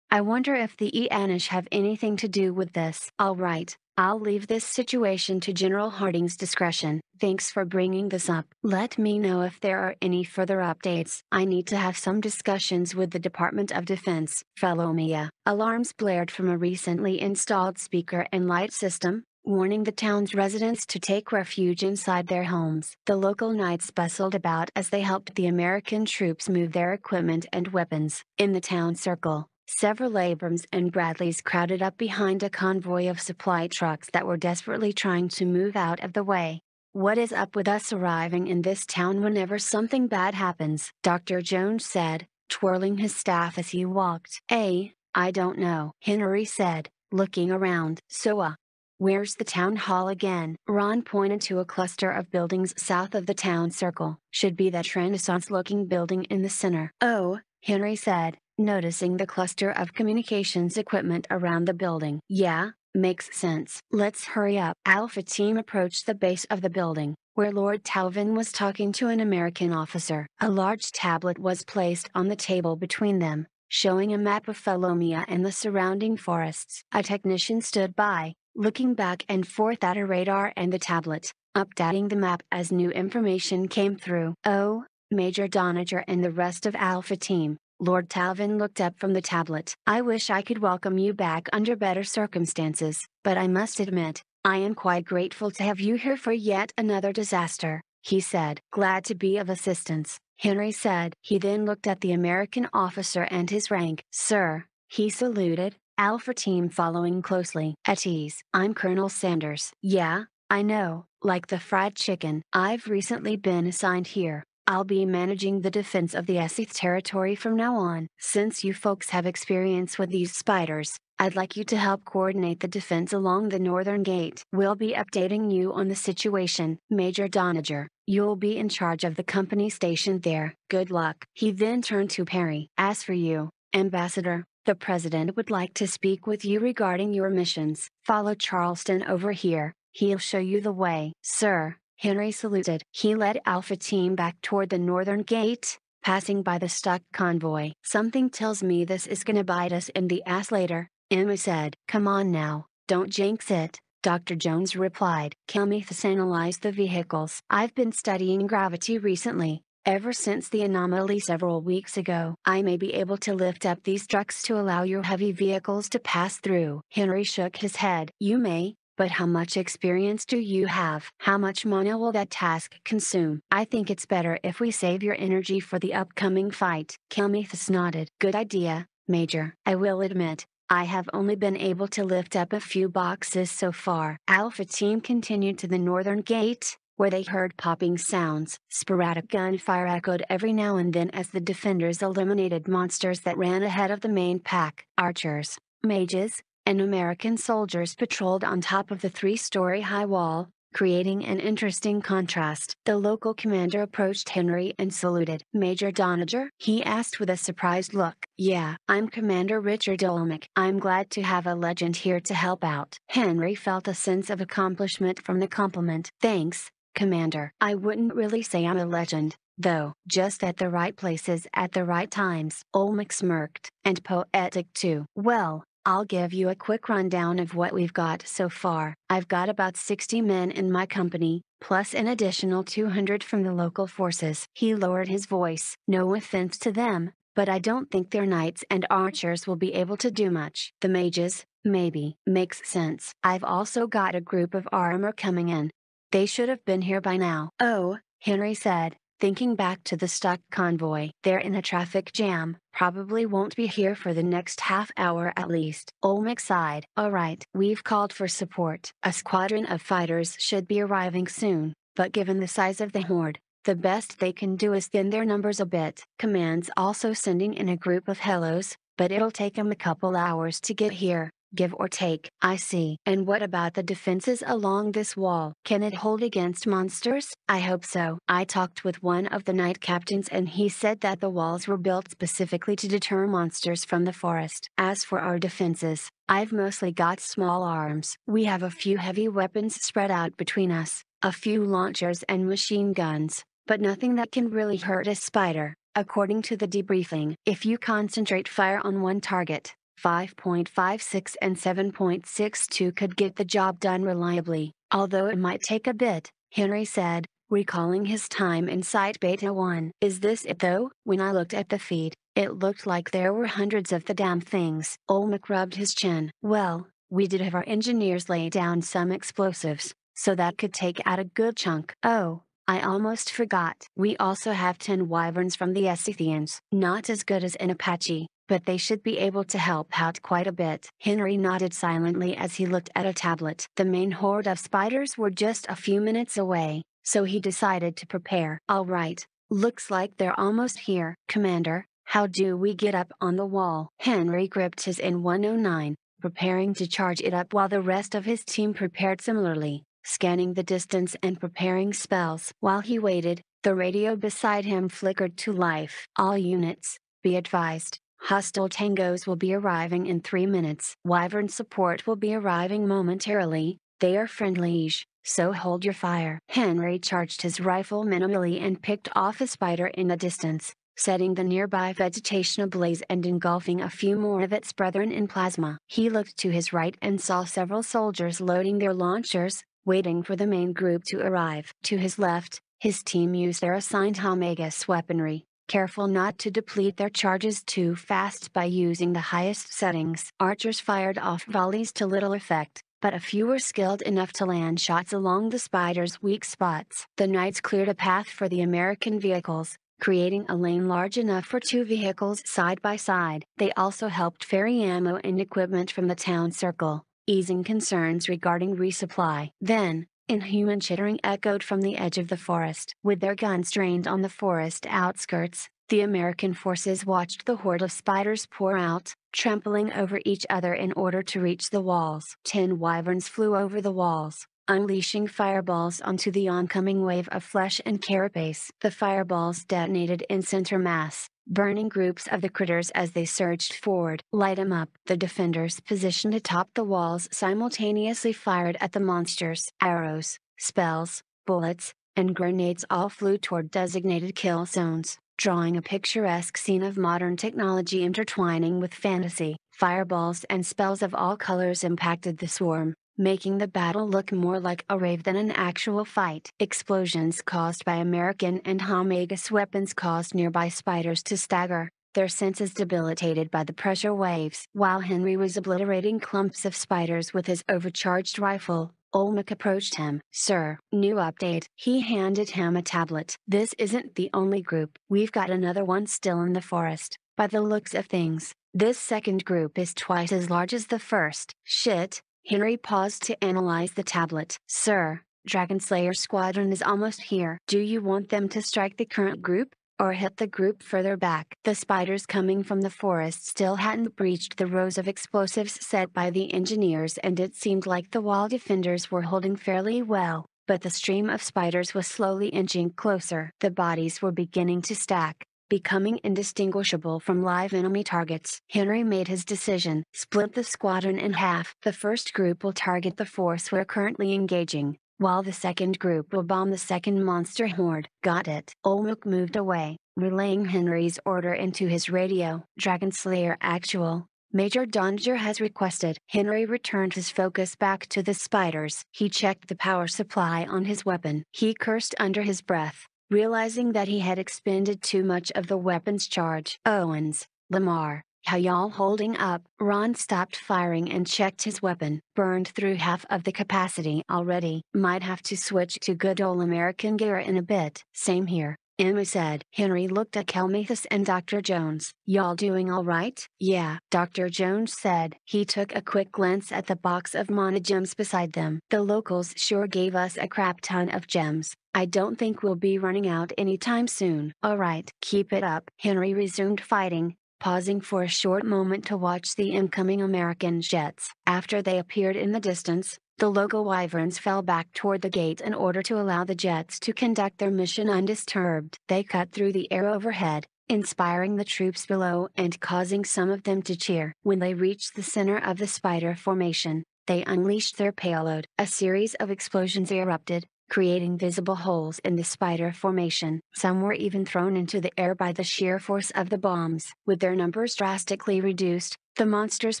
I wonder if the Eanish have anything to do with this. Alright, I'll leave this situation to General Harding's discretion. Thanks for bringing this up. Let me know if there are any further updates. I need to have some discussions with the Department of Defense. Felomia. Alarms blared from a recently installed speaker and light system, warning the town's residents to take refuge inside their homes. The local knights bustled about as they helped the American troops move their equipment and weapons. In the town circle, Several Abrams and Bradleys crowded up behind a convoy of supply trucks that were desperately trying to move out of the way. What is up with us arriving in this town whenever something bad happens? Dr. Jones said, twirling his staff as he walked. A, I don't know, Henry said, looking around. So uh, Where's the town hall again? Ron pointed to a cluster of buildings south of the town circle. Should be that renaissance looking building in the center. Oh, Henry said, noticing the cluster of communications equipment around the building. Yeah, makes sense. Let's hurry up. Alpha team approached the base of the building, where Lord Talvin was talking to an American officer. A large tablet was placed on the table between them, showing a map of Felomia and the surrounding forests. A technician stood by, looking back and forth at a radar and the tablet, updating the map as new information came through. Oh, Major Doniger and the rest of Alpha Team, Lord Talvin looked up from the tablet. I wish I could welcome you back under better circumstances, but I must admit, I am quite grateful to have you here for yet another disaster, he said. Glad to be of assistance, Henry said. He then looked at the American officer and his rank. Sir, he saluted, Alpha team following closely. At ease. I'm Colonel Sanders. Yeah, I know, like the fried chicken. I've recently been assigned here, I'll be managing the defense of the Esseith territory from now on. Since you folks have experience with these spiders, I'd like you to help coordinate the defense along the northern gate. We'll be updating you on the situation. Major Doniger, you'll be in charge of the company stationed there. Good luck. He then turned to Perry. As for you, Ambassador, the President would like to speak with you regarding your missions. Follow Charleston over here, he'll show you the way. Sir, Henry saluted. He led Alpha Team back toward the northern gate, passing by the stuck convoy. Something tells me this is gonna bite us in the ass later, Emma said. Come on now, don't jinx it, Dr. Jones replied. Kelmethus analyzed the vehicles. I've been studying gravity recently, ever since the anomaly several weeks ago. I may be able to lift up these trucks to allow your heavy vehicles to pass through. Henry shook his head. You may, but how much experience do you have? How much mana will that task consume? I think it's better if we save your energy for the upcoming fight. Kelmethus nodded. Good idea, Major. I will admit, I have only been able to lift up a few boxes so far. Alpha Team continued to the northern gate, where they heard popping sounds. Sporadic gunfire echoed every now and then as the defenders eliminated monsters that ran ahead of the main pack. Archers, mages, and American soldiers patrolled on top of the three-story high wall, creating an interesting contrast. The local commander approached Henry and saluted. Major Doniger? He asked with a surprised look. Yeah, I'm Commander Richard Olmec. I'm glad to have a legend here to help out. Henry felt a sense of accomplishment from the compliment. Thanks, Commander. I wouldn't really say I'm a legend, though. Just at the right places at the right times. Olmec smirked. And poetic too. Well, I'll give you a quick rundown of what we've got so far. I've got about 60 men in my company, plus an additional 200 from the local forces. He lowered his voice. No offense to them, but I don't think their knights and archers will be able to do much. The mages, maybe. Makes sense. I've also got a group of armor coming in. They should have been here by now. Oh, Henry said, Thinking back to the stuck convoy, they're in a traffic jam, probably won't be here for the next half hour at least. Olmec sighed. Alright, we've called for support. A squadron of fighters should be arriving soon, but given the size of the horde, the best they can do is thin their numbers a bit. Command's also sending in a group of hellos, but it'll take them a couple hours to get here. Give or take. I see. And what about the defenses along this wall? Can it hold against monsters? I hope so. I talked with one of the knight captains and he said that the walls were built specifically to deter monsters from the forest. As for our defenses, I've mostly got small arms. We have a few heavy weapons spread out between us, a few launchers and machine guns, but nothing that can really hurt a spider. According to the debriefing, if you concentrate fire on one target, 5.56 and 7.62 could get the job done reliably, although it might take a bit, Henry said, recalling his time in Site Beta 1. Is this it though? When I looked at the feed, it looked like there were hundreds of the damn things. Olmec rubbed his chin. Well, we did have our engineers lay down some explosives, so that could take out a good chunk. Oh, I almost forgot. We also have 10 wyverns from the Escythians. Not as good as an Apache, but they should be able to help out quite a bit. Henry nodded silently as he looked at a tablet. The main horde of spiders were just a few minutes away, so he decided to prepare. Alright, looks like they're almost here. Commander, how do we get up on the wall? Henry gripped his N109, preparing to charge it up while the rest of his team prepared similarly scanning the distance and preparing spells. While he waited, the radio beside him flickered to life. All units, be advised, hostile tangos will be arriving in three minutes. Wyvern support will be arriving momentarily, they are friendly so hold your fire. Henry charged his rifle minimally and picked off a spider in the distance, setting the nearby vegetation ablaze and engulfing a few more of its brethren in plasma. He looked to his right and saw several soldiers loading their launchers, waiting for the main group to arrive. To his left, his team used their assigned Helmagus weaponry, careful not to deplete their charges too fast by using the highest settings. Archers fired off volleys to little effect, but a few were skilled enough to land shots along the spider's weak spots. The knights cleared a path for the American vehicles, creating a lane large enough for two vehicles side by side. They also helped ferry ammo and equipment from the town circle, easing concerns regarding resupply. Then, inhuman chittering echoed from the edge of the forest. With their guns trained on the forest outskirts, the American forces watched the horde of spiders pour out, trampling over each other in order to reach the walls. Ten wyverns flew over the walls, unleashing fireballs onto the oncoming wave of flesh and carapace. The fireballs detonated in center mass, burning groups of the critters as they surged forward. Light 'em up. The defenders positioned atop the walls simultaneously fired at the monsters. Arrows, spells, bullets, and grenades all flew toward designated kill zones, drawing a picturesque scene of modern technology intertwining with fantasy. Fireballs and spells of all colors impacted the swarm, making the battle look more like a rave than an actual fight. Explosions caused by American and Helmagus weapons caused nearby spiders to stagger, their senses debilitated by the pressure waves. While Henry was obliterating clumps of spiders with his overcharged rifle, Olmec approached him. Sir, new update. He handed him a tablet. This isn't the only group. We've got another one still in the forest. By the looks of things, this second group is twice as large as the first. Shit, Henry paused to analyze the tablet. Sir, Dragonslayer Squadron is almost here. Do you want them to strike the current group, or hit the group further back? The spiders coming from the forest still hadn't breached the rows of explosives set by the engineers and it seemed like the wall defenders were holding fairly well, but the stream of spiders was slowly inching closer. The bodies were beginning to stack, becoming indistinguishable from live enemy targets. Henry made his decision. Split the squadron in half. The first group will target the force we're currently engaging, while the second group will bomb the second monster horde. Got it. Olmec moved away, relaying Henry's order into his radio. Dragon Slayer Actual, Major Doniger has requested. Henry returned his focus back to the spiders. He checked the power supply on his weapon. He cursed under his breath realizing that he had expended too much of the weapon's charge. Owens, Lamar, how y'all holding up? Ron stopped firing and checked his weapon. Burned through half of the capacity already. Might have to switch to good old American gear in a bit. Same here. Emma said. Henry looked at Kelmethus and Dr. Jones. Y'all doing alright? Yeah, Dr. Jones said. He took a quick glance at the box of mana gems beside them. The locals sure gave us a crap ton of gems. I don't think we'll be running out anytime soon. Alright, keep it up. Henry resumed fighting, pausing for a short moment to watch the incoming American jets. After they appeared in the distance, the local wyverns fell back toward the gate in order to allow the jets to conduct their mission undisturbed. They cut through the air overhead, inspiring the troops below and causing some of them to cheer. When they reached the center of the spider formation, they unleashed their payload. A series of explosions erupted, creating visible holes in the spider formation. Some were even thrown into the air by the sheer force of the bombs. With their numbers drastically reduced, the monster's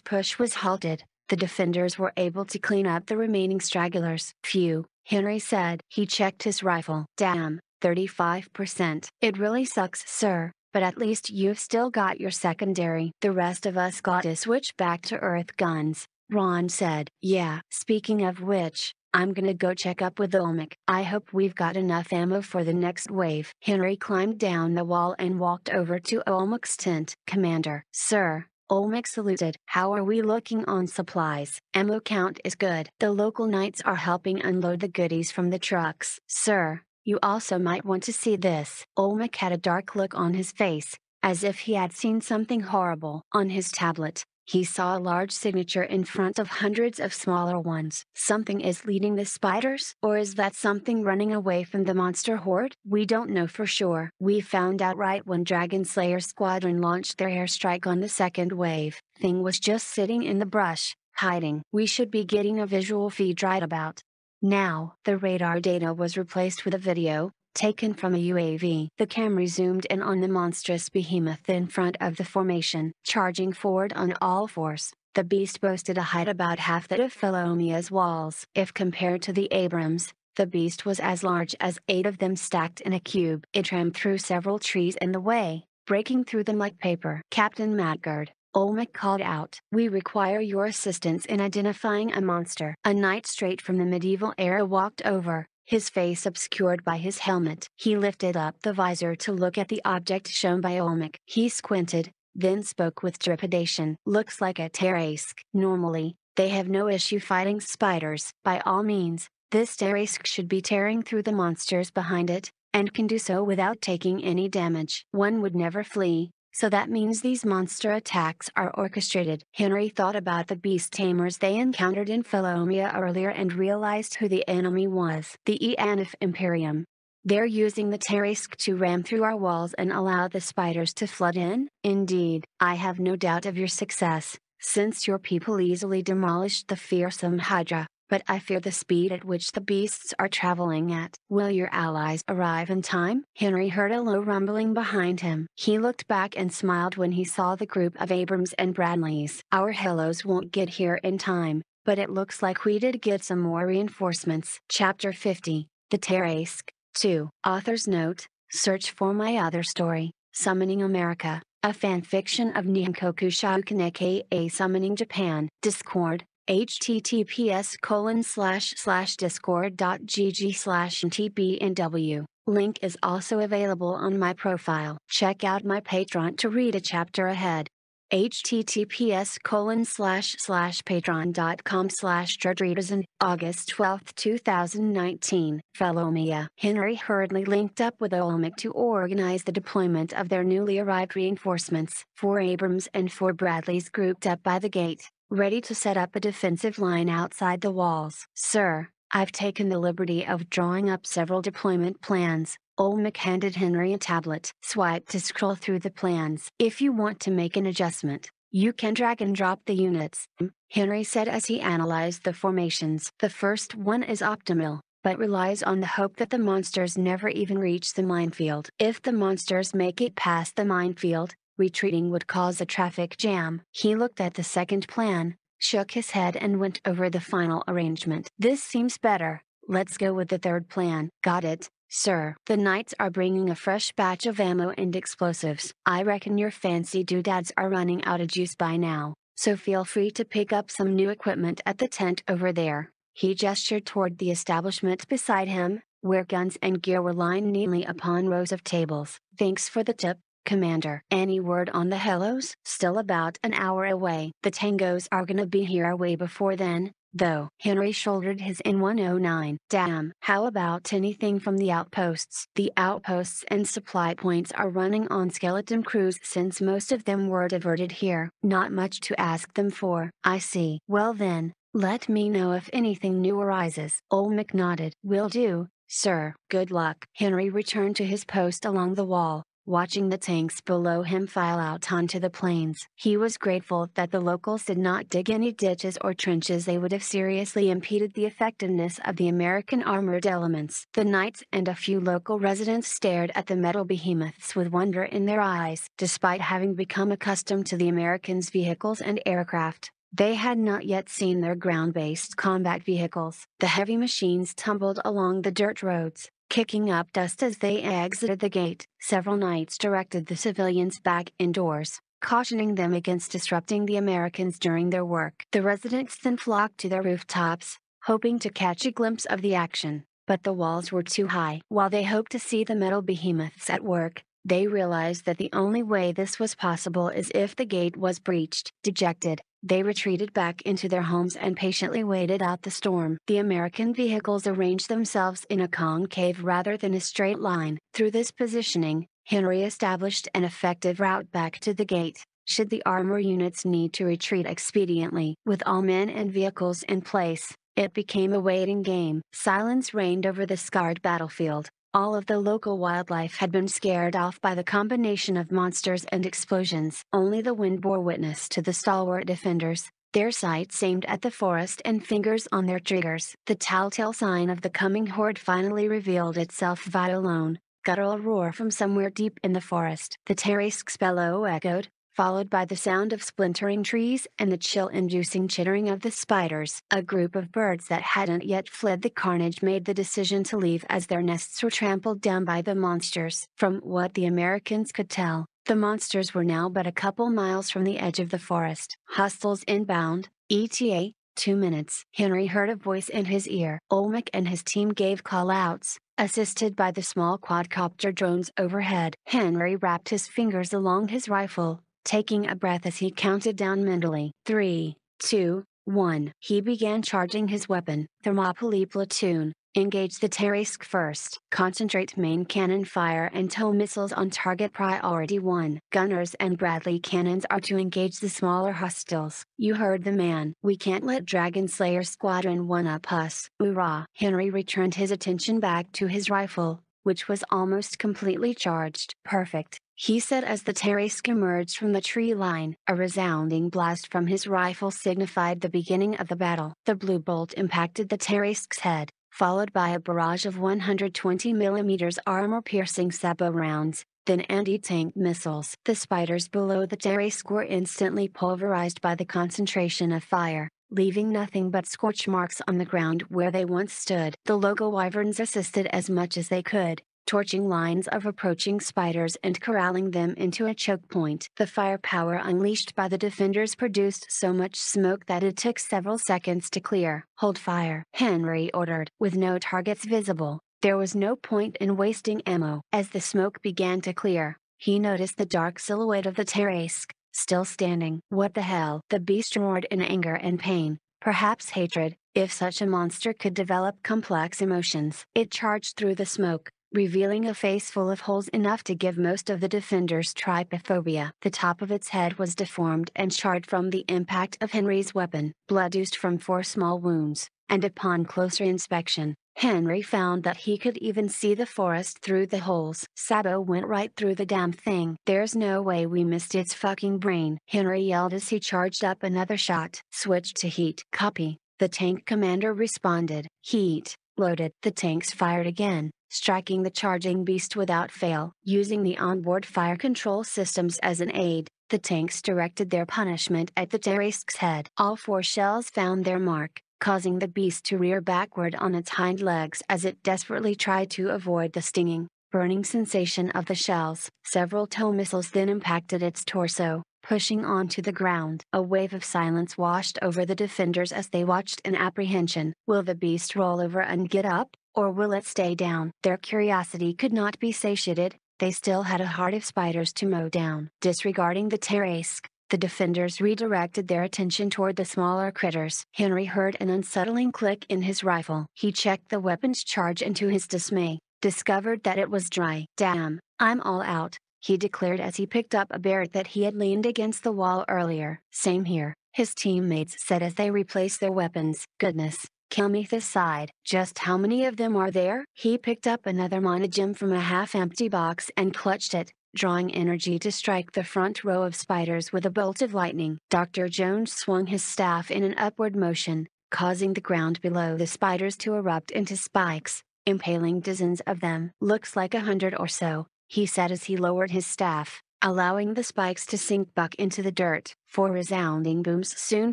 push was halted. The defenders were able to clean up the remaining stragglers. Phew, Henry said. He checked his rifle. Damn, 35%. It really sucks, sir, but at least you've still got your secondary. The rest of us got to switch back to Earth guns. Ron said. Yeah. Speaking of which, I'm gonna go check up with Olmec. I hope we've got enough ammo for the next wave. Henry climbed down the wall and walked over to Olmec's tent. Commander. Sir. Olmec saluted. How are we looking on supplies? Ammo count is good. The local knights are helping unload the goodies from the trucks. Sir, you also might want to see this. Olmec had a dark look on his face, as if he had seen something horrible. On his tablet, he saw a large signature in front of hundreds of smaller ones. Something is leading the spiders? Or is that something running away from the monster horde? We don't know for sure. We found out right when Dragon Slayer Squadron launched their airstrike on the second wave. Thing was just sitting in the brush, hiding. We should be getting a visual feed right about now. The radar data was replaced with a video, taken from a UAV. The camera zoomed in on the monstrous behemoth in front of the formation. Charging forward on all fours, the beast boasted a height about half that of Felomia's walls. If compared to the Abrams, the beast was as large as eight of them stacked in a cube. It rammed through several trees in the way, breaking through them like paper. Captain Madgard, Olmec called out. We require your assistance in identifying a monster. A knight straight from the medieval era walked over, his face obscured by his helmet. He lifted up the visor to look at the object shown by Olmec. He squinted, then spoke with trepidation. Looks like a Tarrasque. Normally, they have no issue fighting spiders. By all means, this Tarrasque should be tearing through the monsters behind it, and can do so without taking any damage. One would never flee, so that means these monster attacks are orchestrated. Henry thought about the beast tamers they encountered in Felomia earlier and realized who the enemy was. The Eanif Imperium. They're using the Tarrasque to ram through our walls and allow the spiders to flood in? Indeed, I have no doubt of your success, since your people easily demolished the fearsome Hydra but I fear the speed at which the beasts are traveling at. Will your allies arrive in time? Henry heard a low rumbling behind him. He looked back and smiled when he saw the group of Abrams and Bradleys. Our hellos won't get here in time, but it looks like we did get some more reinforcements. Chapter 50 The Tarrasque 2 Author's Note Search for my other story, Summoning America, a fanfiction of Nihonkoku Shoukan aka Summoning Japan. Discord, https colon slash slash discord.gg slash tbnw. Link is also available on my profile. Check out my Patreon to read a chapter ahead. https colon slash slash patreon.com slash and August 12, 2019. Felomia. Uh, Henry hurriedly linked up with Olmec to organize the deployment of their newly arrived reinforcements. Four Abrams and four Bradleys grouped up by the gate ready to set up a defensive line outside the walls. Sir, I've taken the liberty of drawing up several deployment plans. Olmec handed Henry a tablet. Swipe to scroll through the plans. If you want to make an adjustment, you can drag and drop the units, Henry said as he analyzed the formations. The first one is optimal, but relies on the hope that the monsters never even reach the minefield. If the monsters make it past the minefield, retreating would cause a traffic jam. He looked at the second plan, shook his head and went over the final arrangement. This seems better, let's go with the third plan. Got it, sir. The knights are bringing a fresh batch of ammo and explosives. I reckon your fancy doodads are running out of juice by now, so feel free to pick up some new equipment at the tent over there. He gestured toward the establishment beside him, where guns and gear were lined neatly upon rows of tables. Thanks for the tip, Commander. Any word on the hellos? Still about an hour away. The tangos are gonna be here way before then, though. Henry shouldered his N109. Damn. How about anything from the outposts? The outposts and supply points are running on skeleton crews since most of them were diverted here. Not much to ask them for. I see. Well then, let me know if anything new arises. Olmec nodded. Will do, sir. Good luck. Henry returned to his post along the wall, watching the tanks below him file out onto the plains. He was grateful that the locals did not dig any ditches or trenches they would have seriously impeded the effectiveness of the American armored elements. The knights and a few local residents stared at the metal behemoths with wonder in their eyes. Despite having become accustomed to the Americans' vehicles and aircraft, they had not yet seen their ground-based combat vehicles. The heavy machines tumbled along the dirt roads, kicking up dust as they exited the gate. Several knights directed the civilians back indoors, cautioning them against disrupting the Americans during their work. The residents then flocked to their rooftops, hoping to catch a glimpse of the action, but the walls were too high. While they hoped to see the metal behemoths at work, they realized that the only way this was possible is if the gate was breached. Dejected, they retreated back into their homes and patiently waited out the storm. The American vehicles arranged themselves in a concave rather than a straight line. Through this positioning, Henry established an effective route back to the gate, should the armor units need to retreat expediently. With all men and vehicles in place, it became a waiting game. Silence reigned over the scarred battlefield. All of the local wildlife had been scared off by the combination of monsters and explosions. Only the wind bore witness to the stalwart defenders, their sights aimed at the forest and fingers on their triggers. The telltale sign of the coming horde finally revealed itself via a lone, guttural roar from somewhere deep in the forest. The Tarrasque's bellow echoed, followed by the sound of splintering trees and the chill-inducing chittering of the spiders. A group of birds that hadn't yet fled the carnage made the decision to leave as their nests were trampled down by the monsters. From what the Americans could tell, the monsters were now but a couple miles from the edge of the forest. Hostiles inbound, ETA, two minutes. Henry heard a voice in his ear. Olmec and his team gave call-outs, assisted by the small quadcopter drones overhead. Henry wrapped his fingers along his rifle, taking a breath as he counted down mentally. Three, two, one. He began charging his weapon. Thermopylae platoon, engage the Tarrasque first. Concentrate main cannon fire and tow missiles on target priority 1. Gunners and Bradley cannons are to engage the smaller hostiles. You heard the man. We can't let Dragon Slayer Squadron one-up us. Hoorah! Henry returned his attention back to his rifle, which was almost completely charged. Perfect he said as the Tarrasque emerged from the tree line. A resounding blast from his rifle signified the beginning of the battle. The blue bolt impacted the Tarrasque's head, followed by a barrage of 120 mm armor-piercing sabot rounds, then anti-tank missiles. The spiders below the Tarrasque were instantly pulverized by the concentration of fire, leaving nothing but scorch marks on the ground where they once stood. The logo wyverns assisted as much as they could, torching lines of approaching spiders and corralling them into a choke point. The firepower unleashed by the defenders produced so much smoke that it took several seconds to clear. Hold fire, Henry ordered. With no targets visible, there was no point in wasting ammo. As the smoke began to clear, he noticed the dark silhouette of the Tarrasque, still standing. What the hell? The beast roared in anger and pain, perhaps hatred, if such a monster could develop complex emotions. It charged through the smoke, revealing a face full of holes enough to give most of the defenders trypophobia. The top of its head was deformed and charred from the impact of Henry's weapon. Blood oozed from four small wounds, and upon closer inspection, Henry found that he could even see the forest through the holes. Sabot went right through the damn thing. There's no way we missed its fucking brain. Henry yelled as he charged up another shot. Switched to heat. Copy. The tank commander responded. Heat. Loaded. The tanks fired again, striking the charging beast without fail. Using the onboard fire control systems as an aid, the tanks directed their punishment at the Tarrasque's head. All four shells found their mark, causing the beast to rear backward on its hind legs as it desperately tried to avoid the stinging, burning sensation of the shells. Several tow missiles then impacted its torso, pushing onto the ground. A wave of silence washed over the defenders as they watched in apprehension. Will the beast roll over and get up? Or will it stay down? Their curiosity could not be satiated, they still had a heart of spiders to mow down. Disregarding the Tarrasque, the defenders redirected their attention toward the smaller critters. Henry heard an unsettling click in his rifle. He checked the weapon's charge and to his dismay, discovered that it was dry. Damn, I'm all out, he declared as he picked up a Barrett that he had leaned against the wall earlier. Same here, his teammates said as they replaced their weapons. Goodness, Kelmethus sighed. Just how many of them are there? He picked up another mana gem from a half-empty box and clutched it, drawing energy to strike the front row of spiders with a bolt of lightning. Dr. Jones swung his staff in an upward motion, causing the ground below the spiders to erupt into spikes, impaling dozens of them. Looks like a hundred or so, he said as he lowered his staff, allowing the spikes to sink back into the dirt. Four resounding booms soon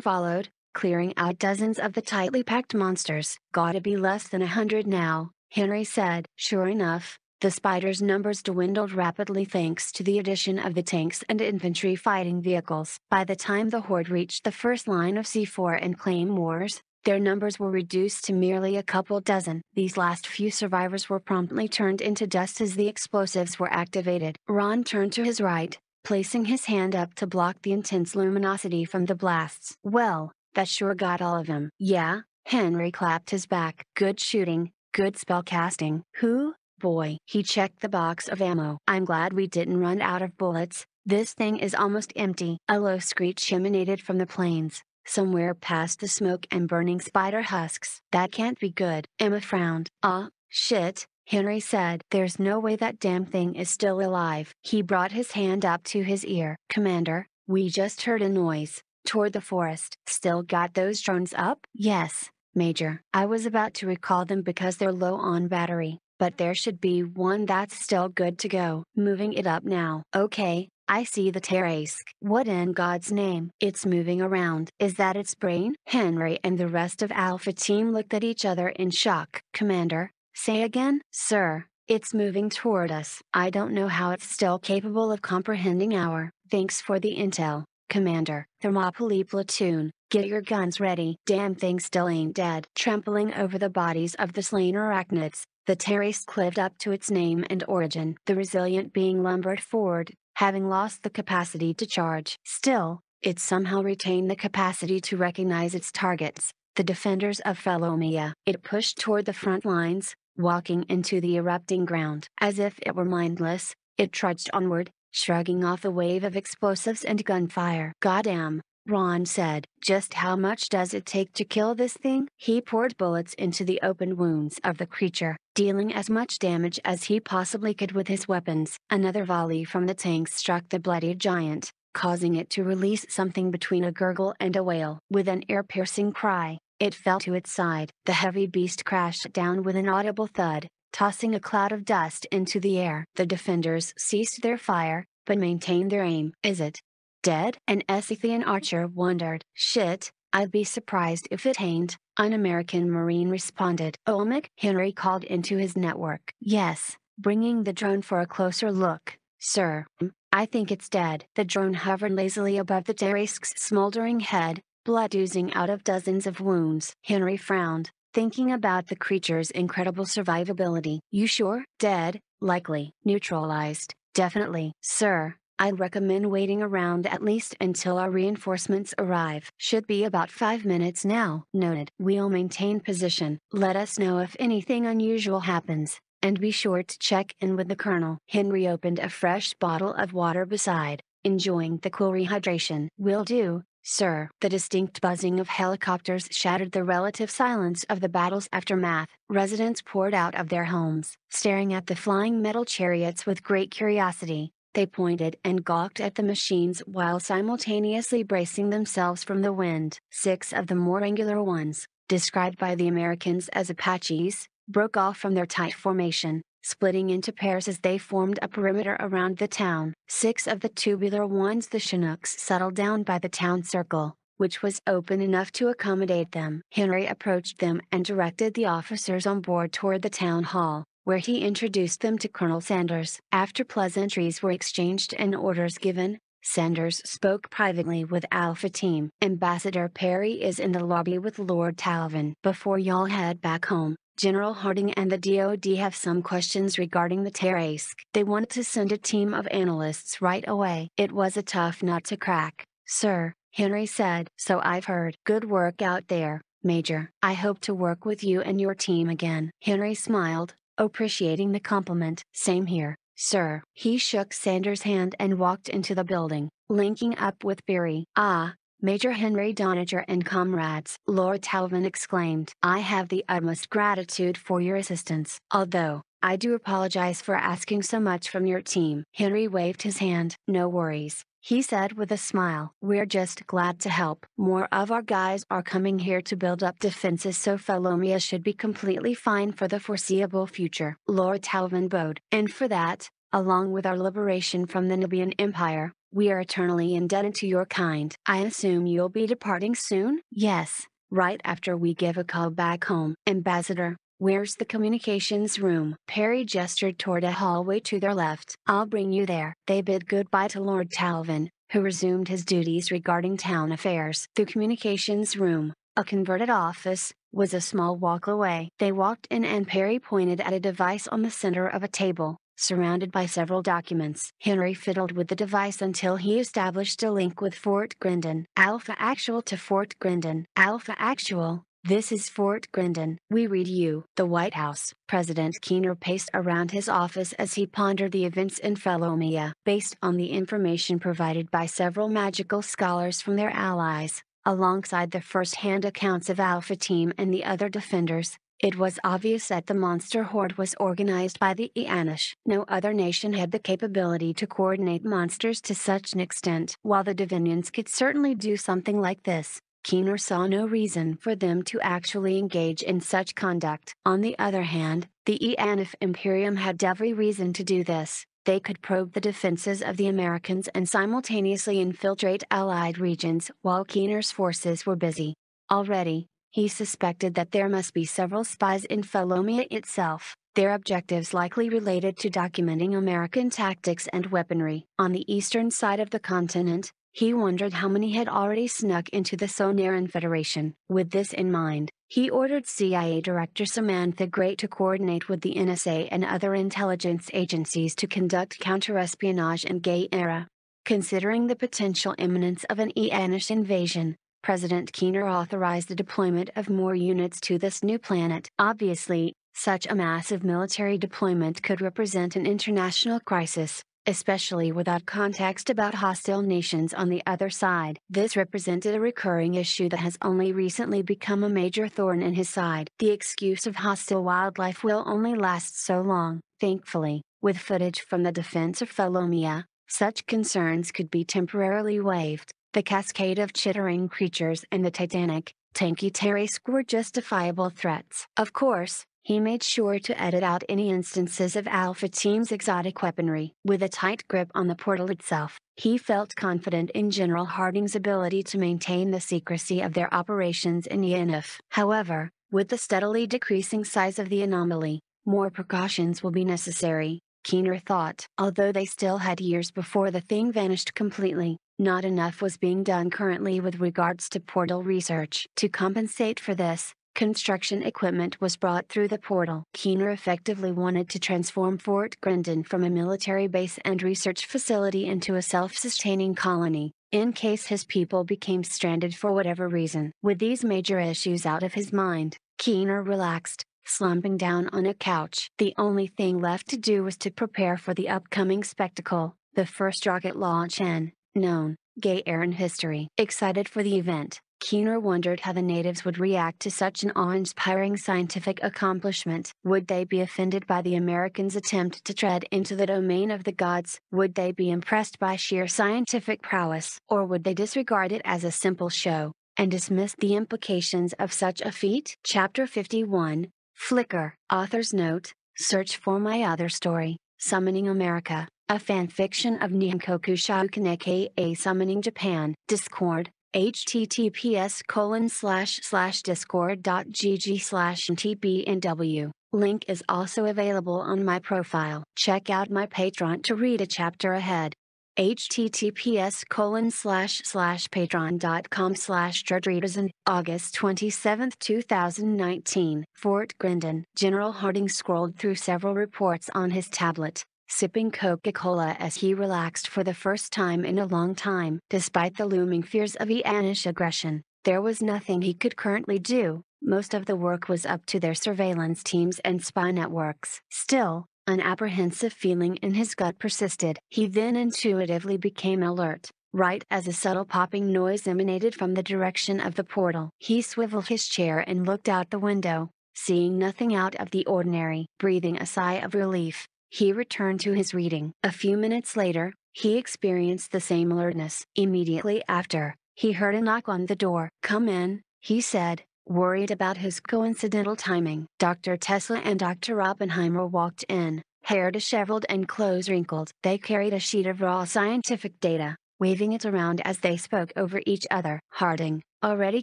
followed, clearing out dozens of the tightly packed monsters. Gotta be less than a hundred now, Henry said. Sure enough, the spiders' numbers dwindled rapidly thanks to the addition of the tanks and infantry fighting vehicles. By the time the horde reached the first line of C4 and claymores, their numbers were reduced to merely a couple dozen. These last few survivors were promptly turned into dust as the explosives were activated. Ron turned to his right, placing his hand up to block the intense luminosity from the blasts. Well, that sure got all of them. Yeah, Henry clapped his back. Good shooting, good spellcasting. Who? Boy. He checked the box of ammo. I'm glad we didn't run out of bullets, this thing is almost empty. A low screech emanated from the plains, somewhere past the smoke and burning spider husks. That can't be good. Emma frowned. Ah, shit, Henry said. There's no way that damn thing is still alive. He brought his hand up to his ear. Commander, we just heard a noise, toward the forest. Still got those drones up? Yes, Major. I was about to recall them because they're low on battery, but there should be one that's still good to go. Moving it up now. Okay, I see the Tarrasque. What in God's name? It's moving around. Is that its brain? Henry and the rest of Alpha Team looked at each other in shock. Commander, say again? Sir, it's moving toward us. I don't know how it's still capable of comprehending our. Thanks for the intel, Commander. Thermopylae platoon, get your guns ready. Damn thing still ain't dead. Trampling over the bodies of the slain arachnids, the Tarrasque lived up to its name and origin. The resilient being lumbered forward, having lost the capacity to charge. Still, it somehow retained the capacity to recognize its targets, the defenders of Felomia. It pushed toward the front lines, walking into the erupting ground. As if it were mindless, it trudged onward, shrugging off a wave of explosives and gunfire. Goddamn, Ron said. Just how much does it take to kill this thing? He poured bullets into the open wounds of the creature, dealing as much damage as he possibly could with his weapons. Another volley from the tanks struck the bloody giant, causing it to release something between a gurgle and a wail. With an ear-piercing cry, it fell to its side. The heavy beast crashed down with an audible thud, tossing a cloud of dust into the air. The defenders ceased their fire, but maintained their aim. Is it, Dead? An Escythian archer wondered. Shit, I'd be surprised if it ain't, an American Marine responded. Olmec? Henry called into his network. Yes, bringing the drone for a closer look, sir. I think it's dead. The drone hovered lazily above the Tarrasque's smoldering head, blood oozing out of dozens of wounds. Henry frowned, thinking about the creature's incredible survivability. You sure? Dead, likely. Neutralized, definitely. Sir, I'd recommend waiting around at least until our reinforcements arrive. Should be about 5 minutes now. Noted. We'll maintain position. Let us know if anything unusual happens, and be sure to check in with the colonel. Henry opened a fresh bottle of water beside, enjoying the cool rehydration. Will do, sir. The distinct buzzing of helicopters shattered the relative silence of the battle's aftermath. Residents poured out of their homes, staring at the flying metal chariots with great curiosity. They pointed and gawked at the machines while simultaneously bracing themselves from the wind. Six of the more angular ones, described by the Americans as Apaches, broke off from their tight formation, splitting into pairs as they formed a perimeter around the town. Six of the tubular ones the Chinooks settled down by the town circle, which was open enough to accommodate them. Henry approached them and directed the officers on board toward the town hall where he introduced them to Colonel Sanders. After pleasantries were exchanged and orders given, Sanders spoke privately with Alpha Team. Ambassador Perry is in the lobby with Lord Talvin. Before y'all head back home, General Harding and the DoD have some questions regarding the Tarrasque. They want to send a team of analysts right away. It was a tough nut to crack, Sir, Henry said. So I've heard. Good work out there, Major. I hope to work with you and your team again. Henry smiled, appreciating the compliment. Same here, sir. He shook Sanders' hand and walked into the building, linking up with Perry. Ah, Major Henry Doniger and comrades, Lord Talvin exclaimed. I have the utmost gratitude for your assistance. Although, I do apologize for asking so much from your team. Henry waved his hand. No worries, he said with a smile. We're just glad to help. More of our guys are coming here to build up defenses so Felomia should be completely fine for the foreseeable future. Lord Talvin bowed. And for that, along with our liberation from the Nubian Empire, we are eternally indebted to your kind. I assume you'll be departing soon? Yes, right after we give a call back home. Ambassador, where's the communications room? Perry gestured toward a hallway to their left. I'll bring you there. They bid goodbye to Lord Talvin, who resumed his duties regarding town affairs. The communications room, a converted office, was a small walk away. They walked in and Perry pointed at a device on the center of a table surrounded by several documents. Henry fiddled with the device until he established a link with Fort Grendon. Alpha Actual to Fort Grendon. Alpha Actual, this is Fort Grendon. We read you. The White House. President Keener paced around his office as he pondered the events in Felomia. Based on the information provided by several magical scholars from their allies, alongside the first-hand accounts of Alpha Team and the other defenders, it was obvious that the monster horde was organized by the Eanish. No other nation had the capability to coordinate monsters to such an extent. While the Divinians could certainly do something like this, Keener saw no reason for them to actually engage in such conduct. On the other hand, the Eanif Imperium had every reason to do this. They could probe the defenses of the Americans and simultaneously infiltrate Allied regions while Keener's forces were busy. Already, he suspected that there must be several spies in Felomia itself, their objectives likely related to documenting American tactics and weaponry. On the eastern side of the continent, he wondered how many had already snuck into the Sonaran Federation. With this in mind, he ordered CIA Director Samantha Gray to coordinate with the NSA and other intelligence agencies to conduct counterespionage in Gaiera. Considering the potential imminence of an Eanish invasion, President Keener authorized the deployment of more units to this new planet. Obviously, such a massive military deployment could represent an international crisis, especially without context about hostile nations on the other side. This represented a recurring issue that has only recently become a major thorn in his side. The excuse of hostile wildlife will only last so long. Thankfully, with footage from the defense of Felomia, such concerns could be temporarily waived. The cascade of chittering creatures and the titanic, tanky Tarrasque were justifiable threats. Of course, he made sure to edit out any instances of Alpha Team's exotic weaponry. With a tight grip on the portal itself, he felt confident in General Harding's ability to maintain the secrecy of their operations in Eanif. However, with the steadily decreasing size of the anomaly, more precautions will be necessary, Keener thought. Although they still had years before the thing vanished completely, not enough was being done currently with regards to portal research. To compensate for this, construction equipment was brought through the portal. Keener effectively wanted to transform Fort Grendon from a military base and research facility into a self-sustaining colony, in case his people became stranded for whatever reason. With these major issues out of his mind, Keener relaxed, slumping down on a couch. The only thing left to do was to prepare for the upcoming spectacle, the first rocket launch in, known, Gaieran history. Excited for the event, Keener wondered how the natives would react to such an awe-inspiring scientific accomplishment. Would they be offended by the Americans' attempt to tread into the domain of the gods? Would they be impressed by sheer scientific prowess? Or would they disregard it as a simple show, and dismiss the implications of such a feat? Chapter 51 Flicker Author's Note Search for my other story, Summoning America a fanfiction of Nihonkoku Shoukan aka Summoning Japan. Discord, https colon slash slash discord.gg slash tbnw. Link is also available on my profile. Check out my Patreon to read a chapter ahead. https colon slash slash patreon.com slash and August 27, 2019. Fort Grendon. General Harding scrolled through several reports on his tablet sipping Coca Cola as he relaxed for the first time in a long time. Despite the looming fears of Eanish aggression, there was nothing he could currently do, most of the work was up to their surveillance teams and spy networks. Still, an apprehensive feeling in his gut persisted. He then intuitively became alert, right as a subtle popping noise emanated from the direction of the portal. He swiveled his chair and looked out the window, seeing nothing out of the ordinary. Breathing a sigh of relief, he returned to his reading. A few minutes later, he experienced the same alertness. Immediately after, he heard a knock on the door. Come in, he said, worried about his coincidental timing. Dr. Tesla and Dr. Oppenheimer walked in, hair disheveled and clothes wrinkled. They carried a sheet of raw scientific data, waving it around as they spoke over each other. Harding, already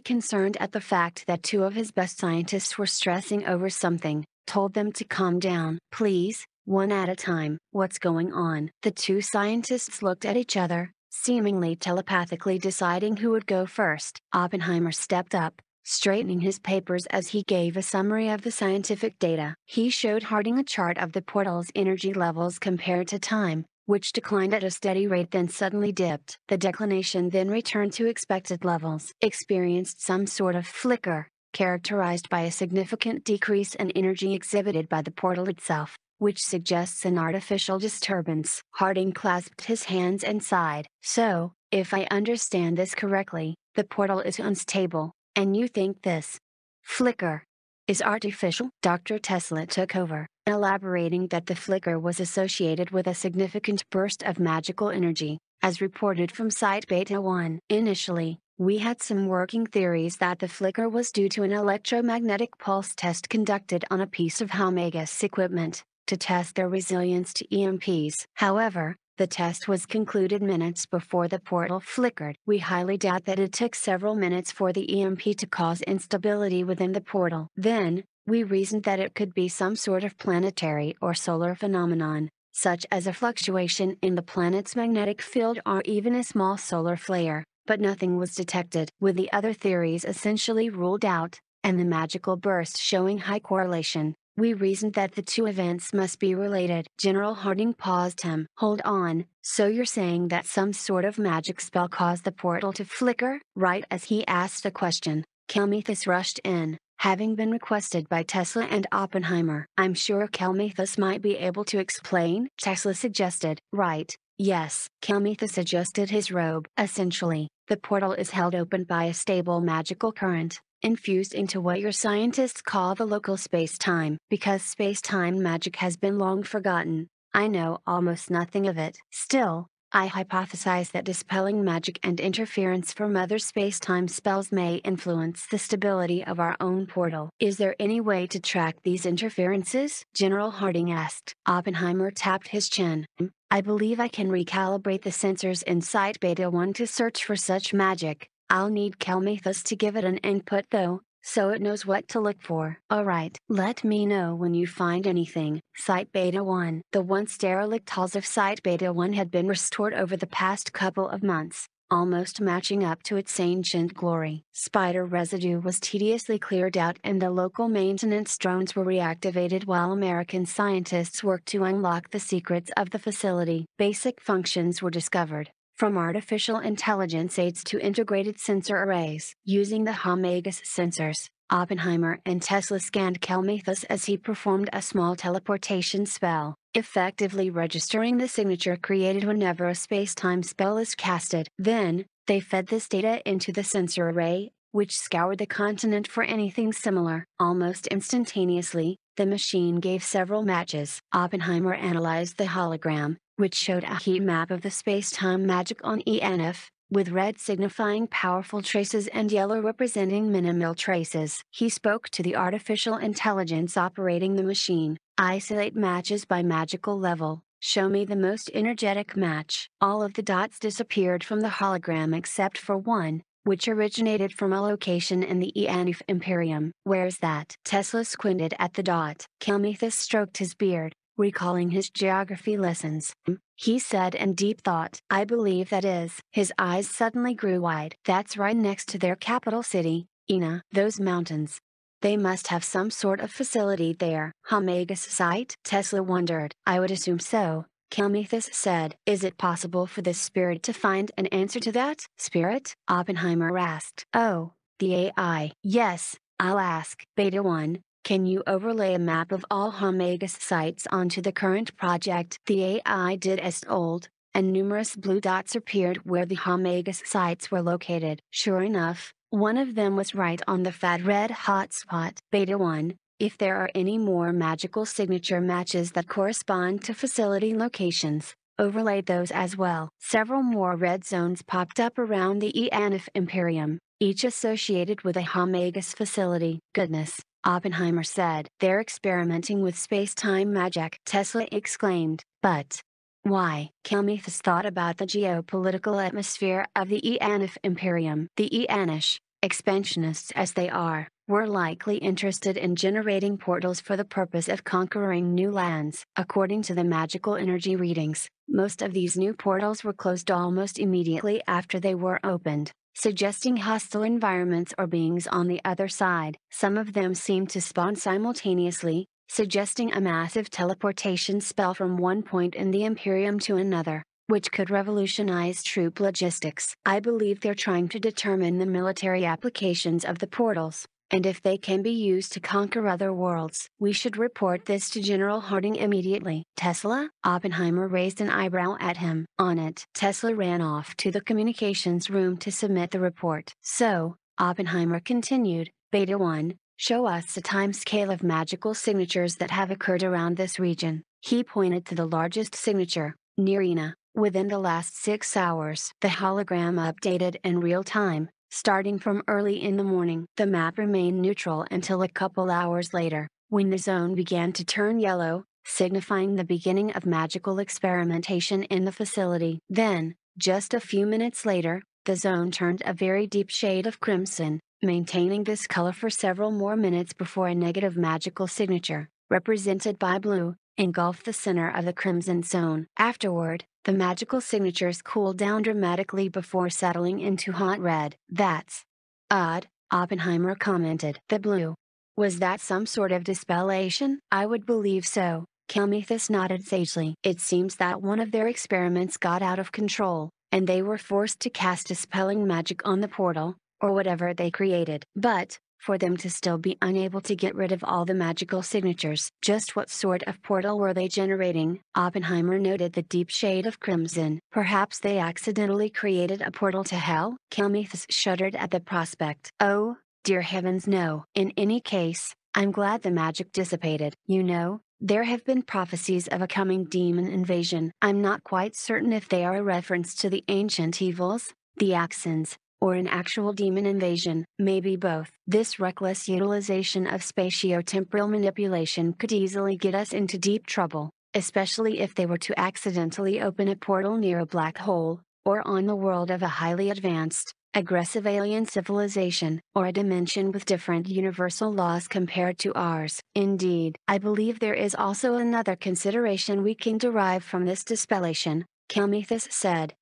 concerned at the fact that two of his best scientists were stressing over something, told them to calm down. Please, one at a time. What's going on? The two scientists looked at each other, seemingly telepathically deciding who would go first. Oppenheimer stepped up, straightening his papers as he gave a summary of the scientific data. He showed Harding a chart of the portal's energy levels compared to time, which declined at a steady rate then suddenly dipped. The declination then returned to expected levels. Experienced some sort of flicker, characterized by a significant decrease in energy exhibited by the portal itself, which suggests an artificial disturbance. Harding clasped his hands and sighed. So, if I understand this correctly, the portal is unstable, and you think this flicker is artificial? Dr. Tesla took over, elaborating that the flicker was associated with a significant burst of magical energy, as reported from Site Beta 1. Initially, we had some working theories that the flicker was due to an electromagnetic pulse test conducted on a piece of Homagus equipment, to test their resilience to EMPs. However, the test was concluded minutes before the portal flickered. We highly doubt that it took several minutes for the EMP to cause instability within the portal. Then, we reasoned that it could be some sort of planetary or solar phenomenon, such as a fluctuation in the planet's magnetic field or even a small solar flare, but nothing was detected. With the other theories essentially ruled out, and the magical burst showing high correlation, we reasoned that the two events must be related. General Harding paused him. Hold on, so you're saying that some sort of magic spell caused the portal to flicker? Right as he asked the question, Kelmethus rushed in, having been requested by Tesla and Oppenheimer. I'm sure Kelmethus might be able to explain, Tesla suggested. Right, yes. Kelmethus adjusted his robe. Essentially, the portal is held open by a stable magical current, infused into what your scientists call the local space-time. Because space-time magic has been long forgotten, I know almost nothing of it. Still, I hypothesize that dispelling magic and interference from other space-time spells may influence the stability of our own portal. Is there any way to track these interferences? General Harding asked. Oppenheimer tapped his chin. I believe I can recalibrate the sensors inside Beta 1 to search for such magic. I'll need Kelmethus to give it an input though, so it knows what to look for. Alright. Let me know when you find anything. Site Beta 1 The once derelict halls of Site Beta 1 had been restored over the past couple of months, almost matching up to its ancient glory. Spider residue was tediously cleared out and the local maintenance drones were reactivated while American scientists worked to unlock the secrets of the facility. Basic functions were discovered from artificial intelligence aids to integrated sensor arrays. Using the Homagus sensors, Oppenheimer and Tesla scanned Kelmethus as he performed a small teleportation spell, effectively registering the signature created whenever a space-time spell is casted. Then, they fed this data into the sensor array, which scoured the continent for anything similar. Almost instantaneously, the machine gave several matches. Oppenheimer analyzed the hologram, which showed a heat map of the space-time magic on Eanif, with red signifying powerful traces and yellow representing minimal traces. He spoke to the artificial intelligence operating the machine, isolate matches by magical level, show me the most energetic match. All of the dots disappeared from the hologram except for one, which originated from a location in the Eanif Imperium. Where's that? Tesla squinted at the dot. Kelmethus stroked his beard, recalling his geography lessons. He said in deep thought. I believe that is. His eyes suddenly grew wide. That's right next to their capital city, Ina. Those mountains. They must have some sort of facility there. Homegas site? Tesla wondered. I would assume so, Kelmethus said. Is it possible for this spirit to find an answer to that? Spirit? Oppenheimer asked. Oh, the AI. Yes, I'll ask. Beta 1, can you overlay a map of all Homagus sites onto the current project? The AI did as told, and numerous blue dots appeared where the Homagus sites were located. Sure enough, one of them was right on the fat red hotspot. Beta 1, if there are any more magical signature matches that correspond to facility locations, overlay those as well. Several more red zones popped up around the Eanif Imperium, each associated with a Homagus facility. Goodness, Oppenheimer said. They're experimenting with space-time magic. Tesla exclaimed, but, why? Kelmethus thought about the geopolitical atmosphere of the Eanif Imperium. The Eanish, expansionists as they are, were likely interested in generating portals for the purpose of conquering new lands. According to the magical energy readings, most of these new portals were closed almost immediately after they were opened, suggesting hostile environments or beings on the other side. Some of them seem to spawn simultaneously, suggesting a massive teleportation spell from one point in the Imperium to another which could revolutionize troop logistics. I believe they're trying to determine the military applications of the portals, and if they can be used to conquer other worlds. We should report this to General Harding immediately. Tesla? Oppenheimer raised an eyebrow at him. On it. Tesla ran off to the communications room to submit the report. So, Oppenheimer continued, Beta 1, show us a time scale of magical signatures that have occurred around this region. He pointed to the largest signature, Nirina, within the last six hours. The hologram updated in real time, starting from early in the morning. The map remained neutral until a couple hours later, when the zone began to turn yellow, signifying the beginning of magical experimentation in the facility. Then, just a few minutes later, the zone turned a very deep shade of crimson, maintaining this color for several more minutes before a negative magical signature, represented by blue, engulfed the center of the crimson zone. Afterward, the magical signatures cool down dramatically before settling into hot red. That's odd, Oppenheimer commented. The blue. Was that some sort of dispellation? I would believe so. Kelmethus nodded sagely. It seems that one of their experiments got out of control, and they were forced to cast dispelling magic on the portal, or whatever they created. But, for them to still be unable to get rid of all the magical signatures. Just what sort of portal were they generating? Oppenheimer noted the deep shade of crimson. Perhaps they accidentally created a portal to hell? Kelmethus shuddered at the prospect. Oh, dear heavens no. In any case, I'm glad the magic dissipated. You know, there have been prophecies of a coming demon invasion. I'm not quite certain if they are a reference to the ancient evils, the Axans, or an actual demon invasion, maybe both. This reckless utilization of spatiotemporal manipulation could easily get us into deep trouble, especially if they were to accidentally open a portal near a black hole, or on the world of a highly advanced, aggressive alien civilization, or a dimension with different universal laws compared to ours. Indeed, I believe there is also another consideration we can derive from this dispellation, Kelmethus said.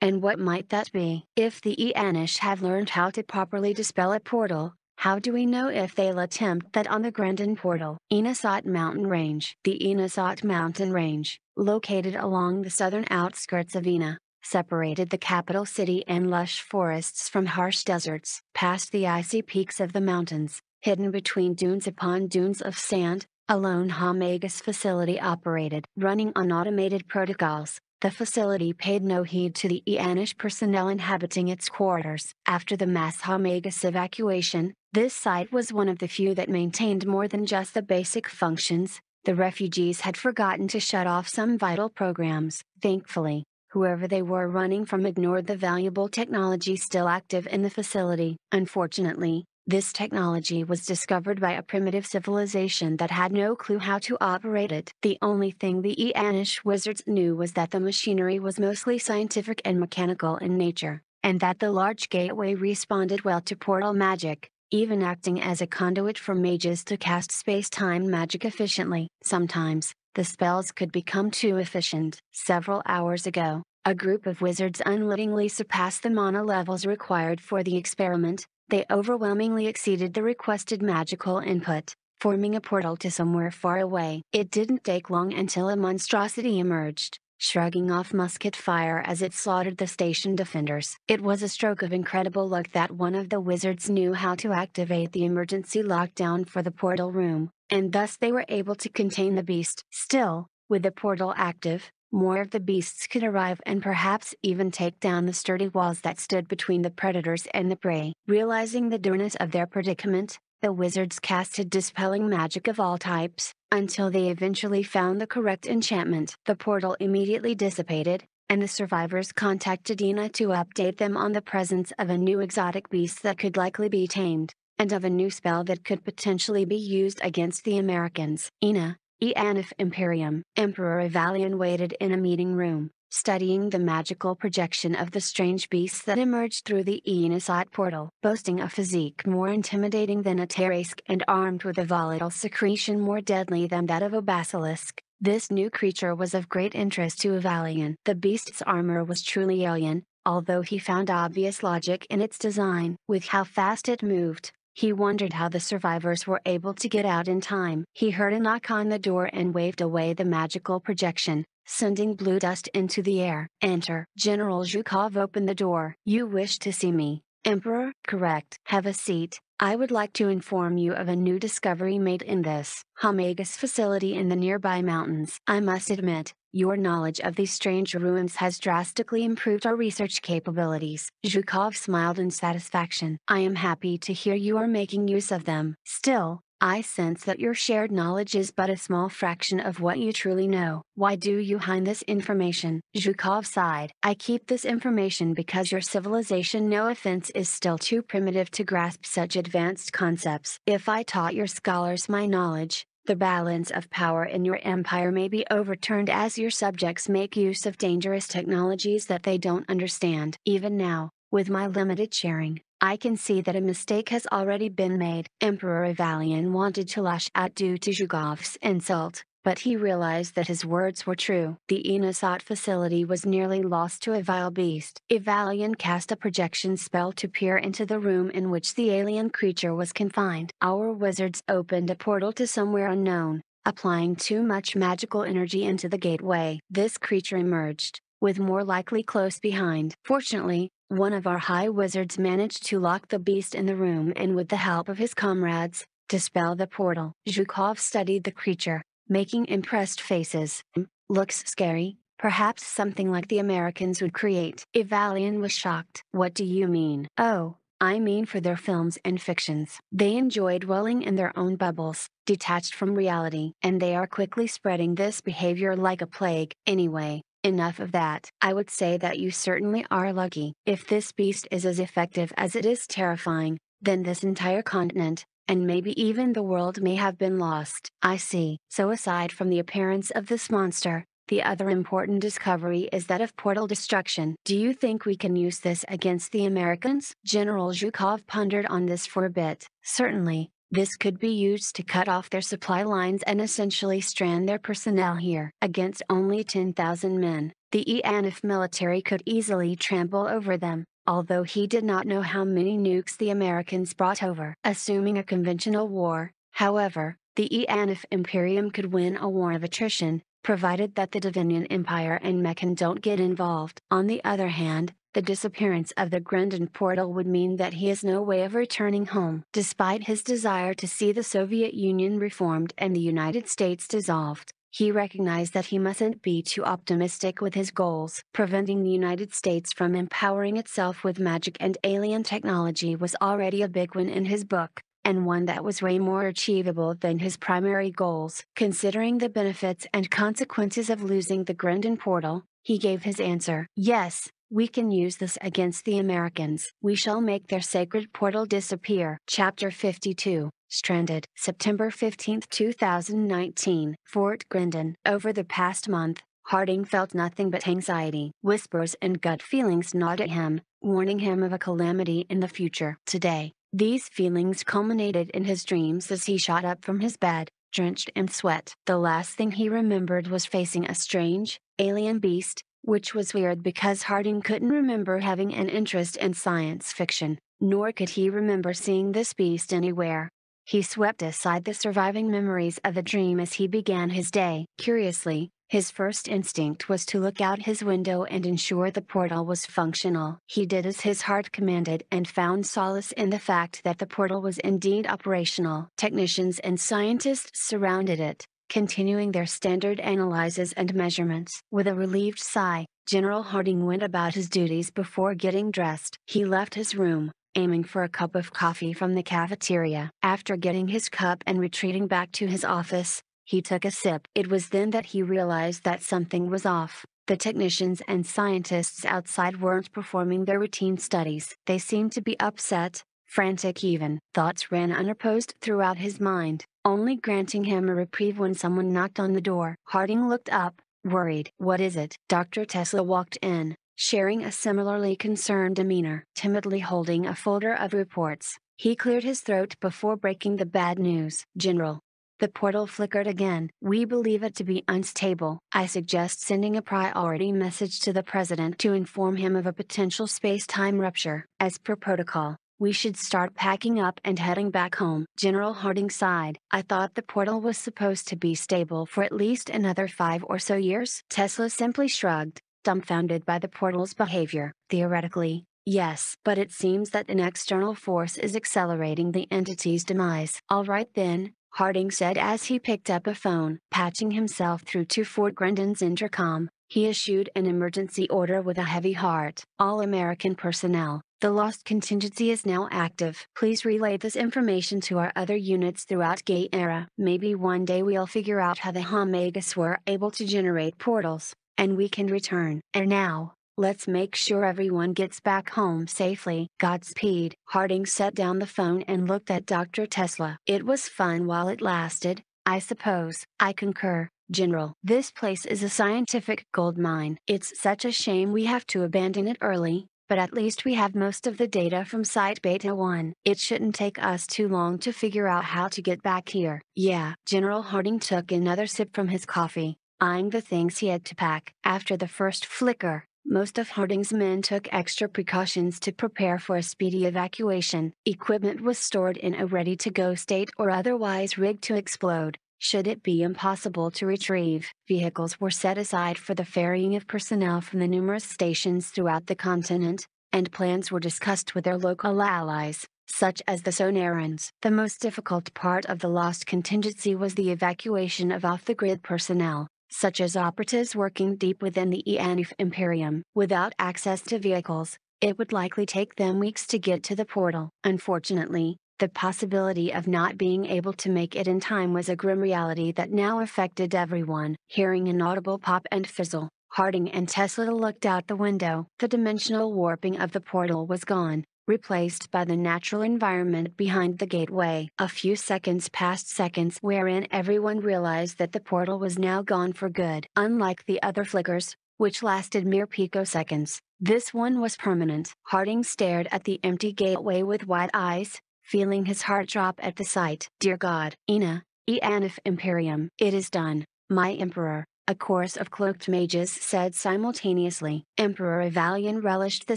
And what might that be? If the Eanish have learned how to properly dispel a portal, how do we know if they'll attempt that on the Grendon portal? Enasat Mountain Range The Enasat Mountain Range, located along the southern outskirts of Ena, separated the capital city and lush forests from harsh deserts. Past the icy peaks of the mountains, hidden between dunes upon dunes of sand, a lone Homagus facility operated. Running on automated protocols, the facility paid no heed to the Eanish personnel inhabiting its quarters. After the mass Homagus evacuation, this site was one of the few that maintained more than just the basic functions. The refugees had forgotten to shut off some vital programs. Thankfully, whoever they were running from ignored the valuable technology still active in the facility. Unfortunately, this technology was discovered by a primitive civilization that had no clue how to operate it. The only thing the Eanish wizards knew was that the machinery was mostly scientific and mechanical in nature, and that the large gateway responded well to portal magic, even acting as a conduit for mages to cast space-time magic efficiently. Sometimes, the spells could become too efficient. Several hours ago, a group of wizards unwittingly surpassed the mana levels required for the experiment, they overwhelmingly exceeded the requested magical input, forming a portal to somewhere far away. It didn't take long until a monstrosity emerged, shrugging off musket fire as it slaughtered the station defenders. It was a stroke of incredible luck that one of the wizards knew how to activate the emergency lockdown for the portal room, and thus they were able to contain the beast. Still, with the portal active, more of the beasts could arrive and perhaps even take down the sturdy walls that stood between the predators and the prey. Realizing the direness of their predicament, the wizards casted dispelling magic of all types, until they eventually found the correct enchantment. The portal immediately dissipated, and the survivors contacted Ina to update them on the presence of a new exotic beast that could likely be tamed, and of a new spell that could potentially be used against the Americans. Ina, Eanif Imperium. Emperor Evalian waited in a meeting room, studying the magical projection of the strange beasts that emerged through the Eonisite portal. Boasting a physique more intimidating than a Tarrasque and armed with a volatile secretion more deadly than that of a basilisk, this new creature was of great interest to Evalian. The beast's armor was truly alien, although he found obvious logic in its design. With how fast it moved, he wondered how the survivors were able to get out in time. He heard a knock on the door and waved away the magical projection, sending blue dust into the air. Enter. General Zhukov opened the door. You wish to see me, Emperor? Correct. Have a seat. I would like to inform you of a new discovery made in this Homagus facility in the nearby mountains. I must admit, your knowledge of these strange ruins has drastically improved our research capabilities. Zhukov smiled in satisfaction. I am happy to hear you are making use of them. Still, I sense that your shared knowledge is but a small fraction of what you truly know. Why do you hide this information? Zhukov sighed. I keep this information because your civilization no offense is still too primitive to grasp such advanced concepts. If I taught your scholars my knowledge, the balance of power in your empire may be overturned as your subjects make use of dangerous technologies that they don't understand. Even now, with my limited sharing, I can see that a mistake has already been made. Emperor Evalian wanted to lash out due to Zhukov's insult, but he realized that his words were true. The Enosat facility was nearly lost to a vile beast. Evalian cast a projection spell to peer into the room in which the alien creature was confined. Our wizards opened a portal to somewhere unknown, applying too much magical energy into the gateway. This creature emerged, with more likely close behind. Fortunately, one of our high wizards managed to lock the beast in the room and with the help of his comrades, dispel the portal. Zhukov studied the creature, making impressed faces. Looks scary, perhaps something like the Americans would create. Evalian was shocked. What do you mean? Oh, I mean for their films and fictions. They enjoy dwelling in their own bubbles, detached from reality. And they are quickly spreading this behavior like a plague. Anyway, Enough of that. I would say that you certainly are lucky. If this beast is as effective as it is terrifying, then this entire continent, and maybe even the world may have been lost. I see. So aside from the appearance of this monster, the other important discovery is that of portal destruction. Do you think we can use this against the Americans? General Zhukov pondered on this for a bit. Certainly, this could be used to cut off their supply lines and essentially strand their personnel here. Against only 10,000 men, the Eanif military could easily trample over them, although he did not know how many nukes the Americans brought over. Assuming a conventional war, however, the Eanif Imperium could win a war of attrition, provided that the Divinian Empire and Mekan don't get involved. On the other hand, the disappearance of the Grendon portal would mean that he has no way of returning home. Despite his desire to see the Soviet Union reformed and the United States dissolved, he recognized that he mustn't be too optimistic with his goals. Preventing the United States from empowering itself with magic and alien technology was already a big win in his book, and one that was way more achievable than his primary goals. Considering the benefits and consequences of losing the Grendon portal, he gave his answer. Yes, we can use this against the Americans. We shall make their sacred portal disappear. Chapter 52 Stranded. September 15, 2019. Fort Grendon. Over the past month, Harding felt nothing but anxiety. Whispers and gut feelings gnawed at him, warning him of a calamity in the future. Today, these feelings culminated in his dreams as he shot up from his bed, drenched in sweat. The last thing he remembered was facing a strange, alien beast, which was weird because Harding couldn't remember having an interest in science fiction, nor could he remember seeing this beast anywhere. He swept aside the surviving memories of the dream as he began his day. Curiously, his first instinct was to look out his window and ensure the portal was functional. He did as his heart commanded and found solace in the fact that the portal was indeed operational. Technicians and scientists surrounded it, continuing their standard analyses and measurements. With a relieved sigh, General Harding went about his duties before getting dressed. He left his room, aiming for a cup of coffee from the cafeteria. After getting his cup and retreating back to his office, he took a sip. It was then that he realized that something was off. The technicians and scientists outside weren't performing their routine studies. They seemed to be upset, frantic even. Thoughts ran unopposed throughout his mind, only granting him a reprieve when someone knocked on the door. Harding looked up, worried. What is it? Dr. Tesla walked in, sharing a similarly concerned demeanor. Timidly holding a folder of reports, he cleared his throat before breaking the bad news. General, the portal flickered again. We believe it to be unstable. I suggest sending a priority message to the President to inform him of a potential space-time rupture. As per protocol, we should start packing up and heading back home. General Harding sighed. I thought the portal was supposed to be stable for at least another five or so years. Tesla simply shrugged, dumbfounded by the portal's behavior. Theoretically, yes. But it seems that an external force is accelerating the entity's demise. Alright then, Harding said as he picked up a phone. Patching himself through to Fort Grendon's intercom, he issued an emergency order with a heavy heart. All American personnel, the lost contingency is now active. Please relay this information to our other units throughout Gaiera. Maybe one day we'll figure out how the Homagus were able to generate portals, and we can return. And now, Let's make sure everyone gets back home safely. Godspeed. Harding set down the phone and looked at Dr. Tesla. It was fun while it lasted, I suppose. I concur, General. This place is a scientific gold mine. It's such a shame we have to abandon it early, but at least we have most of the data from Site Beta 1. It shouldn't take us too long to figure out how to get back here. Yeah. General Harding took another sip from his coffee, eyeing the things he had to pack. After the first flicker, most of Harding's men took extra precautions to prepare for a speedy evacuation. Equipment was stored in a ready-to-go state or otherwise rigged to explode, should it be impossible to retrieve. Vehicles were set aside for the ferrying of personnel from the numerous stations throughout the continent, and plans were discussed with their local allies, such as the Sonarans. The most difficult part of the lost contingency was the evacuation of off-the-grid personnel such as operatives working deep within the Eanif Imperium. Without access to vehicles, it would likely take them weeks to get to the portal. Unfortunately, the possibility of not being able to make it in time was a grim reality that now affected everyone. Hearing an audible pop and fizzle, Harding and Tesla looked out the window. The dimensional warping of the portal was gone, replaced by the natural environment behind the gateway. A few seconds passed seconds wherein everyone realized that the portal was now gone for good. Unlike the other flickers, which lasted mere picoseconds, this one was permanent. Harding stared at the empty gateway with wide eyes, feeling his heart drop at the sight. Dear God, Ina, Eanif Imperium. It is done, my Emperor a chorus of cloaked mages said simultaneously. Emperor Evalian relished the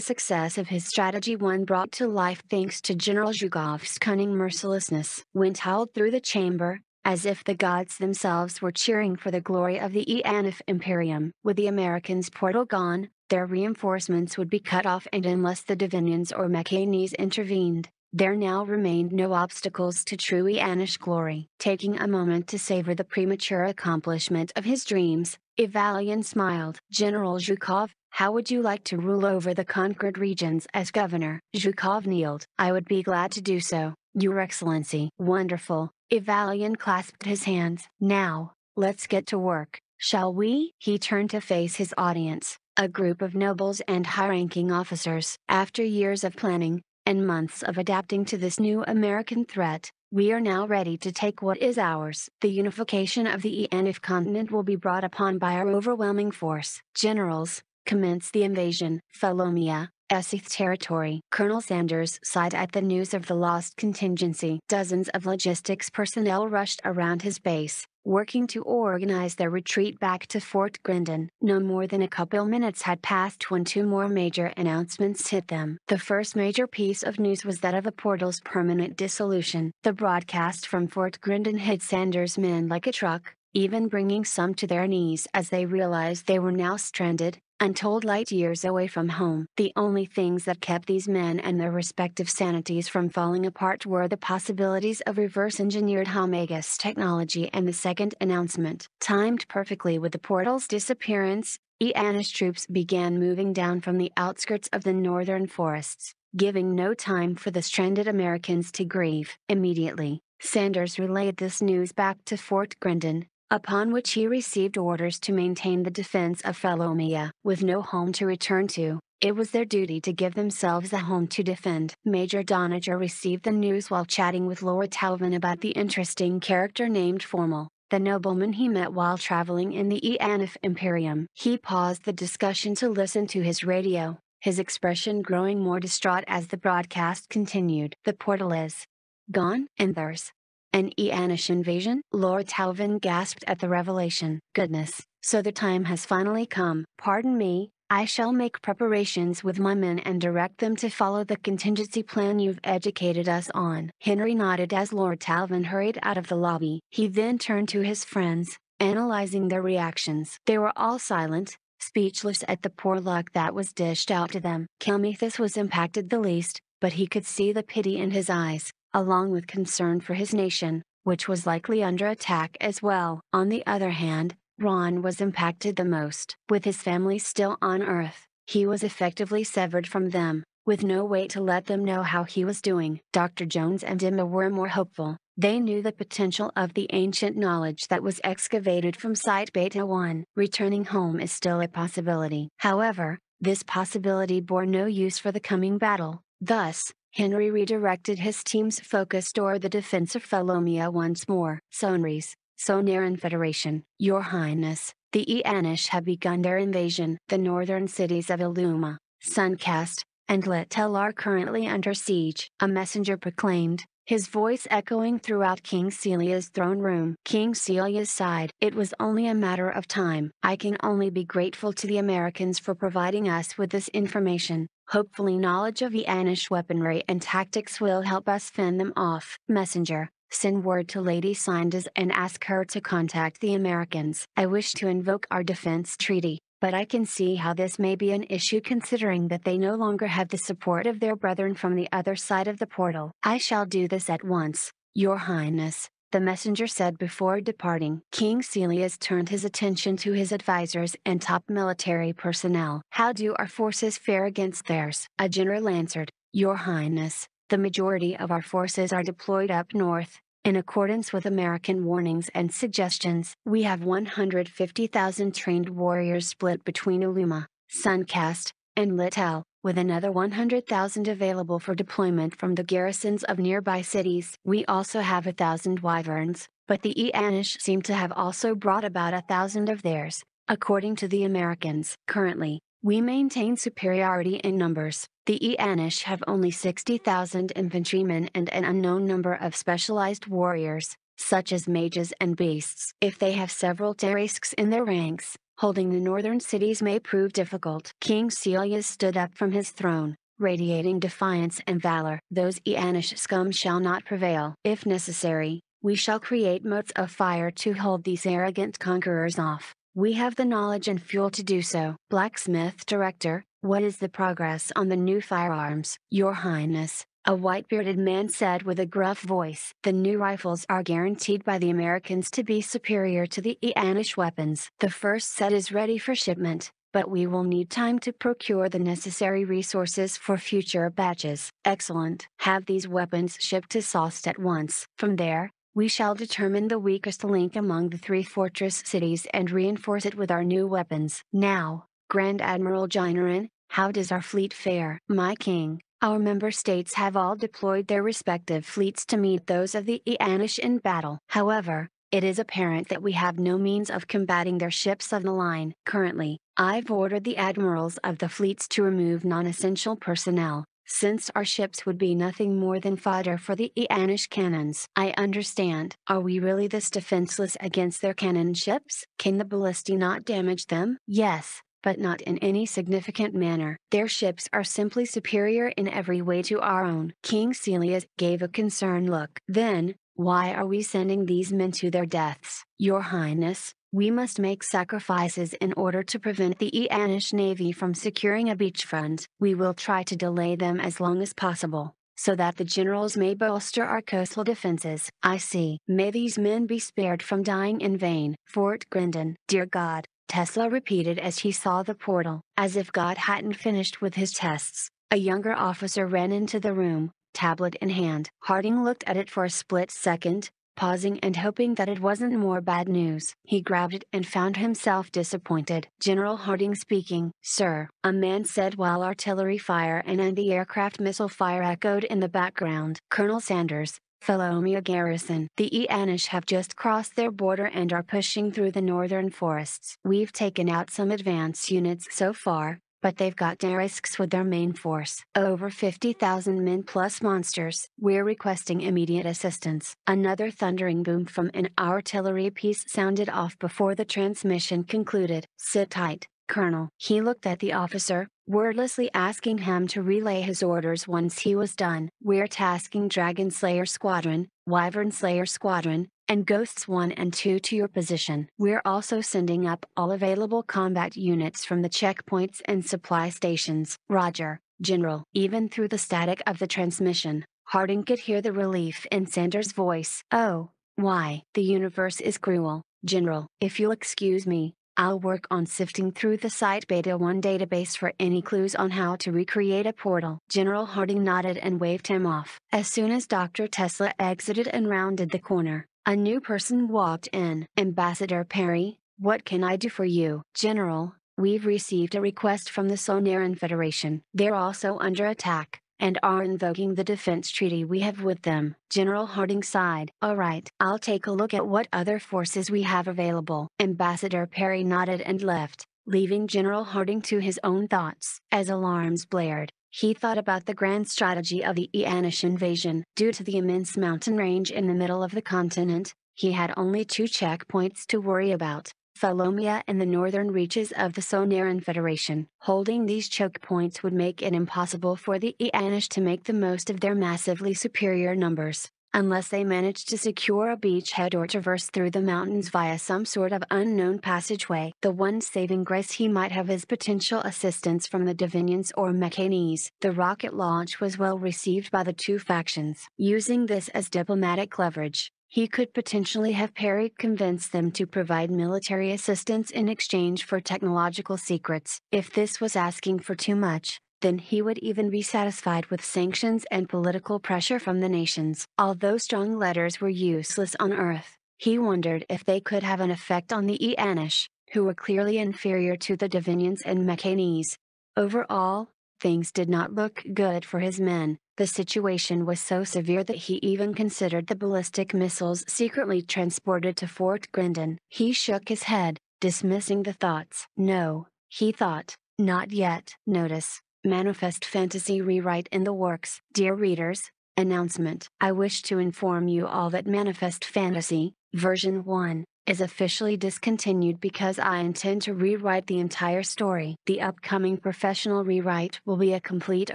success of his strategy one brought to life thanks to General Zhukov's cunning mercilessness. Wind howled through the chamber, as if the gods themselves were cheering for the glory of the Eanif Imperium. With the Americans' portal gone, their reinforcements would be cut off and unless the Divinians or Mekanese intervened, there now remained no obstacles to true Eanish glory. Taking a moment to savor the premature accomplishment of his dreams, Evalian smiled. General Zhukov, how would you like to rule over the conquered regions as governor? Zhukov kneeled. I would be glad to do so, Your Excellency. Wonderful. Evalian clasped his hands. Now, let's get to work, shall we? He turned to face his audience, a group of nobles and high-ranking officers. After years of planning, and months of adapting to this new American threat, we are now ready to take what is ours. The unification of the Eanif continent will be brought upon by our overwhelming force. Generals, commence the invasion. Felomia, Essex territory. Colonel Sanders sighed at the news of the lost contingency. Dozens of logistics personnel rushed around his base, working to organize their retreat back to Fort Grendon. No more than a couple minutes had passed when two more major announcements hit them. The first major piece of news was that of the portal's permanent dissolution. The broadcast from Fort Grendon hit Sanders' men like a truck, even bringing some to their knees as they realized they were now stranded, untold light years away from home. The only things that kept these men and their respective sanities from falling apart were the possibilities of reverse engineered Homagus technology and the second announcement. Timed perfectly with the portal's disappearance, Eanish troops began moving down from the outskirts of the northern forests, giving no time for the stranded Americans to grieve. Immediately, Sanders relayed this news back to Fort Grendon, upon which he received orders to maintain the defense of Felomia. With no home to return to, it was their duty to give themselves a home to defend. Major Doniger received the news while chatting with Lord Talvin about the interesting character named Formal, the nobleman he met while traveling in the Eanif Imperium. He paused the discussion to listen to his radio, his expression growing more distraught as the broadcast continued. The portal is gone, and there's an Eanish invasion? Lord Talvin gasped at the revelation. Goodness, so the time has finally come. Pardon me, I shall make preparations with my men and direct them to follow the contingency plan you've educated us on. Henry nodded as Lord Talvin hurried out of the lobby. He then turned to his friends, analyzing their reactions. They were all silent, speechless at the poor luck that was dished out to them. Kelmethus was impacted the least, but he could see the pity in his eyes along with concern for his nation, which was likely under attack as well. On the other hand, Ron was impacted the most. With his family still on Earth, he was effectively severed from them, with no way to let them know how he was doing. Dr. Jones and Emma were more hopeful. They knew the potential of the ancient knowledge that was excavated from Site Beta 1. Returning home is still a possibility. However, this possibility bore no use for the coming battle. Thus, Henry redirected his team's focus toward the defense of Felomia once more. Sonris, Sonaran Federation, Your Highness, the Eanish have begun their invasion. The northern cities of Illuma, Suncast, and Litel are currently under siege. A messenger proclaimed, his voice echoing throughout King Celius' throne room. King Celia sighed. It was only a matter of time. I can only be grateful to the Americans for providing us with this information. Hopefully knowledge of Eanish weaponry and tactics will help us fend them off. Messenger, send word to Lady Sindus and ask her to contact the Americans. I wish to invoke our defense treaty, but I can see how this may be an issue considering that they no longer have the support of their brethren from the other side of the portal. I shall do this at once, Your Highness the messenger said before departing. King Celius turned his attention to his advisors and top military personnel. How do our forces fare against theirs? A general answered, Your Highness, the majority of our forces are deployed up north, in accordance with American warnings and suggestions. We have 150,000 trained warriors split between Illuma, Suncast, and Litel, with another 100,000 available for deployment from the garrisons of nearby cities. We also have a thousand wyverns, but the Eanish seem to have also brought about a thousand of theirs, according to the Americans. Currently, we maintain superiority in numbers. The Eanish have only 60,000 infantrymen and an unknown number of specialized warriors, such as mages and beasts. If they have several Tarrasques in their ranks, holding the northern cities may prove difficult. King Celius stood up from his throne, radiating defiance and valor. Those Eanish scum shall not prevail. If necessary, we shall create motes of fire to hold these arrogant conquerors off. We have the knowledge and fuel to do so. Blacksmith Director, what is the progress on the new firearms? Your Highness, a white bearded man said with a gruff voice. The new rifles are guaranteed by the Americans to be superior to the Eanish weapons. The first set is ready for shipment, but we will need time to procure the necessary resources for future batches. Excellent. Have these weapons shipped to Sost at once. From there, we shall determine the weakest link among the three fortress cities and reinforce it with our new weapons. Now, Grand Admiral Jinaran, how does our fleet fare? My king, our member states have all deployed their respective fleets to meet those of the Eanish in battle. However, it is apparent that we have no means of combating their ships of the line. Currently, I've ordered the admirals of the fleets to remove non essential personnel, since our ships would be nothing more than fodder for the Eanish cannons. I understand. Are we really this defenseless against their cannon ships? Can the ballistae not damage them? Yes, but not in any significant manner. Their ships are simply superior in every way to our own. King Celius gave a concerned look. Then, why are we sending these men to their deaths? Your Highness, we must make sacrifices in order to prevent the Eanish navy from securing a beachfront. We will try to delay them as long as possible, so that the generals may bolster our coastal defenses. I see. May these men be spared from dying in vain. Fort Grendon. Dear God, Tesla repeated as he saw the portal. As if God hadn't finished with his tests, a younger officer ran into the room, tablet in hand. Harding looked at it for a split second, pausing and hoping that it wasn't more bad news. He grabbed it and found himself disappointed. General Harding speaking. Sir, a man said while artillery fire and anti-aircraft missile fire echoed in the background. Colonel Sanders, Felomia Garrison. The Eanish have just crossed their border and are pushing through the northern forests. We've taken out some advance units so far, but they've got Tarrasques with their main force. Over 50,000 men plus monsters. We're requesting immediate assistance. Another thundering boom from an artillery piece sounded off before the transmission concluded. Sit tight, Colonel. He looked at the officer, wordlessly asking him to relay his orders once he was done. We're tasking Dragon Slayer Squadron, Wyvern Slayer Squadron, and Ghosts 1 and 2 to your position. We're also sending up all available combat units from the checkpoints and supply stations. Roger, General. Even through the static of the transmission, Harding could hear the relief in Sanders' voice. Oh, why? The universe is cruel, General. If you'll excuse me, I'll work on sifting through the Site Beta 1 database for any clues on how to recreate a portal. General Harding nodded and waved him off. As soon as Dr. Tesla exited and rounded the corner, a new person walked in. Ambassador Perry, what can I do for you? General, we've received a request from the Sonaran Federation. They're also under attack, and are invoking the defense treaty we have with them. General Harding sighed. Alright, I'll take a look at what other forces we have available. Ambassador Perry nodded and left, leaving General Harding to his own thoughts. As alarms blared, he thought about the grand strategy of the Eanish invasion. Due to the immense mountain range in the middle of the continent, he had only two checkpoints to worry about. Felomia and the northern reaches of the Sonaran Federation. Holding these choke points would make it impossible for the Eanish to make the most of their massively superior numbers unless they managed to secure a beachhead or traverse through the mountains via some sort of unknown passageway. The one saving grace he might have is potential assistance from the Divinians or Mekanese. The rocket launch was well received by the two factions. Using this as diplomatic leverage, he could potentially have Perry convince them to provide military assistance in exchange for technological secrets. If this was asking for too much, then he would even be satisfied with sanctions and political pressure from the nations. Although strong letters were useless on Earth, he wondered if they could have an effect on the Eanish, who were clearly inferior to the Divinians and Mekanese. Overall, things did not look good for his men. The situation was so severe that he even considered the ballistic missiles secretly transported to Fort Grendon. He shook his head, dismissing the thoughts. No, he thought, not yet. Notice, Manifest Fantasy Rewrite in the Works. Dear readers, announcement. I wish to inform you all that Manifest Fantasy, version 1, is officially discontinued because I intend to rewrite the entire story. The upcoming professional rewrite will be a complete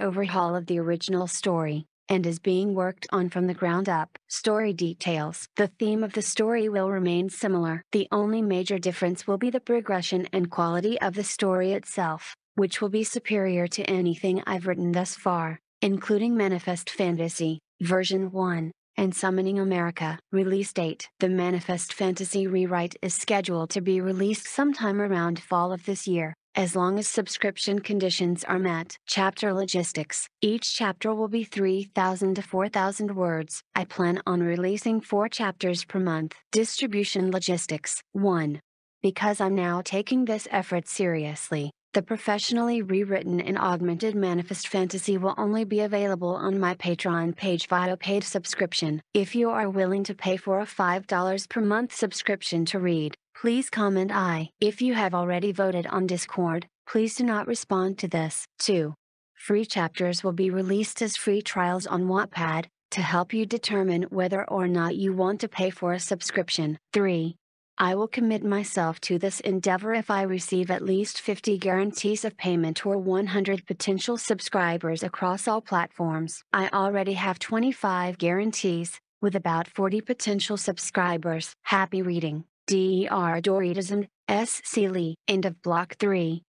overhaul of the original story, and is being worked on from the ground up. Story details The theme of the story will remain similar. The only major difference will be the progression and quality of the story itself which will be superior to anything I've written thus far, including Manifest Fantasy, version 1, and Summoning America. Release date The Manifest Fantasy rewrite is scheduled to be released sometime around fall of this year, as long as subscription conditions are met. Chapter Logistics Each chapter will be 3,000 to 4,000 words. I plan on releasing 4 chapters per month. Distribution Logistics 1. Because I'm now taking this effort seriously, the professionally rewritten and augmented Manifest Fantasy will only be available on my Patreon page via paid subscription. If you are willing to pay for a $5 per month subscription to read, please comment I. If you have already voted on Discord, please do not respond to this. 2. Free chapters will be released as free trials on Wattpad, to help you determine whether or not you want to pay for a subscription. 3. I will commit myself to this endeavor if I receive at least 50 guarantees of payment or 100 potential subscribers across all platforms. I already have 25 guarantees, with about 40 potential subscribers. Happy reading, DER Doritos and S. C. Lee. End of Block 3.